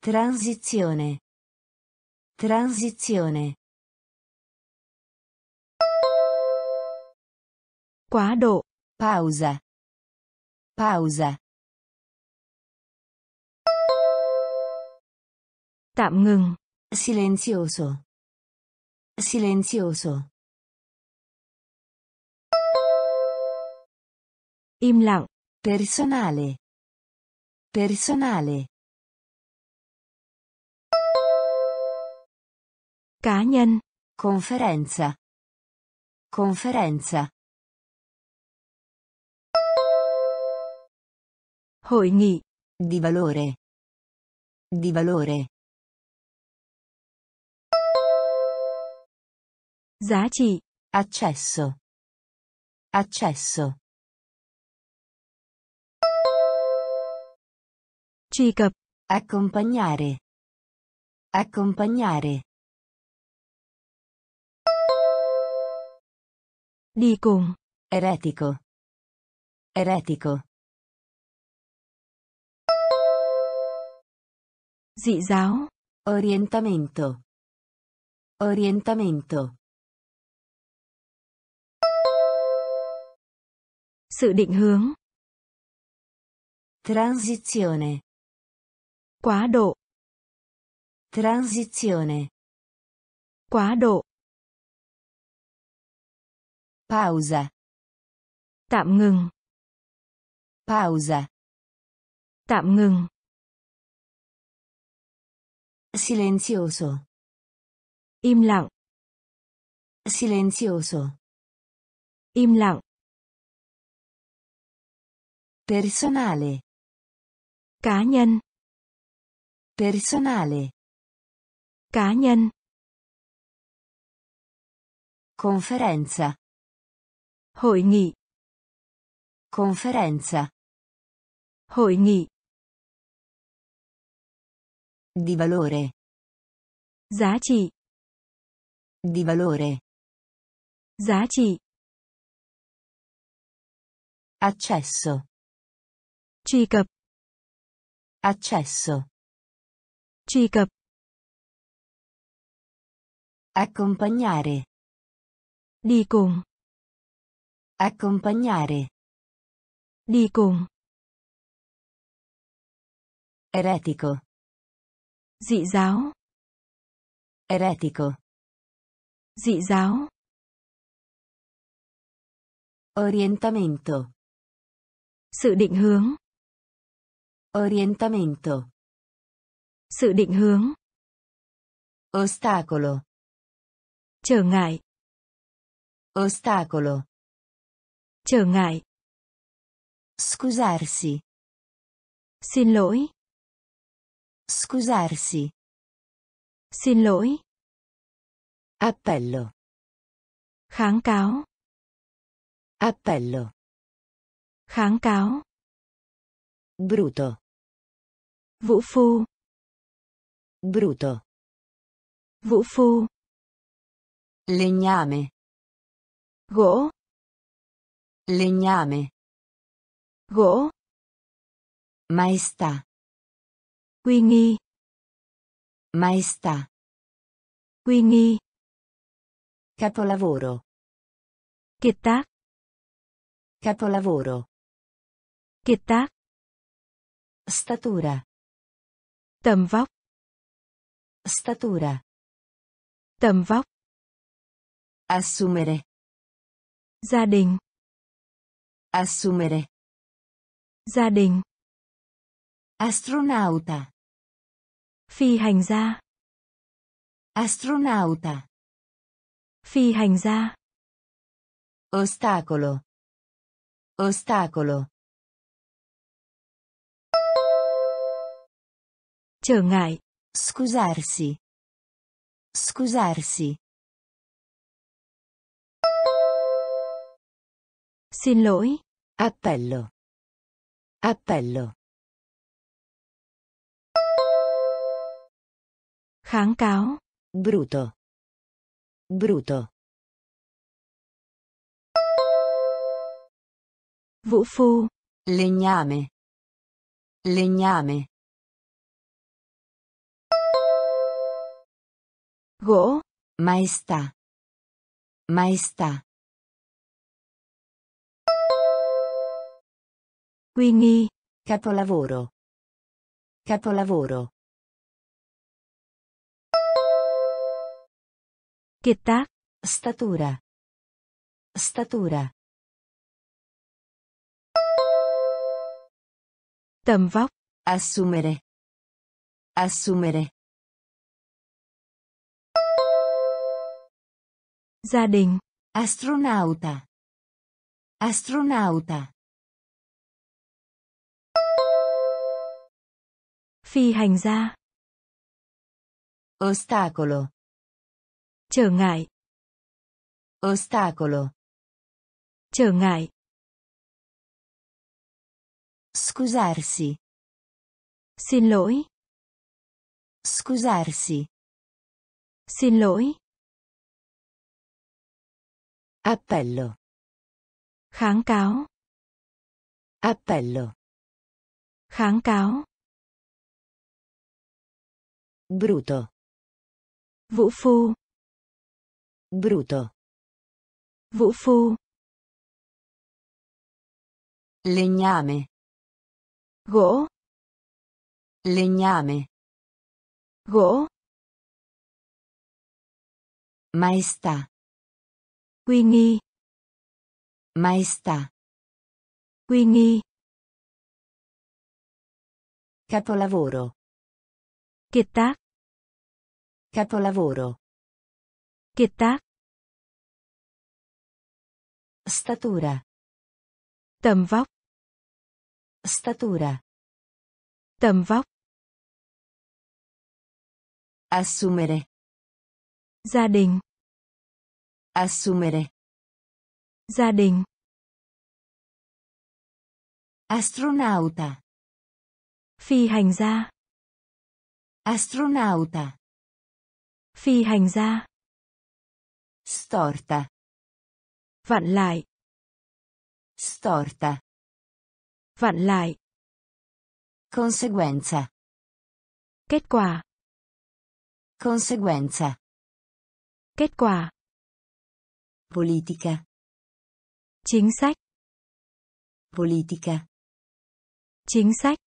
Transizione. Transizione. Quá độ. Pausa. Pausa. Tạm ngừng. Silenzioso. Silenzioso. Im lặng. Personale. Personale. Cá nhân. Conferenza. Conferenza. Hội nghị. Di valore. Di valore. Giá trị. Accesso. Accesso. Truy cập. Accompagnare. Accompagnare. Đi cùng. Eretico. Eretico. Dị giáo. Orientamento. Orientamento. Sự định hướng. Transizione. Quá độ. Transizione. Quá độ. Pausa. Tạm ngừng. Pausa. Tạm ngừng. Silenzioso. Im lặng. Silenzioso. Im lặng. Personale. Cá nhân. Personale. Cá nhân. Conferenza. Hội nghị. Conferenza. Hội nghị. Di valore. Giá trị. Di valore. Giá trị. Accesso. Truy cập. Accesso. Truy cập. Accompagnare. Đi cùng. Accompagnare. Đi cùng. Eretico. Dị giáo. Eretico. Dị giáo. Orientamento. Sự định hướng. Orientamento. Sự định hướng. Ostacolo. Trở ngại. Ostacolo. Trở ngại. Scusarsi. Xin lỗi. Scusarsi. Xin lỗi. Appello. Kháng cáo. Appello. Kháng cáo. Bruto. Vũ phu. Bruto. Vũ phu. Legname. Gỗ. Legname. Gỗ. Maestà. Uy nghi. Maestà. Uy nghi. Capolavoro. Kiệt tác. Capolavoro. Kiệt tác. Statura. Tầm vóc. Statura. Tầm vóc. Assumere. Gia đình. Assumere. Gia đình. Astronauta. Phi hành gia. Astronauta. Phi hành gia. Ostacolo. Ostacolo. Trở ngại. Scusarsi. Scusarsi. Xin lỗi. Appello. Appello. Kháng cáo. Bruto. Bruto. Vũ phu. Legname. Legname. Gỗ. Maestà. Maestà. Nghi. Capolavoro. Capolavoro. Tác. Statura. Statura. Tầm vóc. Assumere. Assumere. Gia đình. Astronauta. Astronauta. Phi hành gia. Ostacolo. Trở ngại. Ostacolo. Trở ngại. Scusarsi. Xin lỗi. Scusarsi. Xin lỗi. Appello. Kháng cáo. Appello. Kháng cáo. Bruto. Vũ phu. Bruto. Vũ phu. Legname. Gỗ. Legname. Gỗ. Maestà. Uy nghi. Maestà. Uy nghi. Capolavoro. Kiệt tác. Capolavoro. Kiệt tác. Statura. Tầm vóc. Statura. Tầm vóc. Assumere. Gia đình. Assumere. Gia đình. Astronauta. Phi hành gia. Astronauta. Phi hành gia. Storta. Vặn lại. Storta. Vặn lại. Conseguenza. Kết quả. Conseguenza. Kết quả. Politica. Chính sách. Politica. Chính sách.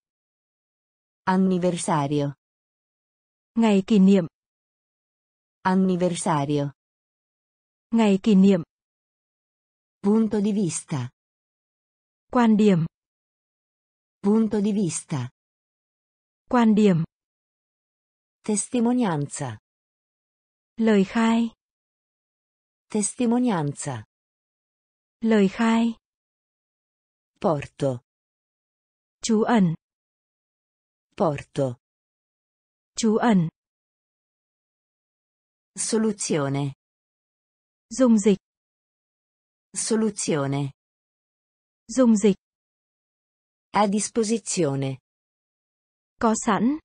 Anniversario. Ngày kỷ niệm. Anniversario. Ngày kỷ niệm. Punto di vista. Quan điểm. Punto di vista. Quan điểm. Testimonianza. Lời khai. Testimonianza. Lời khai. Porto. Trú ẩn. Porto. Trú ẩn. Soluzione. Dung dịch. Soluzione. Dung dịch. A disposizione. Có sẵn.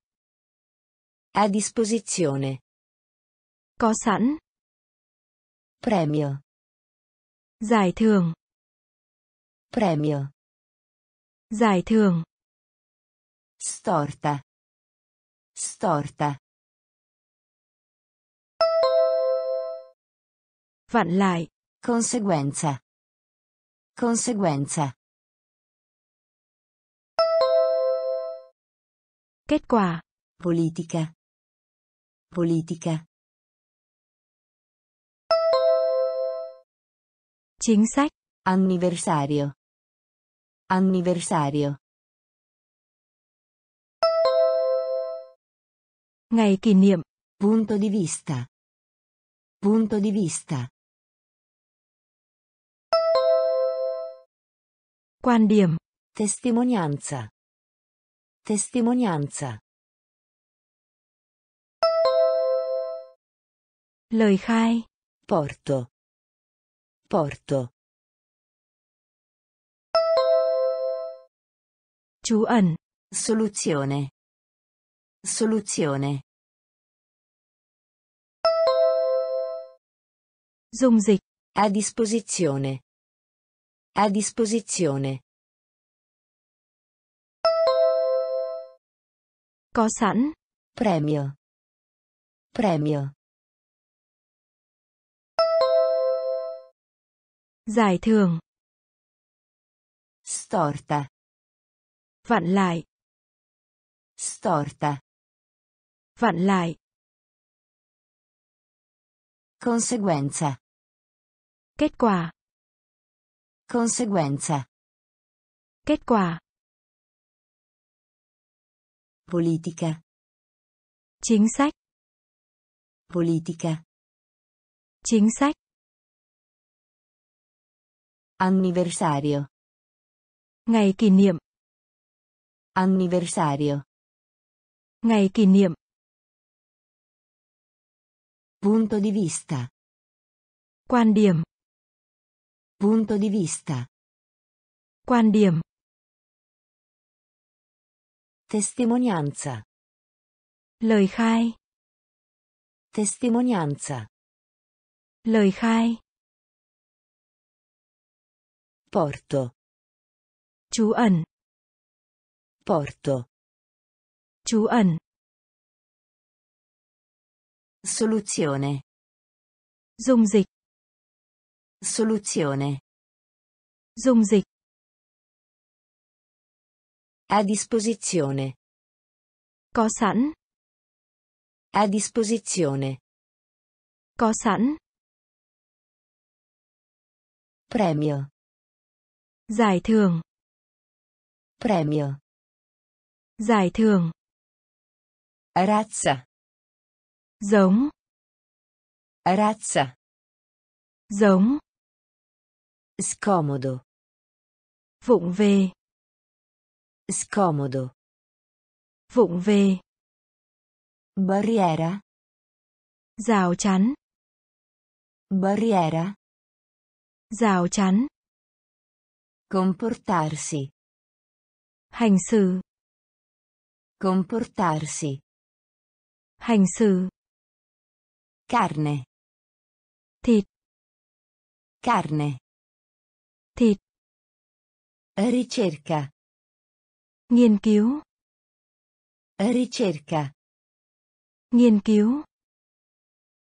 A disposizione. Có sẵn. Premio. Giải thưởng. Premio. Giải thưởng. Storta. Storta. Vặn lại. Conseguenza. Conseguenza. Kết quả. Politica. Politica. Chính sách. Anniversario. Anniversario. Ngày kỷ niệm. Punto di vista. Punto di vista. Quan điểm. Testimonianza. Testimonianza. Lời khai. Porto. Porto. Ẩn. Soluzione. Soluzione. Dung dịch. A disposizione. A disposizione. Có sẵn. Premio. Premio. Giải thưởng. Storta. Vặn lại. Storta. Vặn lại. Conseguenza. Kết quả. Conseguenza. Kết quả. Politica. Chính sách. Politica. Chính sách. Anniversario. Ngày kỷ niệm. Anniversario. Ngày kỷ niệm. Punto di vista. Quan điểm. Punto di vista. Quan điểm. Testimonianza. Lời khai. Testimonianza. Lời khai. Porto. Trú ẩn. Porto. Trú ẩn. Soluzione. Dung dịch. Soluzione. Dung dịch. A disposizione. Có sẵn. A disposizione. Có sẵn. Premio. Giải thưởng. Premio. Giải thưởng. Razza. Giống. Razza. Giống. Scomodo. Vụng về. Scomodo. Vụng về. Barriera. Rào chắn. Barriera. Rào chắn. Comportarsi. Hành xử. Comportarsi. Hành xử. Carne. Thịt. Carne. Thịt. Ricerca. Nghiên cứu. Ricerca. Nghiên cứu.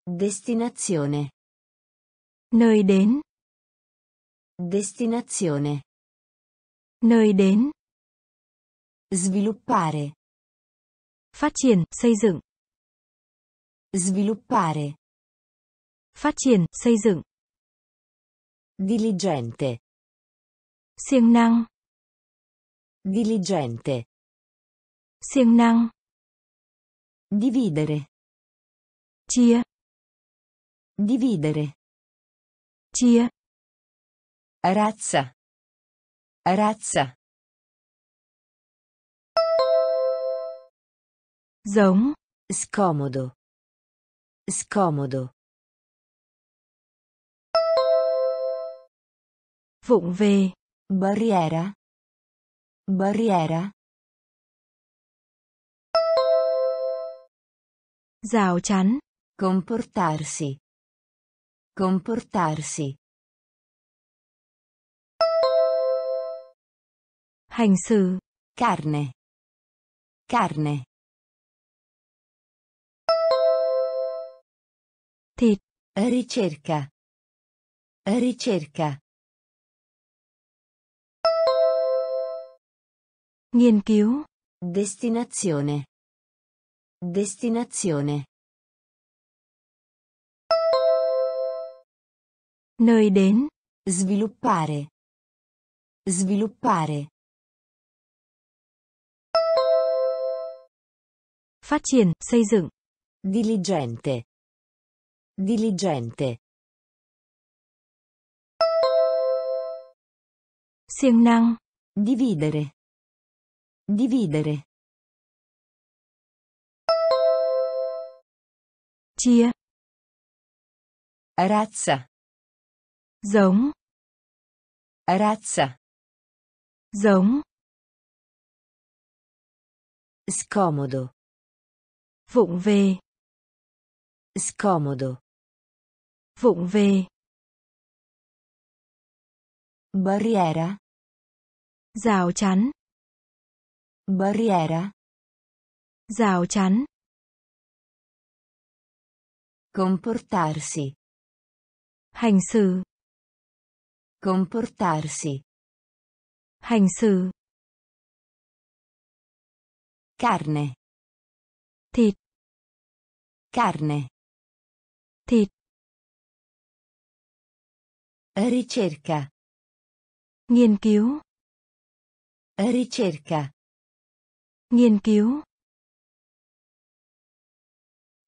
Destinazione. Nơi đến. Destinazione. Nơi đến. Sviluppare. Phát triển, xây dựng. Sviluppare. Phát triển, xây dựng. Diligente. Siêng năng. Diligente. Siêng năng. Dividere. Chia. Dividere. Chia. Razza. Razza. Giống. Scomodo. Scomodo. Vụng về. Barriera. Barriera. Rào chắn. Comportarsi. Comportarsi. Hành xử. Carne. Carne. Thịt. Ricerca. Ricerca. Nghiên cứu. Destinazione. Destinazione. Nơi đến. Sviluppare. Sviluppare. Phát triển, xây dựng. Diligente. Diligente. Siêng năng. Dividere. Dividere. Chia. Razza. Giống. Razza. Giống. Scomodo. Vụng về. Scomodo. Vụng về. Barriera. Rào chắn. Barriera. Rào chắn. Comportarsi. Hành xử. Comportarsi. Hành xử. Carne. Thịt. Carne. Thịt. Ricerca. Nghiên cứu. Ricerca. Nghiên cứu.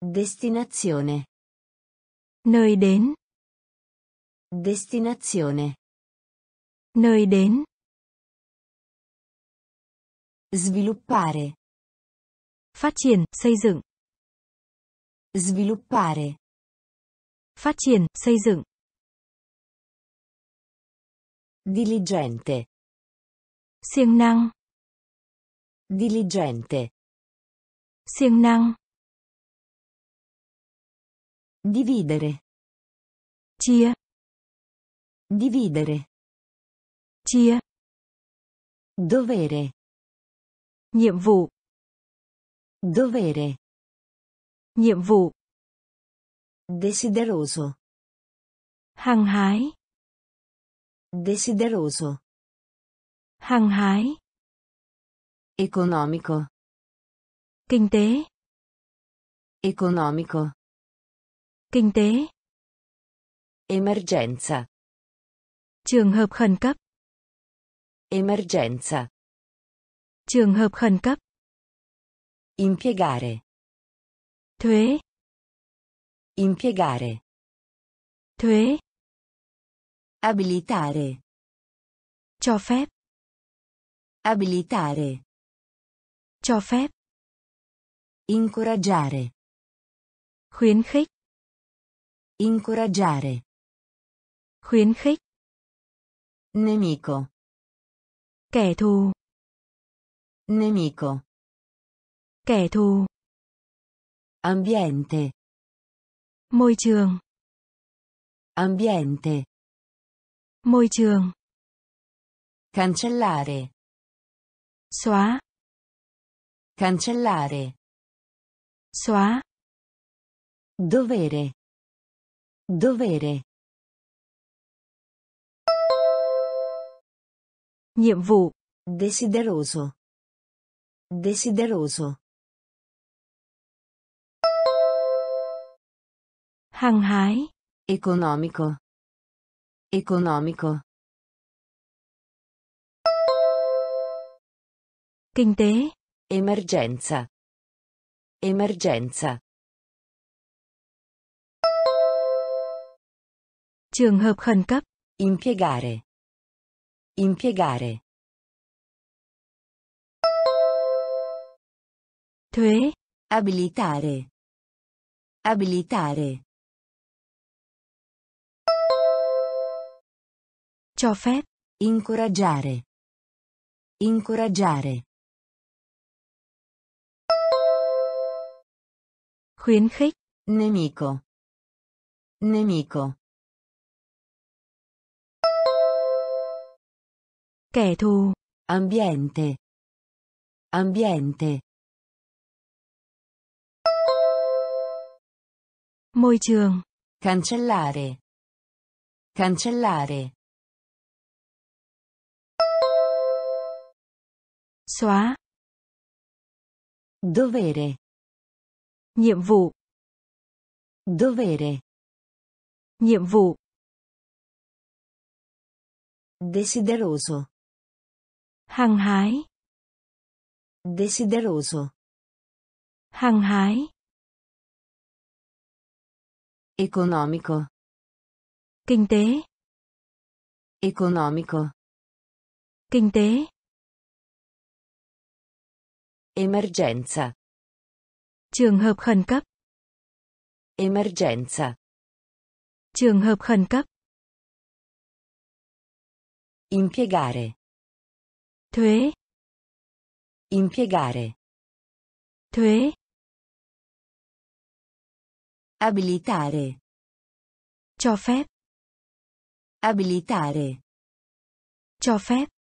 Destinazione. Nơi đến. Destinazione. Nơi đến. Sviluppare. Phát triển, xây dựng. Sviluppare. Phát triển, xây dựng. Diligente. Siêng năng. Diligente. Siêng năng. Dividere. Chia. Dividere. Chia. Dovere. Nhiệm vụ. Dovere. Nhiệm vụ. Desideroso. Hăng hái. Desideroso. Hăng hái. Economico. Kinh tế. Economico. Kinh tế. Emergenza. Trường hợp khẩn cấp. Emergenza. Trường hợp khẩn cấp. Impiegare. Thuế. Impiegare. Thuế. Abilitare. Cho phép. Abilitare. Cho phép. Incoraggiare. Khuyến khích. Incoraggiare. Khuyến khích. Nemico. Kẻ thù. Nemico. Kẻ thù. Ambiente. Môi trường. Ambiente. Môi trường. Cancellare. Xóa. Cancellare. Xóa. Dovere. Dovere. Nhiệm vụ. Desideroso. Desideroso. Hăng hái. Economico. Economico. Kinh tế. Emergenza. Emergenza. Trường hợp khẩn cấp. Impiegare. Impiegare. Thuế. Abilitare. Abilitare. Cho phép. Incoraggiare. Incoraggiare. Khuyến khích. Nemico. Nemico. Kẻ thù. Ambiente. Ambiente. Môi trường. Cancellare. Cancellare. Xóa. Dovere. Nhiệm vụ. Dovere. Nhiệm vụ. Desideroso. Hăng hái. Desideroso. Hăng hái. Economico. Kinh tế. Economico. Kinh tế. Emergenza. Trường hợp khẩn cấp. Emergenza. Trường hợp khẩn cấp. Impiegare. Thuế. Impiegare. Thuế. Abilitare. Cho phép. Abilitare. Cho phép.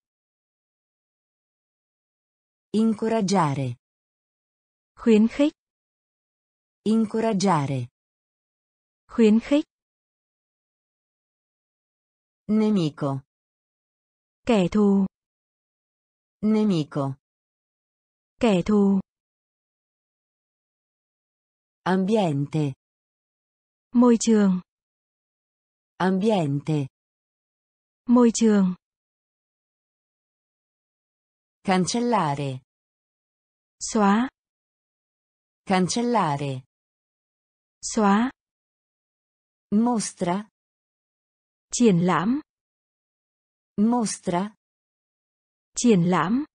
Incoraggiare. Khuyến khích. Incoraggiare. Khuyến khích. Nemico. Kẻ thù. Nemico. Kẻ thù. Ambiente. Môi trường. Ambiente. Môi trường. Cancellare. Xóa. Cancellare. Xóa. Mostra. Triển lãm. Mostra. Triển lãm.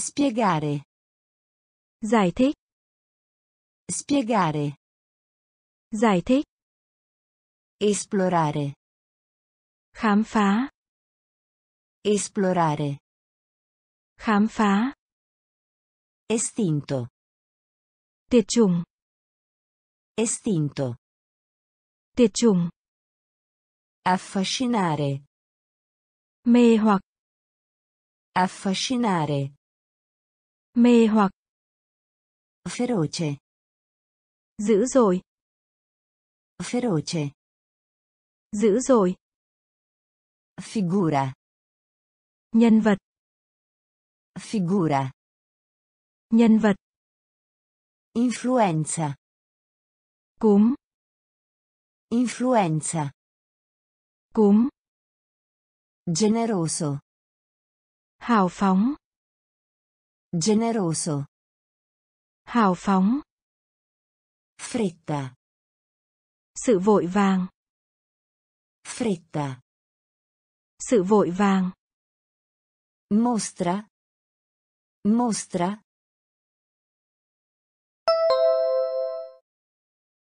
Spiegare. Giải thích. Spiegare. Giải thích. Esplorare. Khám phá. Esplorare. Khám phá. Estinto. Tiệt chủng. Estinto. Tiệt chủng. Affascinare. Mê hoặc. Affascinare. Mê hoặc. Feroce. Dữ dội. Feroce. Dữ dội. Figura. Nhân vật. Figura. Nhân vật. Influenza. Cúm. Influenza. Cúm. Generoso. Hào phóng. Generoso. Hào phóng. Fretta. Sự vội vàng. Fretta. Sự vội vàng. Mostra. Mostra.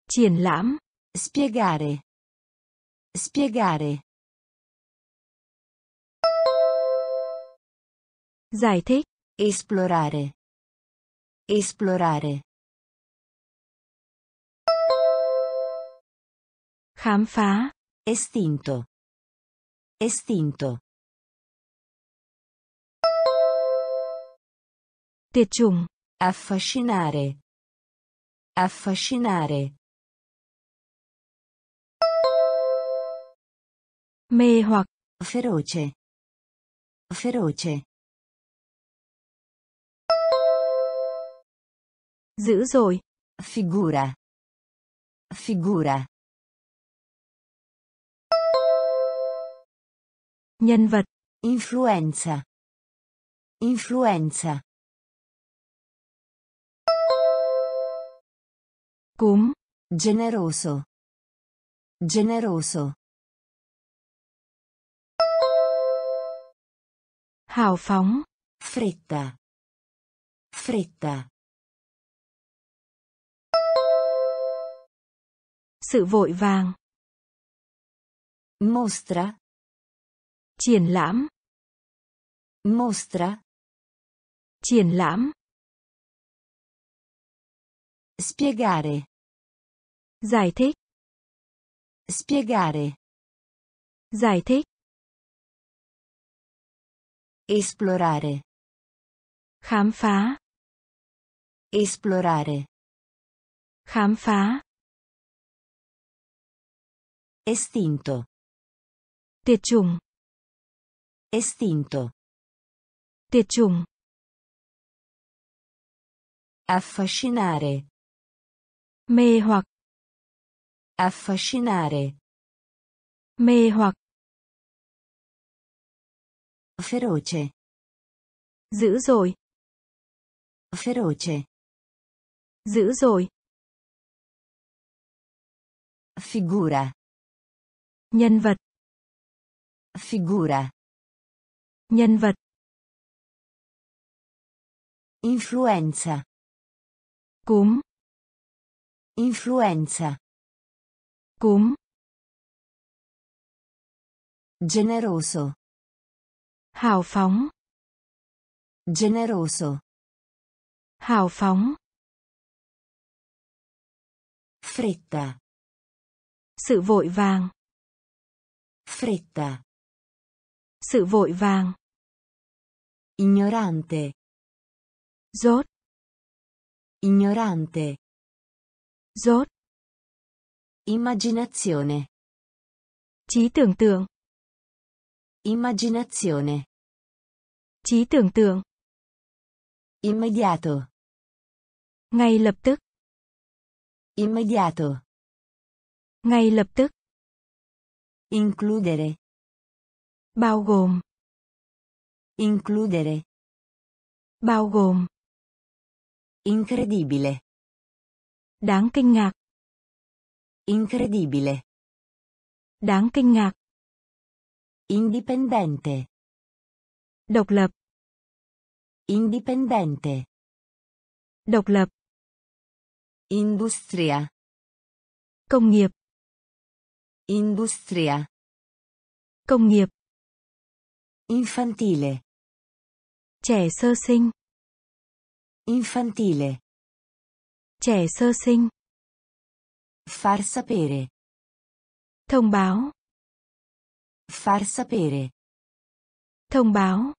Triển lãm. Spiegare. Spiegare. Giải thích. Esplorare. Esplorare. Khám phá. Estinto. Estinto. Tiệt chủng. Affascinare. Affascinare. Mê hoặc. Feroce. Feroce. Dữ dội. Figura. Figura. Nhân vật. Influenza. Influenza. Cúm. Generoso. Generoso. Hào phóng. Fretta. Fretta. Sự vội vàng. Mostra. Triển lãm. Mostra. Triển lãm. Spiegare. Giải thích. Spiegare. Giải thích. Esplorare. Khám phá. Esplorare. Khám phá. Estinto. Tiệt chủng. Estinto. Tiệt chủng. Affascinare. Mê hoặc. Affascinare. Mê hoặc. Feroce. Dữ dội. Feroce. Dữ dội. Figura. Nhân vật. Figura. Nhân vật. Influenza. Cúm. Influenza. Cúm. Generoso. Hào phóng. Generoso. Hào phóng. Fretta. Sự vội vàng. Fretta. Sự vội vàng. Ignorante. Rốt. Ignorante. Rốt. Immaginazione. Trí tưởng tượng. Immaginazione. Trí tưởng tượng. Immediato. Ngay lập tức. Immediato. Ngay lập tức. Includere. Bao gồm. Includere. Bao gồm. Incredibile. Đáng kinh ngạc. Incredibile. Đáng kinh ngạc. Indipendente. Độc lập. Indipendente. Độc lập. Industria. Công nghiệp. Industria. Công nghiệp. Infantile. Trẻ sơ sinh. Infantile. Trẻ sơ sinh. Far sapere. Thông báo. Far sapere. Thông báo.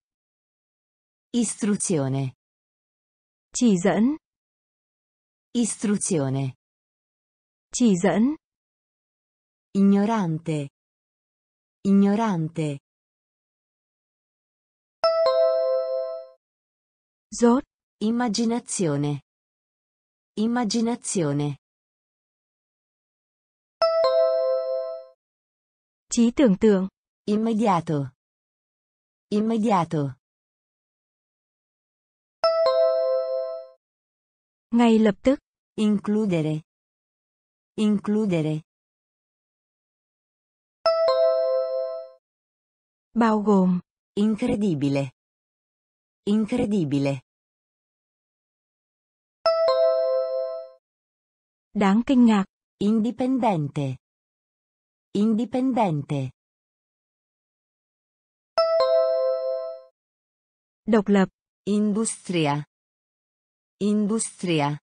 Istruzione. Chỉ dẫn. Istruzione. Chỉ dẫn. Ignorante. Ignorante. Rốt. Immaginazione. Immaginazione. Trí tưởng tượng. Immediato. Immediato. Ngay lập tức. Includere. Includere. Bao gồm. Incredibile. Incredibile. Đáng kinh ngạc. Indipendente. Indipendente. Độc lập. Industria. Industria.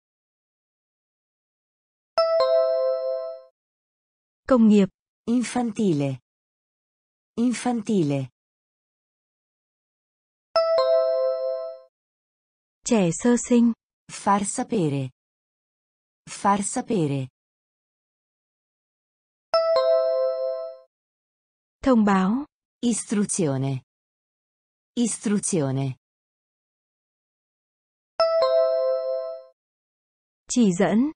Công nghiệp. Infantile. Infantile. Trẻ sơ sinh. Far sapere. Far sapere. Thông báo. Istruzione. Istruzione. Chỉ dẫn.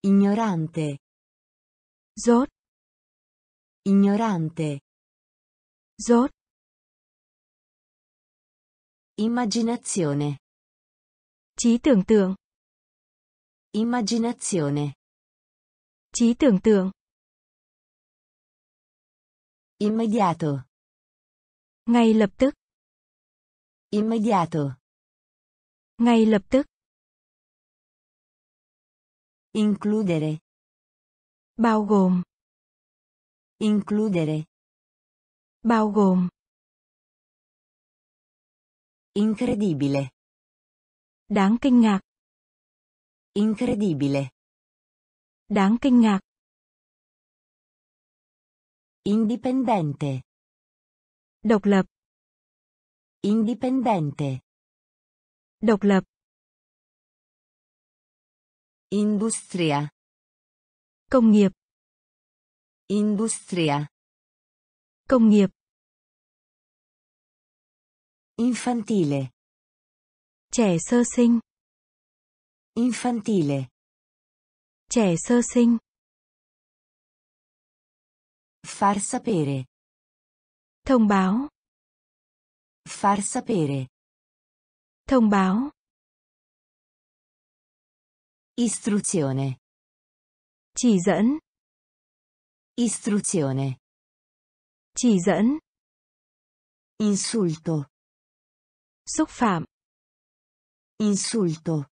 Ignorante. Dốt. Ignorante. Dốt. Immaginazione. Trí tưởng tượng. Immaginazione. Trí tưởng tượng. Immediato. Ngay lập tức. Immediato. Ngay lập tức. Includere. Bao gồm. Includere. Bao gồm. Incredibile. Đáng kinh ngạc. Incredibile. Đáng kinh ngạc. Indipendente. Độc lập. Indipendente. Độc lập. Industria. Công nghiệp. Industria. Công nghiệp. Infantile. Trẻ sơ sinh. Infantile. Trẻ sơ sinh. Far sapere. Thông báo. Far sapere. Thông báo. Istruzione. Chỉ dẫn. Istruzione. Chỉ dẫn. Insulto. Xúc phạm. Insulto.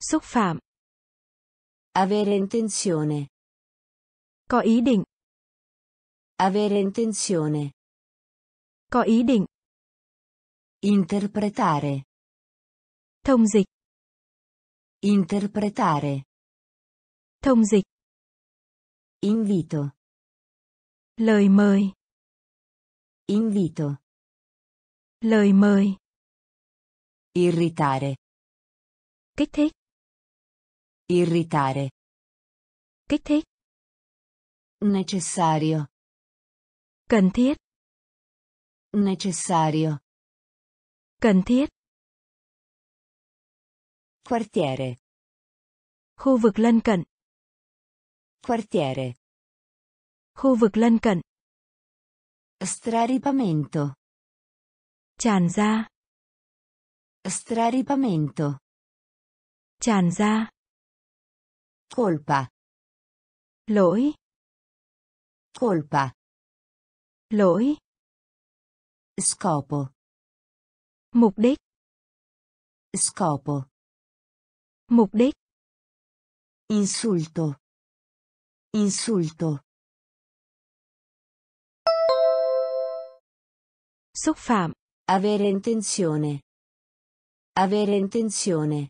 Xúc phạm. Avere intenzione. Có ý định. Avere intenzione. Có ý định. Interpretare. Thông dịch. Interpretare. Thông dịch. Invito. Lời mời. Invito. Lời mời. Irritare. Kích thích. Irritare. Kích thích. Necessario. Cần thiết. Necessario. Cần thiết. Quartiere. Khu vực lân cận. Quartiere. Khu vực lân cận. Straripamento. Tràn ra. Straripamento. Tràn ra. Colpa. Lỗi. Colpa. Lỗi. Scopo. Mục đích. Scopo. Mục đích. Insulto. Insulto. Xúc phạm. Avere intenzione. Avere intenzione.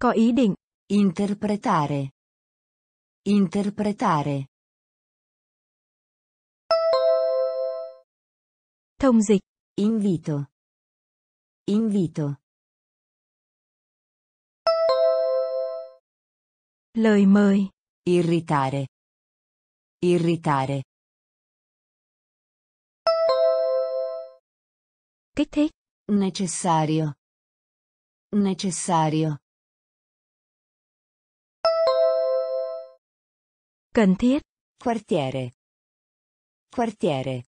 Có ý định. Interpretare. Interpretare. Thông dịch. Invito. Invito. Lời mời. Irritare. Irritare. Kích thích. Necessario. Necessario. Cần thiết. Quartiere. Quartiere.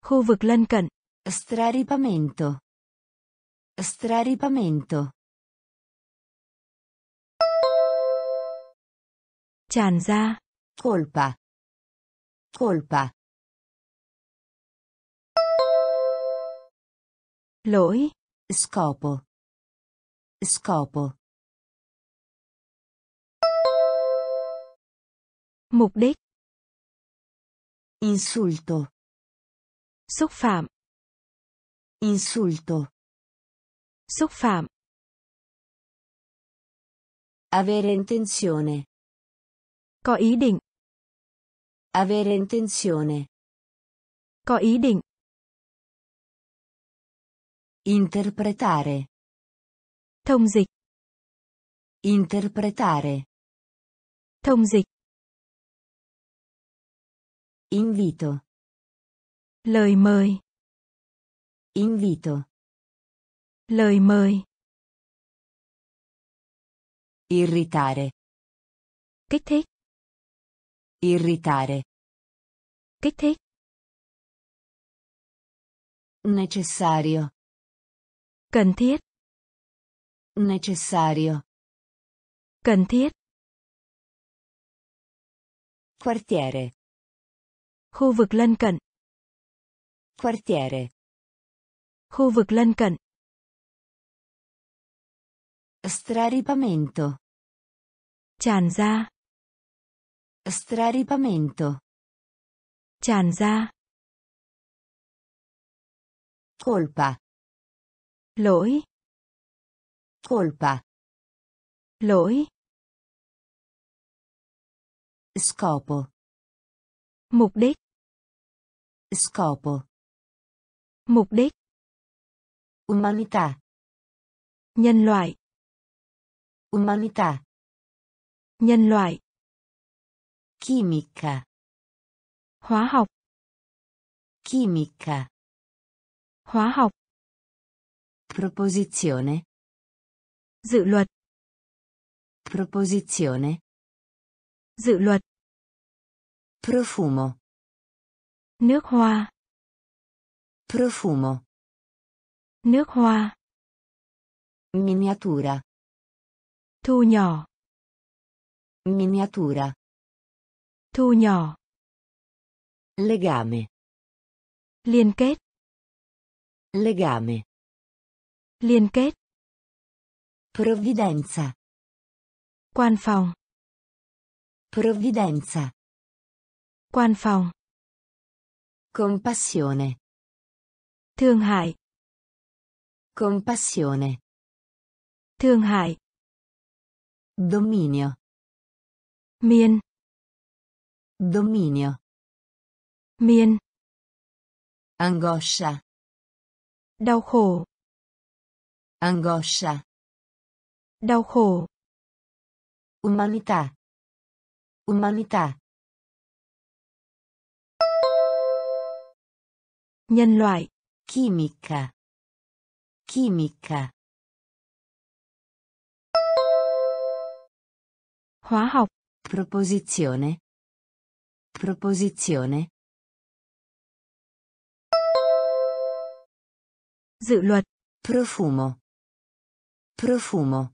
Khu vực lân cận. Straripamento. Straripamento. Tràn ra. Colpa. Colpa. lỗi, Scopo. Scopo. Mục đích, Insulto. xúc phạm, Insulto. xúc phạm, Avere intenzione. có ý định, Avere intenzione. có ý định, Interpretare. thông dịch, Interpretare. thông dịch, Invito. lời mời, Invito. lời mời, Irritare. kích thích, Irritare. kích thích, Necessario. cần thiết, Necessario. cần thiết, Quartiere. Khu vực lân cận, Quartiere. khu vực lân cận, Straripamento. tràn ra, Straripamento. tràn ra, Colpa. lỗi, Colpa. lỗi, Scopo. mục đích, Scopo. mục đích, Umanità. nhân loại, Umanità. nhân loại, Chimica. hóa học, Chimica. hóa học, Proposizione. dự luật, Proposizione. dự luật, Profumo. Nước hoa, Profumo. nước hoa, Miniatura. thu nhỏ, Miniatura. thu nhỏ, Legame. liên kết, Legame. liên kết, Provvidenza. quan phòng, Provvidenza. quan phòng, Compassione. thương hại, Compassione. thương hại, Dominio. miên, Dominio. miên, Angoscia. đau khổ, Angoscia. đau khổ, Umanità. Umanità. Nhân loại, Chimica. Chimica. hóa học, Proposizione. Proposizione. dự luật, Profumo. Profumo.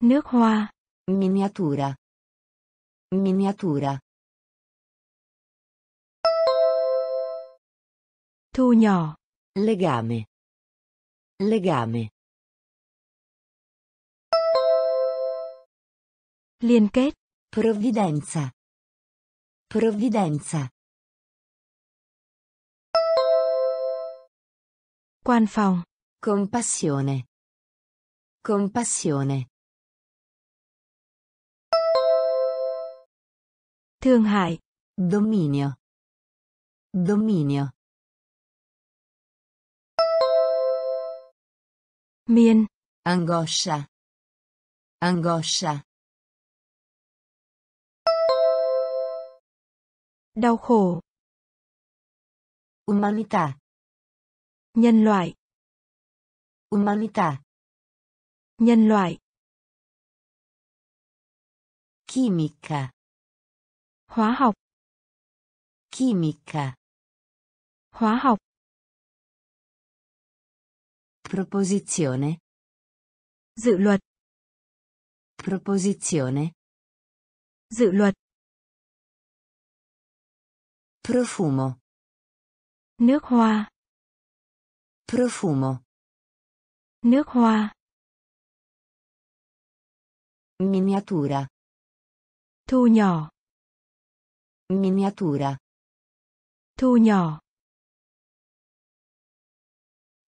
nước hoa, Miniatura. Miniatura. Thu nhỏ, Legame. Legame. liên kết, Provvidenza. Provvidenza. quan phòng, Compassione. Compassione. thương hại, Dominio. Dominio. Miên, Angoscia. Angoscia. đau khổ, Umanità. nhân loại, Umanità. nhân loại, Chimica. hóa học, Chimica. hóa học, Proposizione. dự luật, Proposizione. dự luật, Profumo. Nước hoa. Profumo. Nước hoa. Miniatura. Thu nhỏ. Miniatura. Thu nhỏ.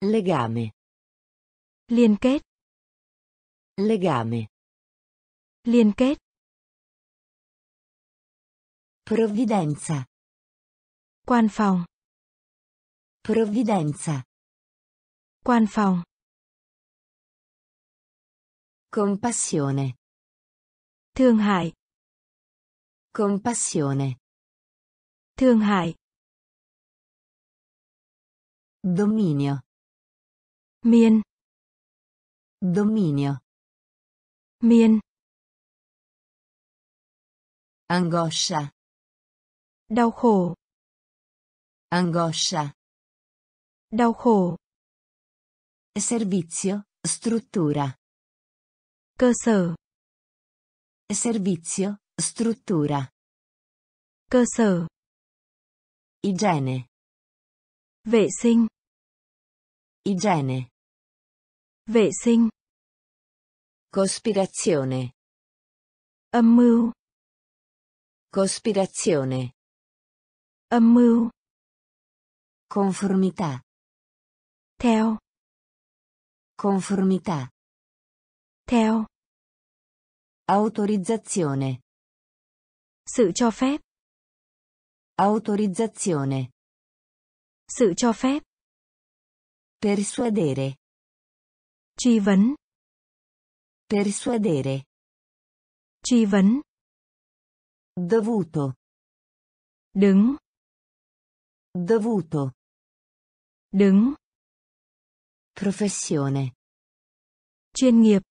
Legame. Liên kết. Legame. Liên kết. Provvidenza. Quan phòng. Provvidenza. Quan phòng. Compassione. Thương hại. Compassione. Thương hại. Dominio. Miên. Dominio. Miên. Angoscia. Đau khổ. Angoscia. Đau khổ. Servizio, struttura. Cơ sở. Servizio, struttura. Cơ sở. Igiene. Vệ sinh. Igiene. Vệ sinh. Cospirazione. Âm mưu. Cospirazione. Âm mưu. Conformità. Theo. Conformità. Theo. Autorizzazione. Sự cho phép. Autorizzazione. Sự cho phép. Persuadere. Truy vấn. Persuadere. Truy vấn. Dovuto. Đứng. Dovuto. Đứng. Professione. Chuyên nghiệp.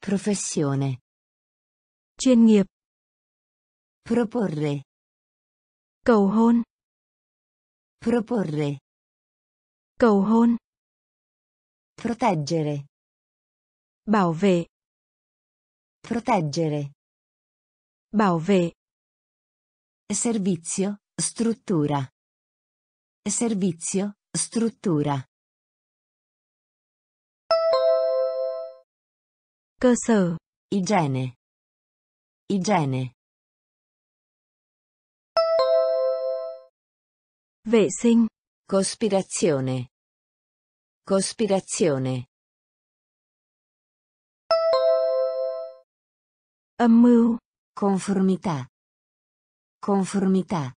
Professione. Chuyên nghiệp. Proporre. Cầu hôn. Proporre. Cầu hôn. Proteggere. Bảo vệ. Proteggere. Bảo vệ. Servizio, struttura. Servizio, struttura. Cơ sở. Igiene. Igiene. Vệ sinh. Cospirazione. Cospirazione. Âm mưu. Conformità. Conformità.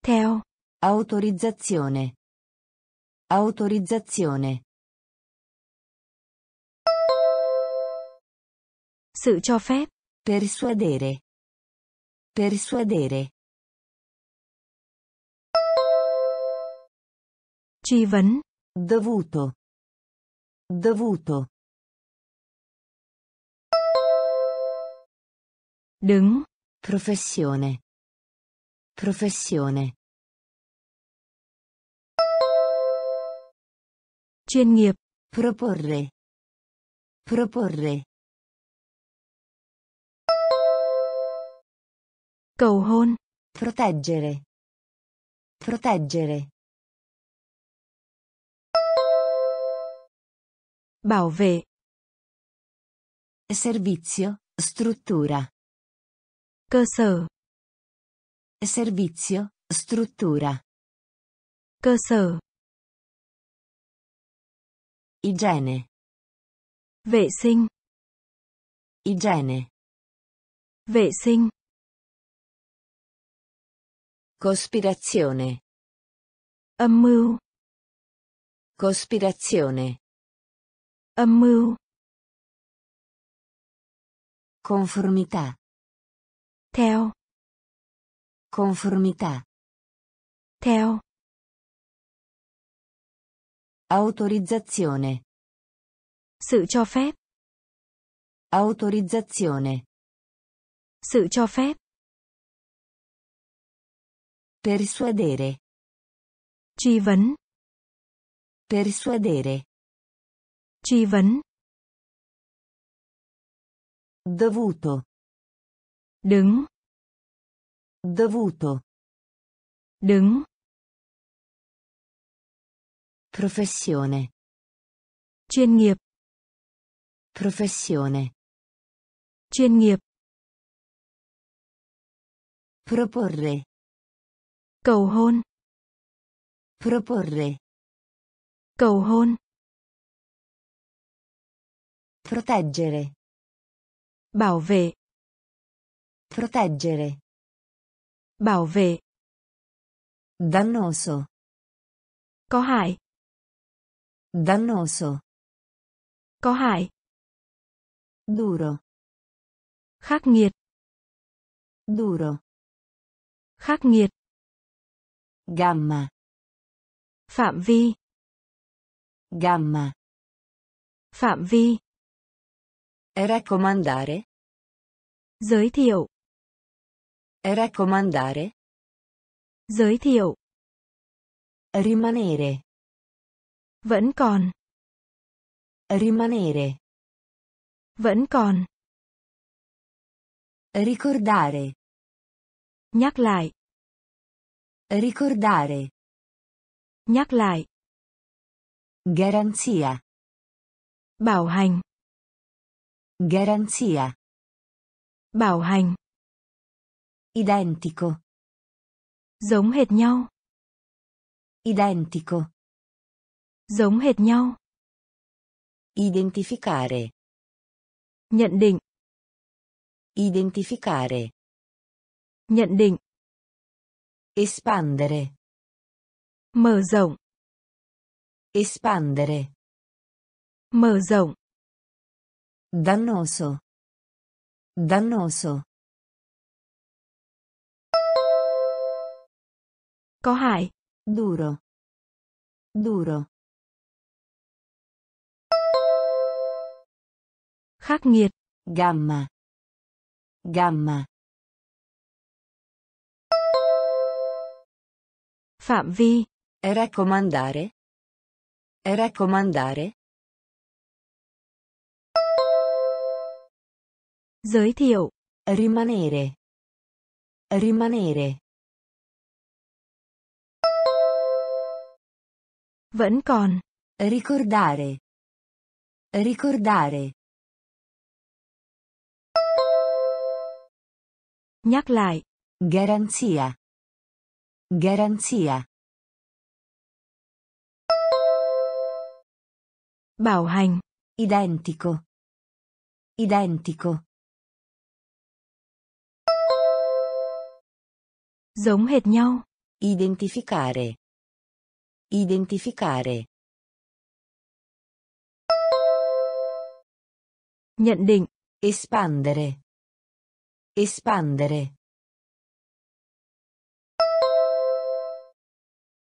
Theo. Autorizzazione. Autorizzazione. Sự cho phép. Persuadere. Persuadere. Truy vấn. Dovuto. Dovuto. Đứng. Professione. Professione. Chuyên nghiệp. Proporre. Proporre. Cầu hôn. Proteggere. Proteggere. Bảo vệ. Servizio, struttura. Cơ sở. Servizio, struttura. Cơ sở. Igiene. Vệ sinh. Igiene. Vệ sinh. Cospirazione. Âm mưu. Cospirazione. Âm mưu. Conformità. Theo. Conformità. Theo. Autorizzazione. Sự cho phép. Autorizzazione. Sự cho phép. Persuadere. Truy vấn. Persuadere. Truy vấn. Dovuto. Đứng. Dovuto. Đứng. Professione. Chuyên nghiệp. Professione. Chuyên nghiệp. Proporre. Cầu hôn. Proporre. Cầu hôn. Proteggere. Bảo vệ. Proteggere. Bảo vệ. Dannoso. Có hại. Dannoso. Có hại. Duro. Khắc nghiệt. Duro. Khắc nghiệt. Gamma. Phạm vi. Gamma. Phạm vi. Raccomandare. Giới thiệu. Raccomandare. Giới thiệu. Rimanere. Vẫn còn. Rimanere. Vẫn còn. Ricordare. Nhắc lại. Ricordare. Nhắc lại. Garanzia. Bảo hành. Garanzia. Bảo hành. Identico. Giống hệt nhau. Identico. Giống hệt nhau. Identificare. Nhận định. Identificare. Nhận định. Espandere. Mở rộng. Espandere. Mở rộng. Dannoso. Dannoso. Có hại. Duro. Duro. Khắc nghiệt. Gamma. Gamma. Phạm vi. Raccomandare. Raccomandare. Giới thiệu. Rimanere. Rimanere. Vẫn còn. Ricordare. Ricordare. Nhắc lại. Garanzia. Garanzia. Bảo hành. Identico. Identico. Giống hệt nhau. Identificare. Identificare. Nhận định. Espandere. Espandere.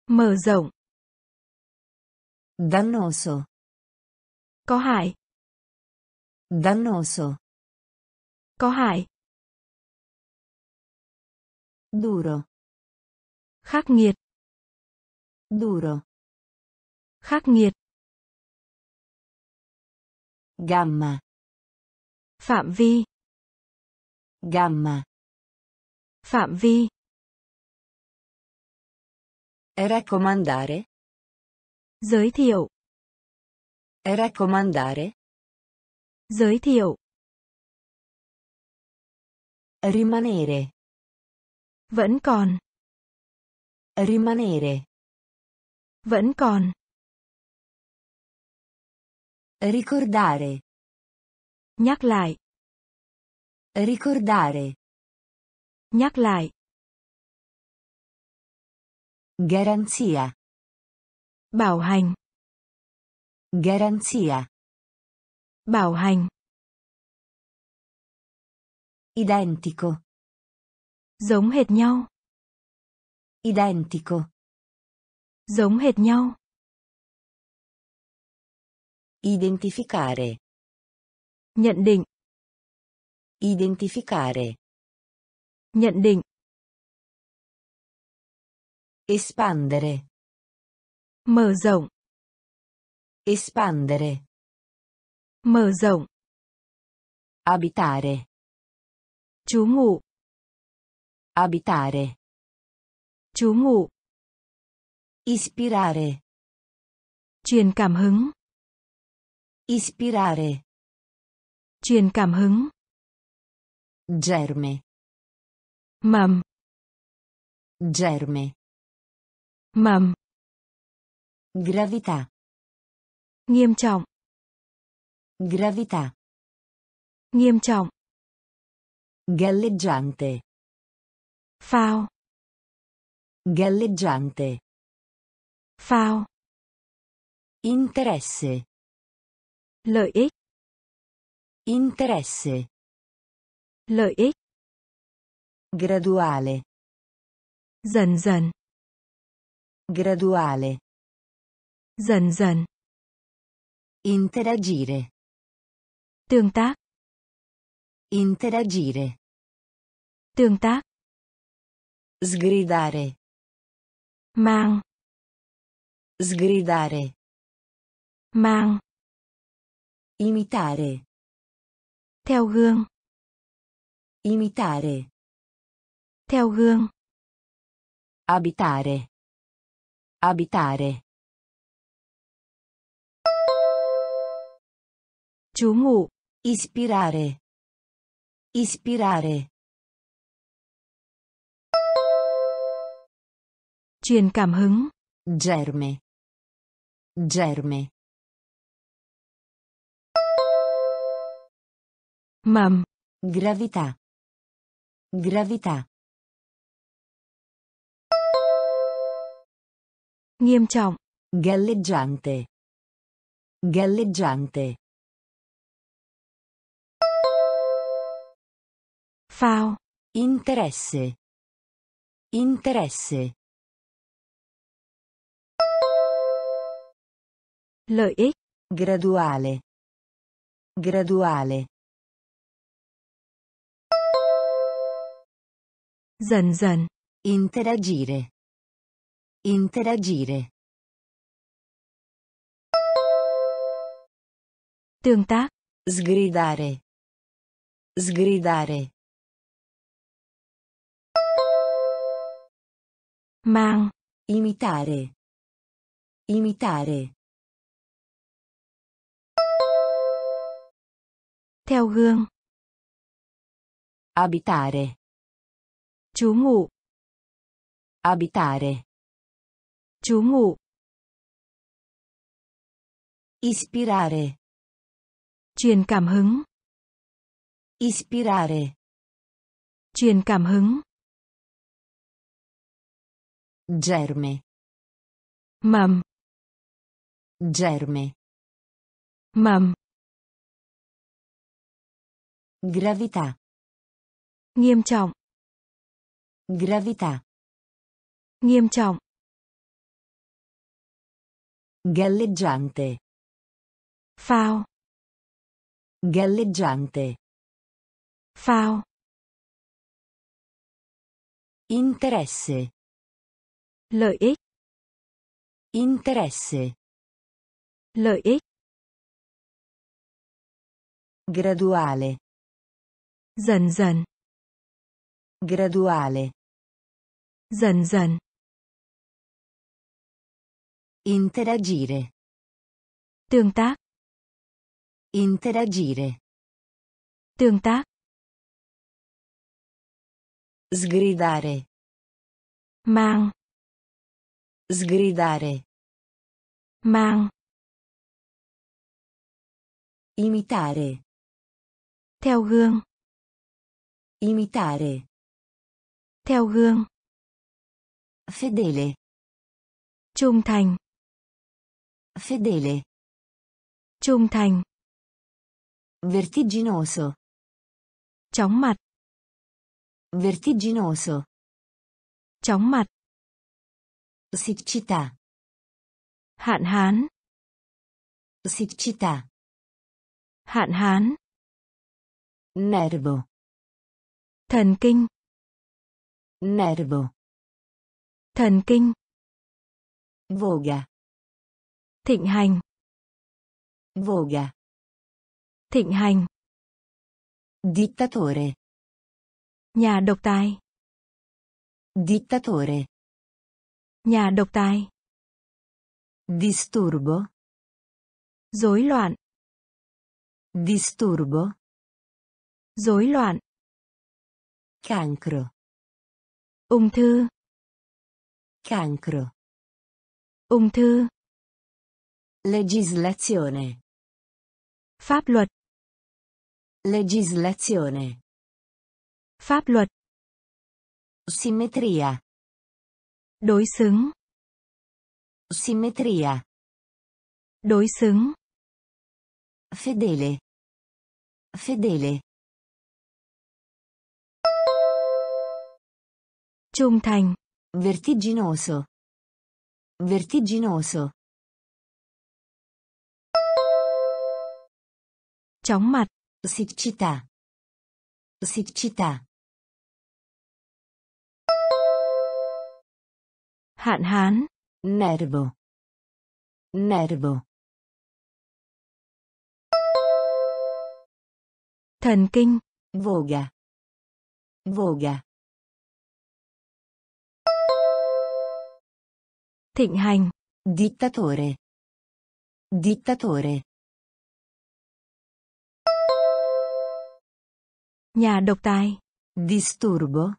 Mở rộng. Dannoso. Có hại. Dannoso. Có hại. Duro. Khắc nghiệt. Duro. Khắc nghiệt. Gamma. Phạm vi. Gamma. Phạm vi. Raccomandare. Giới thiệu. Raccomandare. Giới thiệu. Rimanere. Vẫn còn. Rimanere. Vẫn còn. Ricordare. Nhắc lại. Ricordare. Nhắc lại. Garanzia. Bảo hành. Garanzia. Bảo hành. Identico. Giống hệt nhau. Identico. Giống hệt nhau. Identificare. Nhận định. Identificare. Nhận định. Espandere. Mở rộng. Espandere. Mở rộng. Abitare. Trú ngụ. Abitare. Trú ngụ. Ispirare. Truyền cảm hứng. Ispirare. Truyền cảm hứng. Germe. Mầm. Germe. Mầm. Gravità. Nghiêm trọng. Gravità. Nghiêm trọng. Galleggiante. Phao. Galleggiante. Phao. Interesse. Lợi ích. Interesse. Lợi ích. Graduale. Dần dần. Graduale. Dần dần. Interagire. Tương tác. Interagire. Tương tác. Sgridare. Mang. Sgridare. Mang. Imitare. Theo gương. Imitare. Theo gương. Abitare. Abitare. Trú ngụ. Ispirare. Ispirare. Truyền cảm hứng. Germe. Germe. Mầm. Gravità. Gravità. Nghiêm trọng. Galleggiante. Galleggiante. Phao. Interesse. Interesse. Lợi ích. Graduale. Graduale. Dần dần. Interagire. Interagire. Tương tác. Sgridare. Sgridare. Mang. Imitare. Imitare. Theo gương. Abitare. Trú ngụ. Abitare. Trú ngụ. Ispirare. Truyền cảm hứng. Ispirare. Truyền cảm hứng. Germe. Mầm. Germe. Mầm. Gravità. Nghiêm trọng. Gravità. Nghiêm trọng. Galleggiante. Phao. Galleggiante. Phao. Interesse. Lợi ích. Interesse. Lợi ích. Graduale. Dần dần. Graduale. Dần dần. Interagire. Tương tác. Interagire. Tương tác. Sgridare. Mang. Sgridare. Mang. Imitare. Theo gương. Imitare. Theo gương. Fedele. Trung thành. Fedele. Trung thành. Vertiginoso. Chóng mặt. Vertiginoso. Chóng mặt. Siccità. Hạn hán. Siccità. Hạn hán. Nervo. Thần kinh. Nervo. Thần kinh. Voga. Thịnh hành. Voga. Thịnh hành. Dittatore. Nhà độc tài. Dittatore. Nhà độc tài. Disturbo. Rối loạn. Disturbo. Rối loạn. Cancro. Ung thư. Cancro. Ung thư. Legislazione. Pháp luật. Legislazione. Pháp luật. Simmetria. Đối xứng. Simmetria. Đối xứng. Fedele. Fedele. Trung thành. Vertiginoso. Vertiginoso. Chóng mặt. Siccità. Siccità. Hạn hán. Nervo. Nervo. Thần kinh. Voga. Voga. Thịnh hành. Dittatore. Dittatore. Nhà độc tài. Disturbo.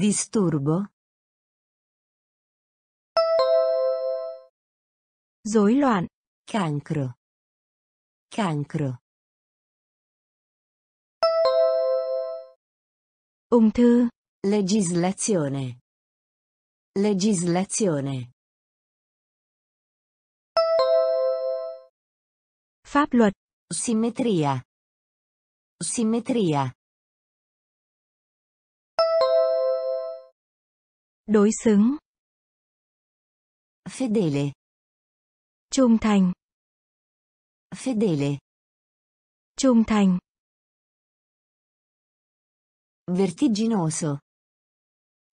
Disturbo. Rối loạn. Cancro. Cancro. Ung thư. Legislazione. Legislazione. Pháp luật. Simmetria. Simmetria. Đối xứng. Fedele. Trung thành. Fedele. Trung thành. Vertiginoso.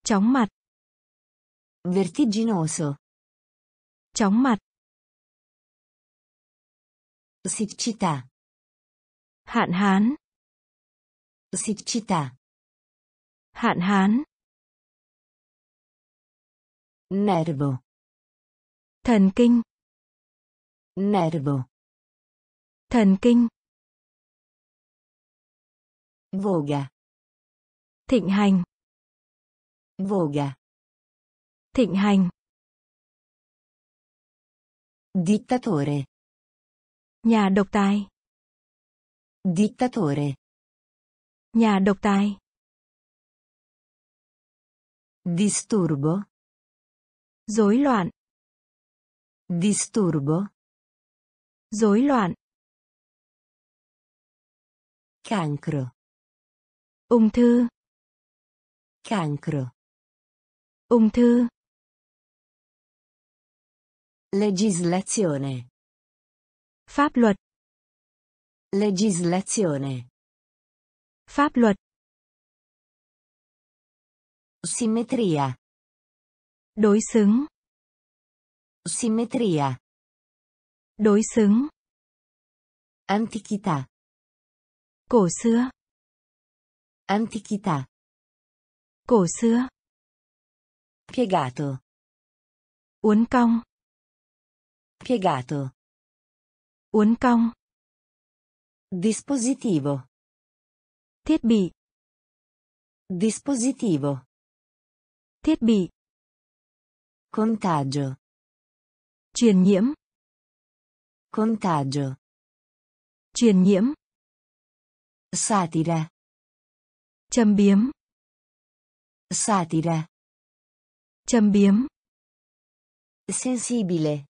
Chóng mặt. Vertiginoso. Chóng mặt. Siccità. Hạn hán. Siccità. Hạn hán. Nervo. Thần kinh. Nervo. Thần kinh. Voga. Thịnh hành. Voga. Thịnh hành. Dittatore. Nhà độc tài. Dittatore. Nhà độc tài. Disturbo. Rối loạn. Disturbo. Rối loạn. Cancro. Ung thư. Cancro. Ung thư. Legislazione. Pháp luật. Legislazione. Pháp luật. Simmetria. Đối xứng. Simmetria. Đối xứng. Antichità. Cổ xưa. Antichità. Cổ xưa. Piegato. Uốn cong. Piegato. Uốn cong. Dispositivo. Thiết bị. Dispositivo. Thiết bị. Contagio. Truyền nhiễm. Contagio. Truyền nhiễm. Satira. Châm biếm. Satira. Châm biếm. Sensibile.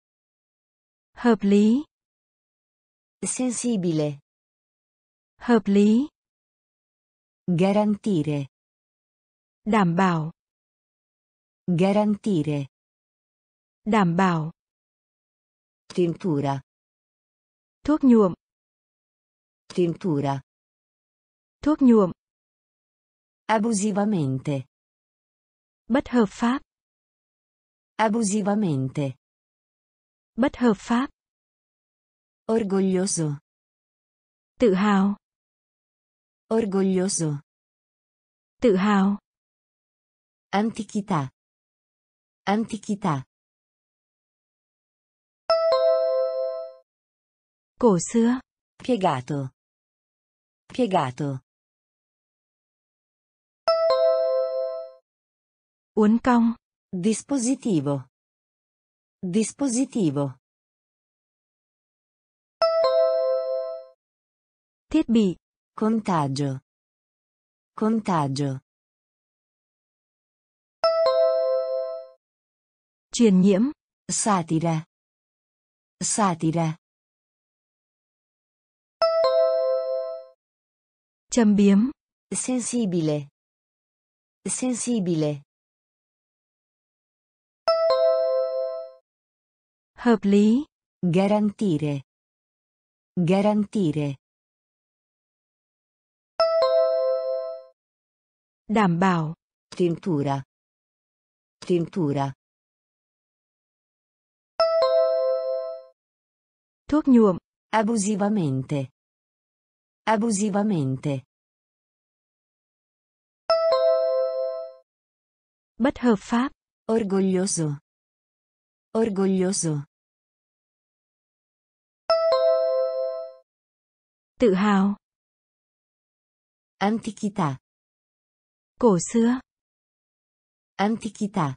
Hợp lý. Sensibile. Hợp lý. Garantire. Đảm bảo. Garantire. Đảm bảo. Tintura. Thuốc nhuộm. Tintura. Thuốc nhuộm. Abusivamente. Bất hợp pháp. Abusivamente. Bất hợp pháp. Orgoglioso. Tự hào. Orgoglioso. Tự hào. Antichità. Antichità. Cổ xưa. Piegato. Piegato. Uốn cong. Dispositivo. Dispositivo. Thiết bị. Contagio. Contagio. Truyền nhiễm. Satira. Satira. Châm biếm. Sensibile. Sensibile. Hợp lý. Garantire. Garantire. Đảm bảo. Tintura. Tintura. Thuốc nhuộm. Abusivamente. Abusivamente. Bất hợp pháp. Orgoglioso. Orgoglioso. Tự hào. Antichità. Cổ xưa. Antichità.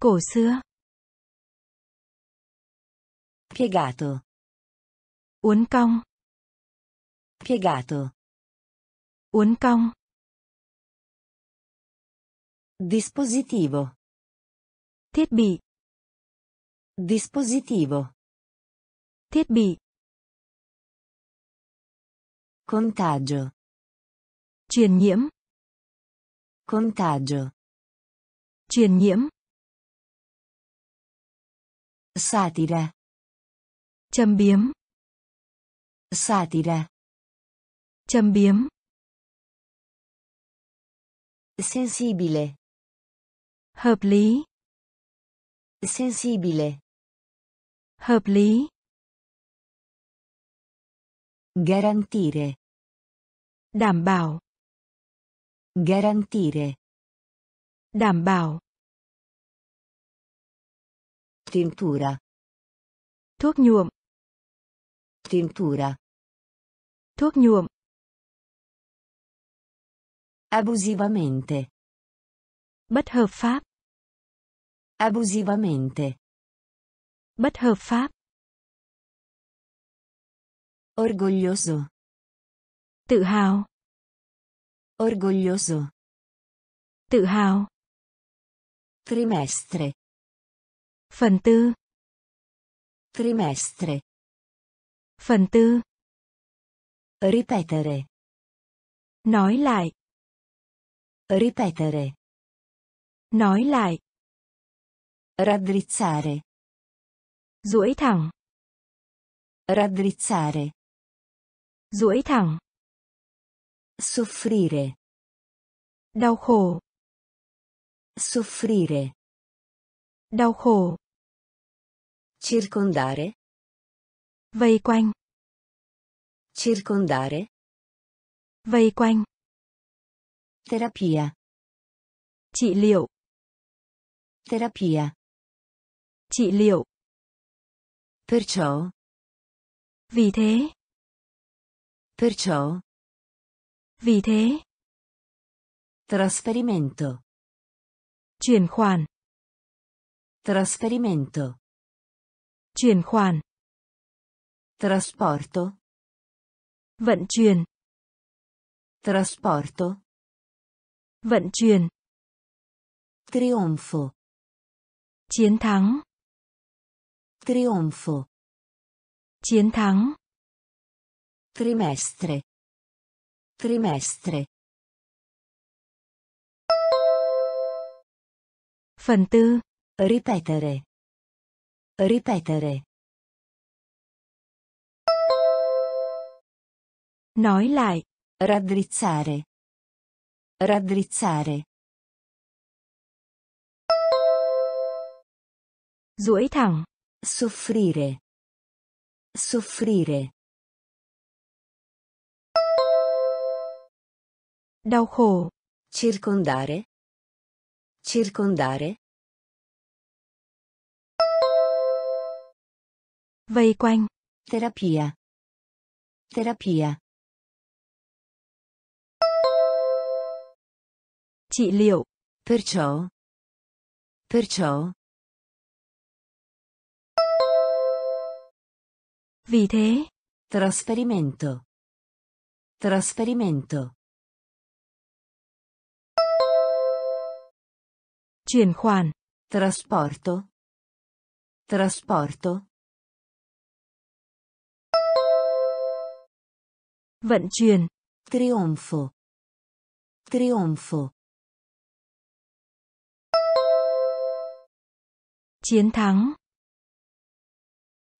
Cổ xưa. Piegato. Uốn cong. Piegato. Uốn cong. Dispositivo. Thiết bị. Dispositivo. Thiết bị. Contagio. Truyền nhiễm. Contagio. Truyền nhiễm. Satira. Châm biếm. Satira. Châm biếm. Sensibile. Hợp lý. Sensibile. Hợp lý. Garantire. Đảm bảo. Garantire. Đảm bảo. Tintura. Thuốc nhuộm. Tintura. Thuốc nhuộm. Abusivamente. Bất hợp pháp. Abusivamente. Bất hợp pháp. Orgoglioso. Tự hào. Orgoglioso. Tự hào. Trimestre. Phần tư. Trimestre. Phần tư. Ripetere. Nói lại. Ripetere. Nói lại. Raddrizzare. duỗi thẳng. Raddrizzare. duỗi thẳng. Soffrire. Đau khổ. Soffrire. Đau khổ. Circondare. Vây quanh. Circondare. Vây quanh. Terapia. Trị liệu. Terapia. Trị liệu. Perciò. Vì thế. Perciò. Vì thế. Trasferimento. Chuyển khoản. Trasferimento. Chuyển khoản. Trasporto. Vận chuyển. Trasporto. Vận chuyển. Trionfo. Chiến thắng. Trionfo. Chiến thắng. Trimestre. Trimestre. Phần tư. Ripetere. Ripetere. Nói lại. Raddrizzare. Raddrizzare. duỗi thẳng. Soffrire. Soffrire. Đau khổ. Circondare. Circondare. Vây quanh. Terapia. Terapia. Trị liệu. Perciò. Perciò. Vì thế. Trasferimento. Trasferimento. Chuyển khoản. Trasporto. Trasporto. Vận chuyển. Trionfo. Trionfo. Chiến thắng.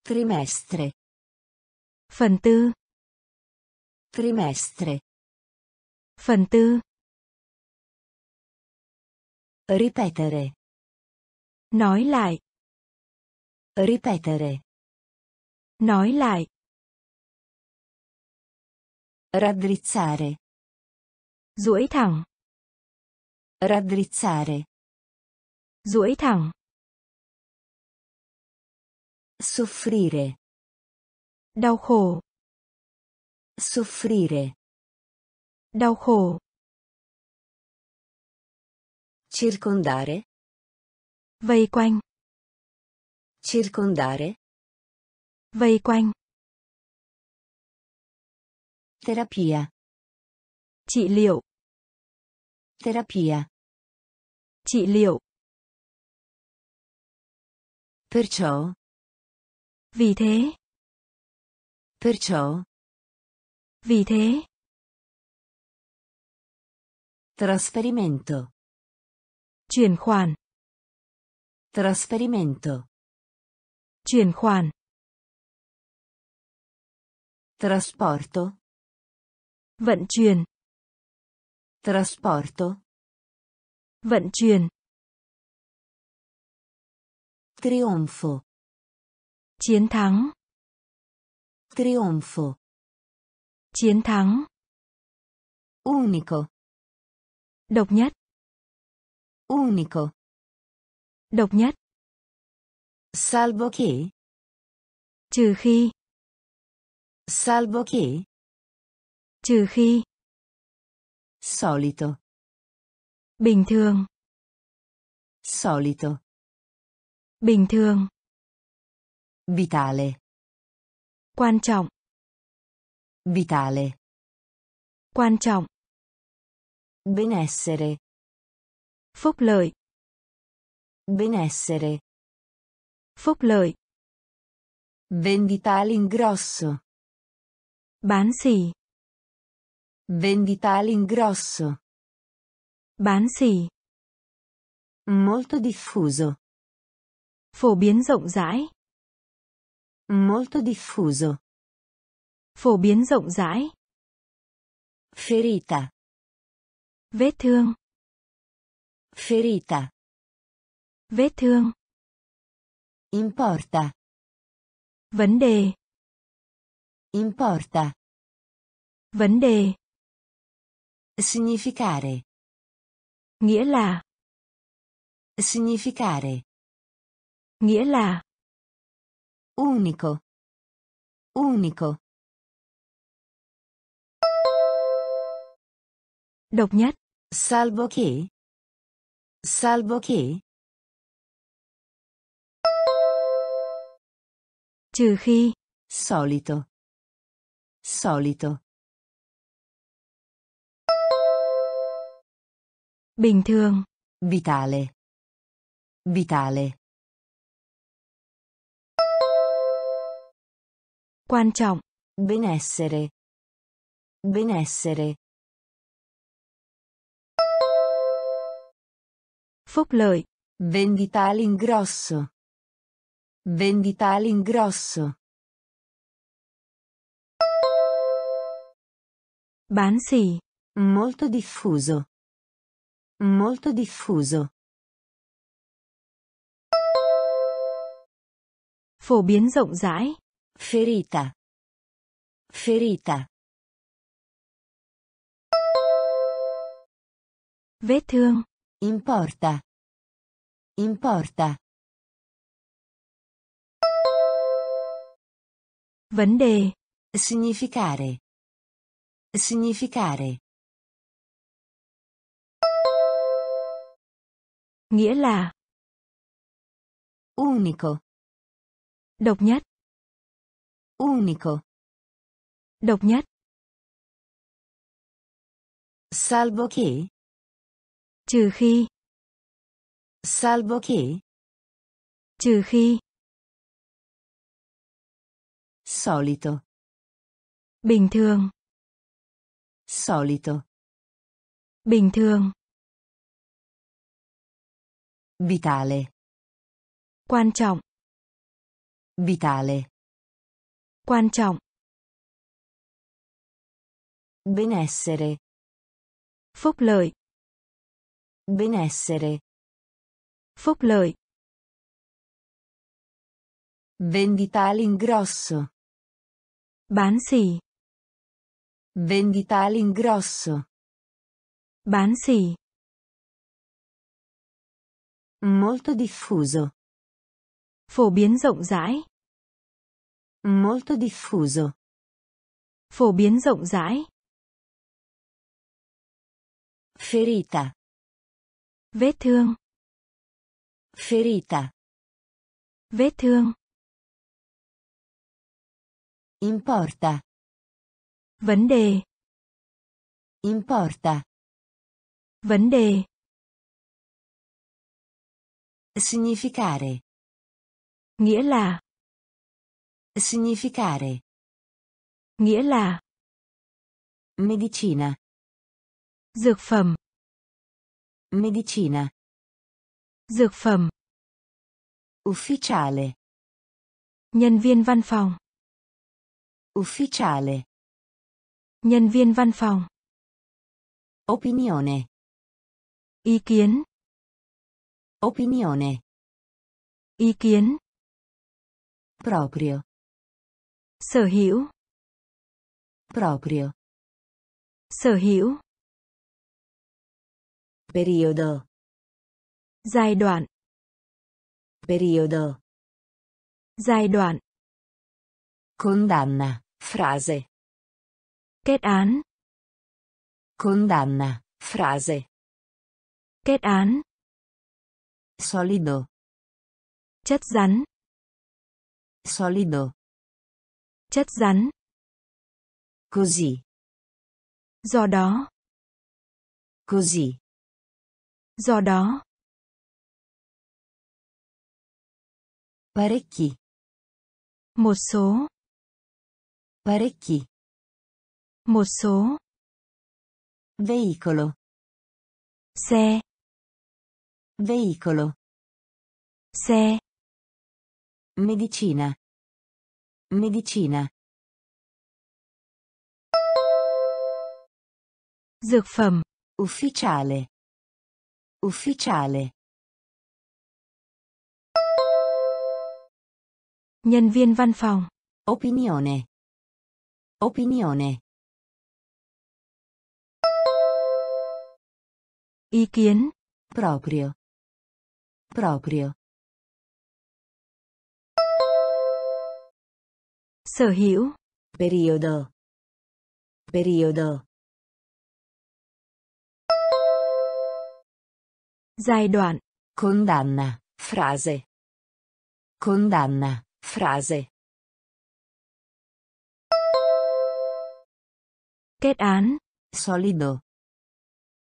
Trimestre. Phần tư. Trimestre. Phần tư. Ripetere. Nói lại. Ripetere. Nói lại. Raddrizzare. Duỗi thẳng. Raddrizzare. Duỗi thẳng. Soffrire. Đau khổ. Soffrire. Đau khổ. Circondare. Vây quanh. Circondare. Vây quanh. Terapia. Trị liệu. Terapia. Trị liệu. Perciò. Vì thế. Perciò. Vì thế. Trasferimento. Chuyển khoản. Trasferimento. Chuyển khoản. Trasporto. Vận chuyển. Trasporto. Vận chuyển. Trionfo. Chiến thắng. Trionfo. Chiến thắng. Unico. Độc nhất. Unico. Độc nhất. Salvo che. Trừ khi. Salvo che. Trừ khi. Solito. Bình thường. Solito. Bình thường. Vitale. Quan trọng. Vitale. Quan trọng. Benessere. Phúc lợi. Benessere. Phúc lợi. Vendita all'ingrosso. Bán xỉ. Vendita all'ingrosso. Bán xỉ. Molto diffuso. Phổ biến rộng rãi. Molto diffuso. Phổ biến rộng rãi. Ferita. Vết thương. Ferita. Vết thương. Importa. Vấn đề. Importa. Vấn đề. Significare. Nghĩa là. Significare. Nghĩa là. Unico. Unico. Độc nhất. Salvo che. Salvo che. Trừ khi. Solito. Solito. Bình thường. Vitale. Vitale. Quan trọng. Benessere. Benessere. Phúc lợi. Vendita all'ingrosso. Vendita all'ingrosso. Bán xỉ. Molto diffuso. Molto diffuso. Phổ biến rộng rãi. Ferita. Ferita. Vết thương. Importa. Importa. Vấn đề. Significare. Significare. Nghĩa là. Unico. Độc nhất. Unico. Độc nhất. Salvo che. Trừ khi. Salvo che. Trừ khi. Solito. Bình thường. Solito. Bình thường. Vitale. Quan trọng. Vitale. Quan trọng. Benessere. Phúc lợi. Benessere. Phúc lợi. Vendita all'ingrosso. Bán xỉ. Vendita all'ingrosso. Bán xỉ. Molto diffuso. Phổ biến rộng rãi. Molto diffuso. Phổ biến rộng rãi. Ferita. Vết thương. Ferita. Vết thương. Importa. Vấn đề. Importa. Vấn đề. Significare. Nghĩa là. Significare. Nghĩa là. Medicina. Dược phẩm. Medicina. Dược phẩm. Ufficiale. Nhân viên văn phòng. Ufficiale. Nhân viên văn phòng. Opinione. Ý kiến. Opinione. Ý kiến. Proprio. Sở hữu. Proprio. Sở hữu. Periodo. Giai đoạn. Periodo. Giai đoạn. Condanna. Frase. Kết án. Condanna. Frase. Kết án. Solido. Chất rắn. Solido. Chất rắn. Così. Do đó. Così. Do đó. Parecchi. Một số. Parecchi. Một số. Veicolo. Xe. Veicolo. Xe. Medicina. Medicina. Dược phẩm. Ufficiale. Ufficiale. Nhân viên văn phòng. Opinione. Opinione. Ý kiến. Proprio. Proprio. Sở hữu. Periodo. Periodo. Giai đoạn. Condanna. Frase. Condanna. Frase. Kết án. Solido.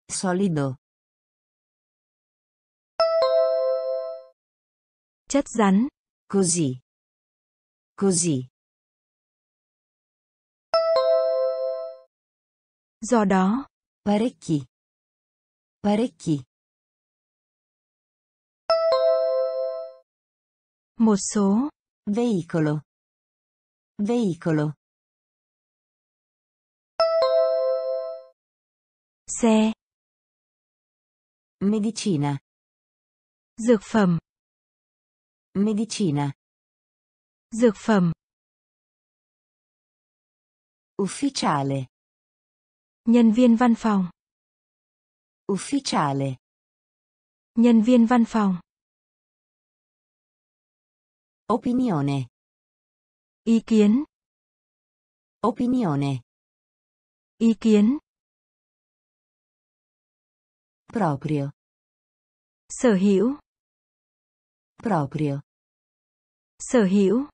Solido. Chất rắn. Così. Così. Do đó. Parecchi. Parecchi. Một số. Veicolo. Veicolo. Xe. Medicina. Dược phẩm. Medicina. Dược phẩm. Ufficiale. Nhân viên văn phòng. Ufficiale. Nhân viên văn phòng. Opinione. Ý kiến. Opinione. Ý kiến. Proprio. Sở hữu. Proprio. Sở hữu.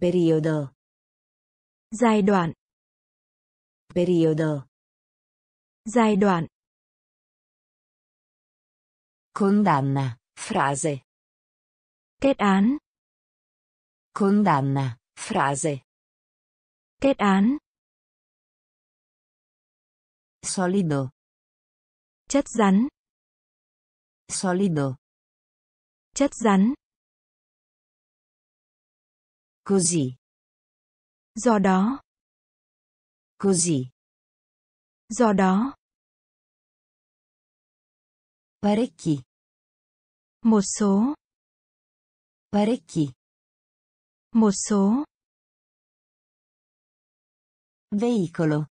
Periodo. Giai đoạn. Periodo. Giai đoạn. Condanna. Frase. Kết án. Condanna. Frase. Kết án. Solido. Chất rắn. Solido. Chất rắn. Così. Do đó. Così. Do đó. Parecchi. Một số. Parecchi. Một số. Veicolo.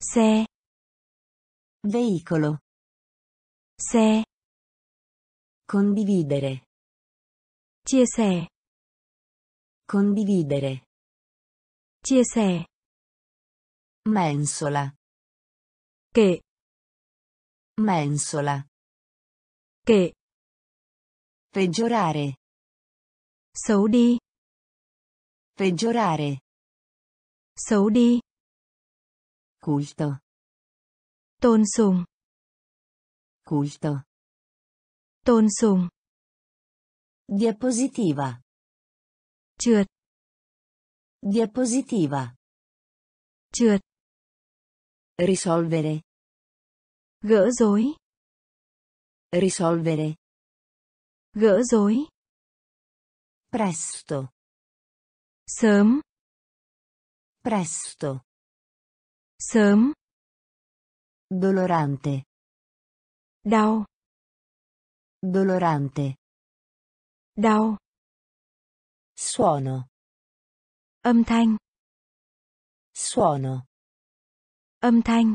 Xe. Veicolo. Xe. Condividere. Chia sẻ. Condividere. Chia sẻ. Mensola. Kệ. Mensola. Kệ. Peggiorare. Xấu đi. Peggiorare. Xấu đi. Culto. Tôn sùng. Culto. Tôn sùng. Diapositiva. Trượt. Diapositiva. Trượt. Risolvere. Gỡ rối. Risolvere. Gỡ rối. Presto. Sớm. Presto. Sớm. Dolorante. Đau. Dolorante. Đau. Suono. Âm thanh. Suono. Âm thanh.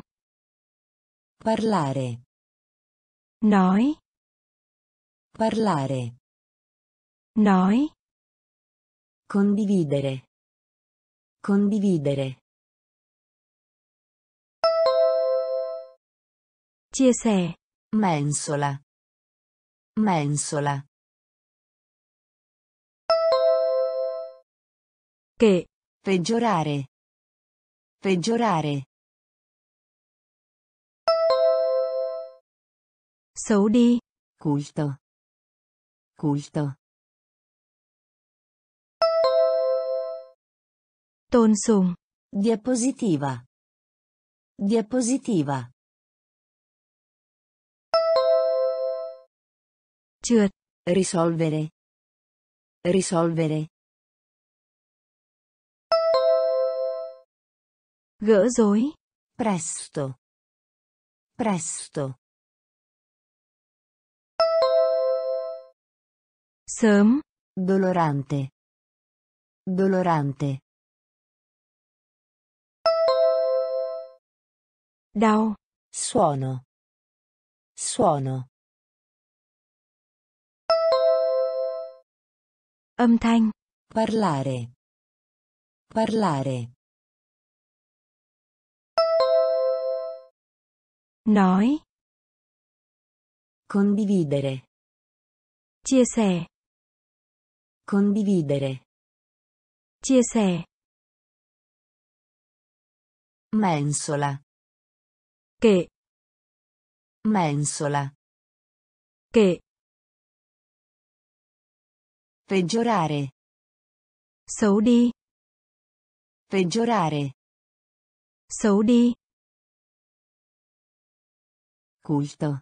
Parlare. Nói. Parlare. Nói. Condividere. Condividere. Chia sẻ. Mensola. Mensola. Kệ. Peggiorare. Peggiorare. Xấu đi. Culto. Culto. Tôn sùng. Diapositiva. Diapositiva. Trượt. Risolvere. Risolvere. Gỡ rối. Presto. Presto. Sớm. Dolorante. Dolorante. Đau. Suono. Suono. Âm thanh. Parlare. Parlare. Nói. Condividere. Chia sẻ. Condividere. Chia sẻ. Mensola. Kệ. Mensola. Kệ. Peggiorare. Xấu đi. Peggiorare. Xấu đi. Culto.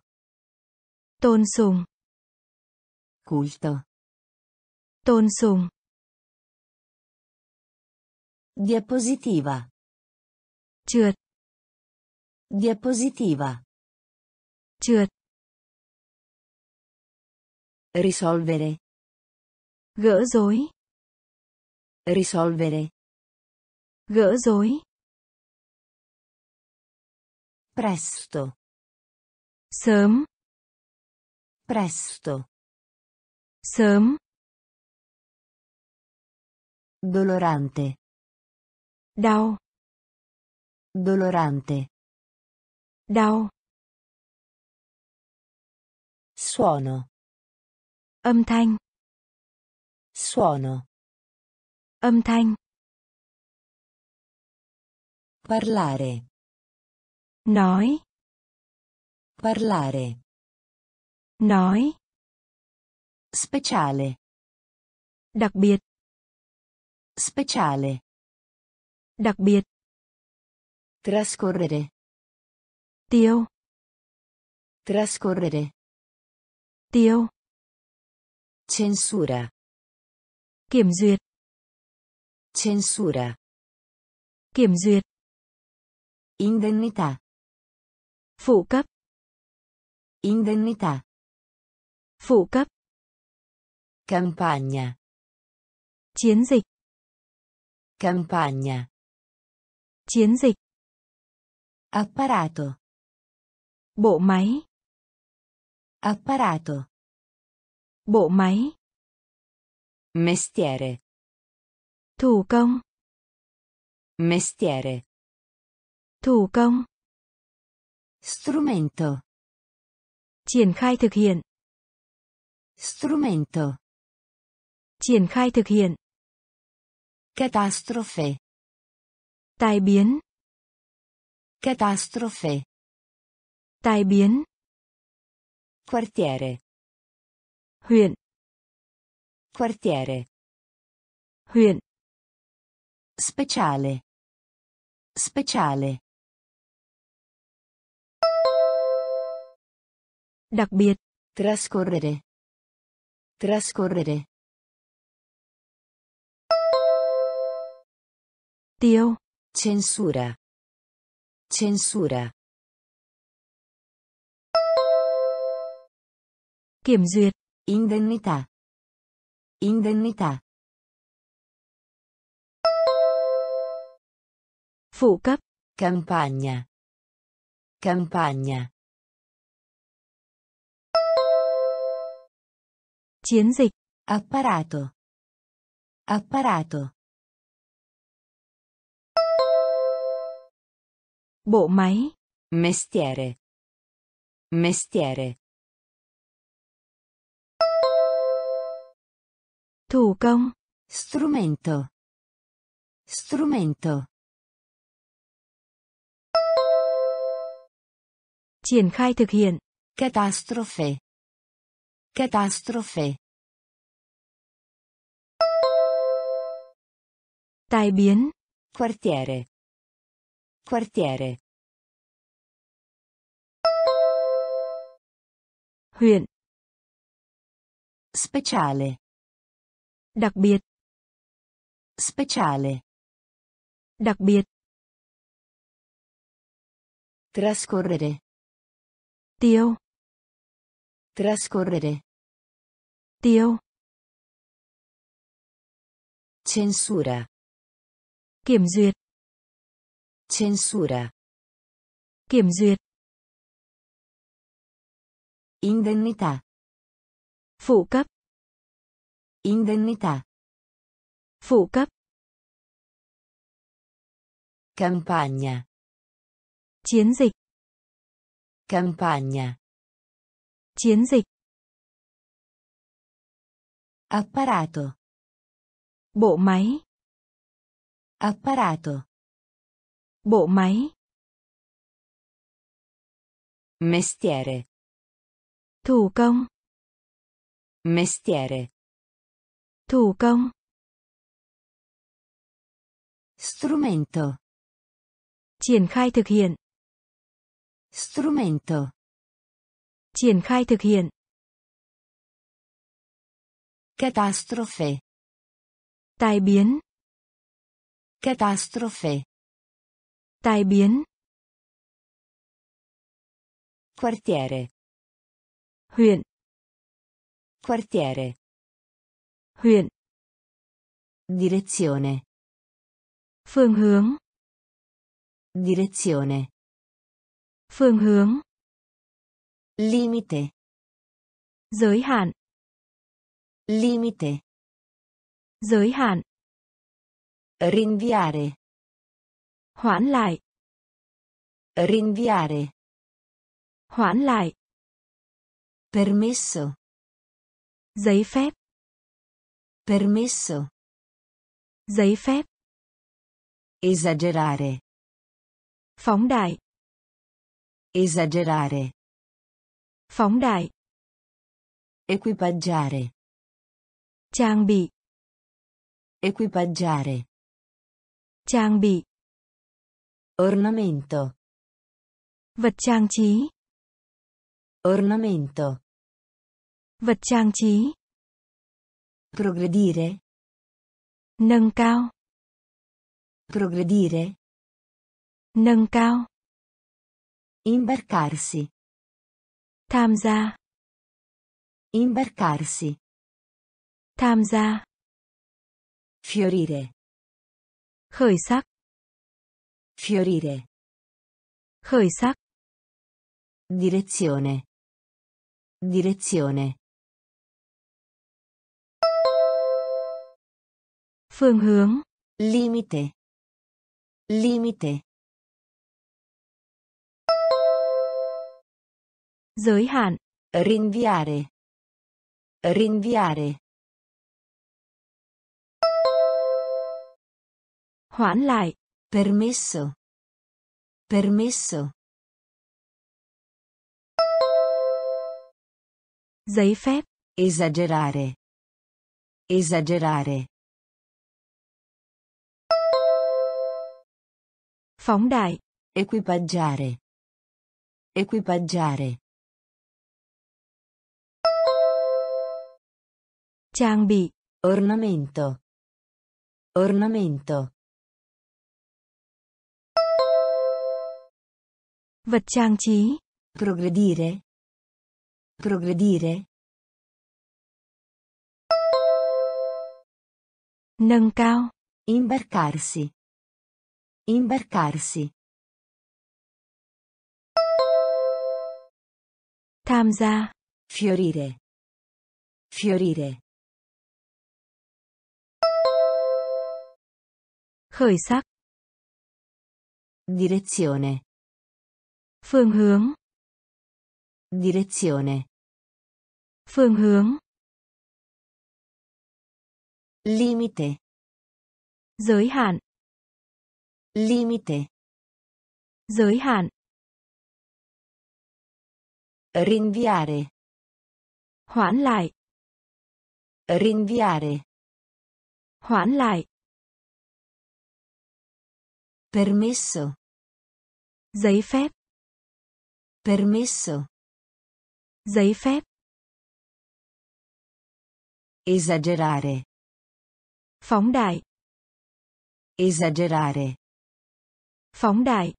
Tôn sùng. Culto. Tôn sùng. Diapositiva. Trượt. Diapositiva. Trượt. Risolvere. Gỡ rối. Risolvere. Gỡ rối. Presto. Sớm. Presto. Sớm. Dolorante. Đau. Dolorante. Đau. Suono. Âm thanh. Suono. Âm thanh. Parlare. Nói. Parlare. Nói. Speciale. Đặc biệt. Speciale. Đặc biệt. Trascorrere. Tiêu. Trascorrere. Tiêu. Censura. Kiểm duyệt. Censura. Kiểm duyệt. Indennità. Phụ cấp. Indennità. Phụ cấp. Campagna. Chiến dịch. Campagna. Chiến dịch. Apparato. Bộ máy. Apparato. Bộ máy. Mestiere. Thủ công. Mestiere. Thủ công. Strumento. Triển khai thực hiện. Strumento. Triển khai thực hiện. Catastrofe. Tai biến. Catastrofe. Tai biến. Quartiere. Huyện. Quartiere. Huyện. Speciale. Speciale. Đặc biệt. Trascorrere. Trascorrere. Tiêu. Censura. Censura. Kiểm duyệt. Indennità. Indennità. Phụ cấp. Campagna. Campagna. Chiến dịch. Apparato. Apparato. Bộ máy. Mestiere. Mestiere. Thủ công. Strumento. Strumento. Triển khai thực hiện. Catastrofe. Catastrofe. Tai biến. Quartiere. Quartiere. Huyện. Speciale. Đặc biệt. Speciale. Đặc biệt. Trascorrere. Tiêu. Trascorrere. Tiêu. Censura. Kiểm duyệt. Censura. Kiểm duyệt. Indennità. Phụ cấp. Indennità. Phụ cấp. Campagna. Chiến dịch. Campagna. Chiến dịch. Apparato. Bộ máy. Apparato. Bộ máy. Mestiere. Thủ công. Mestiere. Thủ công. Strumento. Triển khai thực hiện. Strumento. Triển khai thực hiện. Catastrofe. Tai biến. Catastrofe. Tai biến. Quartiere. Huyện. Quartiere. Huyện. Direzione. Phương hướng. Direzione. Phương hướng. Limite. Giới hạn. Limite. Giới hạn. Rinviare. Hoãn lại. Rinviare. Hoãn lại. Permesso. Giấy phép. Permesso. Giấy phép. Esagerare. Phóng đại. Esagerare. Phóng đại. Equipaggiare. Trang bị. Equipaggiare. Trang bị. Ornamento. Vật trang trí. Ornamento. Vật trang trí. Progredire. Nâng cao. Progredire. Nâng cao. Imbarcarsi. Tham gia. Imbarcarsi. Tham gia. Fiorire. Khởi sắc. Fiorire. Khởi sắc. Direzione. Direzione. Phương hướng. Limite. Limite. Giới hạn. Rinviare. Rinviare. Hoãn lại. Permesso. Permesso. Giấy phép. Esagerare. Esagerare. Phóng đại. Equipaggiare. Equipaggiare. Trang bị. Ornamento. Ornamento. Vật trang trí. Progredire. Progredire. Nâng cao. Imbarcarsi. Imbarcarsi. Tham gia. Fiorire. Fiorire. Khởi sắc. Direzione. Phương hướng. Direzione. Phương hướng. Limite. Giới hạn. Limite. Giới hạn. Rinviare. Hoãn lại. Rinviare. Hoãn lại. Permesso. Giấy phép. Permesso. Giấy phép. Esagerare. Phóng đại. Esagerare. Phóng đại.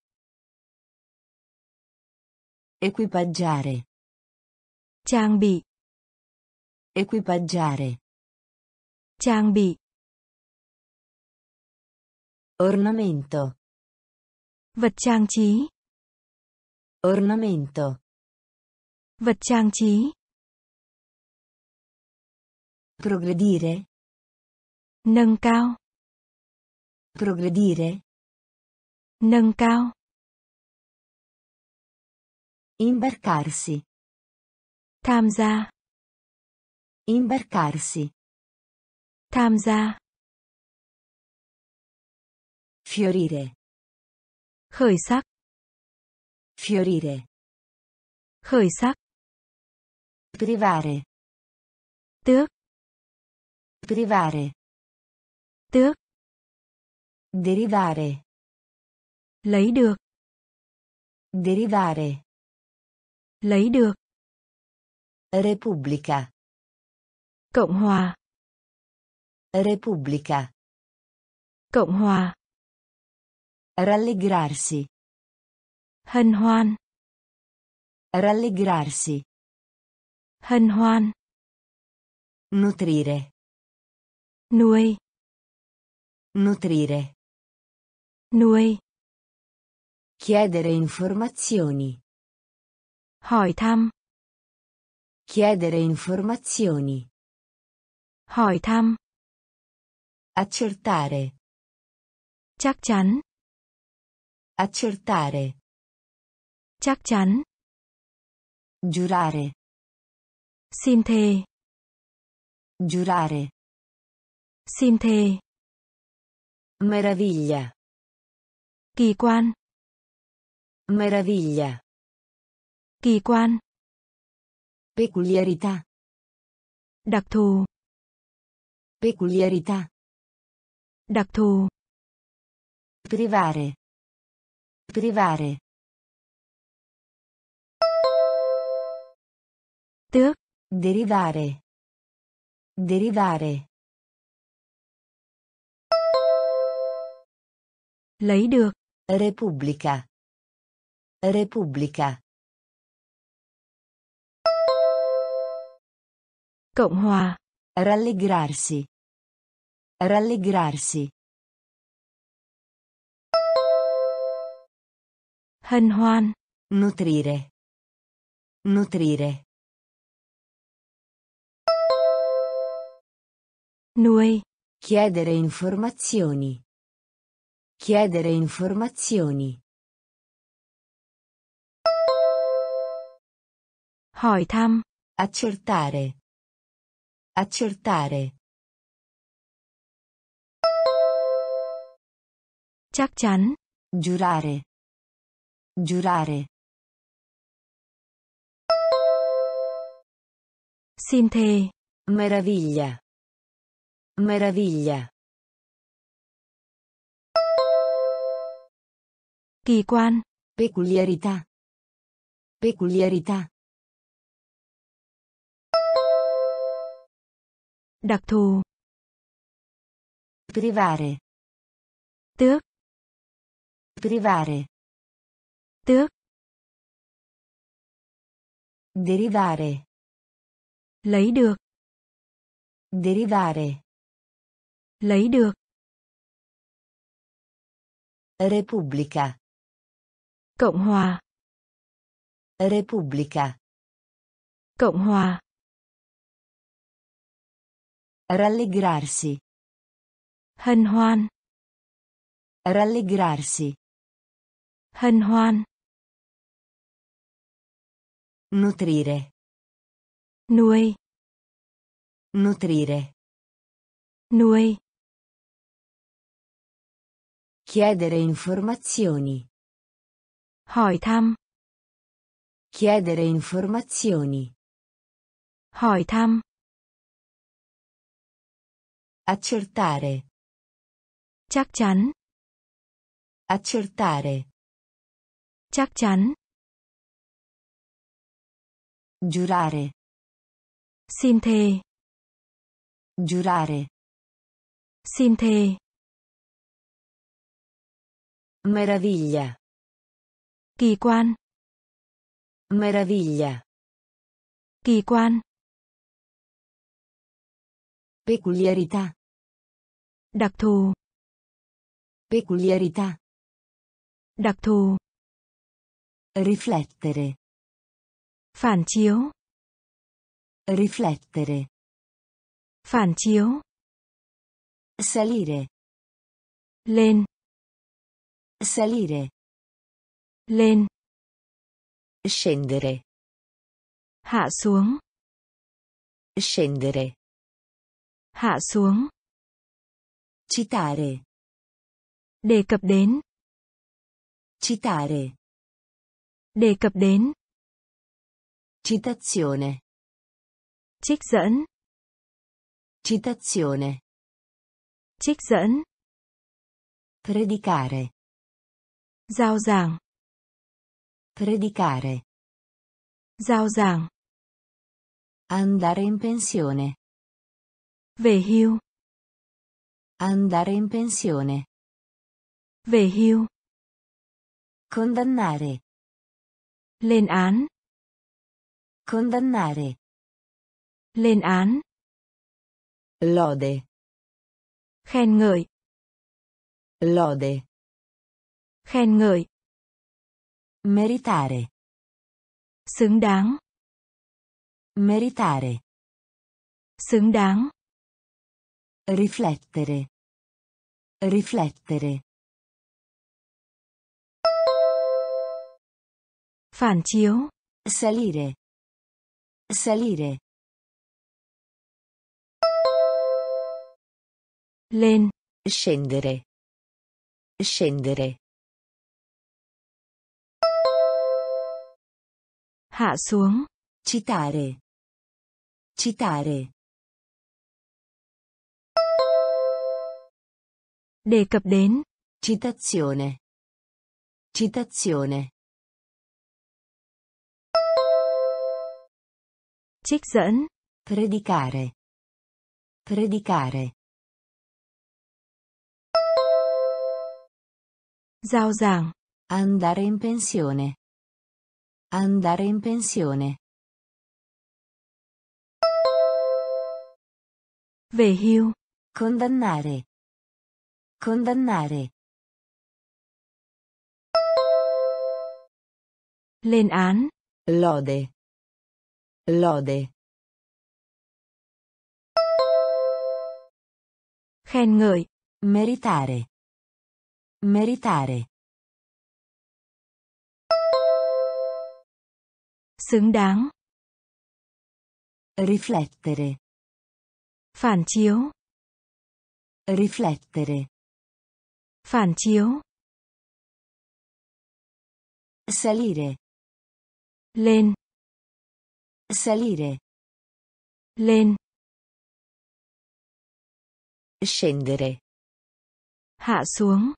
Equipaggiare. Trang bị. Equipaggiare. Trang bị. Ornamento. Vật trang trí. Ornamento. Vật trang trí. Progredire. Nâng cao. Progredire. Nâng cao. Imbarcarsi. Tham gia. Imbarcarsi. Tham gia. Fiorire. Khởi sắc. Fiorire. Khởi sắc. Privare. Tước. Privare. Tước. Derivare. Lấy được. Derivare. Lấy được. Repubblica. Cộng hòa. Repubblica. Cộng hòa. Rallegrarsi. Hân hoan. Rallegrarsi. Hân hoan. Nutrire. Nuôi. Nutrire. Nuôi. Chiedere informazioni. Hỏi thăm. Chiedere informazioni. Hỏi thăm. Accertare. Chắc chắn. Accertare. Chắc chắn. Giurare. Xin thề. Giurare. Xin thề. Meraviglia. Kỳ quan. Meraviglia. Kỳ quan. Peculiarità. Đặc thù. Peculiarità. Đặc thù. Privare. Privare. Tước. Derivare. Derivare. Lấy được. Repubblica. Repubblica. Cộng hòa. Rallegrarsi. Rallegrarsi. Hân hoan. Nutrire. Nutrire. Nuôi. Chiedere informazioni. Chiedere informazioni. Hỏi thăm. Accertare. Accertare. Chắc chắn. Giurare. Giurare. Xin thề. Meraviglia. Meraviglia. Kỳ quan. Peculiarità. Peculiarità. Đặc thù. Privare. Tước. Privare. Tước. Derivare. Lấy được. Derivare. Lấy được. Repubblica. Cộng hòa. Repubblica. Cộng hòa. Rallegrarsi. Hân hoan. Rallegrarsi. Hân hoan. Nutrire. Nuôi. Nutrire. Nuôi. Chiedere informazioni. Hỏi thăm. Chiedere informazioni. Hỏi thăm. Accertare. Chắc chắn. Accertare. Chắc chắn. Giurare. Xin thề. Giurare. Xin thề. Meraviglia. Kỳ quan. Meraviglia. Kỳ quan. Peculiarità. Đặc thù. Peculiarità. Đặc thù. Riflettere. Phản chiếu. Riflettere. Phản chiếu. Salire. Lên. Salire. Lên. Scendere. Hạ xuống. Scendere. Hạ xuống. Citare. Đề cập đến. Citare. Đề cập đến. Citazione. Trích dẫn. Citazione. Trích dẫn. Predicare. Giao giảng. Predicare. Giao giảng. Andare in pensione. Về hưu. Andare in pensione. Về hưu. Condannare. Lên án. Condannare. Lên án. Lode. Khen ngợi. Lode. Khen ngợi. Meritare. Xứng đáng. Meritare. Xứng đáng. Riflettere. Riflettere. Phản chiếu. Salire. Salire. Lên. Scendere. Scendere. Hạ xuống. Citare. Citare. Đề cập đến. Citazione. Citazione. Trích dẫn. Predicare. Predicare. Giao giảng. Andare in pensione. Andare in pensione. Về hưu. Condannare. Condannare. Lên án. Lode. Lode. Khen ngợi. Meritare. Meritare. Xứng đáng. Riflettere. Phản chiếu. Riflettere. Phản chiếu. Salire. Lên. Salire. Lên. Scendere. Hạ xuống.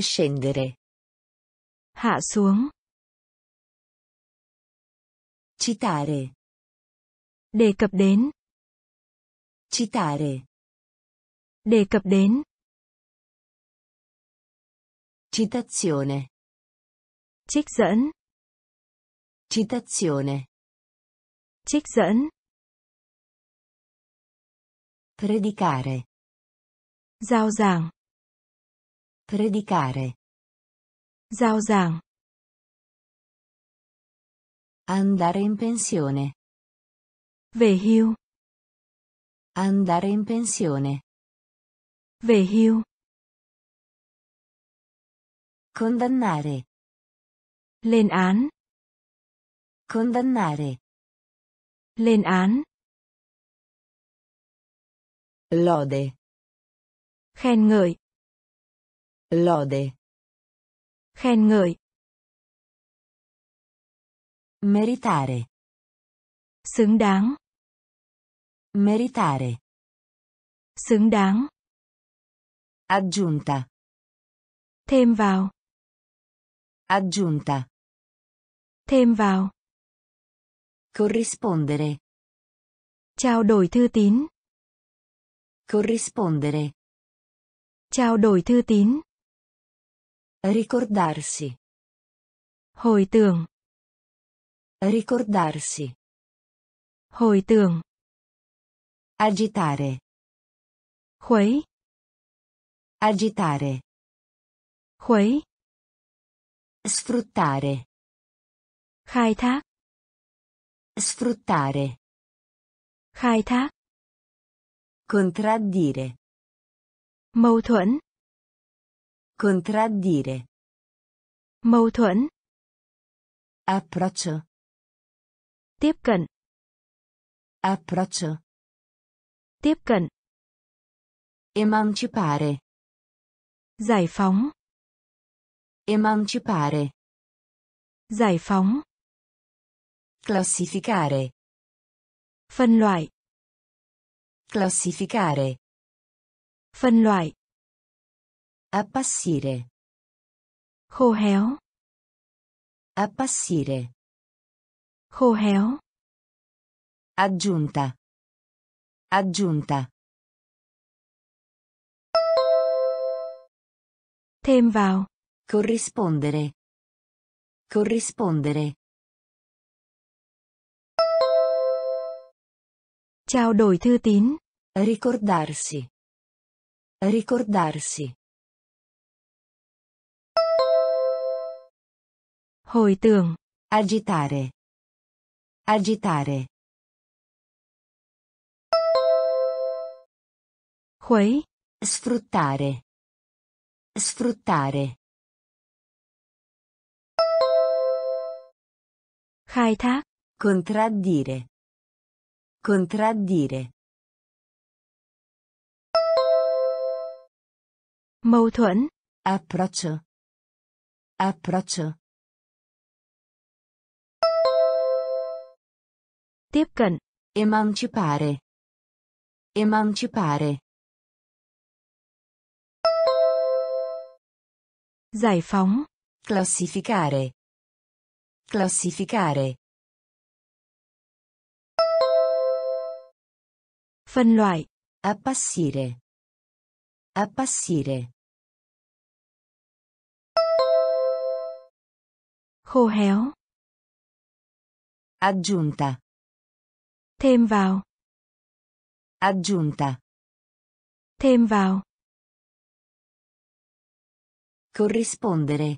Scendere. Hạ xuống. Citare. Đề cập đến. Citare. Đề cập đến. Citazione. Trích dẫn. Citazione. Trích dẫn. Predicare. Giao giảng. Predicare. Giao giảng. Andare in pensione. Về hưu. Andare in pensione. Về hưu. Condannare. Lên án. Condannare. Lên án. Lode. Khen ngợi. Lode. Khen ngợi. Meritare. Xứng đáng. Meritare. Xứng đáng. Aggiunta. Thêm vào. Aggiunta. Thêm vào. Corrispondere. Trao đổi thư tín. Corrispondere. Trao đổi thư tín. Ricordarsi. Hồi tưởng. Ricordarsi. Hồi tưởng. Agitare. Khuấy. Agitare. Khuấy. Sfruttare. Khai thác. Sfruttare. Khai thác. Contraddire. Mâu thuẫn. Contraddire. Mâu thuẫn. Approccio. Tiếp cận. Approccio. Tiếp cận. Emancipare. Giải phóng. Emancipare. Giải phóng. Classificare. Phân loại. Classificare. Phân loại. Appassire. Khô héo. Appassire. Khô héo. Aggiunta. Aggiunta. Thêm vào. Corrispondere. Corrispondere. Trao đổi thư tín. Ricordarsi. Ricordarsi. Hồi tưởng. Agitare. Agitare. Khuấy. Sfruttare. Sfruttare. Khai thác. Contraddire. Contraddire. Mâu thuẫn. Approccio. Approccio. Tiếp cận. Emancipare. Emancipare. Giải phóng. Classificare. Classificare. Phân loại. Appassire. Appassire. Khô héo. Aggiunta. Thêm vào. Aggiunta. Thêm vào. Corrispondere.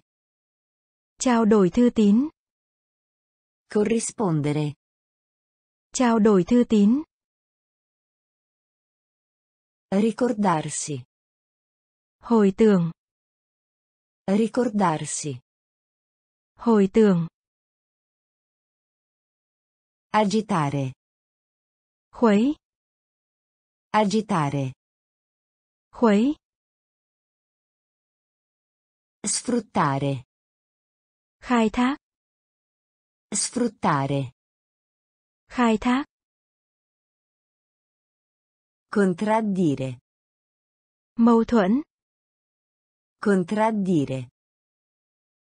Trao đổi thư tín. Corrispondere. Trao đổi thư tín. Ricordarsi. Hồi tưởng. Ricordarsi. Hồi tưởng. Agitare. Khuấy. Agitare. Khuấy. Sfruttare. Khai thác. Sfruttare. Khai thác. Contraddire. Mâu thuẫn. Contraddire.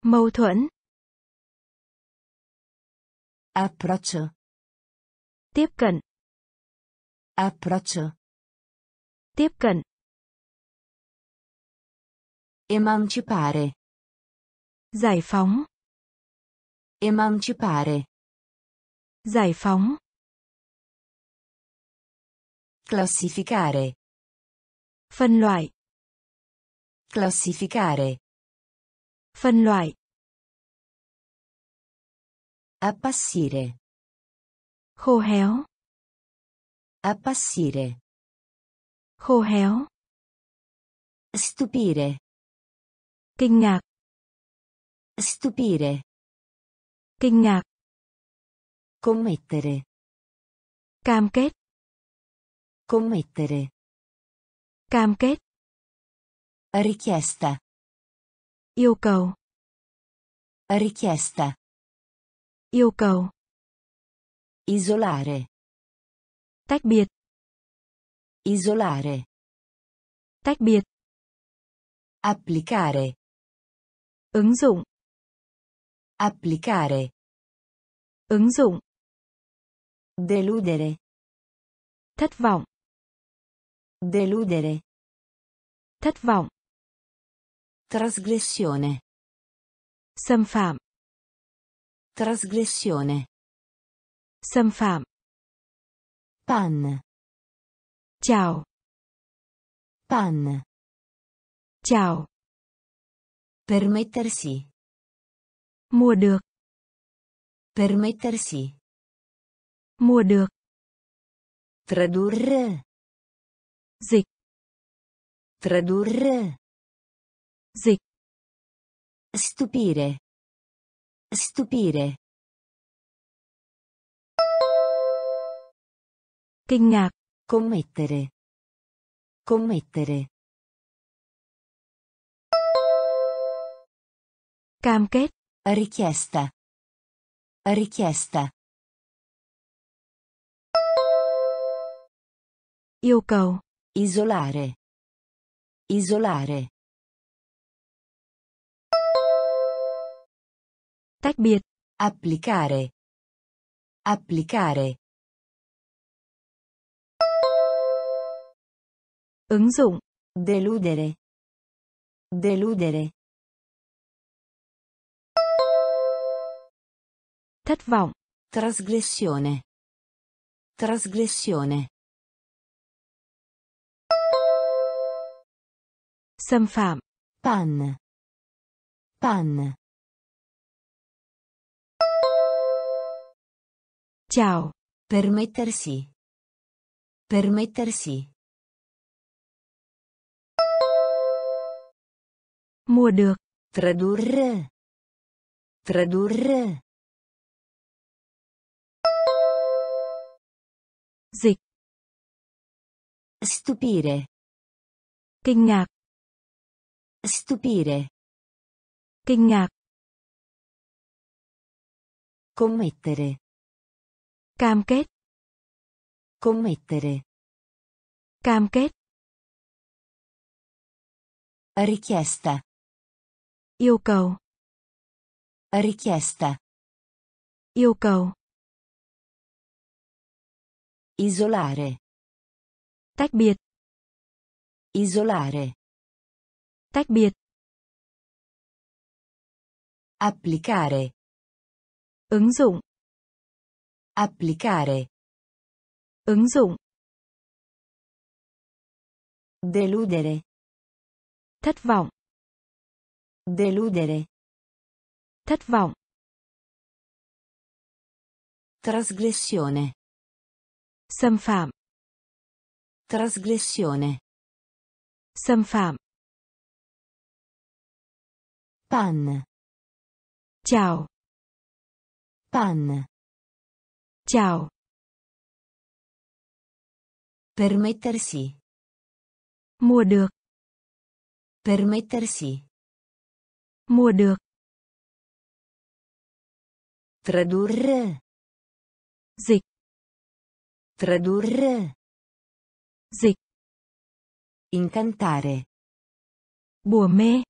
Mâu thuẫn. Approccio. Tiếp cận. Approccio. Tiếp cận. Emancipare. Giải phóng. Emancipare. Giải phóng. Classificare. Phân loại. Classificare. Phân loại. Appassire. Khô héo. Appassire. Khô héo. Stupire. Kinh ngạc. Stupire. Kinh ngạc. Commettere. Cam kết. Commettere. Cam kết. Richiesta. Yêu cầu. Richiesta. Yêu cầu. Isolare. Tách biệt. Isolare. Tách biệt. Applicare. Ứng dụng. Applicare. Ứng dụng. Deludere. Thất vọng. Deludere. Thất vọng. Trasgressione. Xâm phạm. Trasgressione. Xâm phạm. Pan. Chào. Pan. Chào. Permettersi. Mua được. Permettersi. Mua được. Tradurre. Dịch. Tradurre. Dịch. Stupire. Stupire. Kinh ngạc. Commettere. Commettere. Cam kết. Richiesta. Richiesta. Yêu cầu. Isolare. Isolare. Tách biệt. Applicare. Applicare. Ứng dụng. Deludere. Deludere. Thất vọng. Trasgressione. Trasgressione. Xâm phạm. Pan. Pan. Chào. Permettersi. Permettersi. Mua được. Tradurre. Tradurre. Dịch. Stupire. Kinh ngạc. Stupire. Kinh ngạc. Commettere. Cam kết. Commettere. Cam kết. Richiesta. Yêu cầu. Richiesta. Yêu cầu. Isolare. Tách biệt. Isolare. Tách biệt. Applicare. Ứng dụng. Applicare. Ứng dụng. Deludere. Thất vọng. Deludere. Thất vọng. Trasgressione. Xâm phạm. Trasgressione. Xâm phạm. Pan. Chào. Pan. Chào. Permettersi. Mua được. Permettersi. Mua được. Tradurre. Dịch. Tradurre. Dịch. Incantare. Bùa mê.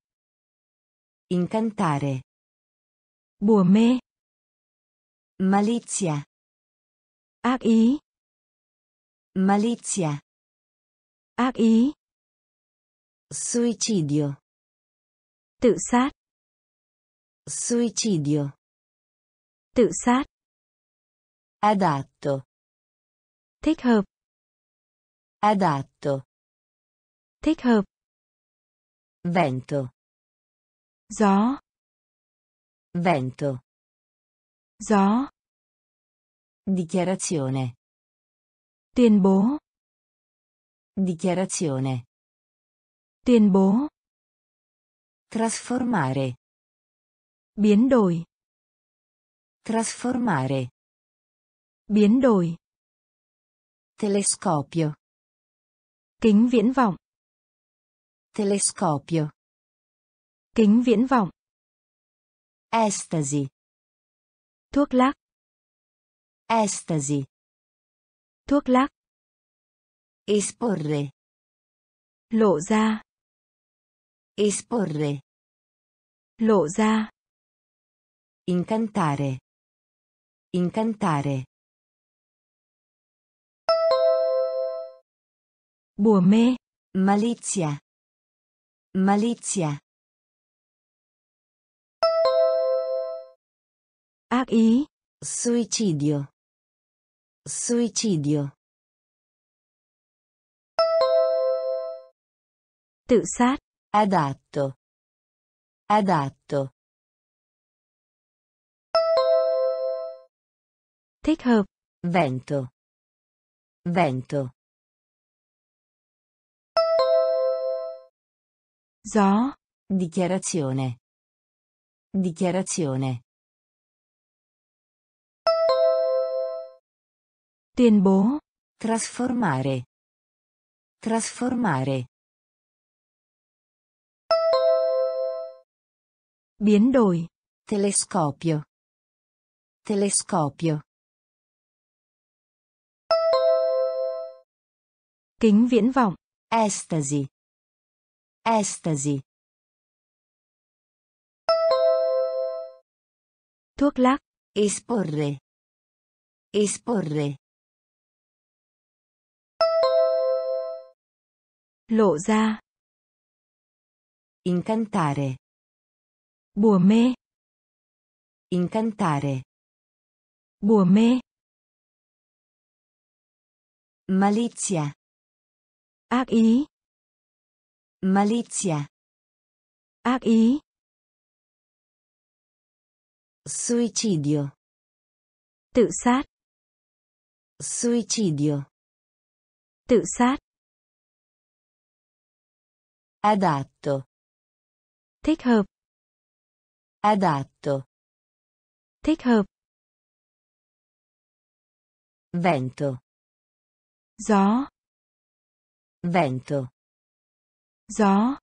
Incantare. Bùa mê. Malizia. Ác ý. Malizia. Ác ý. Suicidio. Tự sát. Suicidio. Tự sát. Adatto. Thích hợp. Adatto. Thích hợp. Vento. Gió. Vento. Gió. Dichiarazione. Tuyên bố. Dichiarazione. Tuyên bố. Trasformare. Biến đổi. Trasformare. Biến đổi. Telescopio. Kính viễn vọng. Telescopio. Kính viễn vọng. Estasi. Thuốc lắc. Estasi. Thuốc lắc. Esporre. Lộ ra. Esporre. Lộ ra. Incantare. Incantare. Bùa mê. Malizia. Malizia. Ác ý. Suicidio. Suicidio. Tự sát. Adatto. Adatto. Thích hợp. Vento. Vento. Gió. Dichiarazione. Dichiarazione. Tuyên bố. Trasformare. Trasformare. Biến đổi. Telescopio. Telescopio. Kính viễn vọng. Estasi. Estasi. Thuốc lắc. Esporre. Esporre. Lộ ra. Incantare. Bùa mê. Incantare. Bùa mê. Malizia. Ác ý. Malizia. Ác ý. Suicidio. Tự sát. Suicidio. Tự sát. Adatto. Thích hợp. Adatto. Thích hợp. Vento. Gió. Vento. Gió.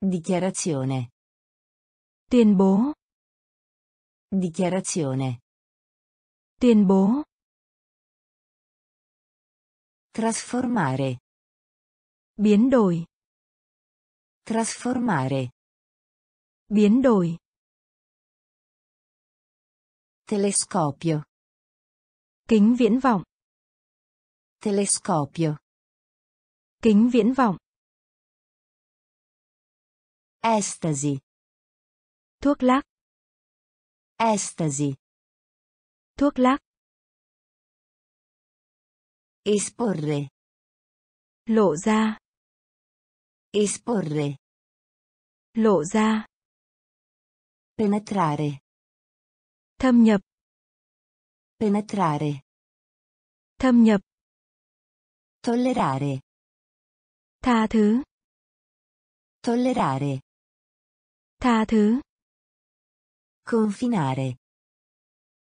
Dichiarazione. Tuyên bố. Dichiarazione. Tuyên bố. Trasformare. Biến đổi. Trasformare. Biến đổi. Telescopio. Kính viễn vọng. Telescopio. Kính viễn vọng. Estasi. Thuốc lắc. Estasi. Thuốc lắc. Esporre. Lộ ra. Esporre. Lộ ra. Penetrare. Thâm nhập. Penetrare. Thâm nhập. Tollerare. Tha thứ. Tollerare. Tha thứ. Confinare.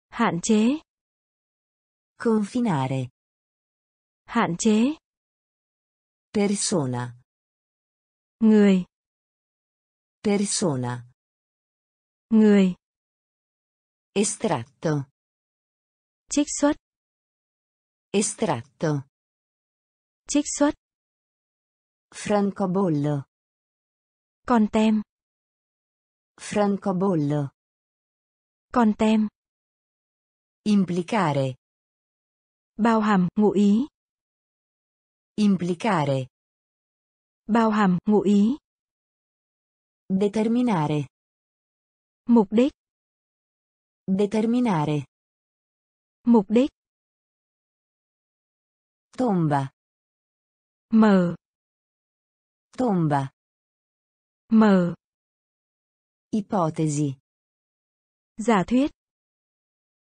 Hạn chế. Confinare. Hạn chế. Persona. Người. Persona. Người. Estratto. Trích xuất. Estratto. Trích xuất. Francobollo. Con tem. Francobollo. Con tem. Implicare. Bao hàm, ngụ ý. Implicare. Bao hàm, ngụ ý. Determinare. Mục đích. Determinare. Mục đích. Tomba. Mở. Tomba. Mở. Ipotesi. Giả thuyết.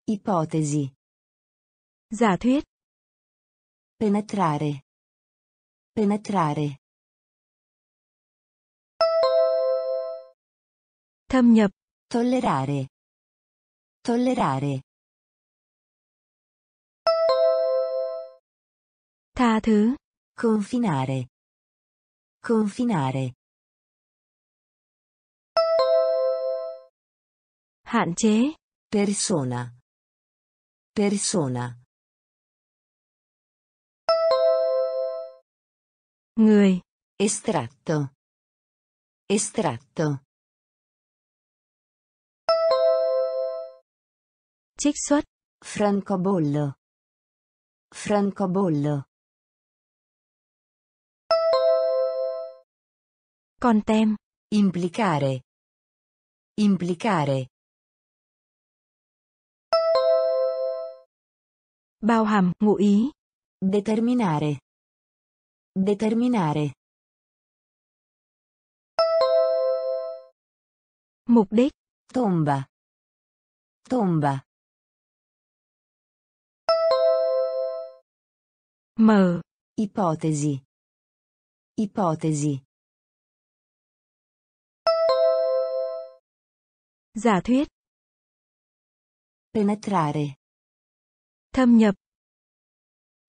Ipotesi. Giả thuyết. Penetrare. Penetrare. Thâm nhập. Tollerare. Tollerare. Tha thứ. Confinare. Confinare. Hạn chế. Persona. Persona. Người. Estratto. Estratto. Trích xuất. Francobollo. Francobollo. Con tem. Implicare. Implicare. Bao hàm, ngụ ý. Determinare. Determinare. Mục đích. Tomba. Tomba. Mở. Ipotesi. Ipotesi. Giả thuyết. Penetrare. Thâm nhập.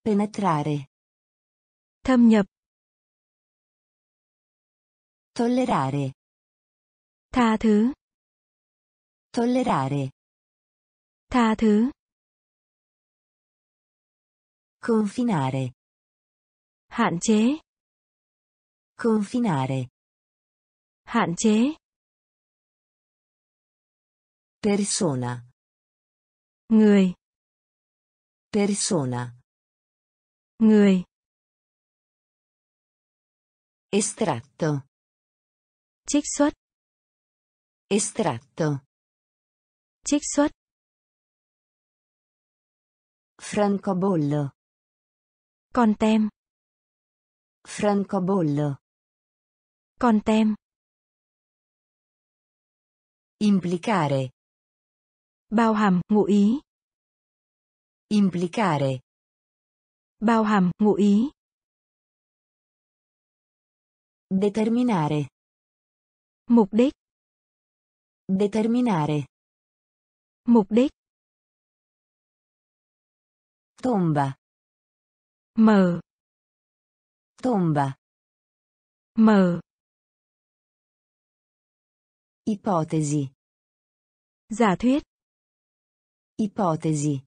Penetrare. Thâm nhập. Tollerare. Tha thứ. Tollerare. Tha thứ. Confinare. Hạn chế. Confinare. Hạn chế. Persona. Người. Persona. Người. Estratto. Trích xuất. Estratto. Trích xuất. Francobollo. Con tem. Francobollo. Con tem. Implicare. Bao hàm, ngụ ý. Implicare. Bao hàm, ngụ ý. Determinare. Mục đích. Determinare. Mục đích. Tomba. Mở. Tomba. Mở. Ipotesi. Giả thuyết. Ipotesi.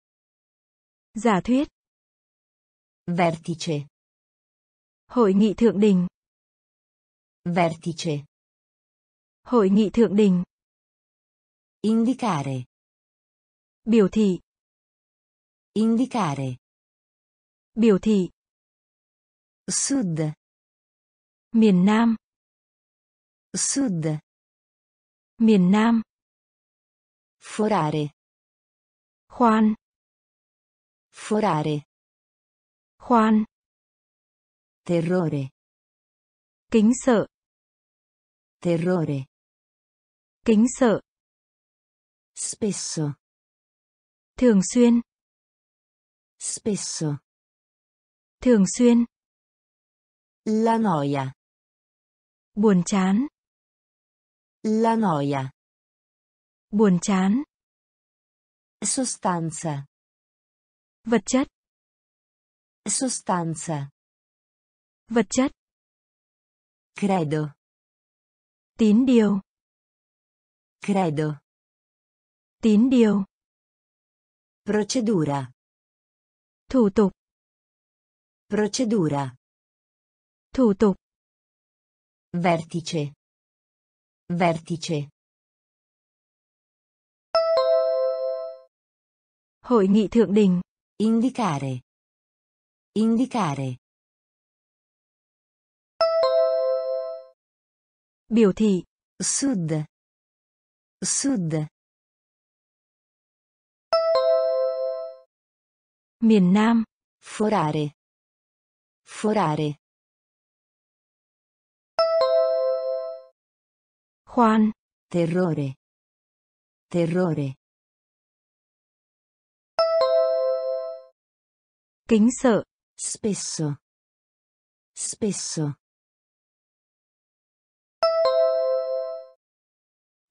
Giả thuyết. Vertice. Hội nghị thượng đỉnh. Vertice. Hội nghị thượng đỉnh. Indicare. Biểu thị. Indicare. Biểu thị. Sud. Miền Nam. Sud. Miền Nam. Forare. Khoan. Forare. Khoan. Terrore. Kính sợ. Terrore. Kính sợ. Spesso. Thường xuyên. Spesso. Thường xuyên. La noia. Buồn chán. La noia. Buồn chán. Sostanza. Vật chất. Sostanza. Vật chất. Credo. Tín điều. Credo. Tín điều. Procedura. Thủ tục. Procedura. Thủ tục. Vertice. Vertice. Hội nghị thượng đỉnh. Indicare. Indicare. Biểu thị. Sud. Sud. Miền Nam. Forare. Forare. Khoan. Terrore. Terrore. Kính sợ. Spesso. Spesso.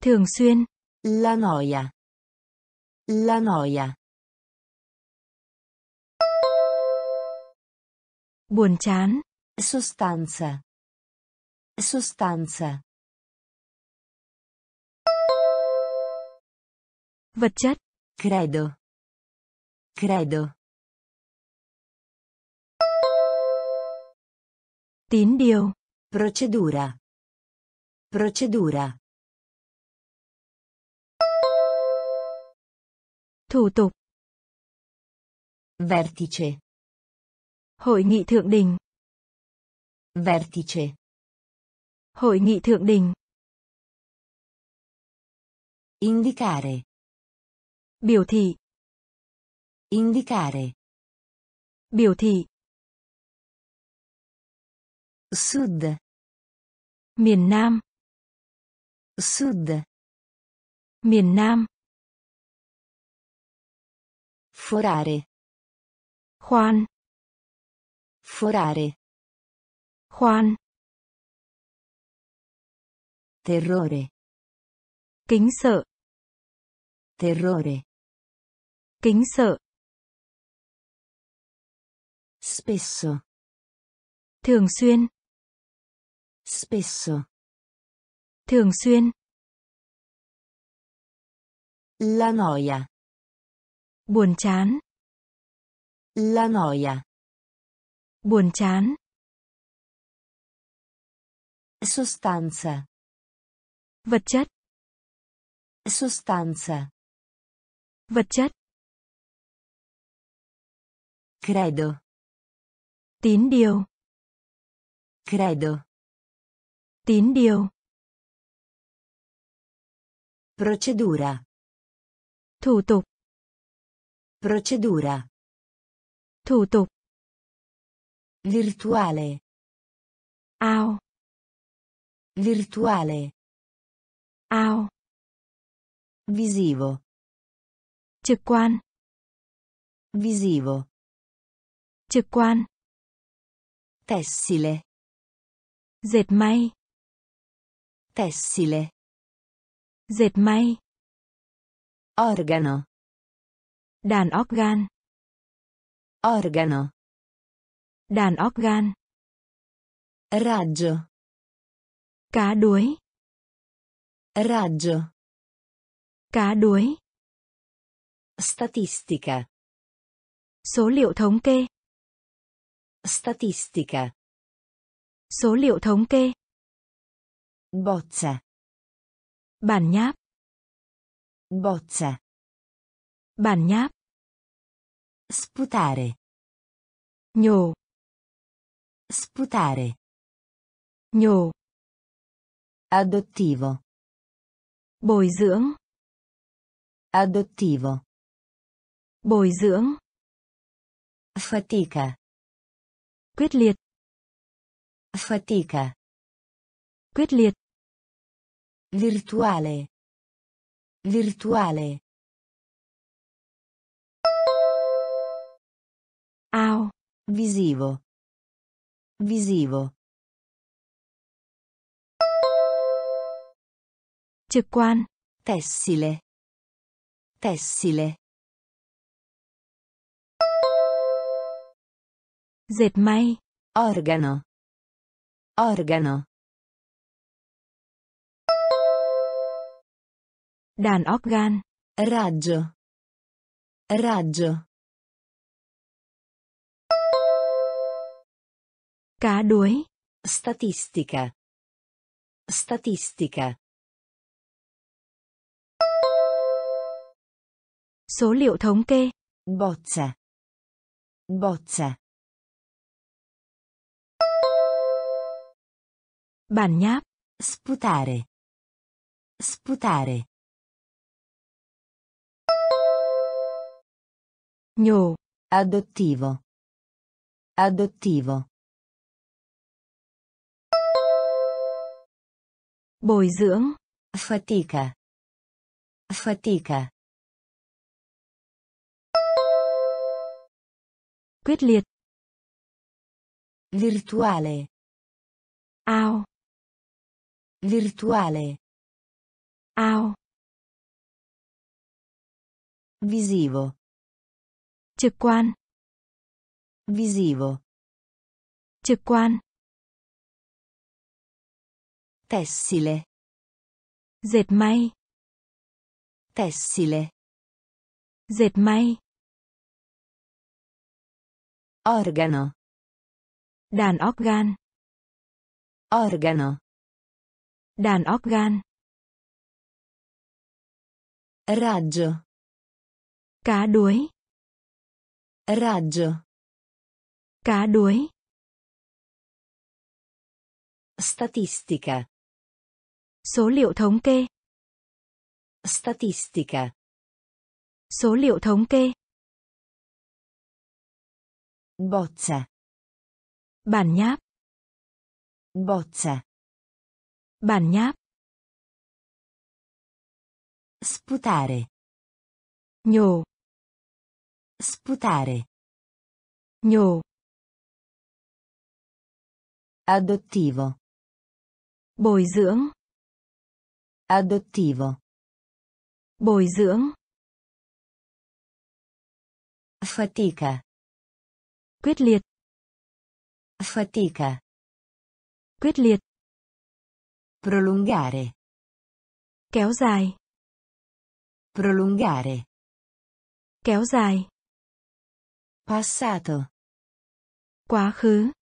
Thường xuyên. La noia. La noia. Buồn chán. Sostanza. Sostanza. Vật chất. Credo. Credo. Tín điều. Procedura. Procedura. Thủ tục. Vertice. Hội nghị thượng đỉnh. Vertice. Hội nghị thượng đỉnh. Indicare. Biểu thị. Indicare. Biểu thị. Sud. Miền Nam. Sud. Miền Nam. Forare. Khoan. Forare. Khoan. Terrore. Kính sợ. Terrore. Kính sợ. Spesso. Thường xuyên. Spesso. Thường xuyên. La noia. Buồn chán. La noia. Buồn chán. Sostanza. Vật chất. Sostanza. Vật chất. Credo. Tín điều. Credo. Tín điều. Procedura. Thủ tục. Procedura. Thủ tục. Virtuale. Ao. Virtuale. Ao. Visivo. Trực quan. Visivo. Trực quan. Tessile. Dệt may. Tessile. Dệt may. Organo. Đàn organ. Organo. Đàn organ. Raggio. Cá đuối. Raggio. Cá đuối. Statistica. Số liệu thống kê. Statistica. Số liệu thống kê. Bozza. Bản nháp. Bozza. Bản nháp. Sputare. Nhổ. Sputare. Nhổ. Adottivo. Bồi dưỡng. Adottivo. Bồi dưỡng. Fatica. Quyết liệt. Fatica. Quyết liệt. Virtuale. Virtuale. Ao. Visivo. Visivo. Trực quan. Tessile. Tessile. Dệt may. Organo. Organo. Đàn organ. Raggio. Raggio. Cá đuối. Statistica. Statistica. Số liệu thống kê. Bozza. Bozza. Bản nháp. Sputare. Sputare. Nhổ. Adottivo. Adottivo. Bồi dưỡng. Fatica. Fatica. Quyết liệt. Virtuale. Ao. Virtuale. Ao. Visivo. Trực quan. Visivo. Trực quan. Tessile. Dệt may. Tessile. Dệt may. Organo. Đàn organ. Organo. Đàn organ. Raggio. Cá đuối. Raggio. Cá đuối. Statistica. Số liệu thống kê. Statistica. Số liệu thống kê. Bozza. Bản nháp. Bozza. Bản nháp. Sputare. Nhổ. Sputare. Nhổ. Adottivo. Bồi dưỡng. Adottivo. Bồi dưỡng. Fatica. Quyết liệt. Fatica. Quyết liệt. Prolungare. Kéo dài. Prolungare. Kéo dài. Passato. Quá khứ.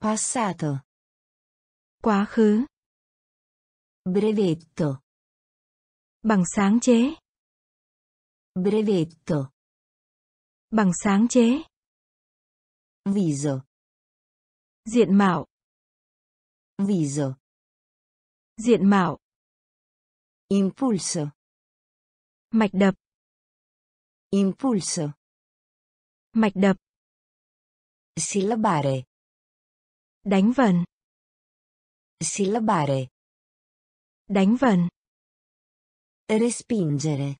Passato. Quá khứ. Brevetto. Bằng sáng chế. Brevetto. Bằng sáng chế. Viso. Diện mạo. Viso. Diện mạo. Impulso. Mạch đập. Impulso. Mạch đập. Sillabare. Đánh vần. Sillabare. Đánh vần. Respingere.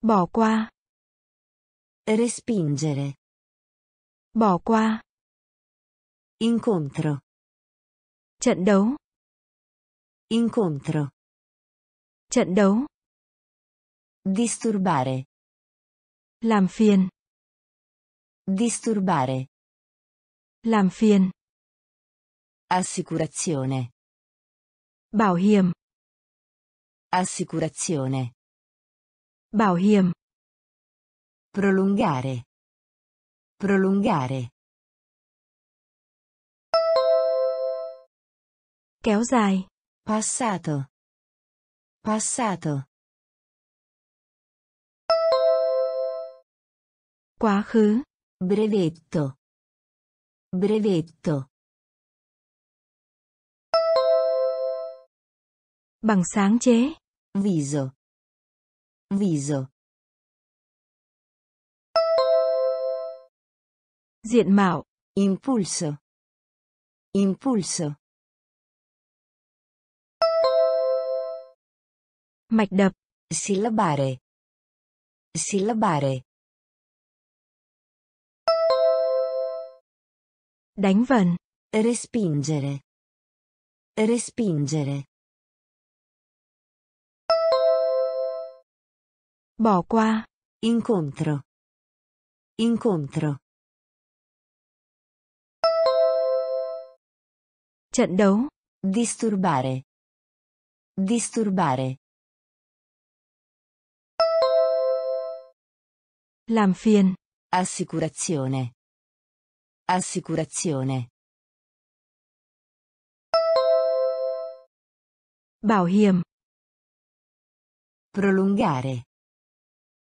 Bỏ qua. Respingere. Bỏ qua. Incontro. Trận đấu. Incontro. Trận đấu. Disturbare. Làm phiền. Disturbare. Làm phiền. Assicurazione. Bảo hiểm. Assicurazione. Bảo hiểm. Prolungare. Prolungare. Kéo dài. Passato. Passato. Quá khứ. Brevetto. Brevetto. Bằng sáng chế. Viso. Viso. Diện mạo. Impulso. Impulso. Mạch đập. Sillabare. Sillabare. Đánh. Respingere. Respingere. Bỏ qua. Incontro. Incontro. Trận đấu. Disturbare. Disturbare. Làm phiền. Assicurazione. Assicurazione. Bảo hiểm. Prolungare.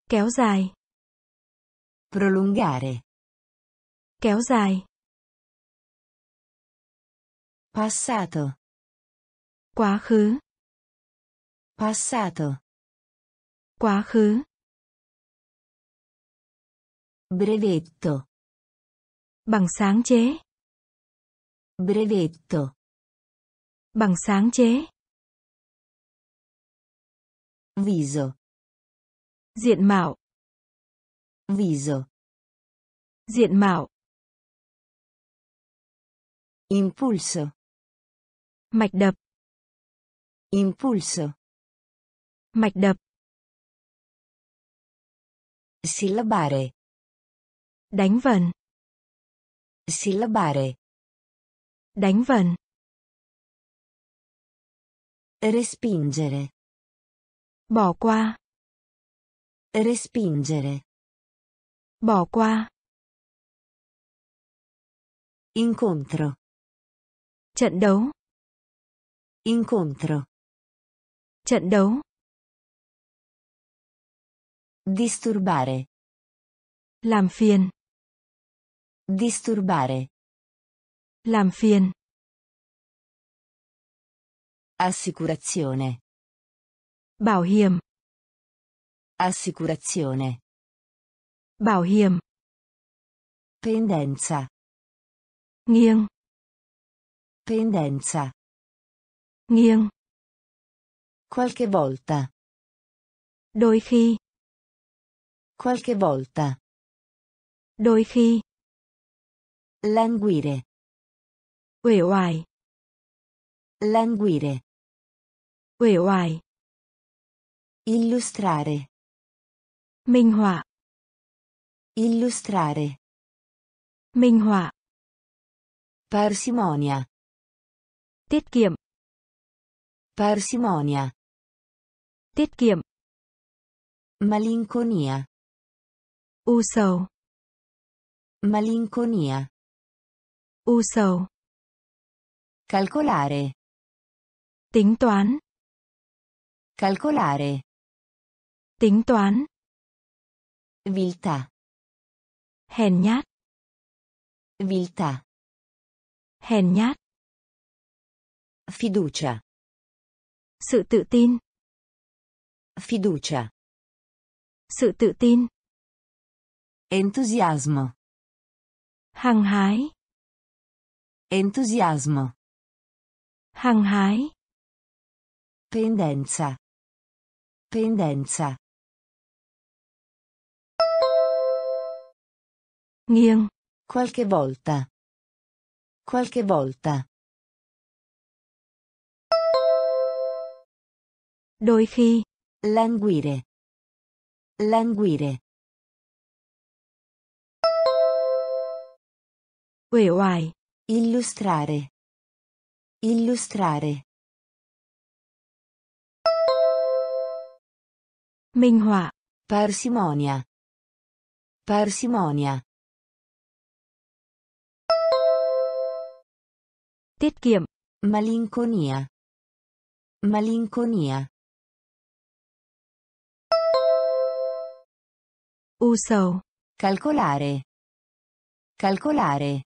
Kéo dài. Prolungare. Kéo dài. Passato. Quá khứ. Passato. Quá khứ. Brevetto. Bằng sáng chế. Brevetto. Bằng sáng chế. Viso. Diện mạo. Viso. Diện mạo. Impulso. Mạch đập. Impulso. Mạch đập. Sillabare. Đánh vần. Sillabare. Đánh vần. Respingere. Bỏ qua. Respingere. Bỏ qua. Incontro. Trận đấu. Incontro. Trận đấu. Disturbare. Làm phiền. Disturbare. Làm phiền. Assicurazione. Bảo hiểm. Assicurazione. Bảo hiểm. Pendenza. Nghiêng. Pendenza. Nghiêng. Qualche volta. Đôi khi. Qualche volta. Đôi khi. Languire. Uể oải. Languire. Uể oải. Illustrare. Minh họa. Illustrare. Minh họa. Parsimonia. Tiết kiệm. Parsimonia. Tiết kiệm. Malinconia. U sầu. Malinconia. U sầu. Calcolare. Tính toán. Calcolare. Tính toán. Viltà. Hèn nhát. Viltà. Hèn nhát. Fiducia. Sự tự tin. Fiducia. Sự tự tin. Entusiasmo. Hăng hái. Entusiasmo. Hàng hái. Pendenza. Pendenza. Nghiêng. Qualche volta. Qualche volta. Đôi khi. Languire. Languire. Uể oải. Illustrare. Illustrare. Minh họa. Parsimonia. Parsimonia. Tiết kiệm. Malinconia. Malinconia. U sầu. Calcolare. Calcolare.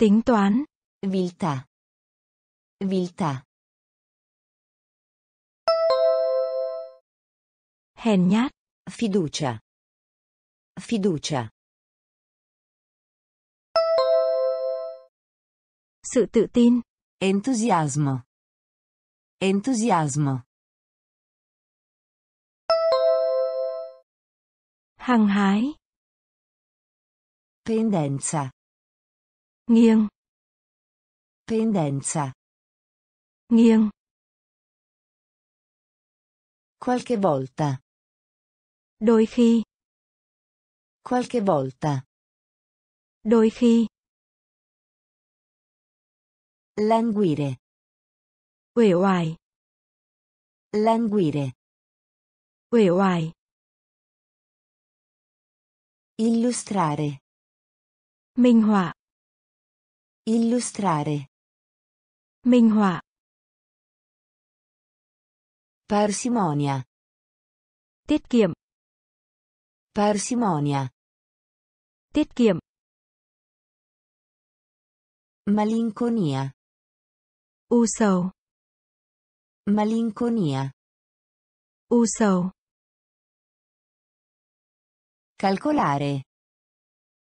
Tính toán. Viltà. Viltà. Hèn nhát. Fiducia. Fiducia. Sự tự tin. Entusiasmo. Entusiasmo. Hăng hái. Pendenza. Nghiêng. Pendenza. Nghiêng. Qualche volta. Đôi khi. Qualche volta. Đôi khi. Languire. Uể oải. Languire. Uể oải. Illustrare. Minh họa. Illustrare. Minh họa. Parsimonia. Tiết kiệm. Parsimonia. Tiết kiệm. Malinconia. U sầu. Malinconia. U sầu. Calcolare.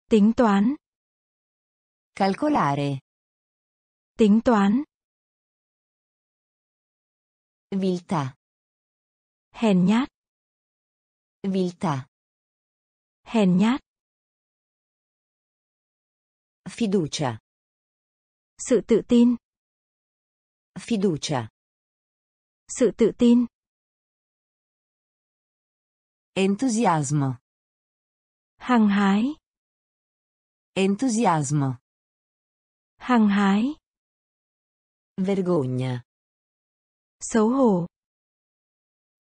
Tính toán. Calcolare. Tính toán. Viltà. Hèn nhát. Viltà. Hèn nhát. Fiducia. Sự tự tin. Fiducia. Sự tự tin. Entusiasmo. Hăng hái. Entusiasmo. Hăng hái. Vergogna. Xấu hổ.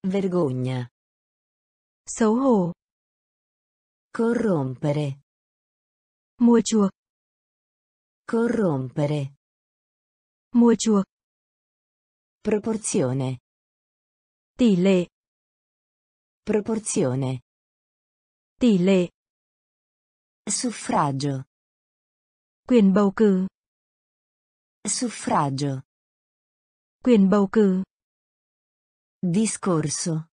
Vergogna. Xấu hổ. Corrompere. Mua chuộc. Corrompere. Mua chuộc. Proporzione. Tỷ lệ. Proporzione. Tỷ lệ. Suffragio. Quyền bầu cử. Suffragio. Quyền bầu cử. Discorso.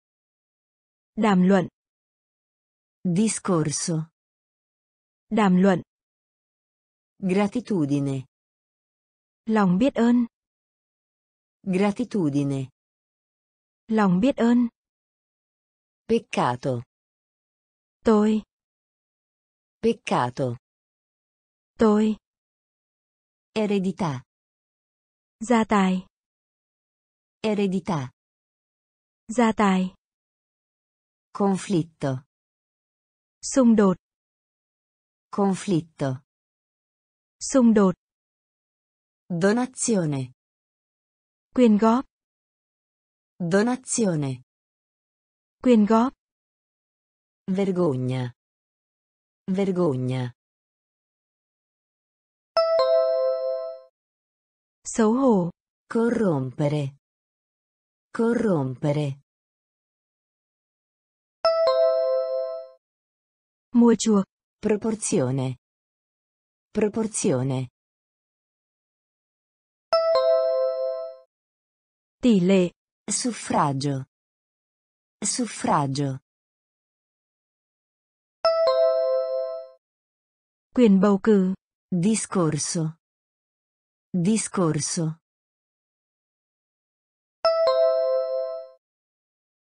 Đàm luận. Discorso. Đàm luận. Gratitudine. Lòng biết ơn. Gratitudine. Lòng biết ơn. Peccato. Tôi. Peccato. Tôi. Eredità. Gia tài. Eredità. Gia tài. Conflitto. Xung đột. Conflitto. Xung đột. Donazione. Quyên góp. Donazione. Quyên góp. Vergogna. Vergogna. Xấu hổ. Corrompere. Corrompere. Mua chuộc. Proporzione. Proporzione. Tỷ lệ. Suffragio. Suffragio. Quyền bầu cử. Discorso. Discorso.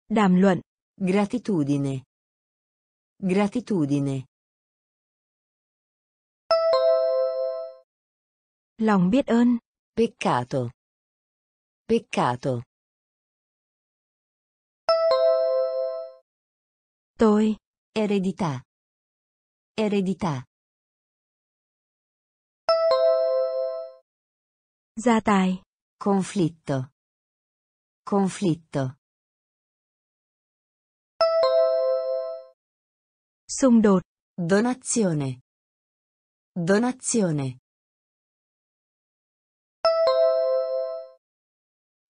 Đàm luận. Gratitudine. Gratitudine. Lòng biết ơn. Peccato. Peccato. Tôi. Eredità. Eredità. Tài. Conflitto. Conflitto. Xung đột. Donazione. Donazione.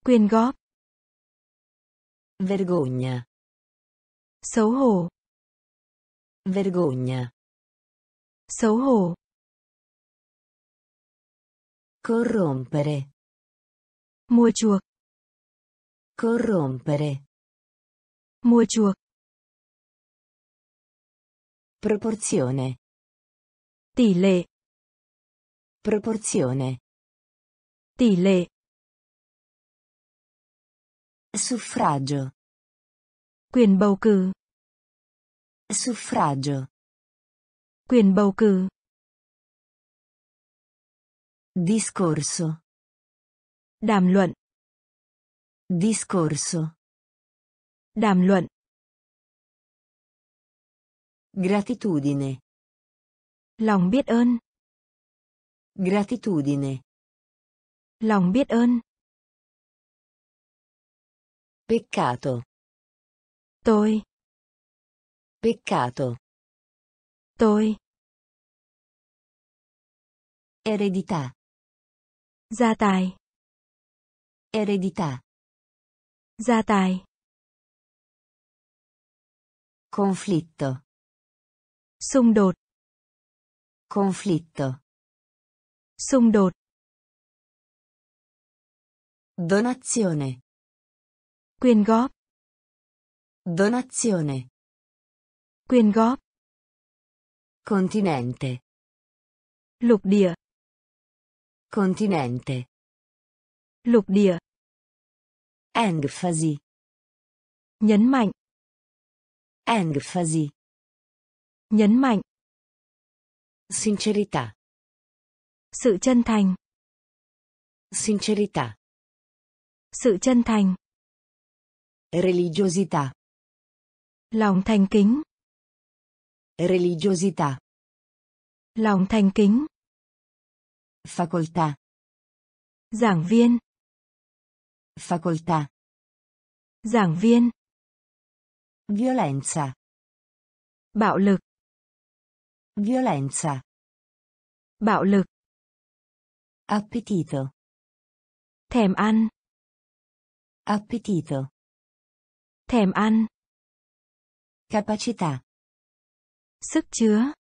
Quyên góp. Vergogna. Xấu hổ. Vergogna. Xấu hổ. Corrompere. Mua chuộc. Corrompere. Mua chuộc. Proporzione. Tỷ lệ. Proporzione. Tỷ lệ. Suffragio. Quyền bầu cử. Suffragio. Quyền bầu cử. Discorso. Đàm luận. Discorso. Đàm luận. Gratitudine. Lòng biết ơn. Gratitudine. Lòng biết ơn. Peccato. Tôi. Peccato. Tôi. Eredità. Gia tài. Eredità. Gia tài. Conflitto. Xung đột. Conflitto. Xung đột. Donazione. Quyên góp. Donazione. Quyên góp. Continente. Lục địa. Continente. Lục địa. Enfasi. Nhấn mạnh. Enfasi. Nhấn mạnh. Sincerità. Sự chân thành. Sincerità. Sự chân thành. Religiosità. Lòng thành kính. Religiosità. Lòng thành kính. Facoltà. Giảng viên. Facoltà. Giảng viên. Violenza. Bạo lực. Violenza. Bạo lực. Appetito. Thèm ăn. Appetito. Thèm ăn. Capacità. Sức chứa.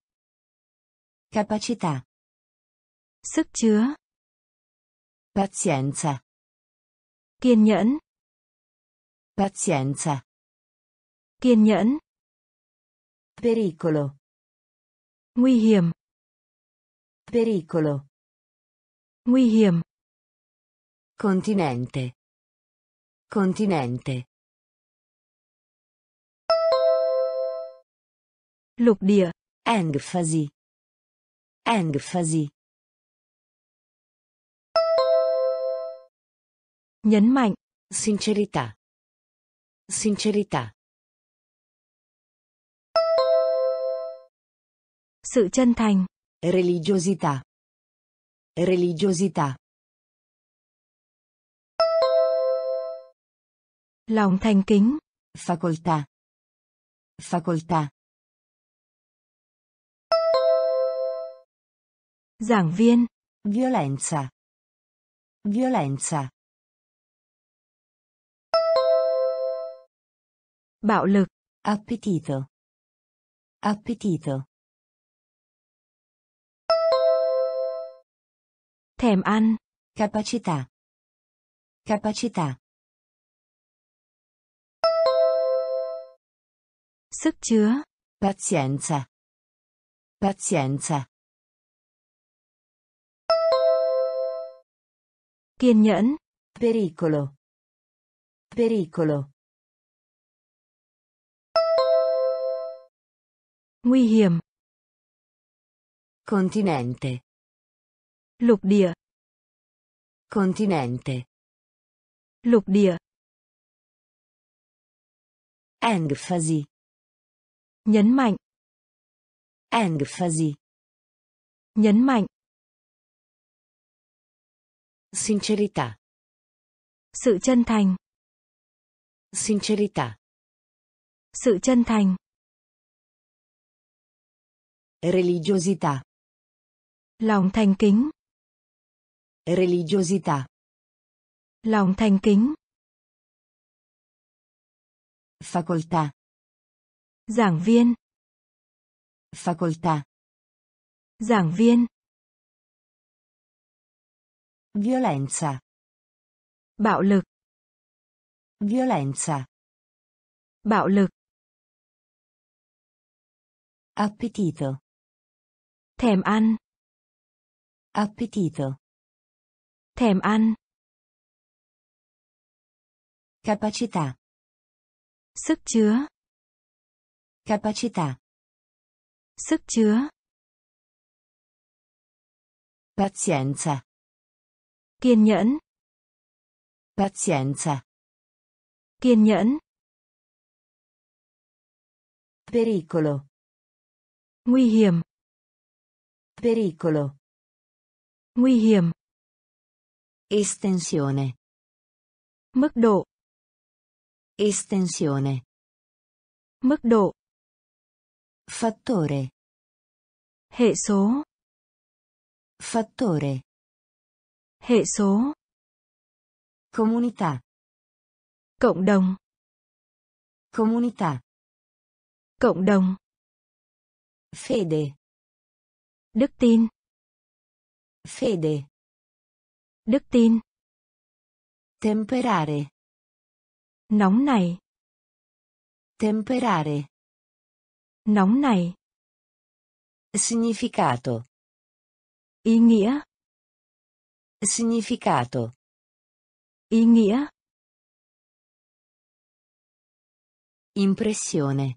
Capacità. Sức chứa. Pazienza. Kiên nhẫn. Pazienza. Kiên nhẫn. Pericolo. Nguy hiểm. Pericolo. Nguy hiểm. Continente. Continente. Lục địa. Enfasi. Enfasi. Nhấn mạnh. Sincerità. Sincerità. Sự chân thành. Religiosità. Religiosità. Lòng thành kính. Facoltà. Facoltà. Giảng viên. Violenza. Violenza. Bạo lực. Appetito. Appetito. Thèm ăn. Capacità. Capacità. Sức chứa. Pazienza. Pazienza. Kiên nhẫn. Pericolo. Pericolo. Nguy hiểm. Continente. Lục địa. Continente. Lục địa. Enfasi. Nhấn mạnh. Enfasi. Nhấn mạnh. Sincerità. Sự chân thành. Sincerità. Sự chân thành. Religiosità. Lòng thành kính. Religiosità. Lòng thành kính. Facoltà. Giảng viên. Facoltà. Giảng viên. Violenza. Bạo lực. Violenza. Bạo lực. Appetito. Thèm ăn. Appetito. Thèm ăn. Capacità. Sức chứa. Capacità. Sức chứa. Pazienza. Kiên nhẫn. Pazienza. Kiên nhẫn. Pericolo. Nguy hiểm. Pericolo. Nguy hiểm. Estensione. Mức độ. Estensione. Mức độ. Fattore. Hệ số. Fattore. Hệ số. Comunità. Cộng đồng. Comunità. Cộng đồng. Fede. Đức tin. Fede. Đức tin. Temperare. Nóng này. Temperare. Nóng này. Significato. Ý nghĩa. Significato. Ý nghĩa. Impressione.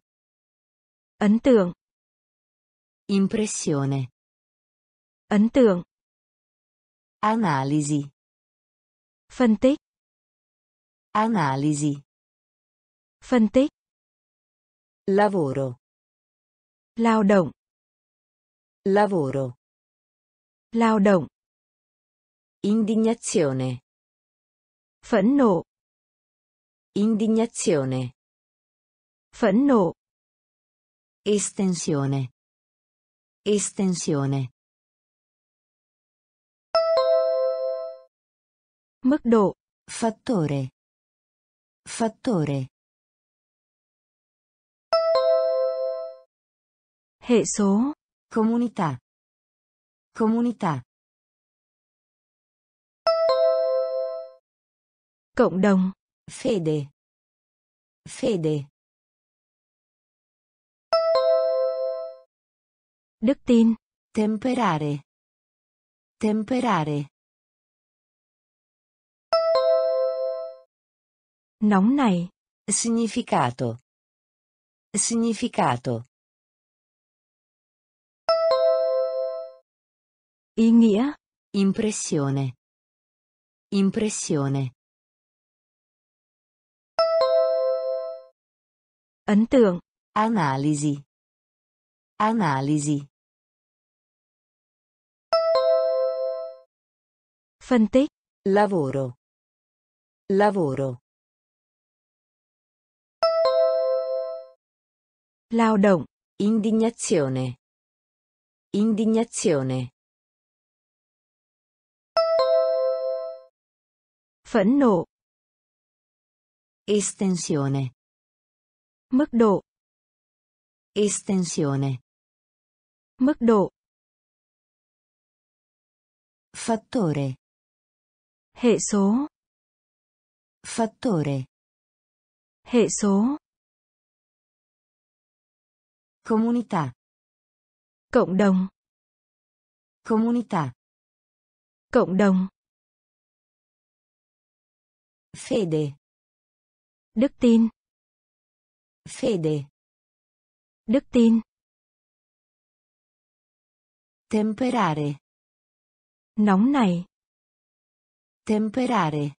Ấn tượng. Impressione. Ấn tượng. Analisi. Phân tích. Analisi. Phân tích. Lavoro. Lao động. Lavoro. Lao động. Indignazione. Phẫn nộ. Indignazione. Phẫn nộ. Estensione. Estensione. Mức độ. Fattore. Fattore. Hệ số. Comunità. Comunità. Cộng đồng. Fede. Fede. Đức tin. Temperare. Temperare. Nóng này. Significato. Significato. Ý nghĩa. Impressione. Impressione. Ấn tượng. Analisi. Analisi. Phân tích. Lavoro. Lavoro. Lao động. Indignazione. Indignazione. Phẫn nộ. Estensione. Mức độ. Estensione. Mức độ. Fattore. Hệ số. Fattore. Hệ số. Comunità. Cộng đồng. Comunità. Cộng đồng. Fede. Đức tin. Fede. Đức tin. Temperare. Nóng này. Temperare.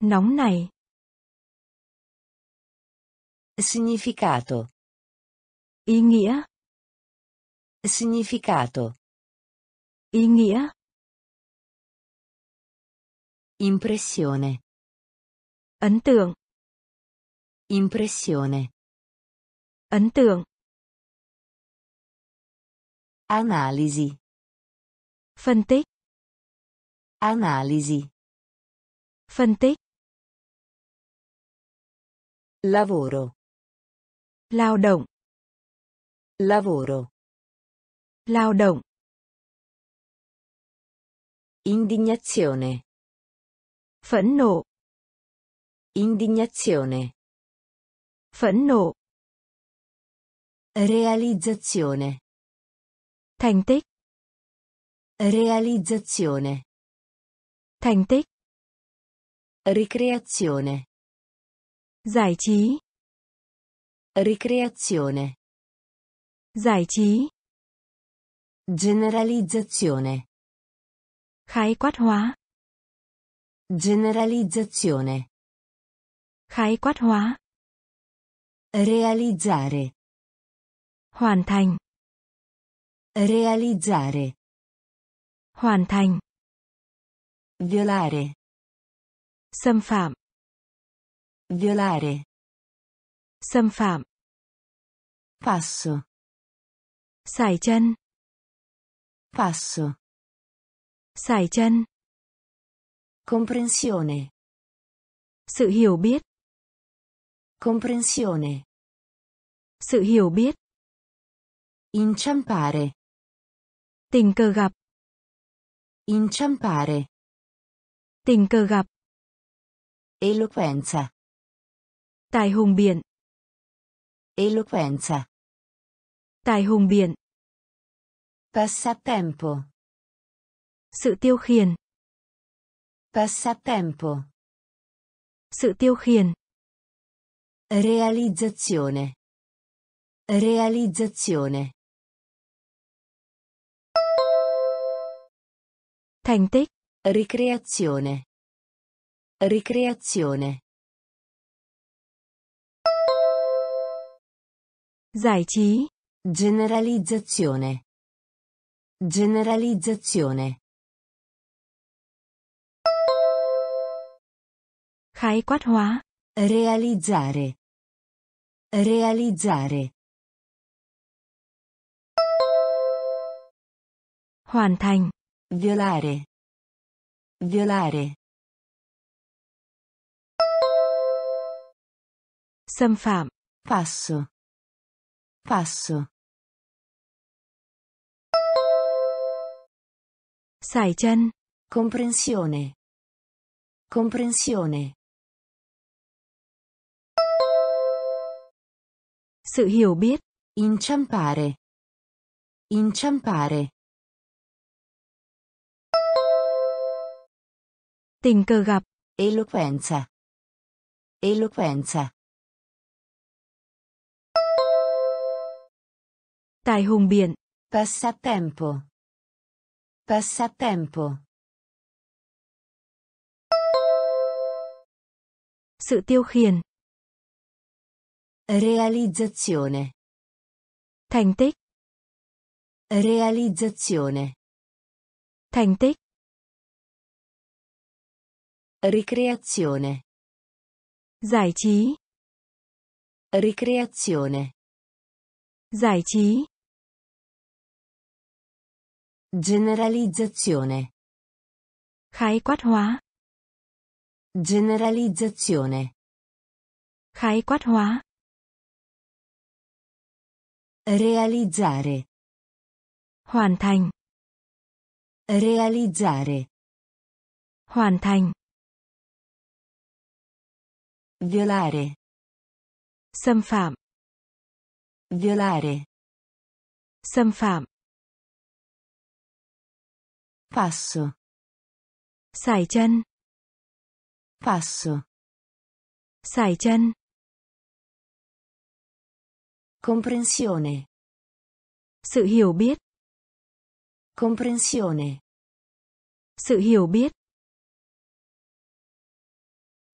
Nóng này. Significato. Ý nghĩa. Significato. Ý nghĩa. Impressione. Ấn tượng. Impressione. Ấn tượng. Analisi. Phân tích. Analisi. Phân tích. Lavoro. Lao động. Lavoro. Lao động. Indignazione. Phẫn nộ. Indignazione. Phẫn nộ. Realizzazione. Thành tích. Realizzazione. Thành tích. Ricreazione. Giải trí. Ricreazione. Giải trí. Generalizzazione. Khái quát hóa. Generalizzazione. Khái quát hóa. Realizzare. Hoàn thành. Realizzare. Hoàn thành. Violare. Xâm phạm. Violare. Xâm phạm. Passo. Sải chân. Passo. Sải chân. Comprensione. Sự hiểu biết. Comprensione. Sự hiểu biết. Inciampare. Tình cờ gặp. Inciampare. Tình cờ gặp. Eloquenza. Tài hùng biện. Eloquenza. Tài hùng biện. Passatempo. Sự tiêu khiển. Passatempo. Sự tiêu khiển. Realizzazione. Realizzazione. Thành tích. Ricreazione. Ricreazione. Giải trí. Generalizzazione. Generalizzazione. Khái quát hóa. Realizzare. Realizzare. Hoàn thành. Violare. Violare. Xâm phạm. Passo. Passo. Sải chân. Comprensione. Comprensione. Sự hiểu biết. Inciampare. Inciampare. Tình cờ gặp. Eloquenza. Eloquenza. Tài hùng biện. Passatempo. Passatempo. Sự tiêu khiển. Realizzazione. Thành tích. Realizzazione. Thành tích. Ricreazione. Giải trí. Ricreazione. Giải trí. Generalizzazione. Khái quát hóa. Generalizzazione. Khái quát hóa. Realizzare. Hoàn thành. Realizzare. Hoàn thành. Violare. Xâm phạm. Violare. Xâm phạm. Passo. Sải chân. Passo. Sải chân. Comprensione. Sự hiểu biết. Comprensione. Sự hiểu biết.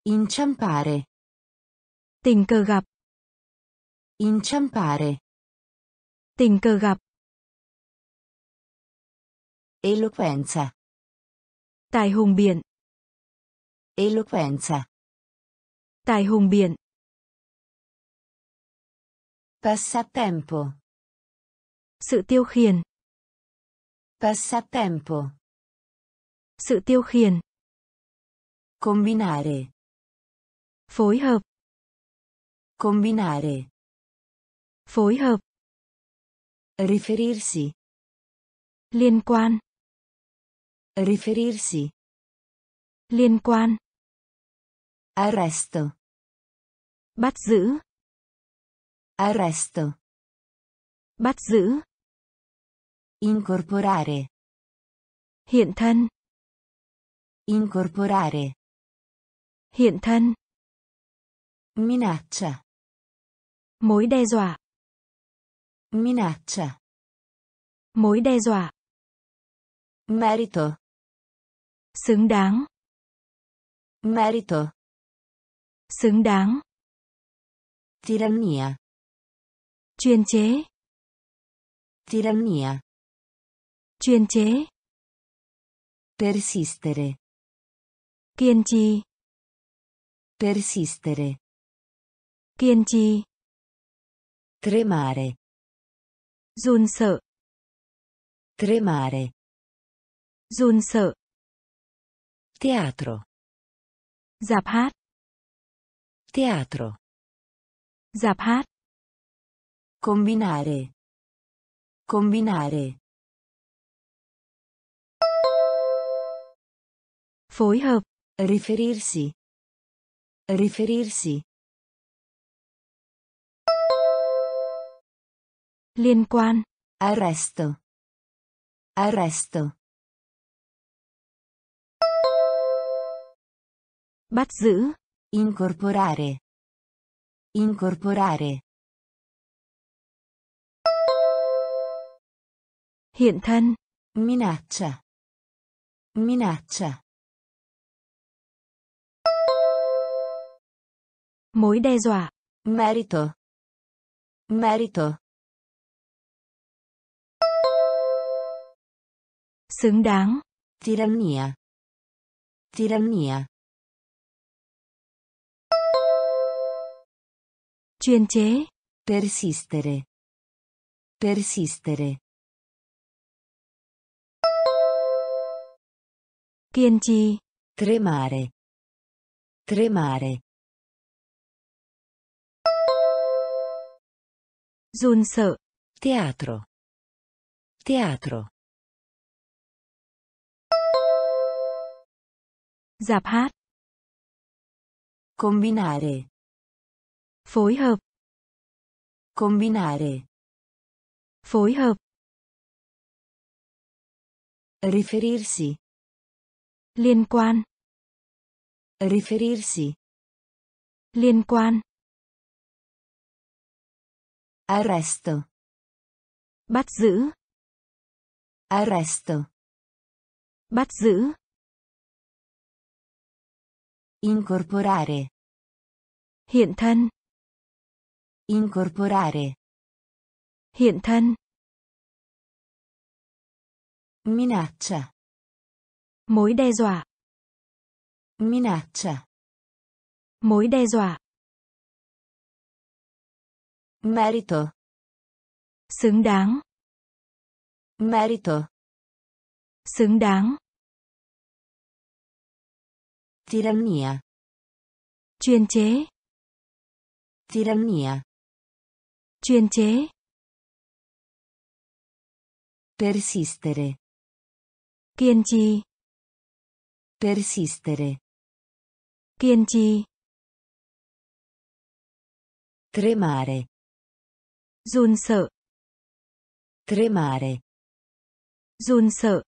Inciampare. Tình cờ gặp. Inciampare. Tình cờ gặp. Eloquenza. Tài hùng biện. Eloquenza. Tài hùng biện. Passatempo. Sự tiêu khiển. Passatempo. Sự tiêu khiển. Combinare. Phối hợp. Combinare. Phối hợp. Riferirsi. Liên quan. Riferirsi. Liên quan. Arresto. Bắt giữ. Arresto. Bắt giữ. Incorporare. Hiện thân. Incorporare. Hiện thân. Minaccia. Mối đe dọa. Minaccia. Mối đe dọa. Merito. Xứng đáng. Merito. Xứng đáng. Tirannia. Chuyên chế. Tirannia. Chuyên chế. Persistere. Kiên trì. Persistere. Kiên trì. Tremare. Run sợ. Tremare. Run sợ. Teatro. Dạp hát. Teatro. Dạp hát. Combinare. Combinare. Phối hợp. Riferirsi. Riferirsi. Liên quan. Arresto. Arresto. Bắt giữ. Incorporare. Incorporare. Hiện thân. Minaccia. Minaccia. Mối đe dọa. Merito. Merito. Xứng đáng. Tirannia. Tirannia. Chế. Persistere. Persistere. Trì. Tremare. Tremare. Run sợ. Teatro. Teatro. Dạp hát. Combinare. Phối hợp. Combinare. Phối hợp. Riferirsi. Liên quan. Riferirsi. Liên quan. Arresto. Bắt giữ. Arresto. Bắt giữ. Incorporare. Hiện thân. Incorporare. Hiện thân. Minaccia. Mối đe dọa. Minaccia. Mối đe dọa. Merito. Xứng đáng. Merito. Xứng đáng. Tirannia. Chuyên chế. Tirannia. Chuyên chế. Persistere. Kiên trì. Persistere. Kiên trì. Tremare. Run sợ. Tremare. Run sợ.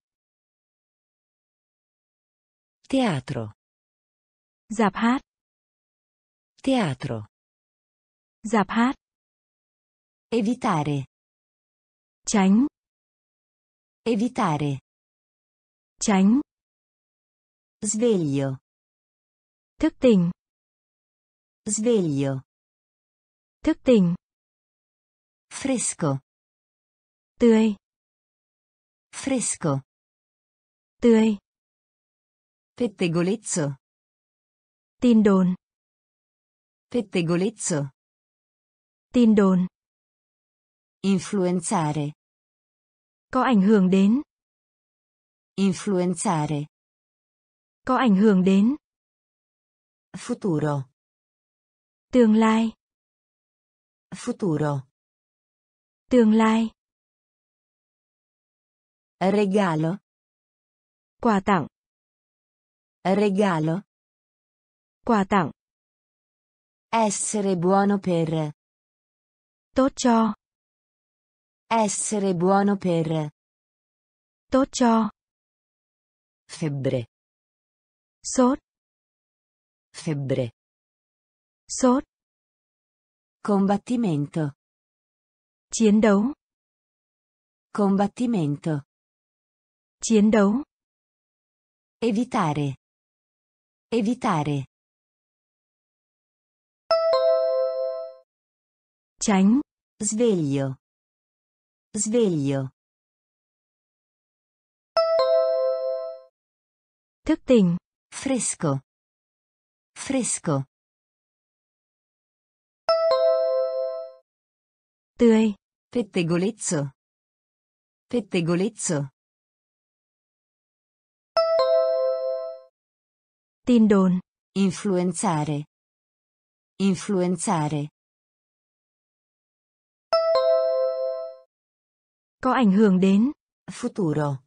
Teatro. Dạp hát. Teatro. Dạp hát. Evitare. Tránh. Evitare. Tránh. Sveglio. Thức tỉnh. Sveglio. Thức tỉnh. Fresco. Tươi. Fresco. Tươi. Pettegolezzo. Tin đồn. Pettegolezzo. Tin đồn. Influenzare. Có ảnh hưởng đến. Influenzare. Có ảnh hưởng đến. Futuro. Tương lai. Futuro. Tương lai. Regalo. Quà tặng. Regalo. Quà tặng. Essere buono per. Tốt cho. Essere buono per. Tốt cho. Febbre. Sốt. Febbre. Sốt. Combattimento. Chiến đấu. Combattimento. Chiến đấu. Evitare. Evitare. Tránh. Sveglio. Sveglio. Thức tỉnh. Fresco. Fresco. Tươi. Pettegolezzo. Pettegolezzo. Tin đồn. Influenzare. Influenzare. Có ảnh hưởng đến. Futuro.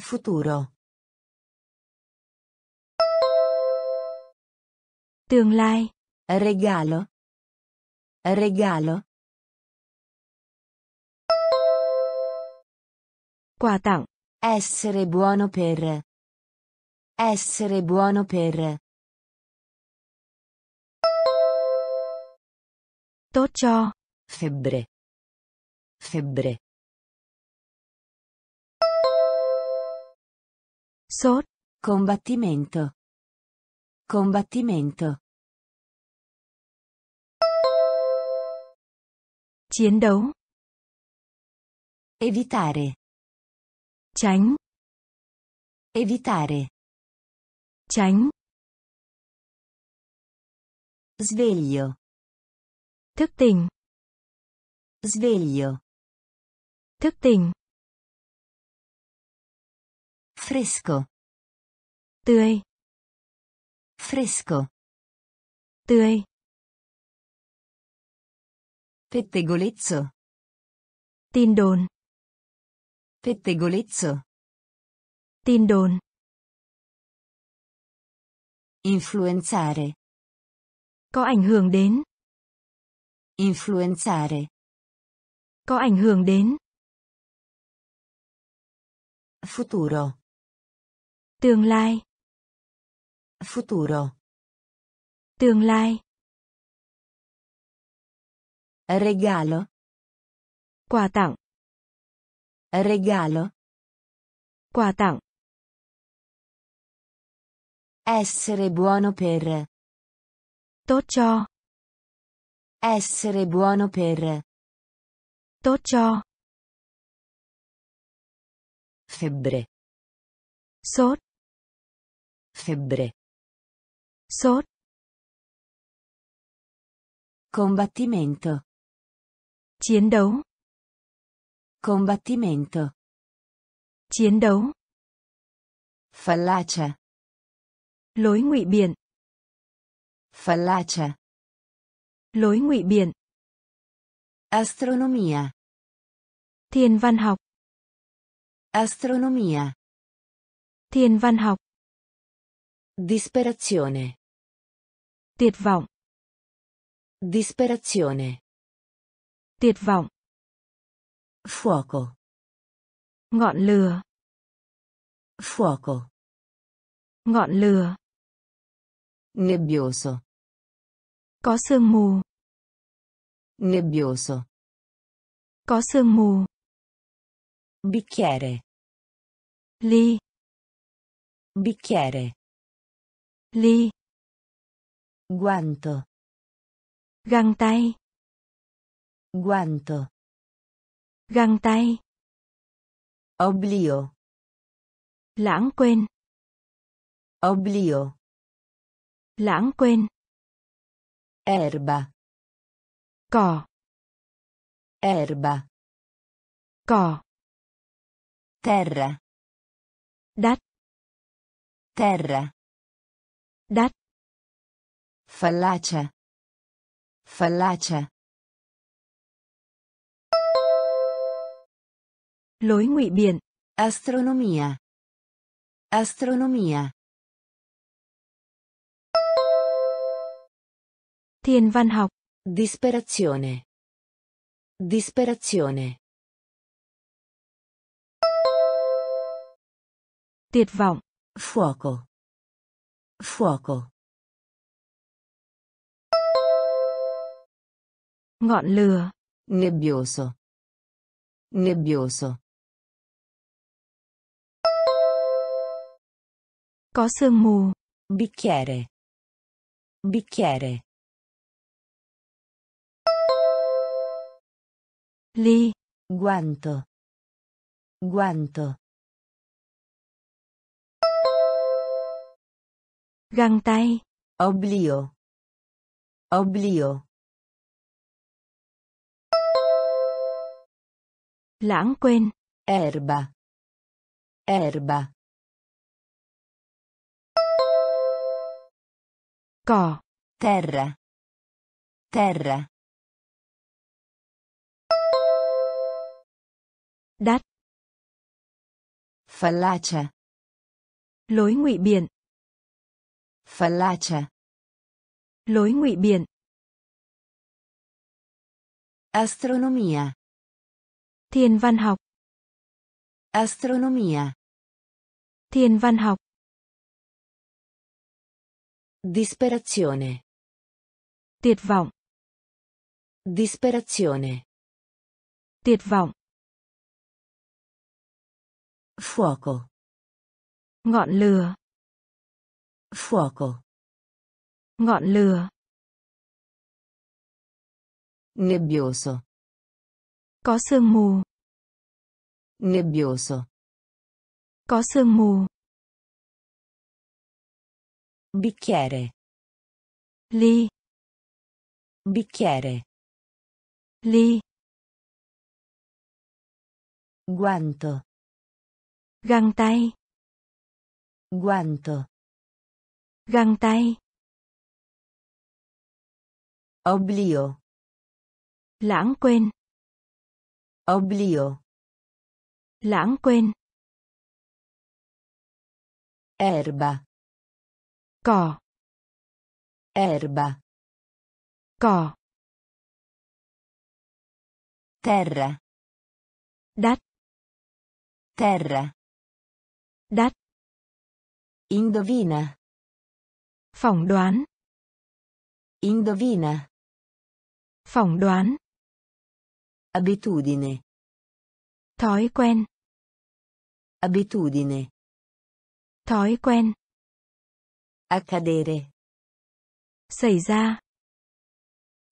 Futuro. Tương lai. Regalo. Regalo. Quà tặng. Essere buono per. Essere buono per. Tốt cho. Febbre. Febbre. Sốt. Combattimento. Combattimento. Chiến đấu. Evitare. Tránh. Evitare. Tránh. Sveglio. Thức tỉnh. Sveglio. Thức tỉnh. Fresco. Tươi. Fresco. Tươi. Pettegolezzo. Tin đồn. Pettegolezzo. Tin đồn. Influenzare. Có ảnh hưởng đến. Influenzare. Có ảnh hưởng đến. Futuro. Tương lai. Futuro. Tương lai. Regalo. Quà tặng. Regalo. Quà tặng. Essere buono per. Tốt cho. Essere buono per. Tốt cho. Febbre. Sốt. Febbre. Sốt. Combattimento. Chiến đấu. Combattimento. Chiến đấu. Fallacia. Lối ngụy biện. Fallacia. Lối ngụy biện. Astronomia. Thiên văn học. Astronomia. Thiên văn học. Disperazione. Tuyệt vọng. Disperazione. Tuyệt vọng. Fuoco. Ngọn lửa. Fuoco. Ngọn lửa. Nebbioso. Có sương mù. Nebbioso. Có sương mù. Bicchiere. Ly. Bicchiere. Ly. Guanto. Găng tay. Guanto. Găng tay. Oblio. Lãng quên. Oblio. Lãng quên. Erba. Cỏ. Erba. Cỏ. Terra. Đất. Terra. Đất. Fallacia. Fallacia. Lối ngụy biện. Astronomia. Astronomia. Thiên văn học. Disperazione. Disperazione. Tuyệt vọng. Fuoco. Fuoco. Ngọn lửa. Nebbioso. Nebbioso. Có sương mù. Bicchiere. Bicchiere. Ly. Guanto. Guanto. Găng tay. Oblio. Oblio. Lãng quên. Erba. Erba. Cỏ. Terra. Terra. Đất. Fallacia. Lối ngụy biện. Fallacia. Lối ngụy biện. Astronomia. Thiên văn học. Astronomia. Thiên văn học. Disperazione. Tuyệt vọng. Disperazione. Tuyệt vọng. Fuoco. Ngọn lửa. Fuoco. Ngọn lửa. Nebbioso. Có sương mù. Nebbioso. Có sương mù. Bicchiere. Ly. Bicchiere. Ly. Guanto. Găng tay. Guanto. Găng tay. Oblio. Lãng quên. Oblio. Lãng quên. Erba. Cỏ. Erba. Cỏ. Terra. Đất. Terra. Đất. Indovina. Phỏng đoán. Indovina. Phỏng đoán. Abitudine. Thói quen. Abitudine. Thói quen. Accadere. Xảy ra.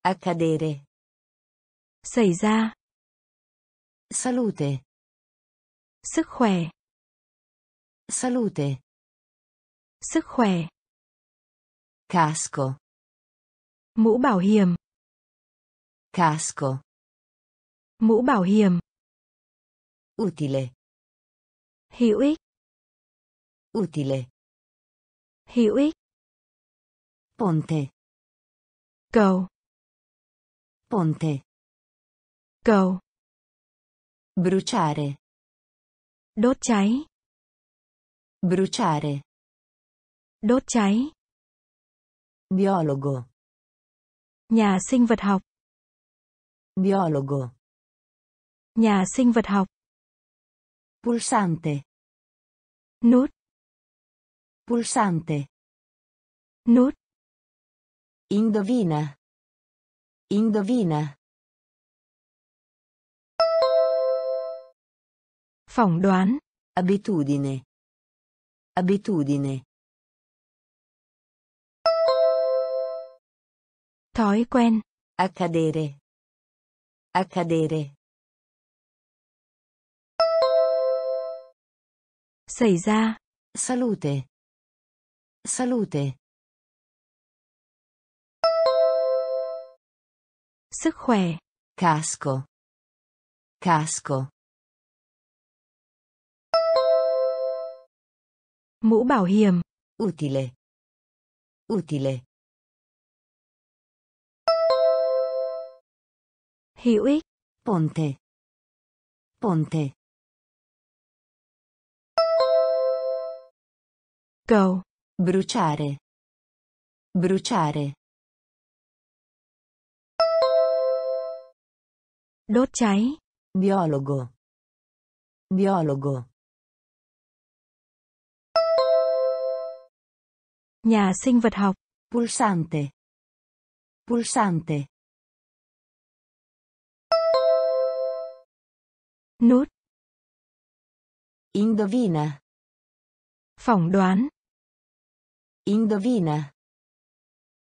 Accadere. Xảy ra. Salute. Sức khỏe. Salute. Sức khỏe. Casco. Mũ bảo hiểm. Casco. Mũ bảo hiểm. Utile. Hữu ích. Utile. Hữu ích. Ponte. Cầu. Ponte. Cầu. Bruciare. Đốt cháy. Bruciare. Đốt cháy. Biologo. Nhà sinh vật học. Biologo. Nhà sinh vật học. Pulsante. Nút. Pulsante. Nút. Indovina. Indovina. Phỏng đoán. Abitudine. Abitudine. Thói quen. Accadere. Accadere. Xảy ra. Salute. Salute. Sức khỏe. Casco. Casco. Mũ bảo hiểm. Utile. Utile. Hữu ích. Ponte. Ponte. Cầu. Bruciare. Bruciare. Đốt cháy. Biologo. Biologo. Nhà sinh vật học. Pulsante. Pulsante. Nút. Indovina. Phỏng đoán. Indovina.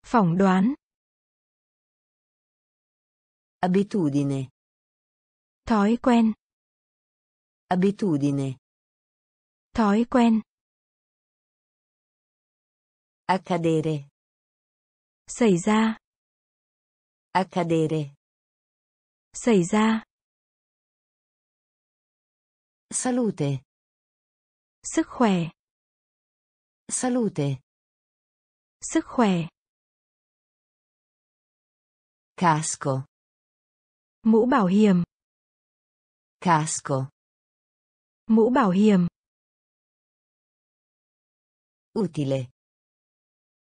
Phỏng đoán. Abitudine. Thói quen. Abitudine. Thói quen. Accadere. Xảy ra. Accadere. Xảy ra. Salute. Sức khỏe. Salute. Sức khỏe. Casco. Mũ bảo hiểm. Casco. Mũ bảo hiểm. Utile.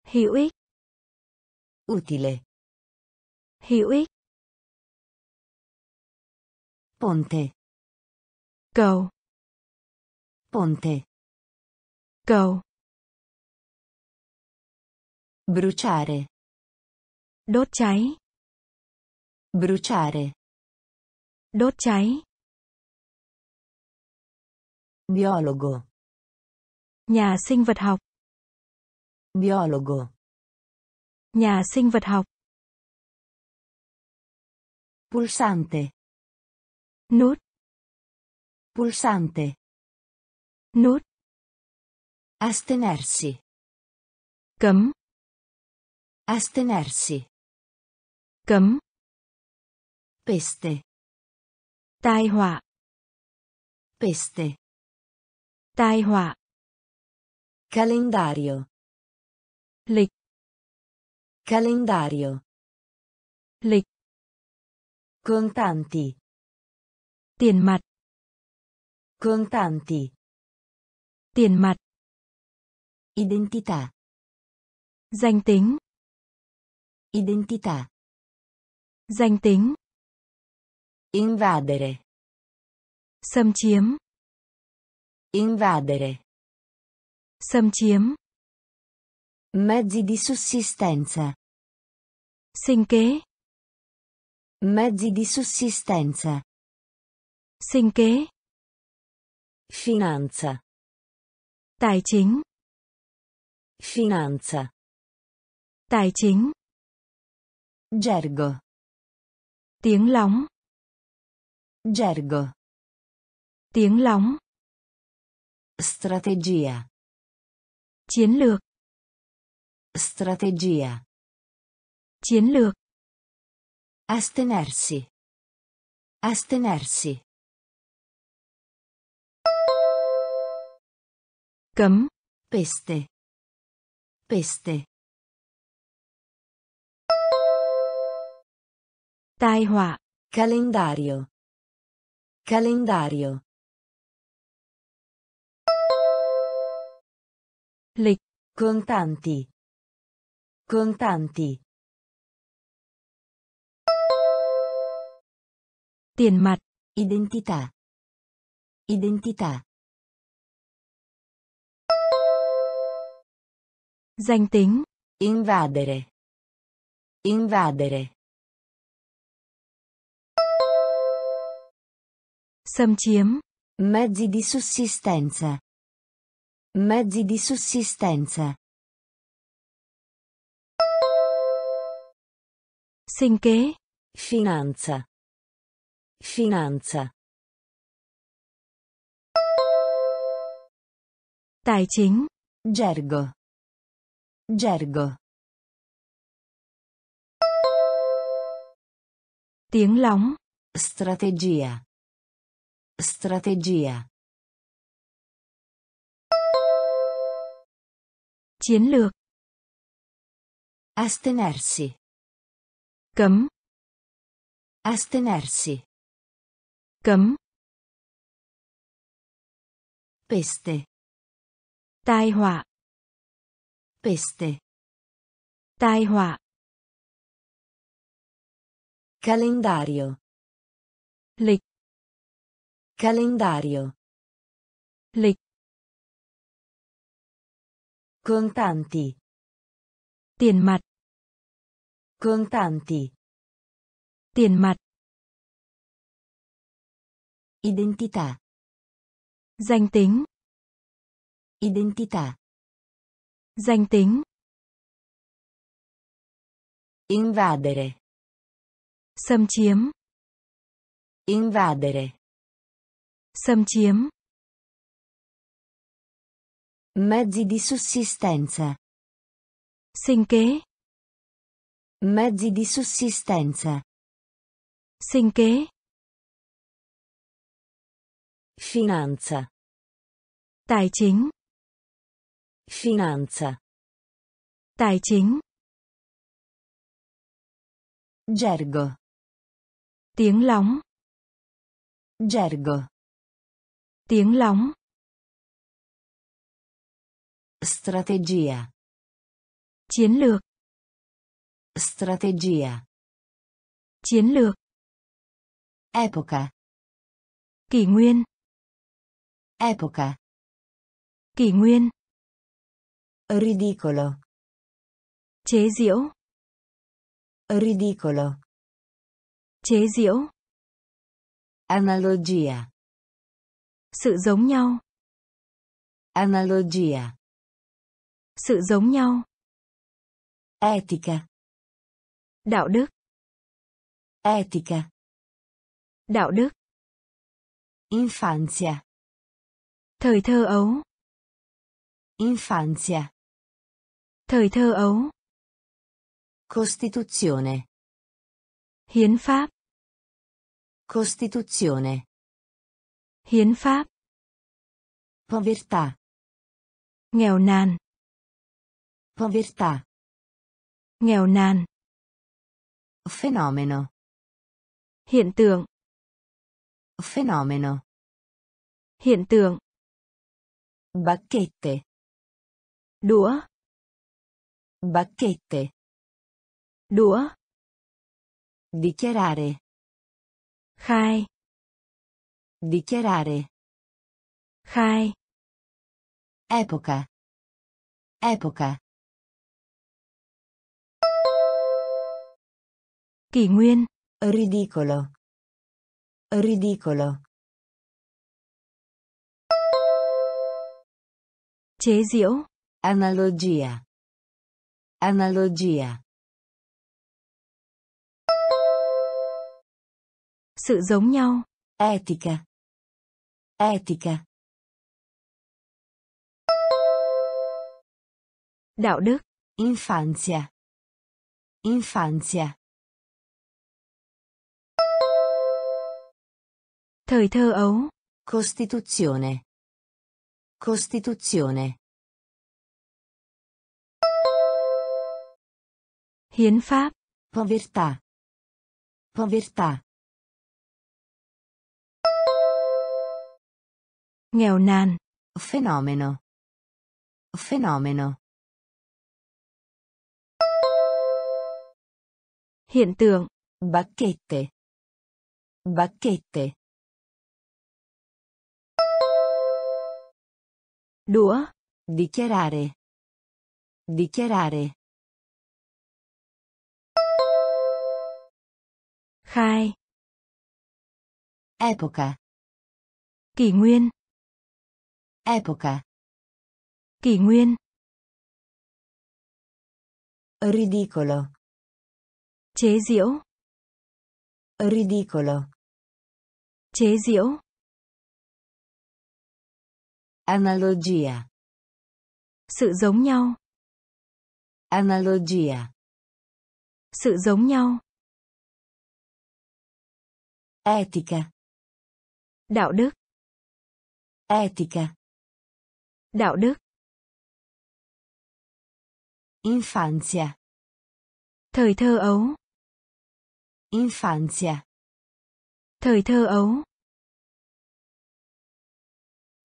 Hữu ích. Utile. Hữu ích. Ponte. Cầu. Ponte. Cầu. Bruciare. Đốt cháy. Bruciare. Đốt cháy. Biologo. Nhà sinh vật học. Biologo. Nhà sinh vật học. Pulsante. Nút. Pulsante. Nút. Astenersi. Cấm. Astenersi. Cấm. Peste. Tai họa. Peste. Tai họa. Calendario. Lịch. Calendario. Lịch. Contanti. Tiền mặt. Contanti. Tiền mặt. Identità. Danh tính. Identità. Danh tính. Invadere. Xâm chiếm. Invadere. Xâm chiếm. Mezzi di sussistenza. Sinh kế. Mezzi di sussistenza. Sinh kế. Finanza. Tài chính. Finanza. Tài chính. Gergo. Tiếng lóng. Gergo. Tiếng lóng. Strategia. Chiến lược. Strategia. Chiến lược. Astenersi. Astenersi. Cấm. Peste. Peste. Tai họa. Calendario. Calendario. Lịch. Contanti. Contanti. Tiền mặt. Identità. Identità. Danh tính. Invadere. Invadere. Xâm chiếm. Mezzi di sussistenza. Mezzi di sussistenza. Sinh kế. Finanza. Finanza. Tài chính. Gergo. Gergo. Tiếng lóng. Strategia. Strategia. Chiến lược. Astenersi. Cấm. Astenersi. Cấm. Peste. Tai họa. Peste. Tai họa. Calendario. Lịch. Calendario. Lịch. Contanti. Tiền mặt. Contanti. Tiền mặt. Identità. Danh tính. Identità. Danh tính. Invadere. Xâm chiếm. Invadere. Xâm chiếm. Mezzi di sussistenza. Sinh kế. Mezzi di sussistenza. Sinh kế. Finanza. Tài chính. Finanza. Tài chính. Gergo. Tiếng lóng. Gergo. Tiếng lóng. Strategia. Chiến lược. Strategia. Chiến lược. Epoca. Kỷ nguyên. Epoca. Kỷ nguyên. Ridicolo. Chế giễu. Ridicolo. Chế giễu. Analogia. Sự giống nhau. Analogia. Sự giống nhau. Etica. Đạo đức. Etica. Đạo đức. Infanzia. Thời thơ ấu. Infanzia. Thời thơ ấu. Costituzione. Hiến pháp. Costituzione. Hiến pháp. Povertà. Nghèo nàn. Povertà. Nghèo nàn. Fenomeno. Hiện tượng. Fenomeno. Hiện tượng. Bacchette. Đũa. Bacchette. Đũa. Dichiarare. Khai. Dichiarare. Khai. Epoca. Epoca. Kỷ nguyên. Ridicolo. Ridicolo. Chế giễu. Analogia. Analogia. Sự giống nhau. Etica. Etica. Đạo đức. Infanzia. Infanzia. Thời thơ ấu. Costituzione. Costituzione. Hiến pháp. Povertà. Povertà. Nghèo nàn. Fenomeno. Fenomeno. Hiện tượng. Bacchette. Bacchette. Đũa. Dichiarare. Dichiarare. Khai. Epoca. Kỷ nguyên. Epoca. Kỷ nguyên. Ridicolo. Chế giễu. Ridicolo. Chế giễu. Analogia. Sự giống nhau. Analogia. Sự giống nhau. Etica. Đạo đức. Etica. Đạo đức. Infanzia. Thời thơ ấu. Infanzia. Thời thơ ấu.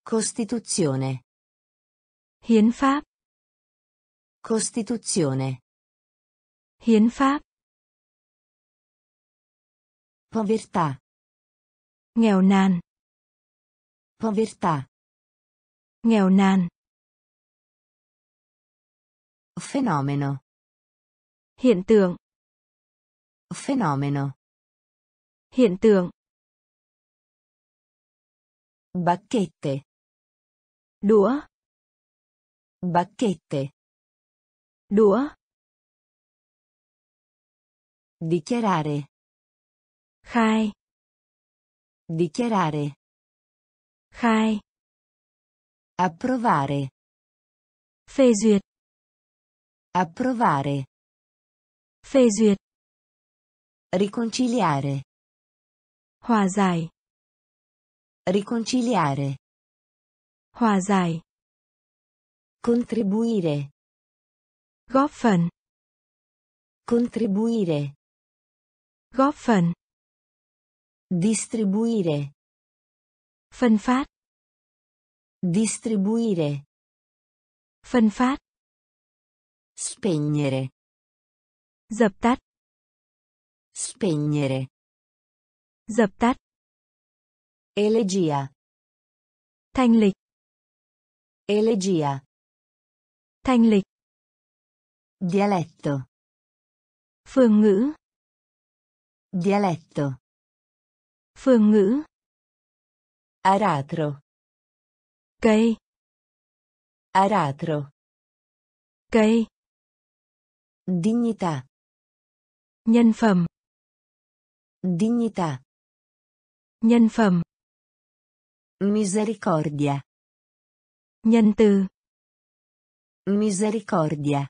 Costituzione. Hiến pháp. Costituzione. Hiến pháp. Povertà. Nghèo nàn. Povertà. Nghèo nàn. Fenomeno. Hiện tượng. Fenomeno. Hiện tượng. Bacchette. Đũa. Bacchette. Đũa. Dichiarare. Khai. Dichiarare. Khai. Approvare. Phê duyệt. Approvare. Phê duyệt. Riconciliare. Hòa giải. Riconciliare. Hòa giải. Contribuire. Góp phần. Contribuire. Góp phần. Distribuire. Phân phát. Distribuire. Phân phát. Spegnere. Dập tắt. Spegnere. Dập tắt. Elegia. Thanh lịch. Elegia. Thanh lịch. Dialetto. Phương ngữ. Dialetto. Phương ngữ. Aratro. Cây. Aratro. Cây. Dignità. Nhân phẩm. Dignità. Nhân phẩm. Misericordia. Nhân từ. Misericordia.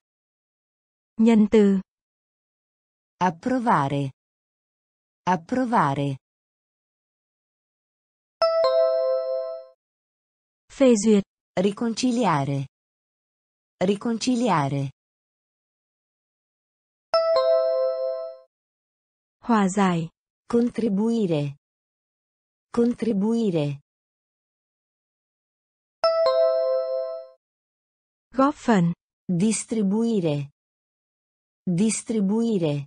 Nhân từ. Approvare. Approvare. Phê duyệt. Riconciliare. Riconciliare. Hòa giải. Contribuire. Contribuire. Góp phần. Distribuire. Distribuire.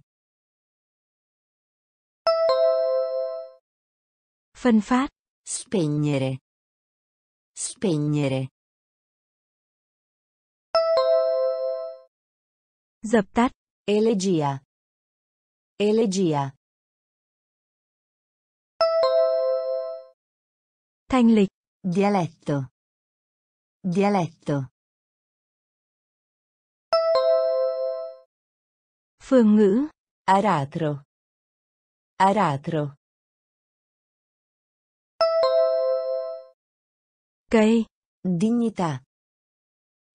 Phân phát. Spegnere. Spegnere. Dập tắt. Elegia. Elegia. Thanh lịch. Dialetto. Dialetto. Phương ngữ. Aratro. Aratro. Cây. Dignità.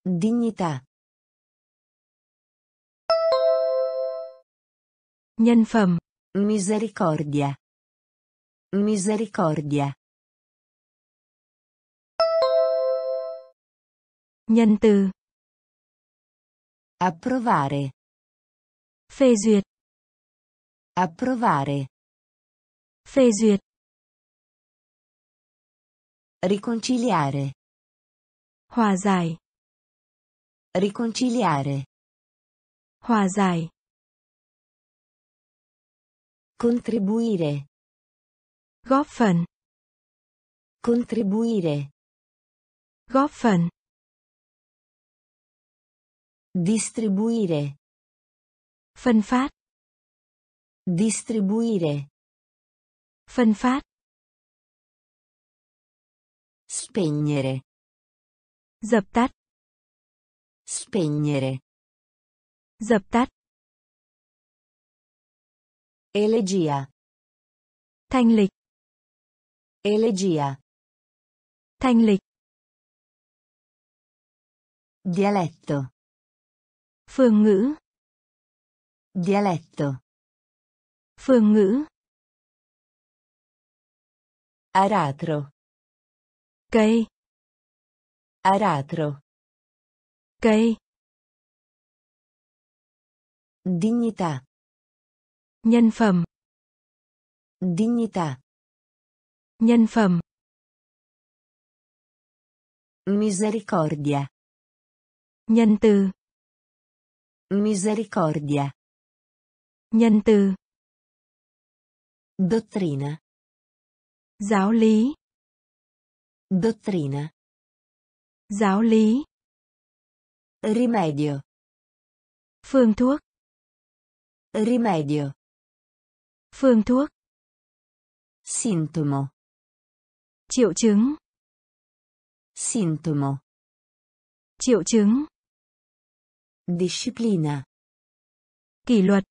Dignità. Nhân phẩm. Misericordia. Misericordia. Nhân từ. Approvare. Phê duyệt. Approvare. Phê duyệt. Riconciliare. Hòa giải. Riconciliare. Hòa giải. Contribuire. Góp phần. Contribuire. Góp phần. Distribuire. Phân phát. Distribuire. Phân phát. Spegnere. Dập tắt. Spegnere. Dập tắt. Elegia. Thanh lịch. Elegia. Thanh lịch. Dialetto. Phương ngữ. Dialetto. Phương ngữ. Aratro. Cây. Aratro. Cây. Dignità. Nhân phẩm. Dignità. Nhân phẩm. Misericordia. Nhân từ. Misericordia. Nhân từ. Dottrina. Giáo lý. Dottrina. Giáo lý. Rimedio. Phương thuốc. Rimedio. Phương thuốc. Sintomo. Triệu chứng. Sintomo. Triệu chứng. Disciplina. Kỷ luật.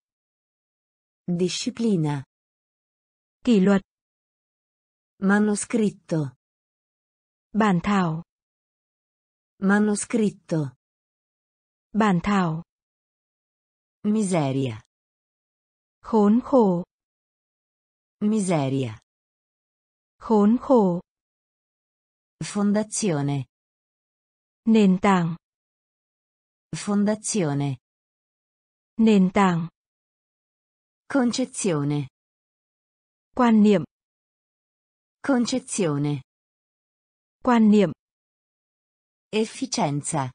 Disciplina. Kỷ luật. Manoscritto. Bản thảo. Manoscritto. Bản thảo. Miseria. Khốn khổ. Miseria. Khốn khổ. Fondazione. Nền tảng. Fondazione. Nền tảng. Concezione. Quan niệm. Concezione. Quan niệm. Efficienza.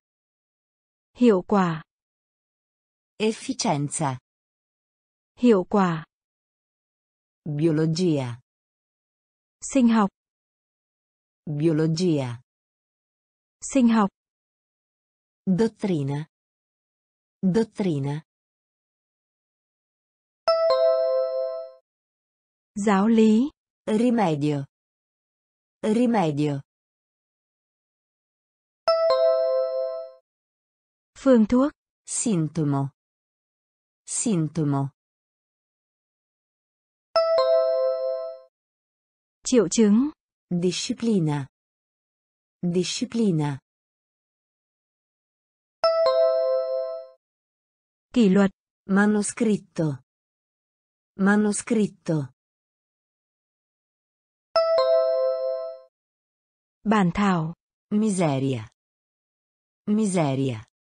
Hiệu quả. Efficienza. Hiệu quả. Biologia. Sinh học. Biologia. Sinh học. Dottrina. Dottrina. Giáo lý. Rimedio. Rimedio. Phương thuốc. Sintomo. Sintomo. Triệu chứng. Disciplina. Disciplina. Kỷ luật. Manoscritto. Manoscritto. Bản thảo. Miseria. Miseria.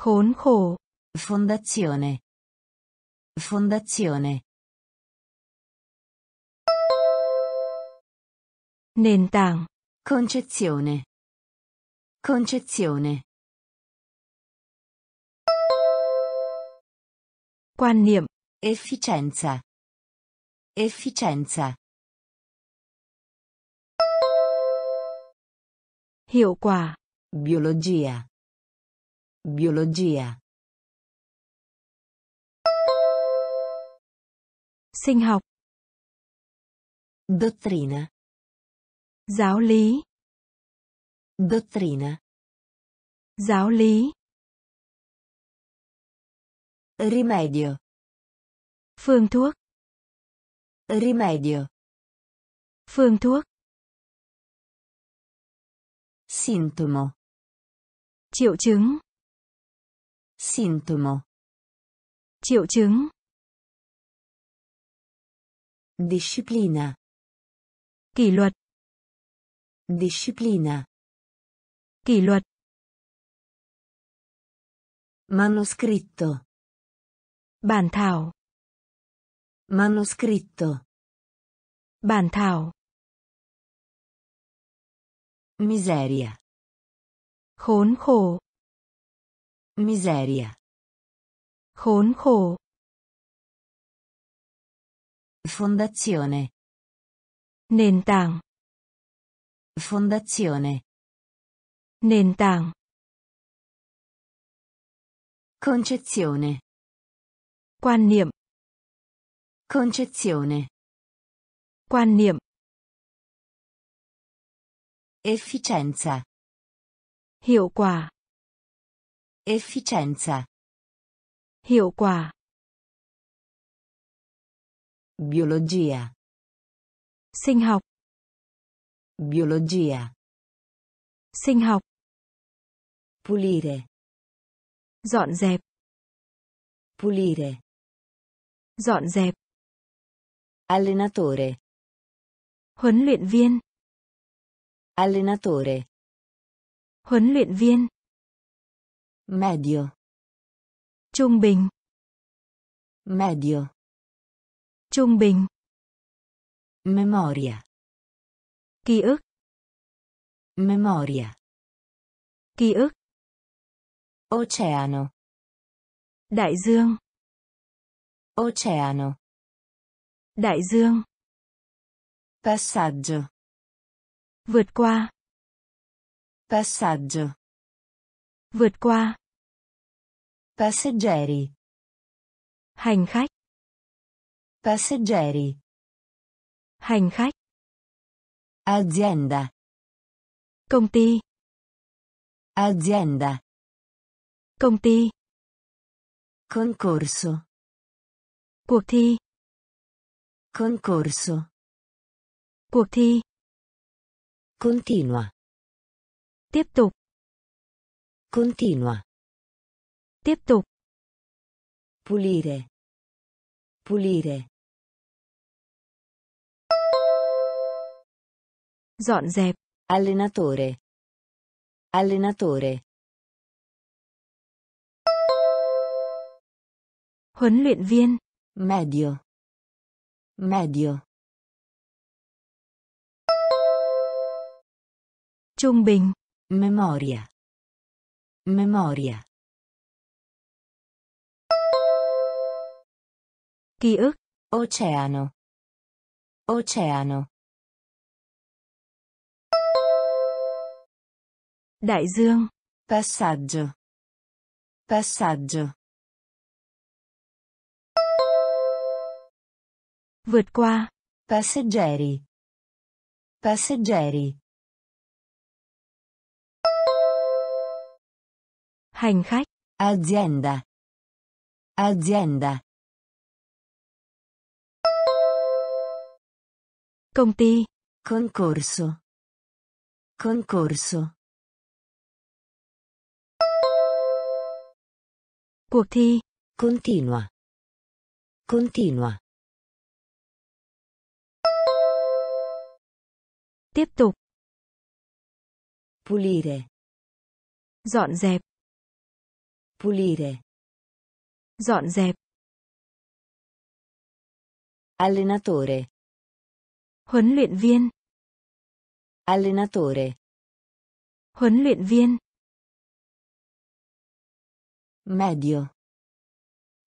Khốn khổ. Fondazione. Fondazione. Nền tảng. Concezione. Concezione. Quan niệm. Efficienza. Efficienza. Hiệu quả. Biologia. Biologia. Sinh học. Dottrina. Giáo lý. Dottrina. Giáo lý. Rimedio. Phương thuốc. Rimedio. Phương thuốc. Sintomo. Triệu chứng. Sintomo. Triệu chứng. Disciplina. Kỷ luật. Disciplina. Kỷ luật. Manoscritto. Bản thảo. Manoscritto. Bản thảo. Miseria. Khốn khổ. Miseria. Khốn khổ. Fondazione. Nền tảng. Fondazione. Nền tảng. Concezione. Quan niệm. Concezione. Quan niệm. Efficienza. Hiệu quả. Efficienza. Hiệu quả. Biologia. Sinh học. Biologia. Sinh học. Pulire. Dọn dẹp. Pulire. Dọn dẹp. Allenatore. Huấn luyện viên. Allenatore. Huấn luyện viên. Medio. Trung bình. Medio. Trung bình. Memoria. Ký ức. Memoria. Ký ức. Oceano. Đại dương. Oceano. Đại dương. Passaggio. Vượt qua. Passaggio. Vượt qua. Passeggeri. Hành khách. Passeggeri. Hành khách. Azienda. Công ty. Azienda. Công ty. Concorso. Cuộc thi. Concorso. Cuộc thi. Continua. Tiếp tục. Continua. Tiếp tục. Pulire. Pulire. Dọn dẹp. Allenatore. Allenatore. Huấn luyện viên. Medio. Medio. Trung bình. Memoria. Memoria. Ký ức. Oceano. Oceano. Đại dương. Passaggio. Passaggio. Vượt qua. Passeggeri. Passeggeri. Hành khách. Azienda. Azienda. Công ty. Concorso. Concorso. Cuộc thi. Continua. Continua. Tiếp tục. Pulire. Dọn dẹp. Pulire. Dọn dẹp. Allenatore. Huấn luyện viên. Allenatore. Huấn luyện viên. Medio.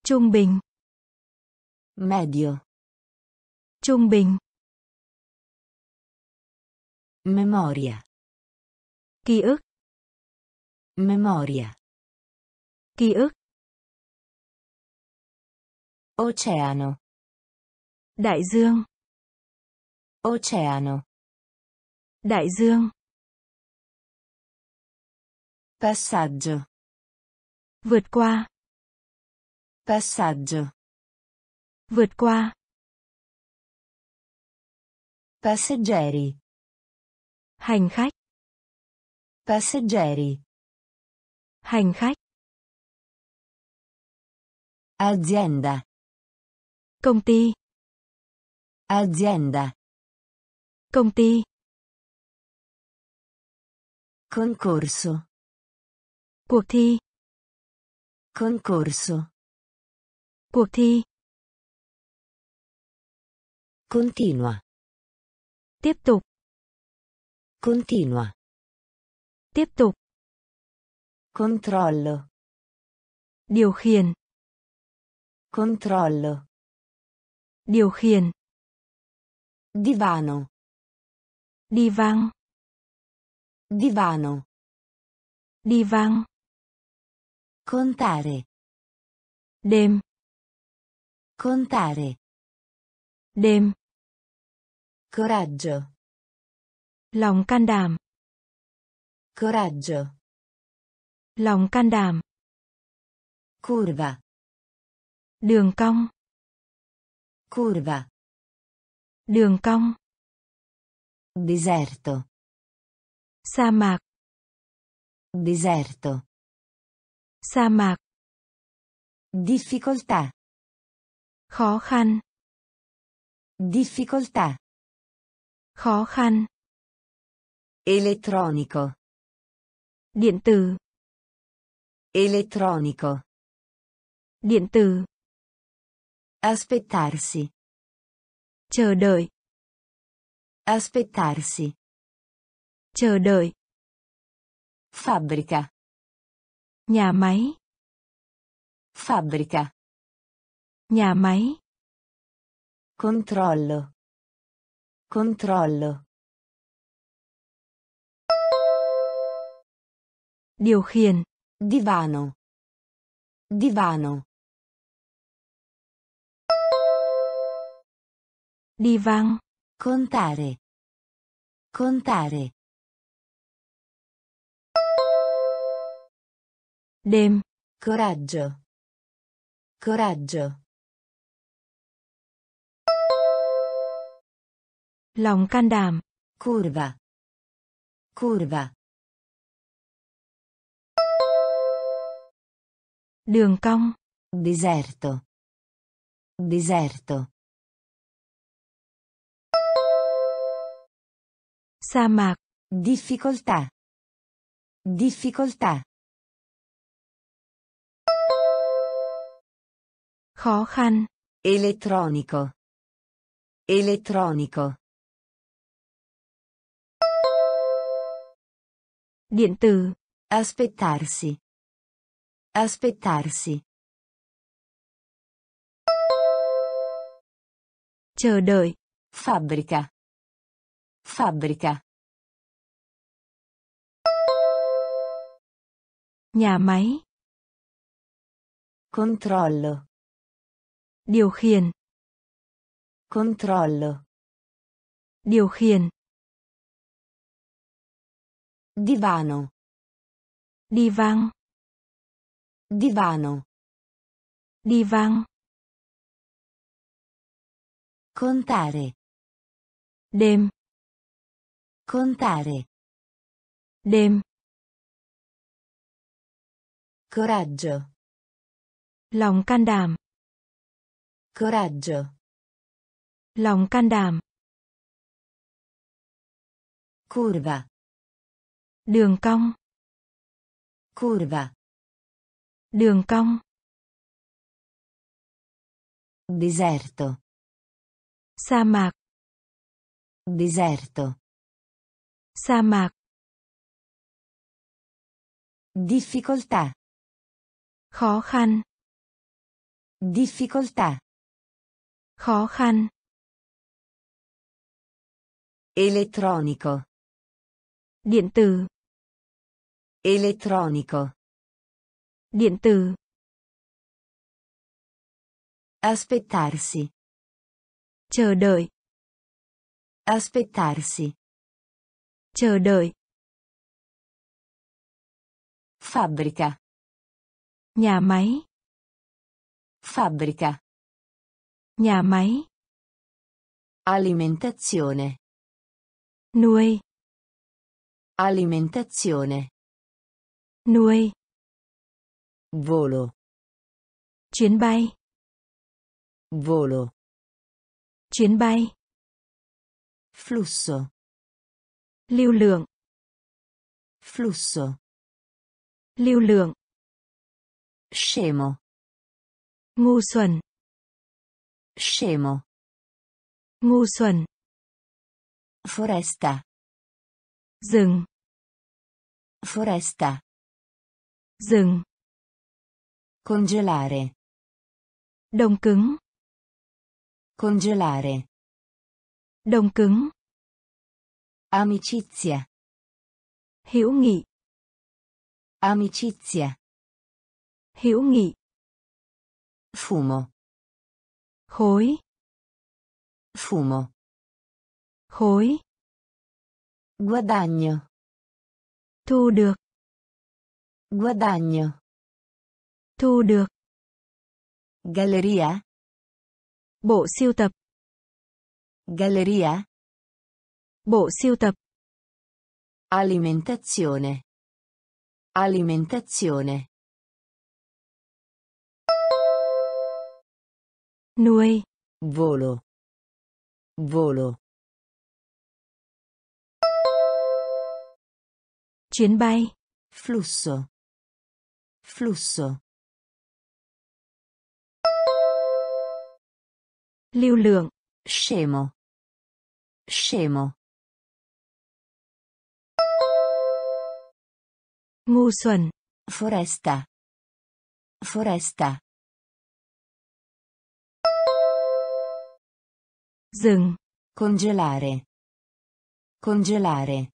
Trung bình. Medio. Trung bình. Memoria. Ký ức. Memoria. Ký ức. Oceano. Đại dương. Oceano. Đại dương. Passaggio. Vượt qua. Passaggio. Vượt qua. Passeggeri. Hành khách. Passeggeri. Hành khách. Azienda. Công ty. Azienda. Công ty. Concorso. Cuộc thi. Concorso. Cuộc thi. Continua. Tiếp tục. Continua. Tiếp tục. Controllo. Điều khiển. Controllo. Điều khiển. Divano. Đi. Divano. Đi. Contare. Đêm. Contare. Đêm. Coraggio. Lòng can đảm. Coraggio. Lòng can đảm. Curva. Đường cong. Curva. Đường cong. Deserto. Sa mạc. Deserto. Sa mạc. Difficoltà. Khó khăn. Difficoltà. Khó khăn. Elettronico. Điện tử. Elettronico. Điện tử. Aspettarsi. Chờ đợi. Aspettarsi. Chờ đợi. Fabbrica. Nhà máy. Fabbrica. Nhà máy. Controllo. Controllo. Điều khiển. Divano. Divano. Đi văng. Contare. Contare. Đêm. Coraggio. Coraggio. Lòng can đảm. Curva. Curva. Đường cong. Deserto. Deserto. Sa mạc. Difficoltà. Difficoltà. Khó khăn. Elettronico. Elettronico. Điện tử. Aspettarsi. Aspettarsi. Chờ đợi. Fabbrica. Fabbrica. Nhà máy. Controllo. Điều khiển. Controllo. Điều khiển. Divano. Đi văng. Divano. Đi văng. Contare. Đêm. Contare. Đêm. Coraggio. Lòng can đảm. Coraggio. Lòng can đảm. Curva. Đường cong. Curva. Đường cong. Deserto. Sa mạc. Deserto. Sa mạc. Difficoltà. Khó khăn. Difficoltà. Khó khăn. Elettronico. Điện tử. Elettronico. Điện tử. Aspettarsi. Chờ đợi. Aspettarsi. Chờ đợi. Fabbrica. Nhà máy. Fabbrica. Nhà máy. Alimentazione. Nuôi. Alimentazione. Nuôi. Volo. Chuyến bay. Volo. Chuyến bay. Flusso. Lưu lượng. Flusso. Lưu lượng. Scemo. Ngu xuẩn. Scemo. Ngu xuẩn. Foresta. Rừng. Foresta. Rừng. Congelare. Đông cứng. Congelare. Đông cứng. Amicizia. Hữu nghị. Amicizia. Hữu nghị. Fumo. Khối. Fumo. Khối. Guadagno. Thu được. Guadagno. Thu được. Galleria? Bộ siêu tập. Galleria? Bộ siêu tập. Alimentazione. Alimentazione. Nuôi. Volo. Volo. Chuyến bay. Flusso. Flusso. Lưu lượng. Scemo. Scemo. Xuẩn. Foresta. Foresta. Rừng. Congelare. Congelare.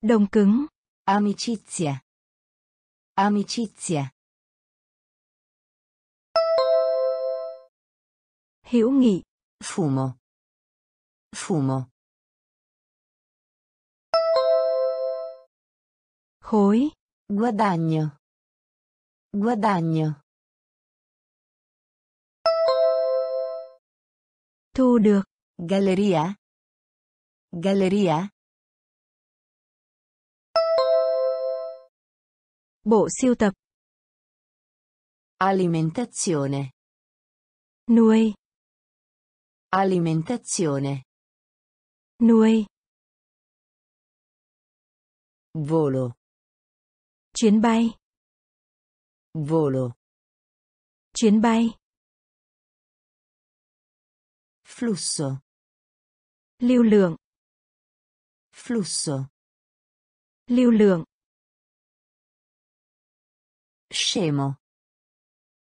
Đông cứng. Amicizia. Amicizia. Hữu nghị. Fumo. Fumo. Khối. Guadagno. Guadagno. Thu được. Galleria? Galleria? Bộ siêu tập. Alimentazione. Nuôi. Alimentazione. Nuôi. Volo. Chuyến bay. Volo. Chuyến bay. Flusso. Lưu lượng. Flusso. Lưu lượng. Scemo.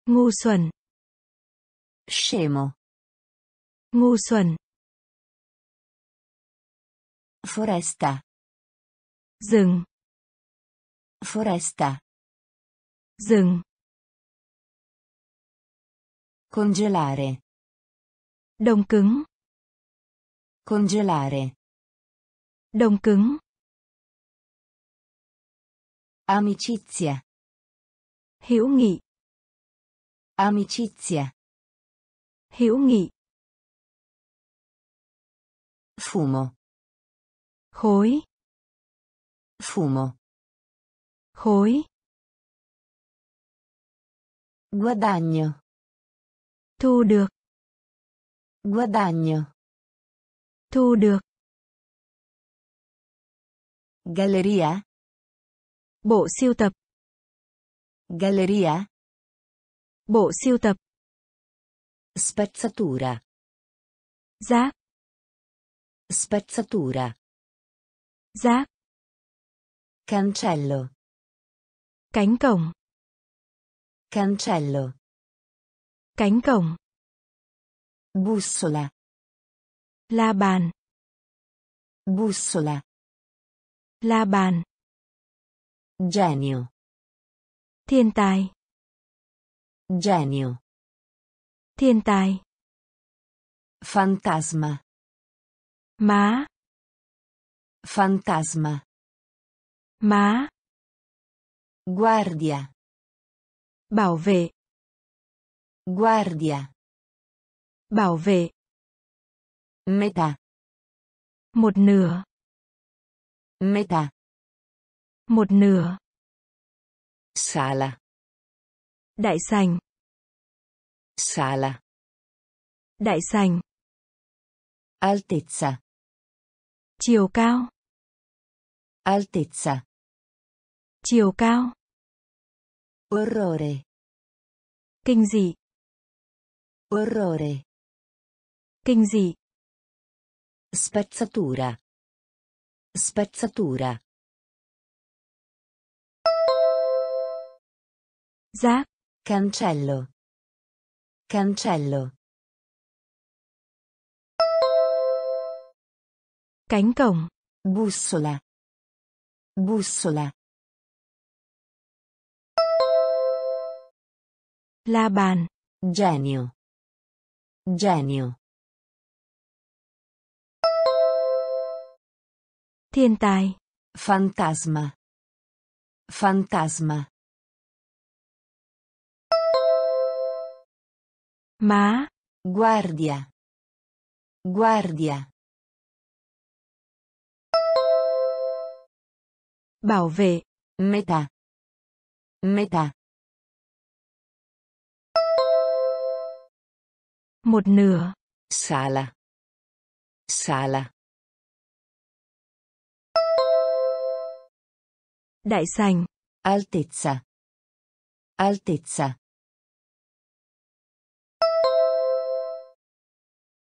Ngu xuẩn. Scemo. Ngu xuẩn. Foresta. Rừng. Foresta. Rừng. Congelare. Đông cứng. Congelare. Đông cứng. Amicizia. Hữu nghị. Amicizia. Hữu nghị. Fumo. Khối. Fumo. Khối. Guadagno. Thu được. Guadagno. Thu được. Galleria? Bộ siêu tập. Galleria? Bộ siêu tập. Spezzatura. Giáp. Spezzatura. Giáp. Cancello. Cánh cổng. Cancello. Cánh cổng. Bussola. La bàn. Bussola. La bàn. Genio. Thiên tài. Genio. Thiên tài. Fantasma. Má. Fantasma. Má. Guardia. Bảo vệ. Guardia. Bảo vệ. Metà. Một nửa. Metà. Một nửa. Sala. Đại sành. Sala. Đại sành. Altezza. Chiều cao. Altezza. Chiều cao. Orrore. Kinh dị. Orrore. Kinh dị. Spezzatura. Spezzatura. Giáp. Cancello. Cancello. Cánh cổng. Bussola. Bussola. Laban. Genio. Genio. Thiên tài. Fantasma. Fantasma. Ma. Guardia. Guardia. Bảo vệ. Meta. Meta. Một nửa. Sala. Sala. Đại sành. Altezza. Altezza.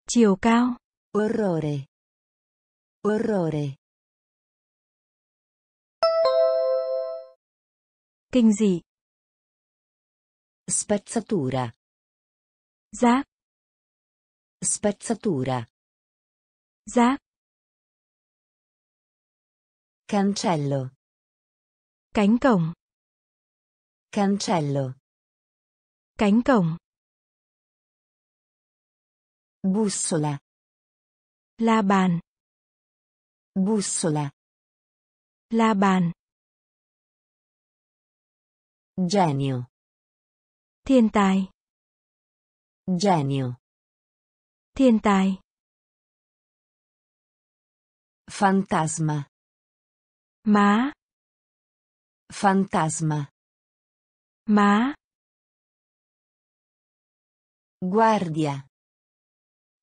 Chiều cao. Orrore. Orrore. Kinh dị. Spezzatura. Rác. Spezzatura. Rác. Cancello. Cánh cổng. Cancello. Cánh cổng. Bussola. La bàn. Bussola. La bàn. Genio. Thiên tài. Genio. Thiên tài. Fantasma. Má. Fantasma. Má. Guardia.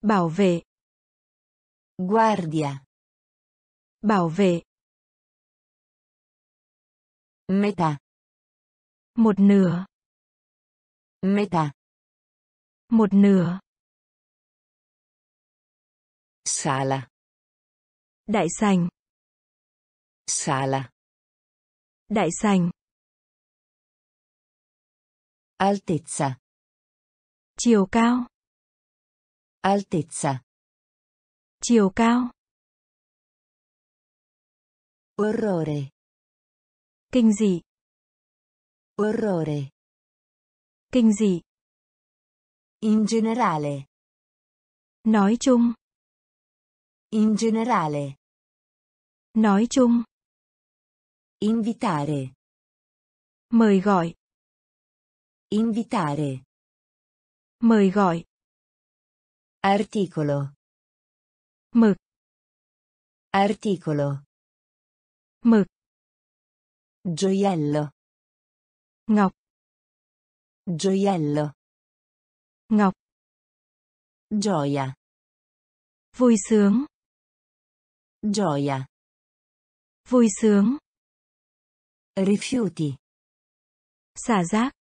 Bảo vệ. Guardia. Bảo vệ. Metà. Một nửa. Metà. Một nửa. Sala. Đại sành. Sala. Đại sành. Altezza. Chiều cao. Altezza. Chiều cao. Orrore. Kinh dị. Orrore. Kinh dị. In generale. Nói chung. In generale. Nói chung. Invitare. Mời gọi. Invitare. Mời gọi. Articolo. Mực. Articolo. Mực. Gioiello. Ngọc. Gioiello. Ngọc. Gioia. Vui sướng. Gioia. Vui sướng. Rifiuti. Xả rác.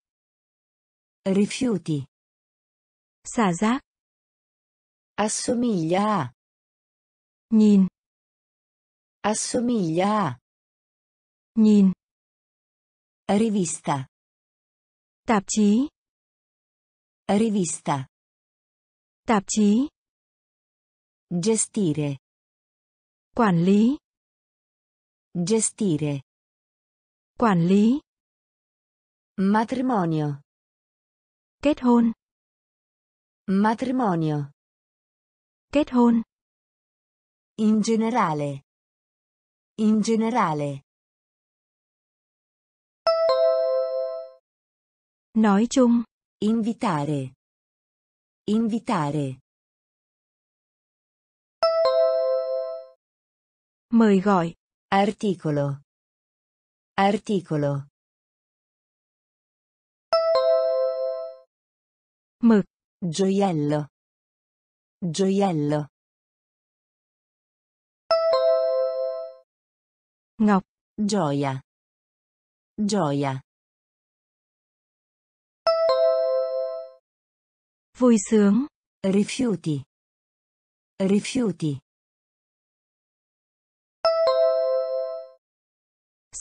Rifiuti. Xả rác. Assomiglia a. Nhìn. Assomiglia a. Nhìn. Rivista. Tạp chí. Rivista. Tạp chí. Gestire. Quản lý. Gestire. Quản lý. Matrimonio. Kết hôn. Matrimonio. Kết hôn. In generale. In generale. Nói chung. Invitare. Invitare. Mời gọi. Articolo. Articolo. Mực. Gioiello. Gioiello. Ngọc. Gioia. Gioia. Vui sướng. Rifiuti. Rifiuti.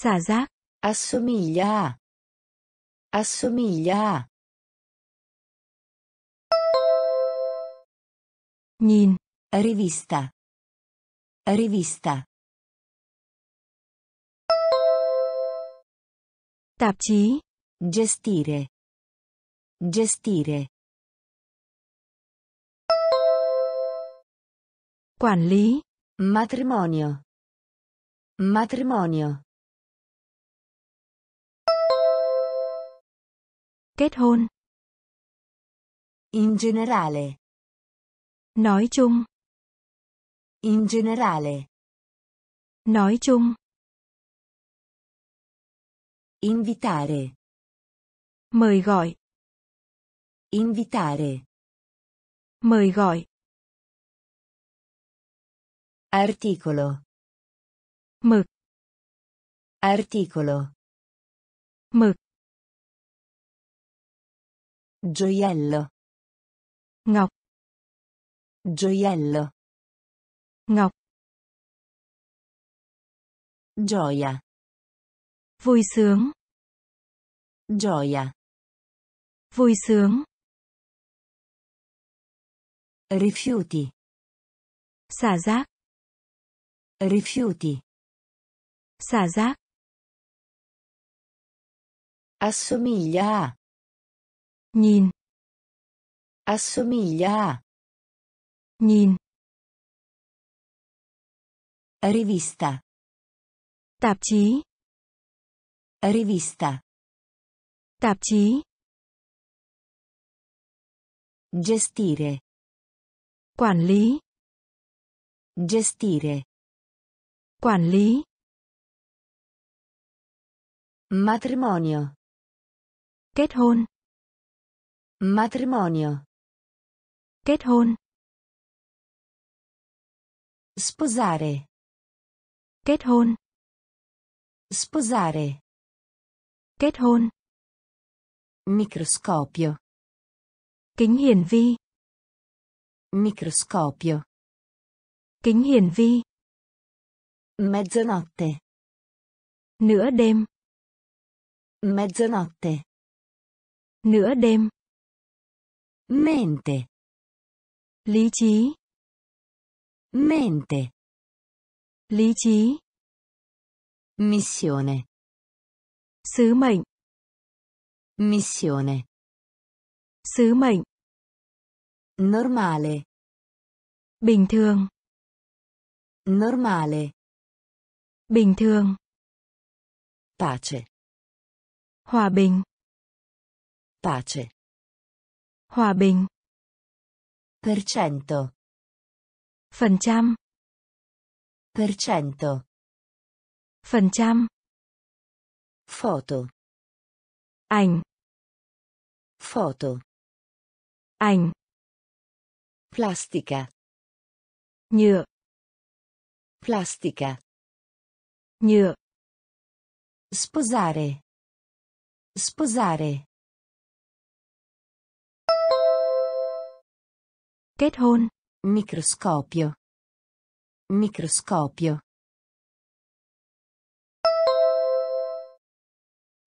Rác. Assomiglia a. Assomiglia a. Nhìn. Rivista. Rivista. Tạp chí. Gestire. Gestire. Quản lý. Matrimonio. Matrimonio. Kết hôn. In generale. Nói chung. In generale. Nói chung. Invitare. Mời gọi. Invitare. Mời gọi. Articolo. Mực. Articolo. Mực. Gioiello. Ngọc. Gioiello. Ngọc. Gioia. Vui sướng. Gioia. Vui sướng. Rifiuti. Xả rác. Rifiuti. Xả rác. Assomiglia a. Nhìn. Assomiglia a. Nhìn. Rivista. Tạp chí. Rivista. Tạp chí. Gestire. Quản lý. Gestire. Quản lý. Matrimonio. Kết hôn. Matrimonio. Kết hôn. Sposare. Kết hôn. Sposare. Kết hôn. Microscopio. Kính hiển vi. Microscopio. Kính hiển vi. Mezzanotte. Nửa đêm. Mezzanotte. Nửa đêm. Mente. Lý trí. Mente. Lý trí. Missione. Sứ mệnh. Missione. Sứ mệnh. Normale. Bình thường. Normale. Bình thường. Pace. Hòa bình. Pace. Hòa bình. Per cento. Phần trăm. Per cento. Phần trăm. Foto. Ảnh. Foto. Ảnh. Plastica. Nhựa. Plastica. Nhựa. Sposare. Sposare. Kết hôn. Microscopio. Microscopio.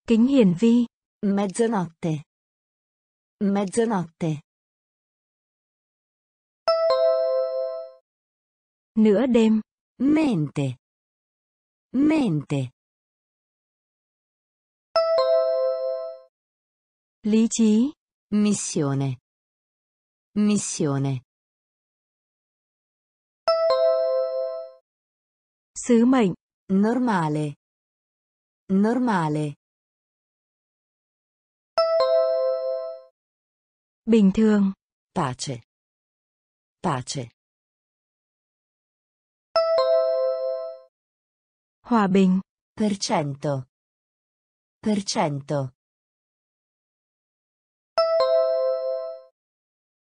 Kính hiển vi. Mezzanotte. Mezzanotte. Nửa đêm. Mente. Mente. Lý trí. Missione. Missione. Sứ mệnh. Normale. Normale. Bình thường. Pace. Pace. Hòa bình. Per cento. Per cento.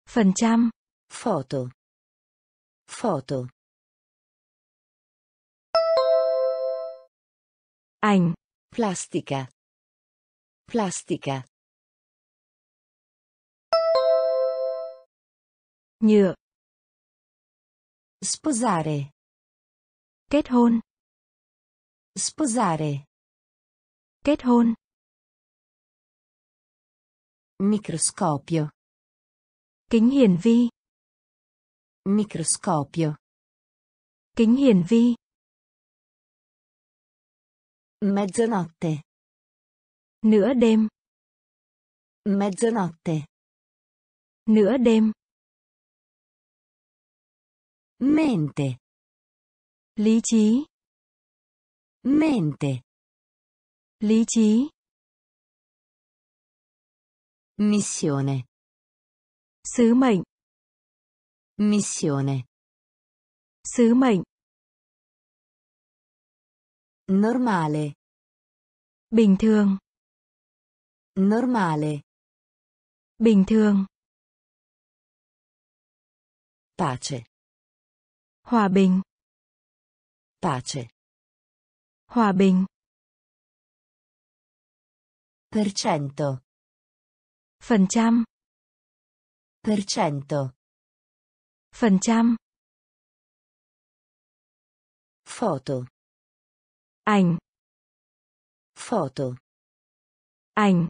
Phần trăm. Foto. Foto. Ảnh. Plastica. Plastica. Nhựa. Sposare. Kết hôn. Sposare. Kết hôn. Microscopio. Kính hiển vi. Microscopio. Kính hiển vi. Mezzanotte. Nửa đêm. Mezzanotte. Nửa đêm. Mente. Lý trí. Mente. Lý trí. Missione. Sứ mệnh. Missione. Sứ mệnh. Normale. Bình thường. Normale. Bình thường. Pace. Hòa bình. Pace. Hòa bình. Per cento. Phần trăm. Per cento. Phần trăm. Foto. Ảnh. Foto. Ảnh.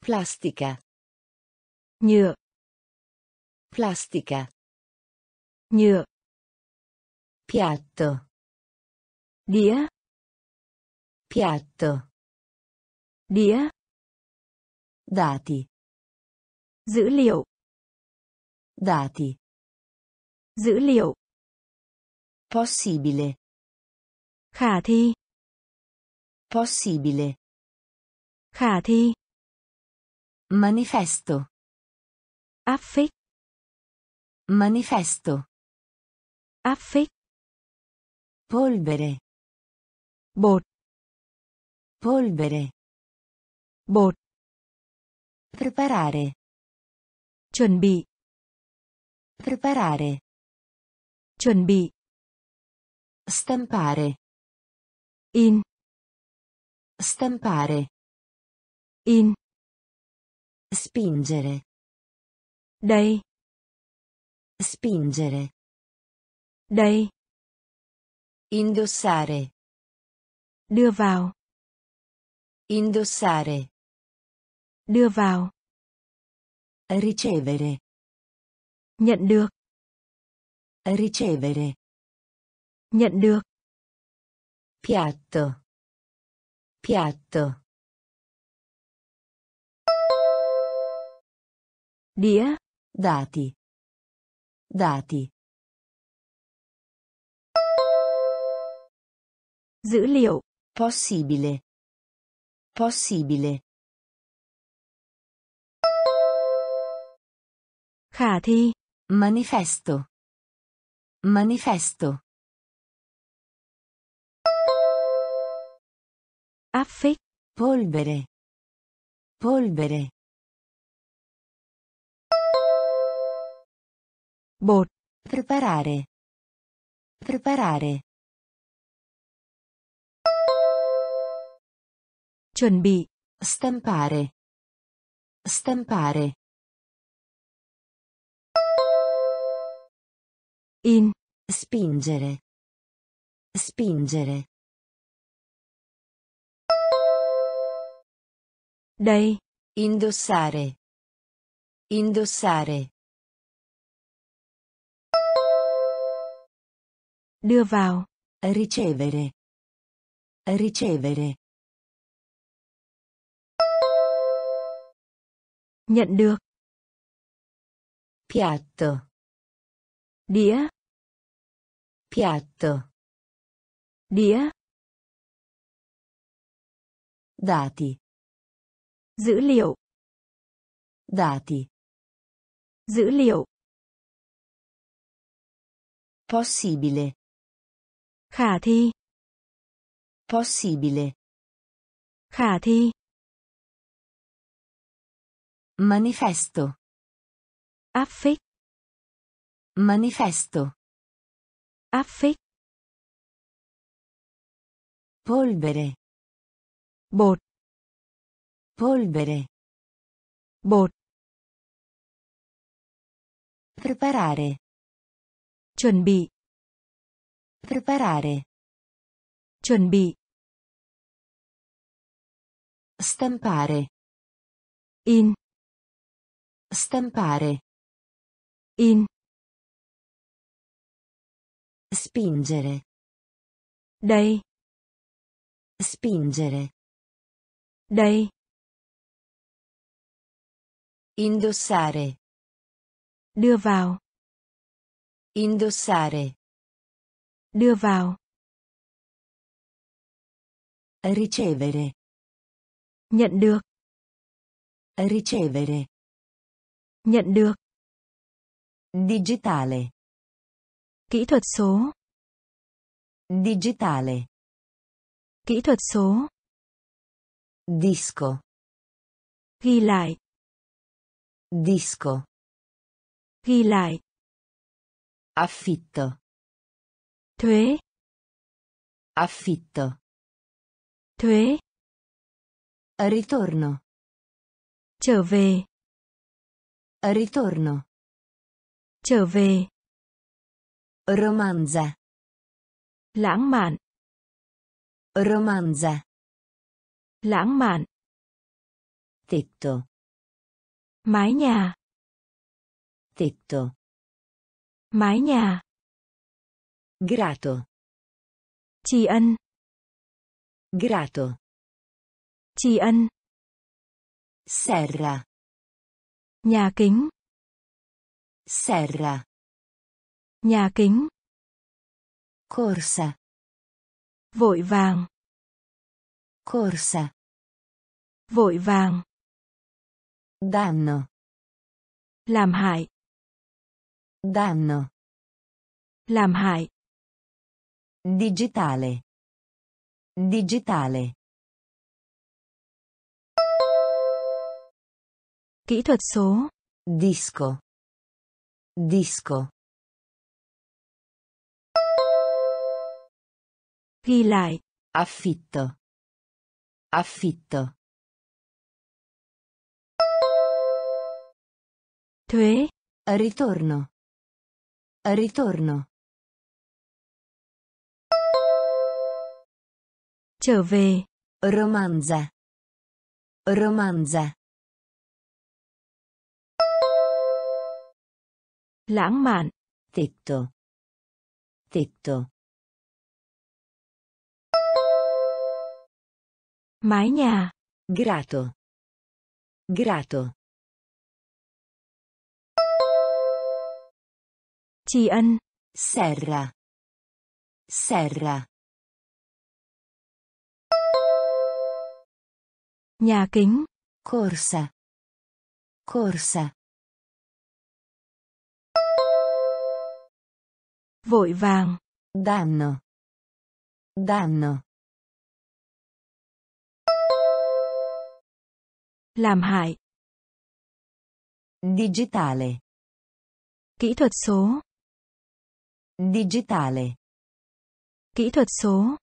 Plastica. Nhựa. Plastica. Nhựa. Piatto. Đĩa. Piatto. Đĩa. Dati. Dữ liệu. Dati. Dữ liệu. Possibile. Khả thi. Possibile. Khả thi. Manifesto. Áp phích. Manifesto. Áp phích. Polvere. Bột. Polvere. Bột. Preparare. Chuẩn bị. Preparare. Chuẩn bị. Stampare. In. Stampare. In. Spingere. Đây. Spingere. Đây. Indossare. Đưa vào. Indossare. Đưa vào. Ricevere. Nhận được. Ricevere. Nhận được. Piatto. Piatto. Đĩa. Dati. Dati. Dữ liệu. Possibile. Possibile. Khả thi. Manifesto. Manifesto. Phích. Polvere. Polvere. Bột. Preparare. Preparare. Chuẩn bị. Stampare. Stampare. In. Spingere. Spingere. Đây. Indossare. Indossare. Đưa vào. Ricevere. Ricevere. Nhận được. Piatto. Đĩa. Piatto. Đĩa. Dati. Dữ liệu. Dati. Dữ liệu. Possibile. Khả thi. Possibile. Khả thi. Manifesto. Phích. Manifesto. Phích. Polvere. Bột. Polvere. Bột. Preparare. Chuẩn bị. Preparare. Chuẩn bị. Stampare. In. Stampare. In. Spingere. Đây. Spingere. Đây. Indossare. Đưa vào. Indossare. Đưa vào. Ricevere. Nhận được. Ricevere. Nhận được. Digitale. Kỹ thuật số. Digitale. Kỹ thuật số. Disco. Ghi lại. Disco. Ghi lại. Affitto. Thuế. Affitto. Thuế. Ritorno. Trở về. Ritorno. Trở về. Romanza. Lãng mạn. Romanza. Lãng mạn. Tetto. Mái nhà. Tetto. Mái nhà. Grato. Tri ân. Grato. Tri ân. Serra. Nhà kính. Serra. Nhà kính. Corsa. Vội vàng. Corsa. Vội vàng. Danno. Làm hại. Danno. Làm hại. Digitale. Digitale. Kỹ thuật số. Disco. Disco. Ghi lại. Affitto. Affitto. Thuế. Ritorno. Ritorno. Trở về. Romanza. Romanza. Lãng mạn. Tetto. Tetto. Mái nhà. Grato. Grato. Tri ân. Serra. Serra. Nhà kính. Corsa. Corsa. Vội vàng. Danno. Danno. Làm hại. Digitale. Kỹ thuật số. Digitale. Kỹ thuật số.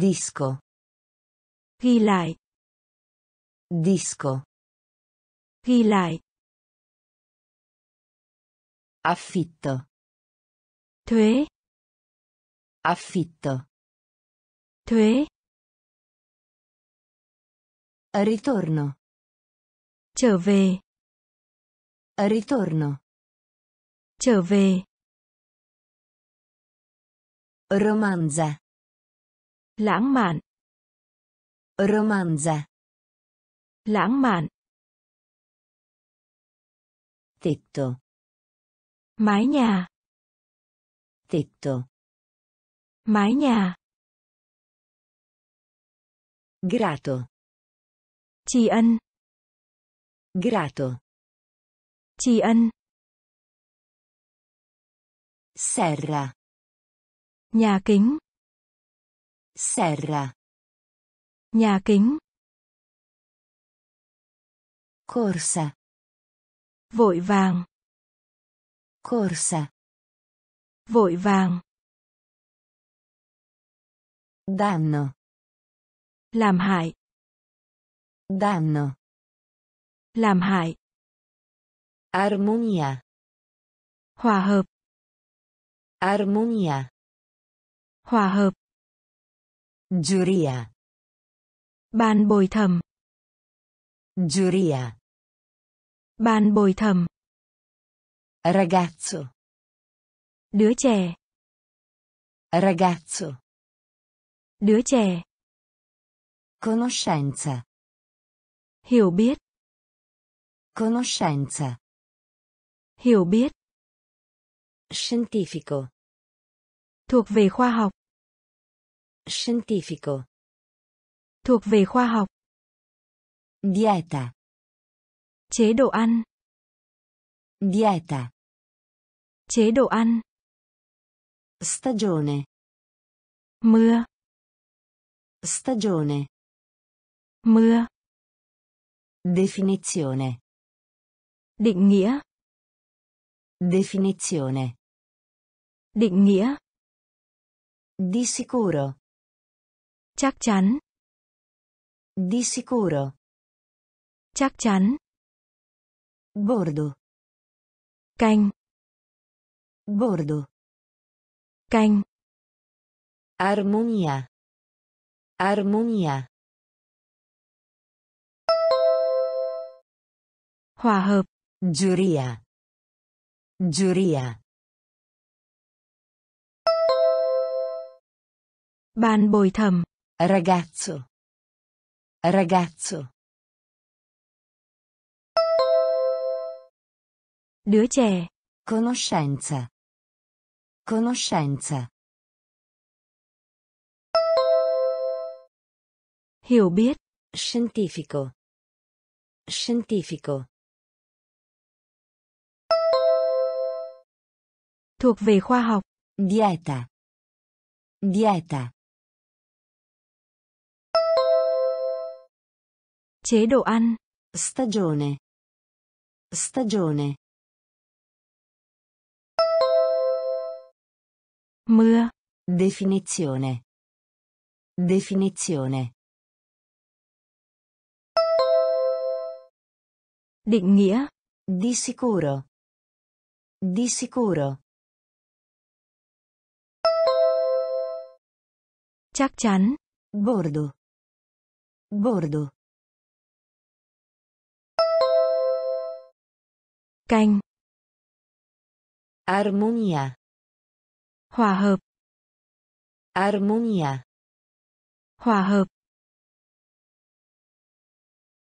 Disco. Ghi lại. Disco. Ghi lại. Affitto. Thuế. Affitto. Thuế. Ritorno. Trở về. Ritorno. Trở về. Romanza. Lãng mạn. Romanza. Lãng mạn. Tetto. Mái nhà. Tetto. Mái nhà. Grato. Tri ân. Grato. Tri ân. Serra. Nhà kính. Serra. Nhà kính. Corsa. Vội vàng. Corsa. Vội vàng. Danno. Làm hại. Danno. Làm hại. Armonia. Hòa hợp. Armonia. Hòa hợp. Giuria. Ban bồi thẩm. Giuria. Ban bồi thẩm. Ragazzo. Đứa trẻ. Ragazzo. Đứa trẻ. Conoscenza. Hiểu biết. Conoscenza. Hiểu biết. Scientifico. Thuộc về khoa học. Scientifico. Thuộc về khoa học. Dieta. Chế độ ăn. Dieta. Chế độ ăn. Stagione. Mưa. Stagione. Mưa. Definizione. Định nghĩa. Definizione. Định nghĩa. Di sicuro. Chắc chắn. Di sicuro. Chắc chắn. Bordo. Canh. Bordo. Canh. Armonia. Armonia. Hòa hợp. Giuria. Giuria. Ban bồi thẩm. Ragazzo. Ragazzo. Đứa trẻ. Conoscenza. Conoscenza. Hiểu biết. Scientifico. Scientifico. Thuộc về khoa học. Dieta. Dieta. Chế độ ăn. Stagione. Stagione. Mưa. Definizione. Definizione. Định nghĩa. Di sicuro. Di sicuro. Chắc chắn. Bordo. Bordo. Canh. Armonia. Hòa hợp. Armonia. Hòa hợp.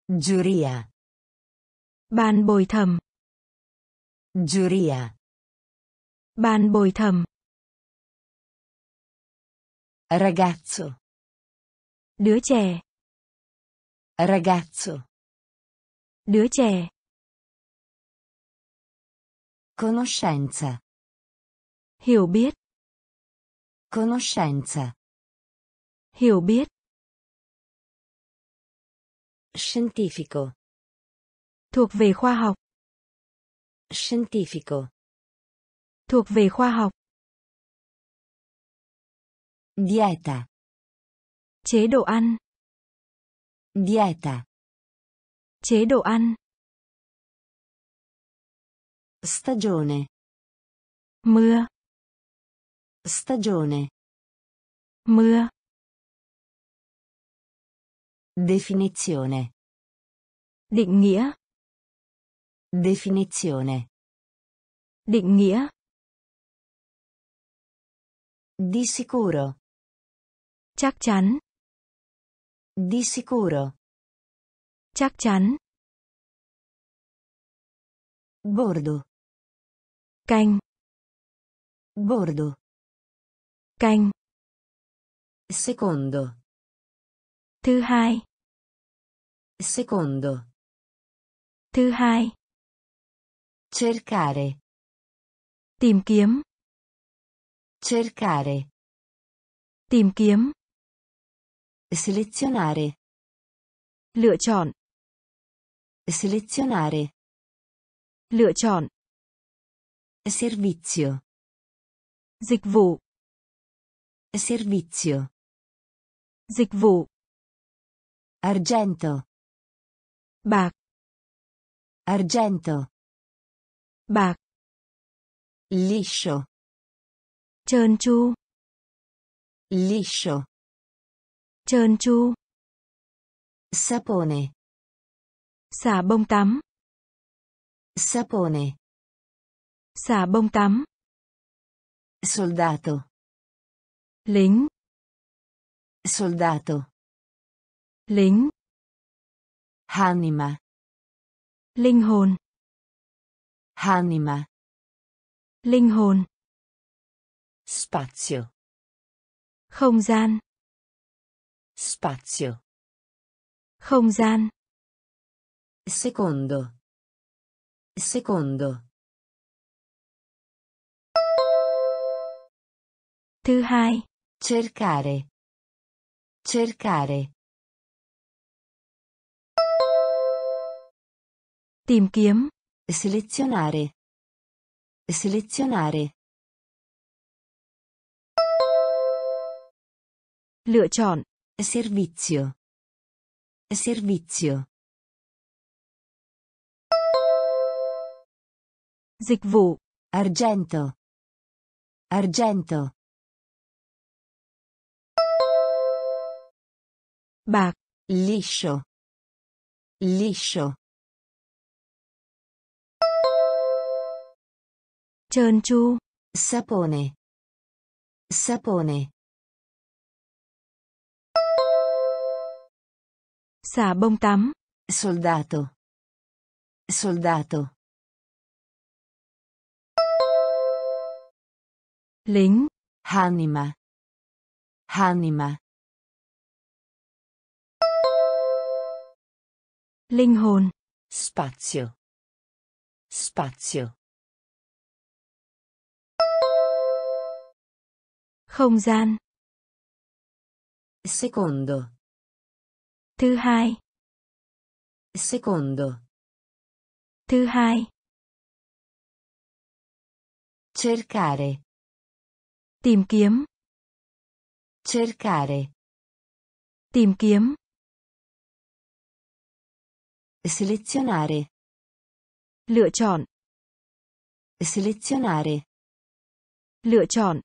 Giuria. Ban bồi thẩm. Giuria. Ban bồi thẩm. Ragazzo. Đứa trẻ. Ragazzo. Đứa trẻ. Conoscenza. Hiểu biết. Conoscenza. Hiểu biết. Scientifico. Thuộc về khoa học. Scientifico. Thuộc về khoa học. Dieta. Chế độ ăn. Dieta. Chế độ ăn. Stagione. Mưa. Stagione. Mưa. Definizione. Định nghĩa. Definizione. Định nghĩa. Di sicuro. Chắc chắn. Di sicuro. Chắc chắn. Bordo. Canh. Bordo. Canh. Secondo. Thứ hai. Secondo. Thứ hai. Cercare. Tìm kiếm. Cercare. Tìm kiếm. Selezionare. Lựa chọn. Selezionare. Lựa chọn. Servizio. Dịch vụ. Servizio. Dịch vụ. Argento. Bạc. Argento. Bạc. Liscio. Trơn tru. Liscio. Trơn tru. Sapone. Xả bông tắm. Sapone. Xả bông tắm. Soldato. Lính. Soldato. Lính. Anima. Linh hồn. Anima. Linh hồn. Spazio. Không gian. Spazio. Không gian. Secondo. Secondo. Thứ hai. Cercare. Cercare. Tìm kiếm. Selezionare. Selezionare. Lựa chọn. Servizio. Servizio. Dịch vụ. Argento. Argento. Bạc. Liscio. Liscio. Trơn tru. Sapone. Sapone. Xả bông tắm. Soldato. Soldato. Lính. Anima. Anima. Linh hồn. Spazio. Spazio. Không gian. Secondo. Thứ hai. Secondo. Thứ hai. Cercare. Tìm kiếm. Cercare. Tìm kiếm. Selezionare. Lựa chọn. Selezionare. Lựa chọn.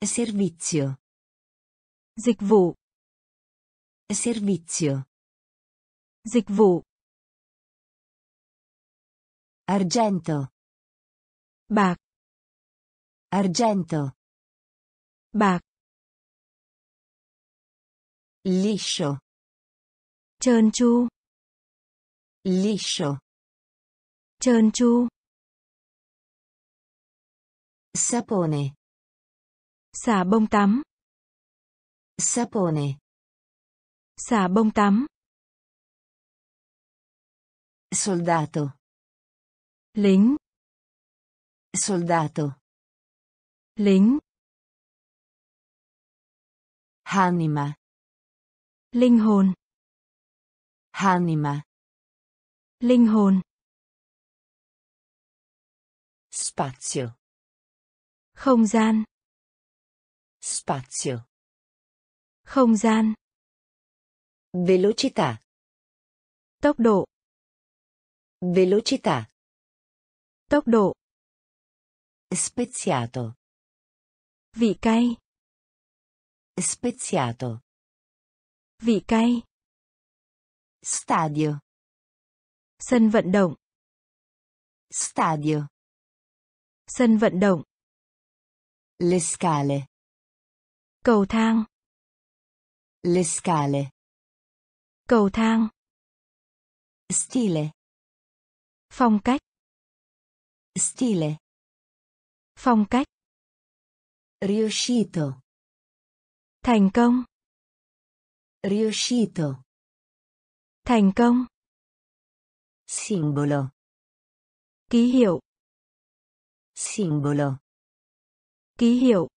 Servizio. Dịch vụ. Servizio. Dịch vụ. Argento. Bạc. Argento. Bạc. Liscio. Trơn tru. Liscio. Trơn tru. Sapone. Xả bông tắm. Sapone. Xả bông tắm. Soldato. Lính. Soldato. Lính. Anima. Linh hồn. Anima. Linh hồn. Spazio. Không gian. Spazio. Không gian. Velocità. Tốc độ. Velocità. Tốc độ. Speziato. Vị cay. Speziato. Vị cay. Stadio. Sân vận động. Stadio. Sân vận động. Le scale. Cầu thang. Le scale. Cầu thang. Stile. Phong cách. Stile. Phong cách. Riuscito. Thành công. Riuscito. Thành công. Simbolo. Ký hiệu. Simbolo. Ký hiệu.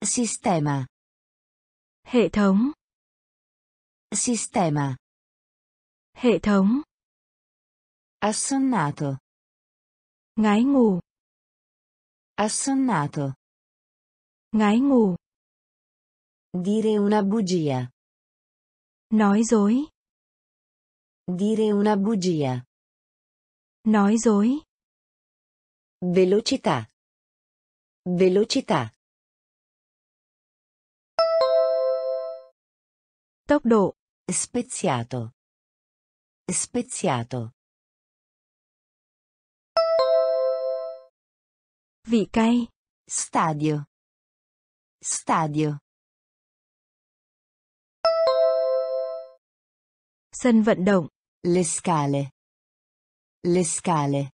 Sistema. Hệ thống. Sistema. Hệ thống. Assonnato. Ngái ngủ. Assonnato. Ngái ngủ. Dire una bugia. Nói dối. Dire una bugia. Nói dối. Velocità. Velocità. Tốc độ. Speziato. Speziato. Vị cay. Stadio. Stadio. Sân vận động. Le scale. Le scale.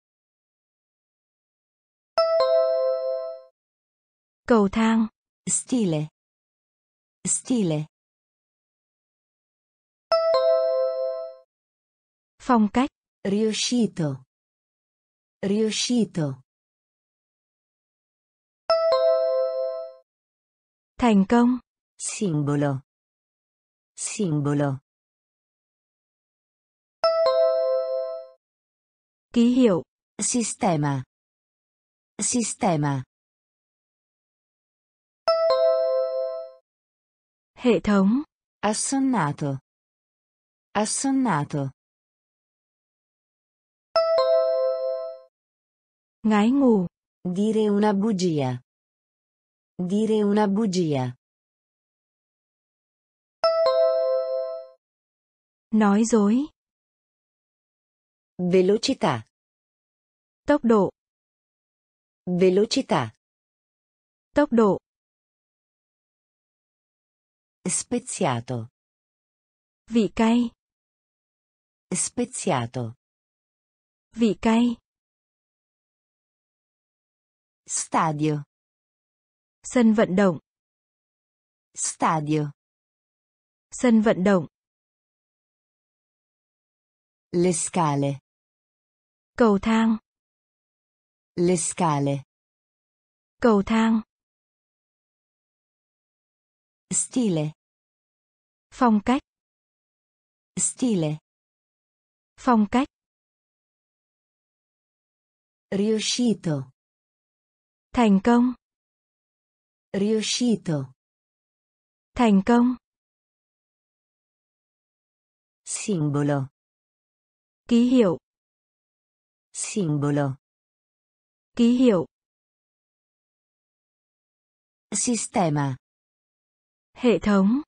Cầu thang. Stile. Stile. Phong cách. Riuscito. Riuscito. Thành công. Simbolo. Simbolo. Ký hiệu. Sistema. Sistema. Hệ thống. Assonnato. Assonnato. Ngái ngủ. Dire una bugia. Dire una bugia. Nói dối. Velocità. Tốc độ. Velocità. Tốc độ. Speziato. Vị cay. Speziato. Vị cay. Stadio. Sân vận động. Stadio. Sân vận động. Le scale. Cầu thang. Le scale. Cầu thang. Stile. Phong cách. Stile. Phong cách. Riuscito. Thành công. Riuscito. Thành công. Simbolo. Ký hiệu. Simbolo. Ký hiệu. Sistema. Hệ thống.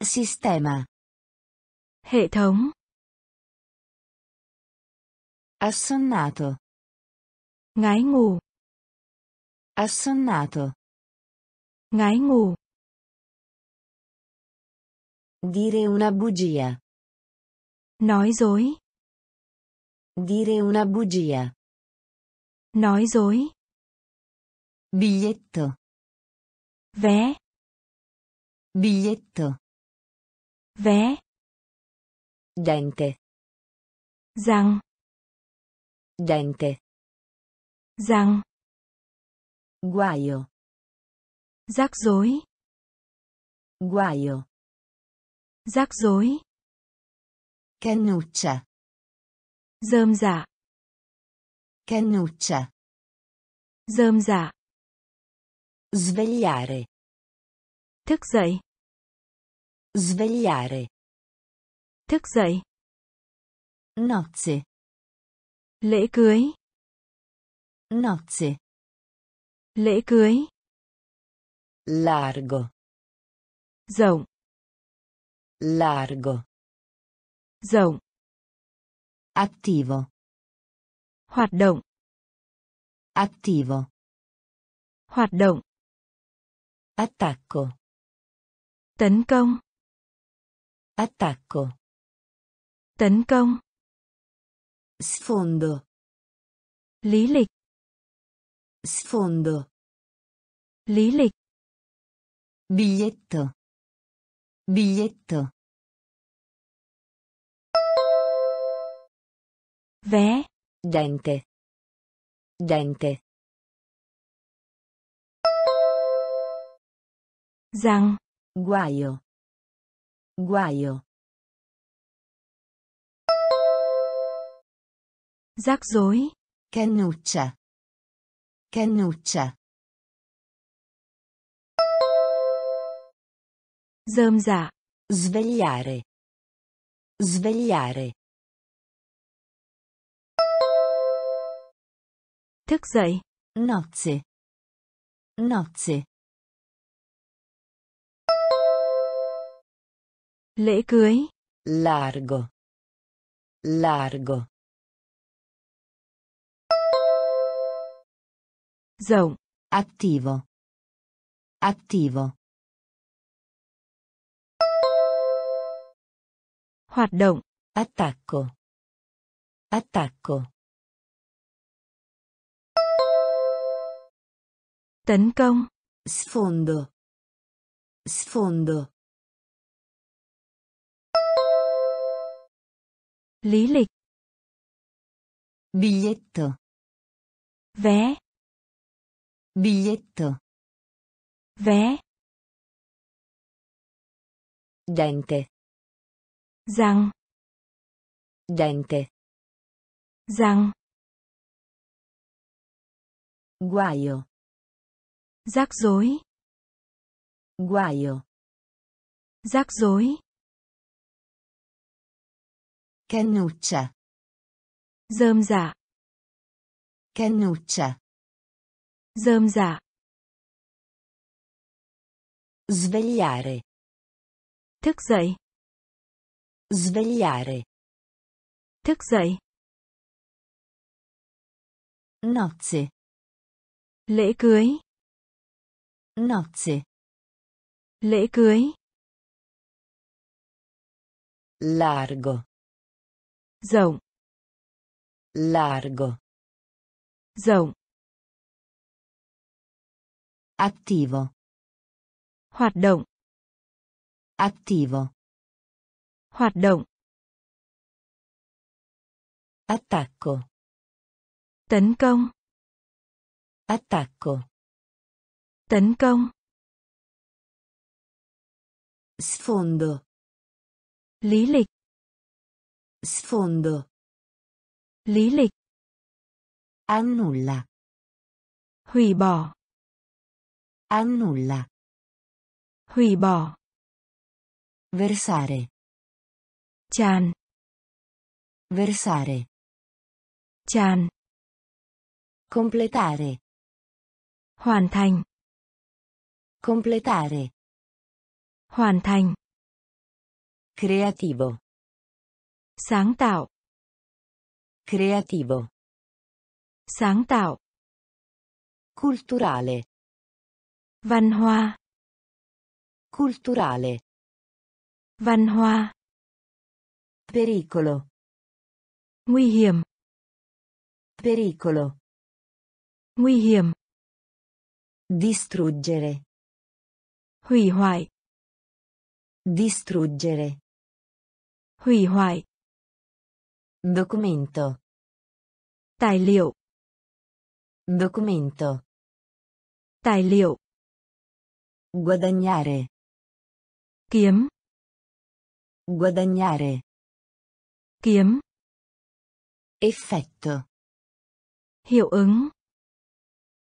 Sistema. Hệ thống. Assonnato. Ngái ngủ. Assonnato. Ngái ngủ. Dire una bugia. Nói dối. Dire una bugia. Nói dối. Biglietto. Vé. Biglietto. Vé. Dente. Răng. Dente. Răng. Guaio. Rắc rối. Guaio. Rắc rối. Cannuccia. Rơm dạ. Cannuccia. Rơm dạ. Svegliare. Thức dậy. Svegliare. Thức dậy. Nozze. Lễ cưới. Nozze. Lễ cưới. Largo. Rộng. Largo. Rộng. Attivo. Hoạt động. Attivo. Hoạt động. Attacco. Tấn công. Attacco. Tấn công. Sfondo. Lý lịch. Sfondo. Lý lịch. Biglietto. Biglietto. Vé. Dente. Dente. Răng. Guaio. Guaio. Rắc rối. Cannuccia. Cannuccia. Dạ. Svegliare. Svegliare. Thức dậy. Nozze. Nozze. Lễ cưới. Largo. Largo. Rộng. Attivo. Attivo. Hoạt động. Attacco. Attacco. Tấn công. Sfondo. Sfondo. Lý lịch. Biglietto. Vé. Biglietto. Vé. Dente. Răng. Dente. Răng. Guaio. Rắc rối. Guaio. Rắc rối. Cannuccia. Rơm dạ. Cannuccia. Rơm dạ. Svegliare. Thức dậy. Svegliare. Thức dậy. Nozze. Lễ cưới. Nozze. Lễ cưới. Largo. Rộng. Largo. Rộng. Attivo. Hoạt động. Attivo. Hoạt động. Attacco. Tấn công. Attacco. Tấn công. Sfondo. Lý lịch. Sfondo. Lý lịch. Annulla. Hủy bỏ. Annulla. Hủy bỏ. Versare. Tràn. Versare. Tràn. Completare. Hoàn thành. Completare. Hoàn thành. Creativo. Sáng tạo. Creativo. Sáng tạo. Culturale. Văn hoa. Culturale. Văn hoa. Pericolo. Nguy hiểm. Pericolo. Nguy hiểm. Distruggere. Hủy hoại. Distruggere. Hủy hoại. Documento. Tài liệu. Documento. Tài liệu. Guadagnare. Kiếm. Guadagnare. Kiếm. Effetto. Hiệu ứng.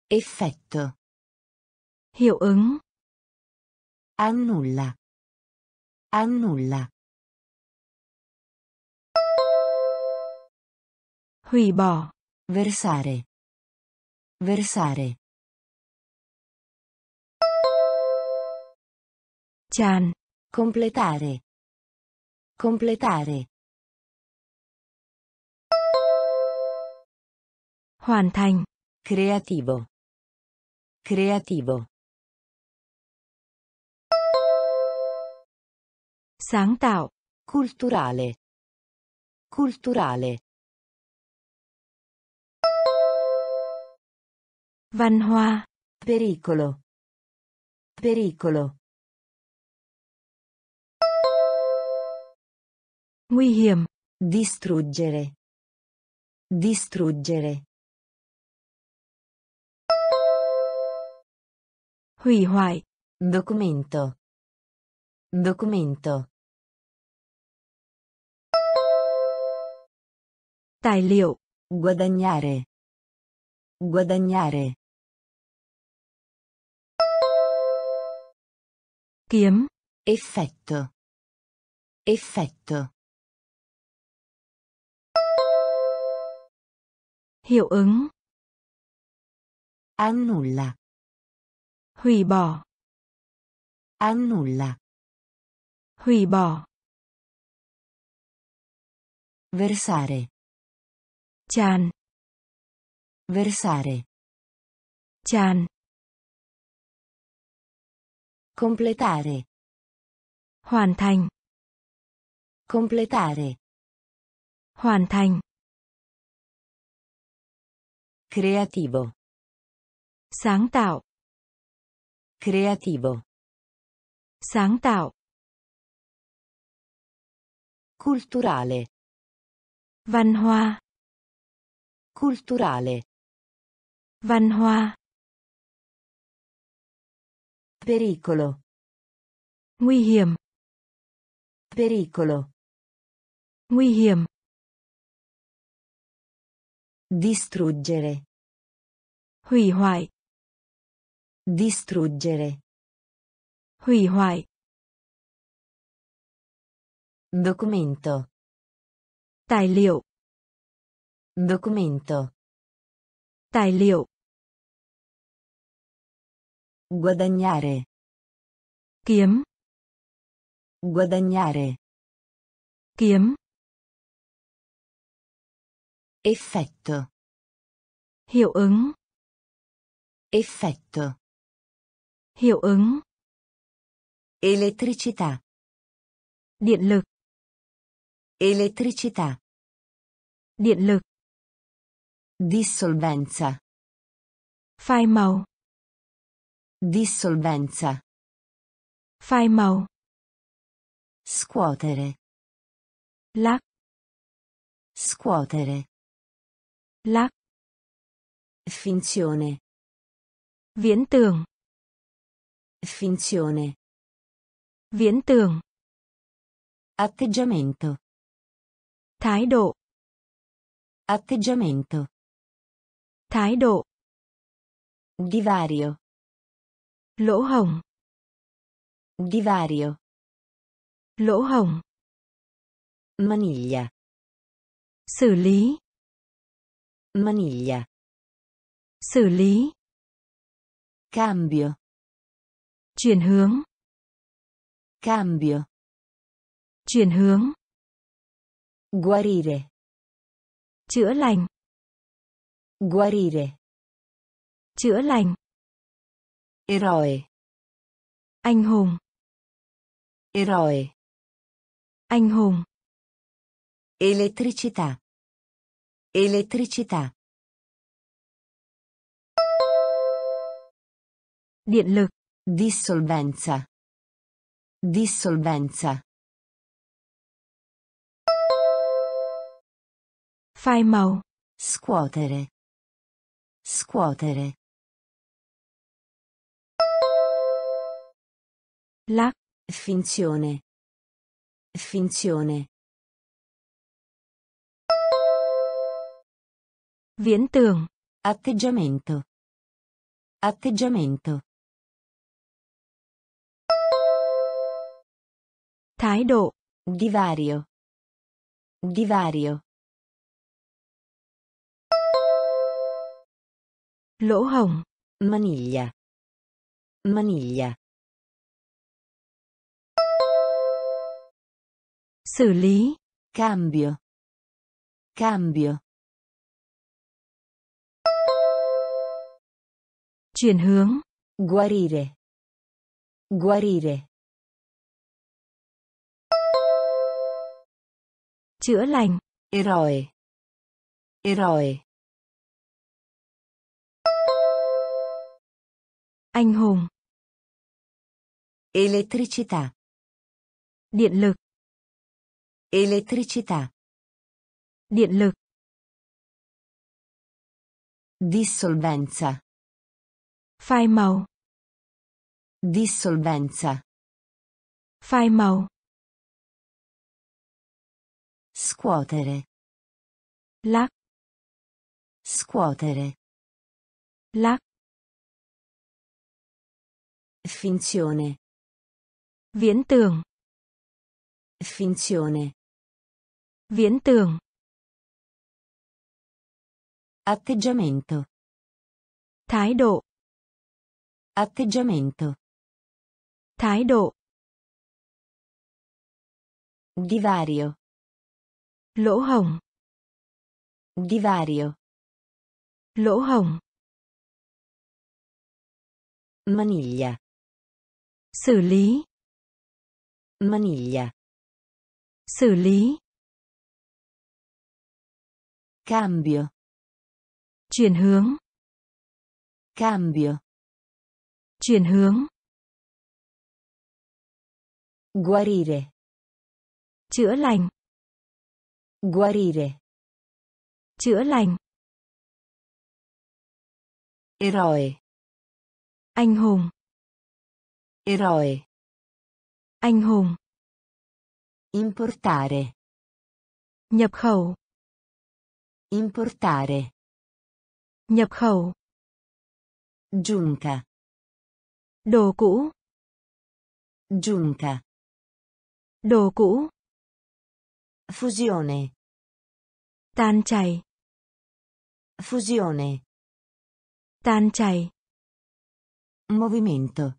Effetto. Hiệu ứng. Annulla. Annulla. Hủy bỏ. Versare. Versare. Tràn. Completare. Completare. Hoàn thành. Creativo. Creativo. Sáng tạo. Culturale. Culturale. Văn hoa. Pericolo. Pericolo. Nguy hiểm. Distruggere. Distruggere. Hủy hoại. Documento. Documento. Tài liệu. Guadagnare. Guadagnare. Kiếm. Effetto. Effetto. Hiệu ứng. Annulla. Hủy bỏ. Annulla. Hủy bỏ. Versare. Tràn. Versare. Tràn. Completare. Hoàn thành. Completare. Hoàn thành. Creativo. Sáng tạo. Creativo. Sáng tạo. Culturale. Văn hoa. Culturale. Văn hoa. Pericolo. Nguy hiểm. Pericolo. Nguy hiểm. Distruggere. Hủy hoại. Distruggere. Hủy hoại. Documento. Tài liệu. Documento. Tài liệu. Guadagnare. Kiếm. Guadagnare. Kiếm. Effetto. Hiệu ứng. Effetto. Hiệu ứng. Elettricità. Điện lực. Elettricità. Điện lực. Dissolvenza. Phai màu. Dissolvenza. Phai màu. Scuotere. Lắc. Scuotere. Lắc. Finzione. Viễn tưởng. Finzione. Viễn tưởng. Atteggiamento. Thái độ. Atteggiamento. Thái độ. Divario. Lỗ hổng. Divario. Lỗ hổng. Maniglia. Xử lý. Maniglia. Xử lý. Cambio. Chuyển hướng. Cambio. Chuyển hướng. Guarire. Chữa lành. Guarire. Chữa lành. Eroe. Anh hùng. Eroe. Anh hùng. Elettricità. Elettricità. Điện lực. Dissolvenza. Dissolvenza. Phai màu. Scuotere. Scuotere. Lắc. Finzione. Finzione. Viễn tưởng. Atteggiamento. Atteggiamento. Thái độ. Divario. Divario. Lỗ hổng. Maniglia. Maniglia. Xử lý. Cambio. Cambio. Chuyển hướng. Guarire. Guarire. Chữa lành. Eroe. Eroe. Anh hùng. Elettricità. Điện lực. Elettricità. Điện lực. Dissolvenza. Phai màu. Dissolvenza. Phai màu. Scuotere. Lắc. Scuotere. Lắc. Finzione. Viễn tưởng. Finzione. Viễn tưởng. Atteggiamento. Thái độ. Atteggiamento. Thái độ. Divario. Lỗ hổng. Divario. Lỗ hổng. Maniglia. Xử lý. Maniglia. Xử lý. Cambio. Chuyển hướng. Cambio. Chuyển hướng. Guarire. Chữa lành. Guarire. Chữa lành. Eroe. Anh hùng. Eroe. Anh hùng. Importare. Nhập khẩu. Importare. Nhập khẩu. Giunca. Đồ cũ. Giunca. Đồ cũ. Fusione. Tan chảy. Fusione. Tan chảy. Movimento.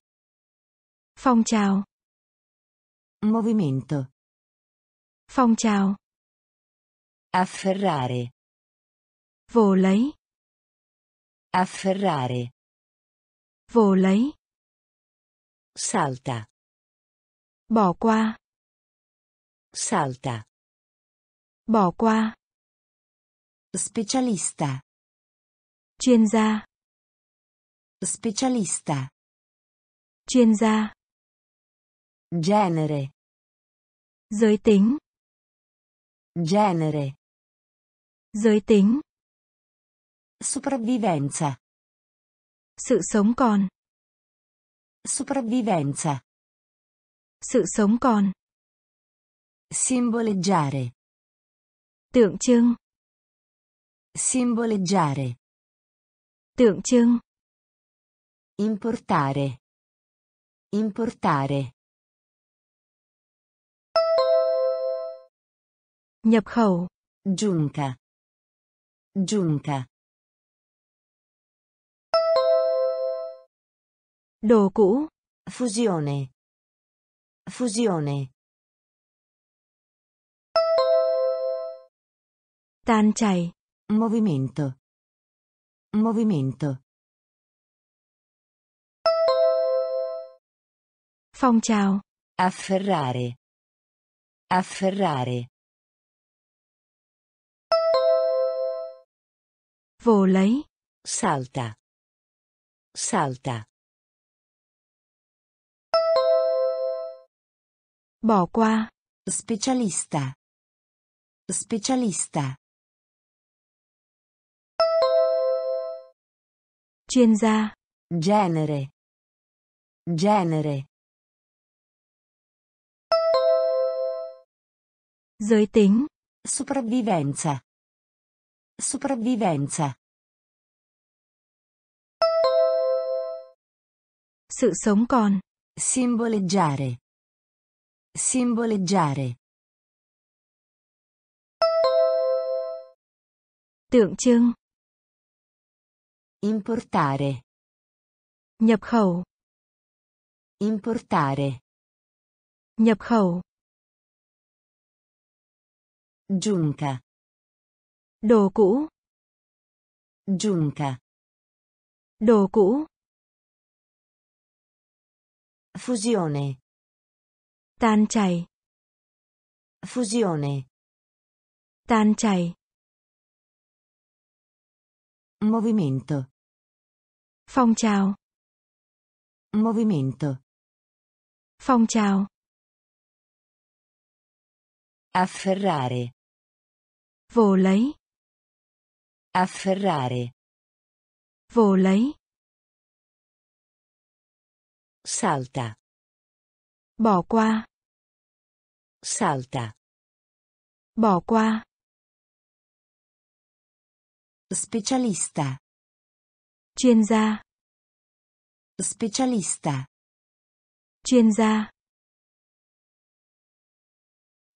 Phong trào. Movimento. Phong trào. Afferrare. Vồ lấy. Afferrare. Vồ lấy. Salta. Bỏ qua. Salta. Bỏ qua. Specialista. Chuyên gia. Specialista. Chuyên gia. Genere. Giới tính. Genere. Giới tính. Sopravvivenza. Sự sống còn. Sopravvivenza. Sự sống còn. Simboleggiare. Tượng trưng. Simboleggiare. Tượng trưng. Importare. Importare. Nhập khẩu. Giunca. Giunca. Đồ cũ. Fusione. Fusione. Tan chảy. Movimento. Movimento. Phong trào. Afferrare. Afferrare. Vồ lấy. Salta. Salta. Bỏ qua. Specialista. Specialista. Chuyên gia. Genere. Genere. Giới tính. Sopravvivenza. Sopravvivenza. Sự sống còn. Simboleggiare. Simboleggiare. Tượng trưng. Importare. Nhập khẩu. Importare. Nhập khẩu. Giunca. Đồ cũ. Giunca. Đồ cũ. Fusione. Tan chảy. Fusione. Tan chảy. Movimento. Phong trào. Movimento. Phong trào. Afferrare. Vồ lấy. Afferrare. Vồ lấy. Salta. Bỏ qua. Salta. Bỏ qua. Specialista. Chuyên gia. Specialista. Chuyên gia.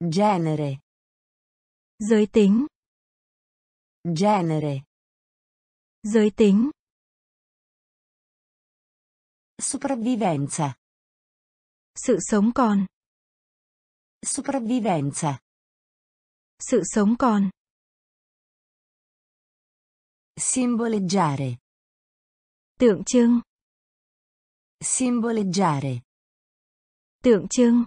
Genere. Giới tính. Genere. Giới tính. Sopravvivenza. Sự sống còn. Sopravvivenza. Sự sống còn. Simboleggiare. Tượng trưng. Simboleggiare. Tượng trưng.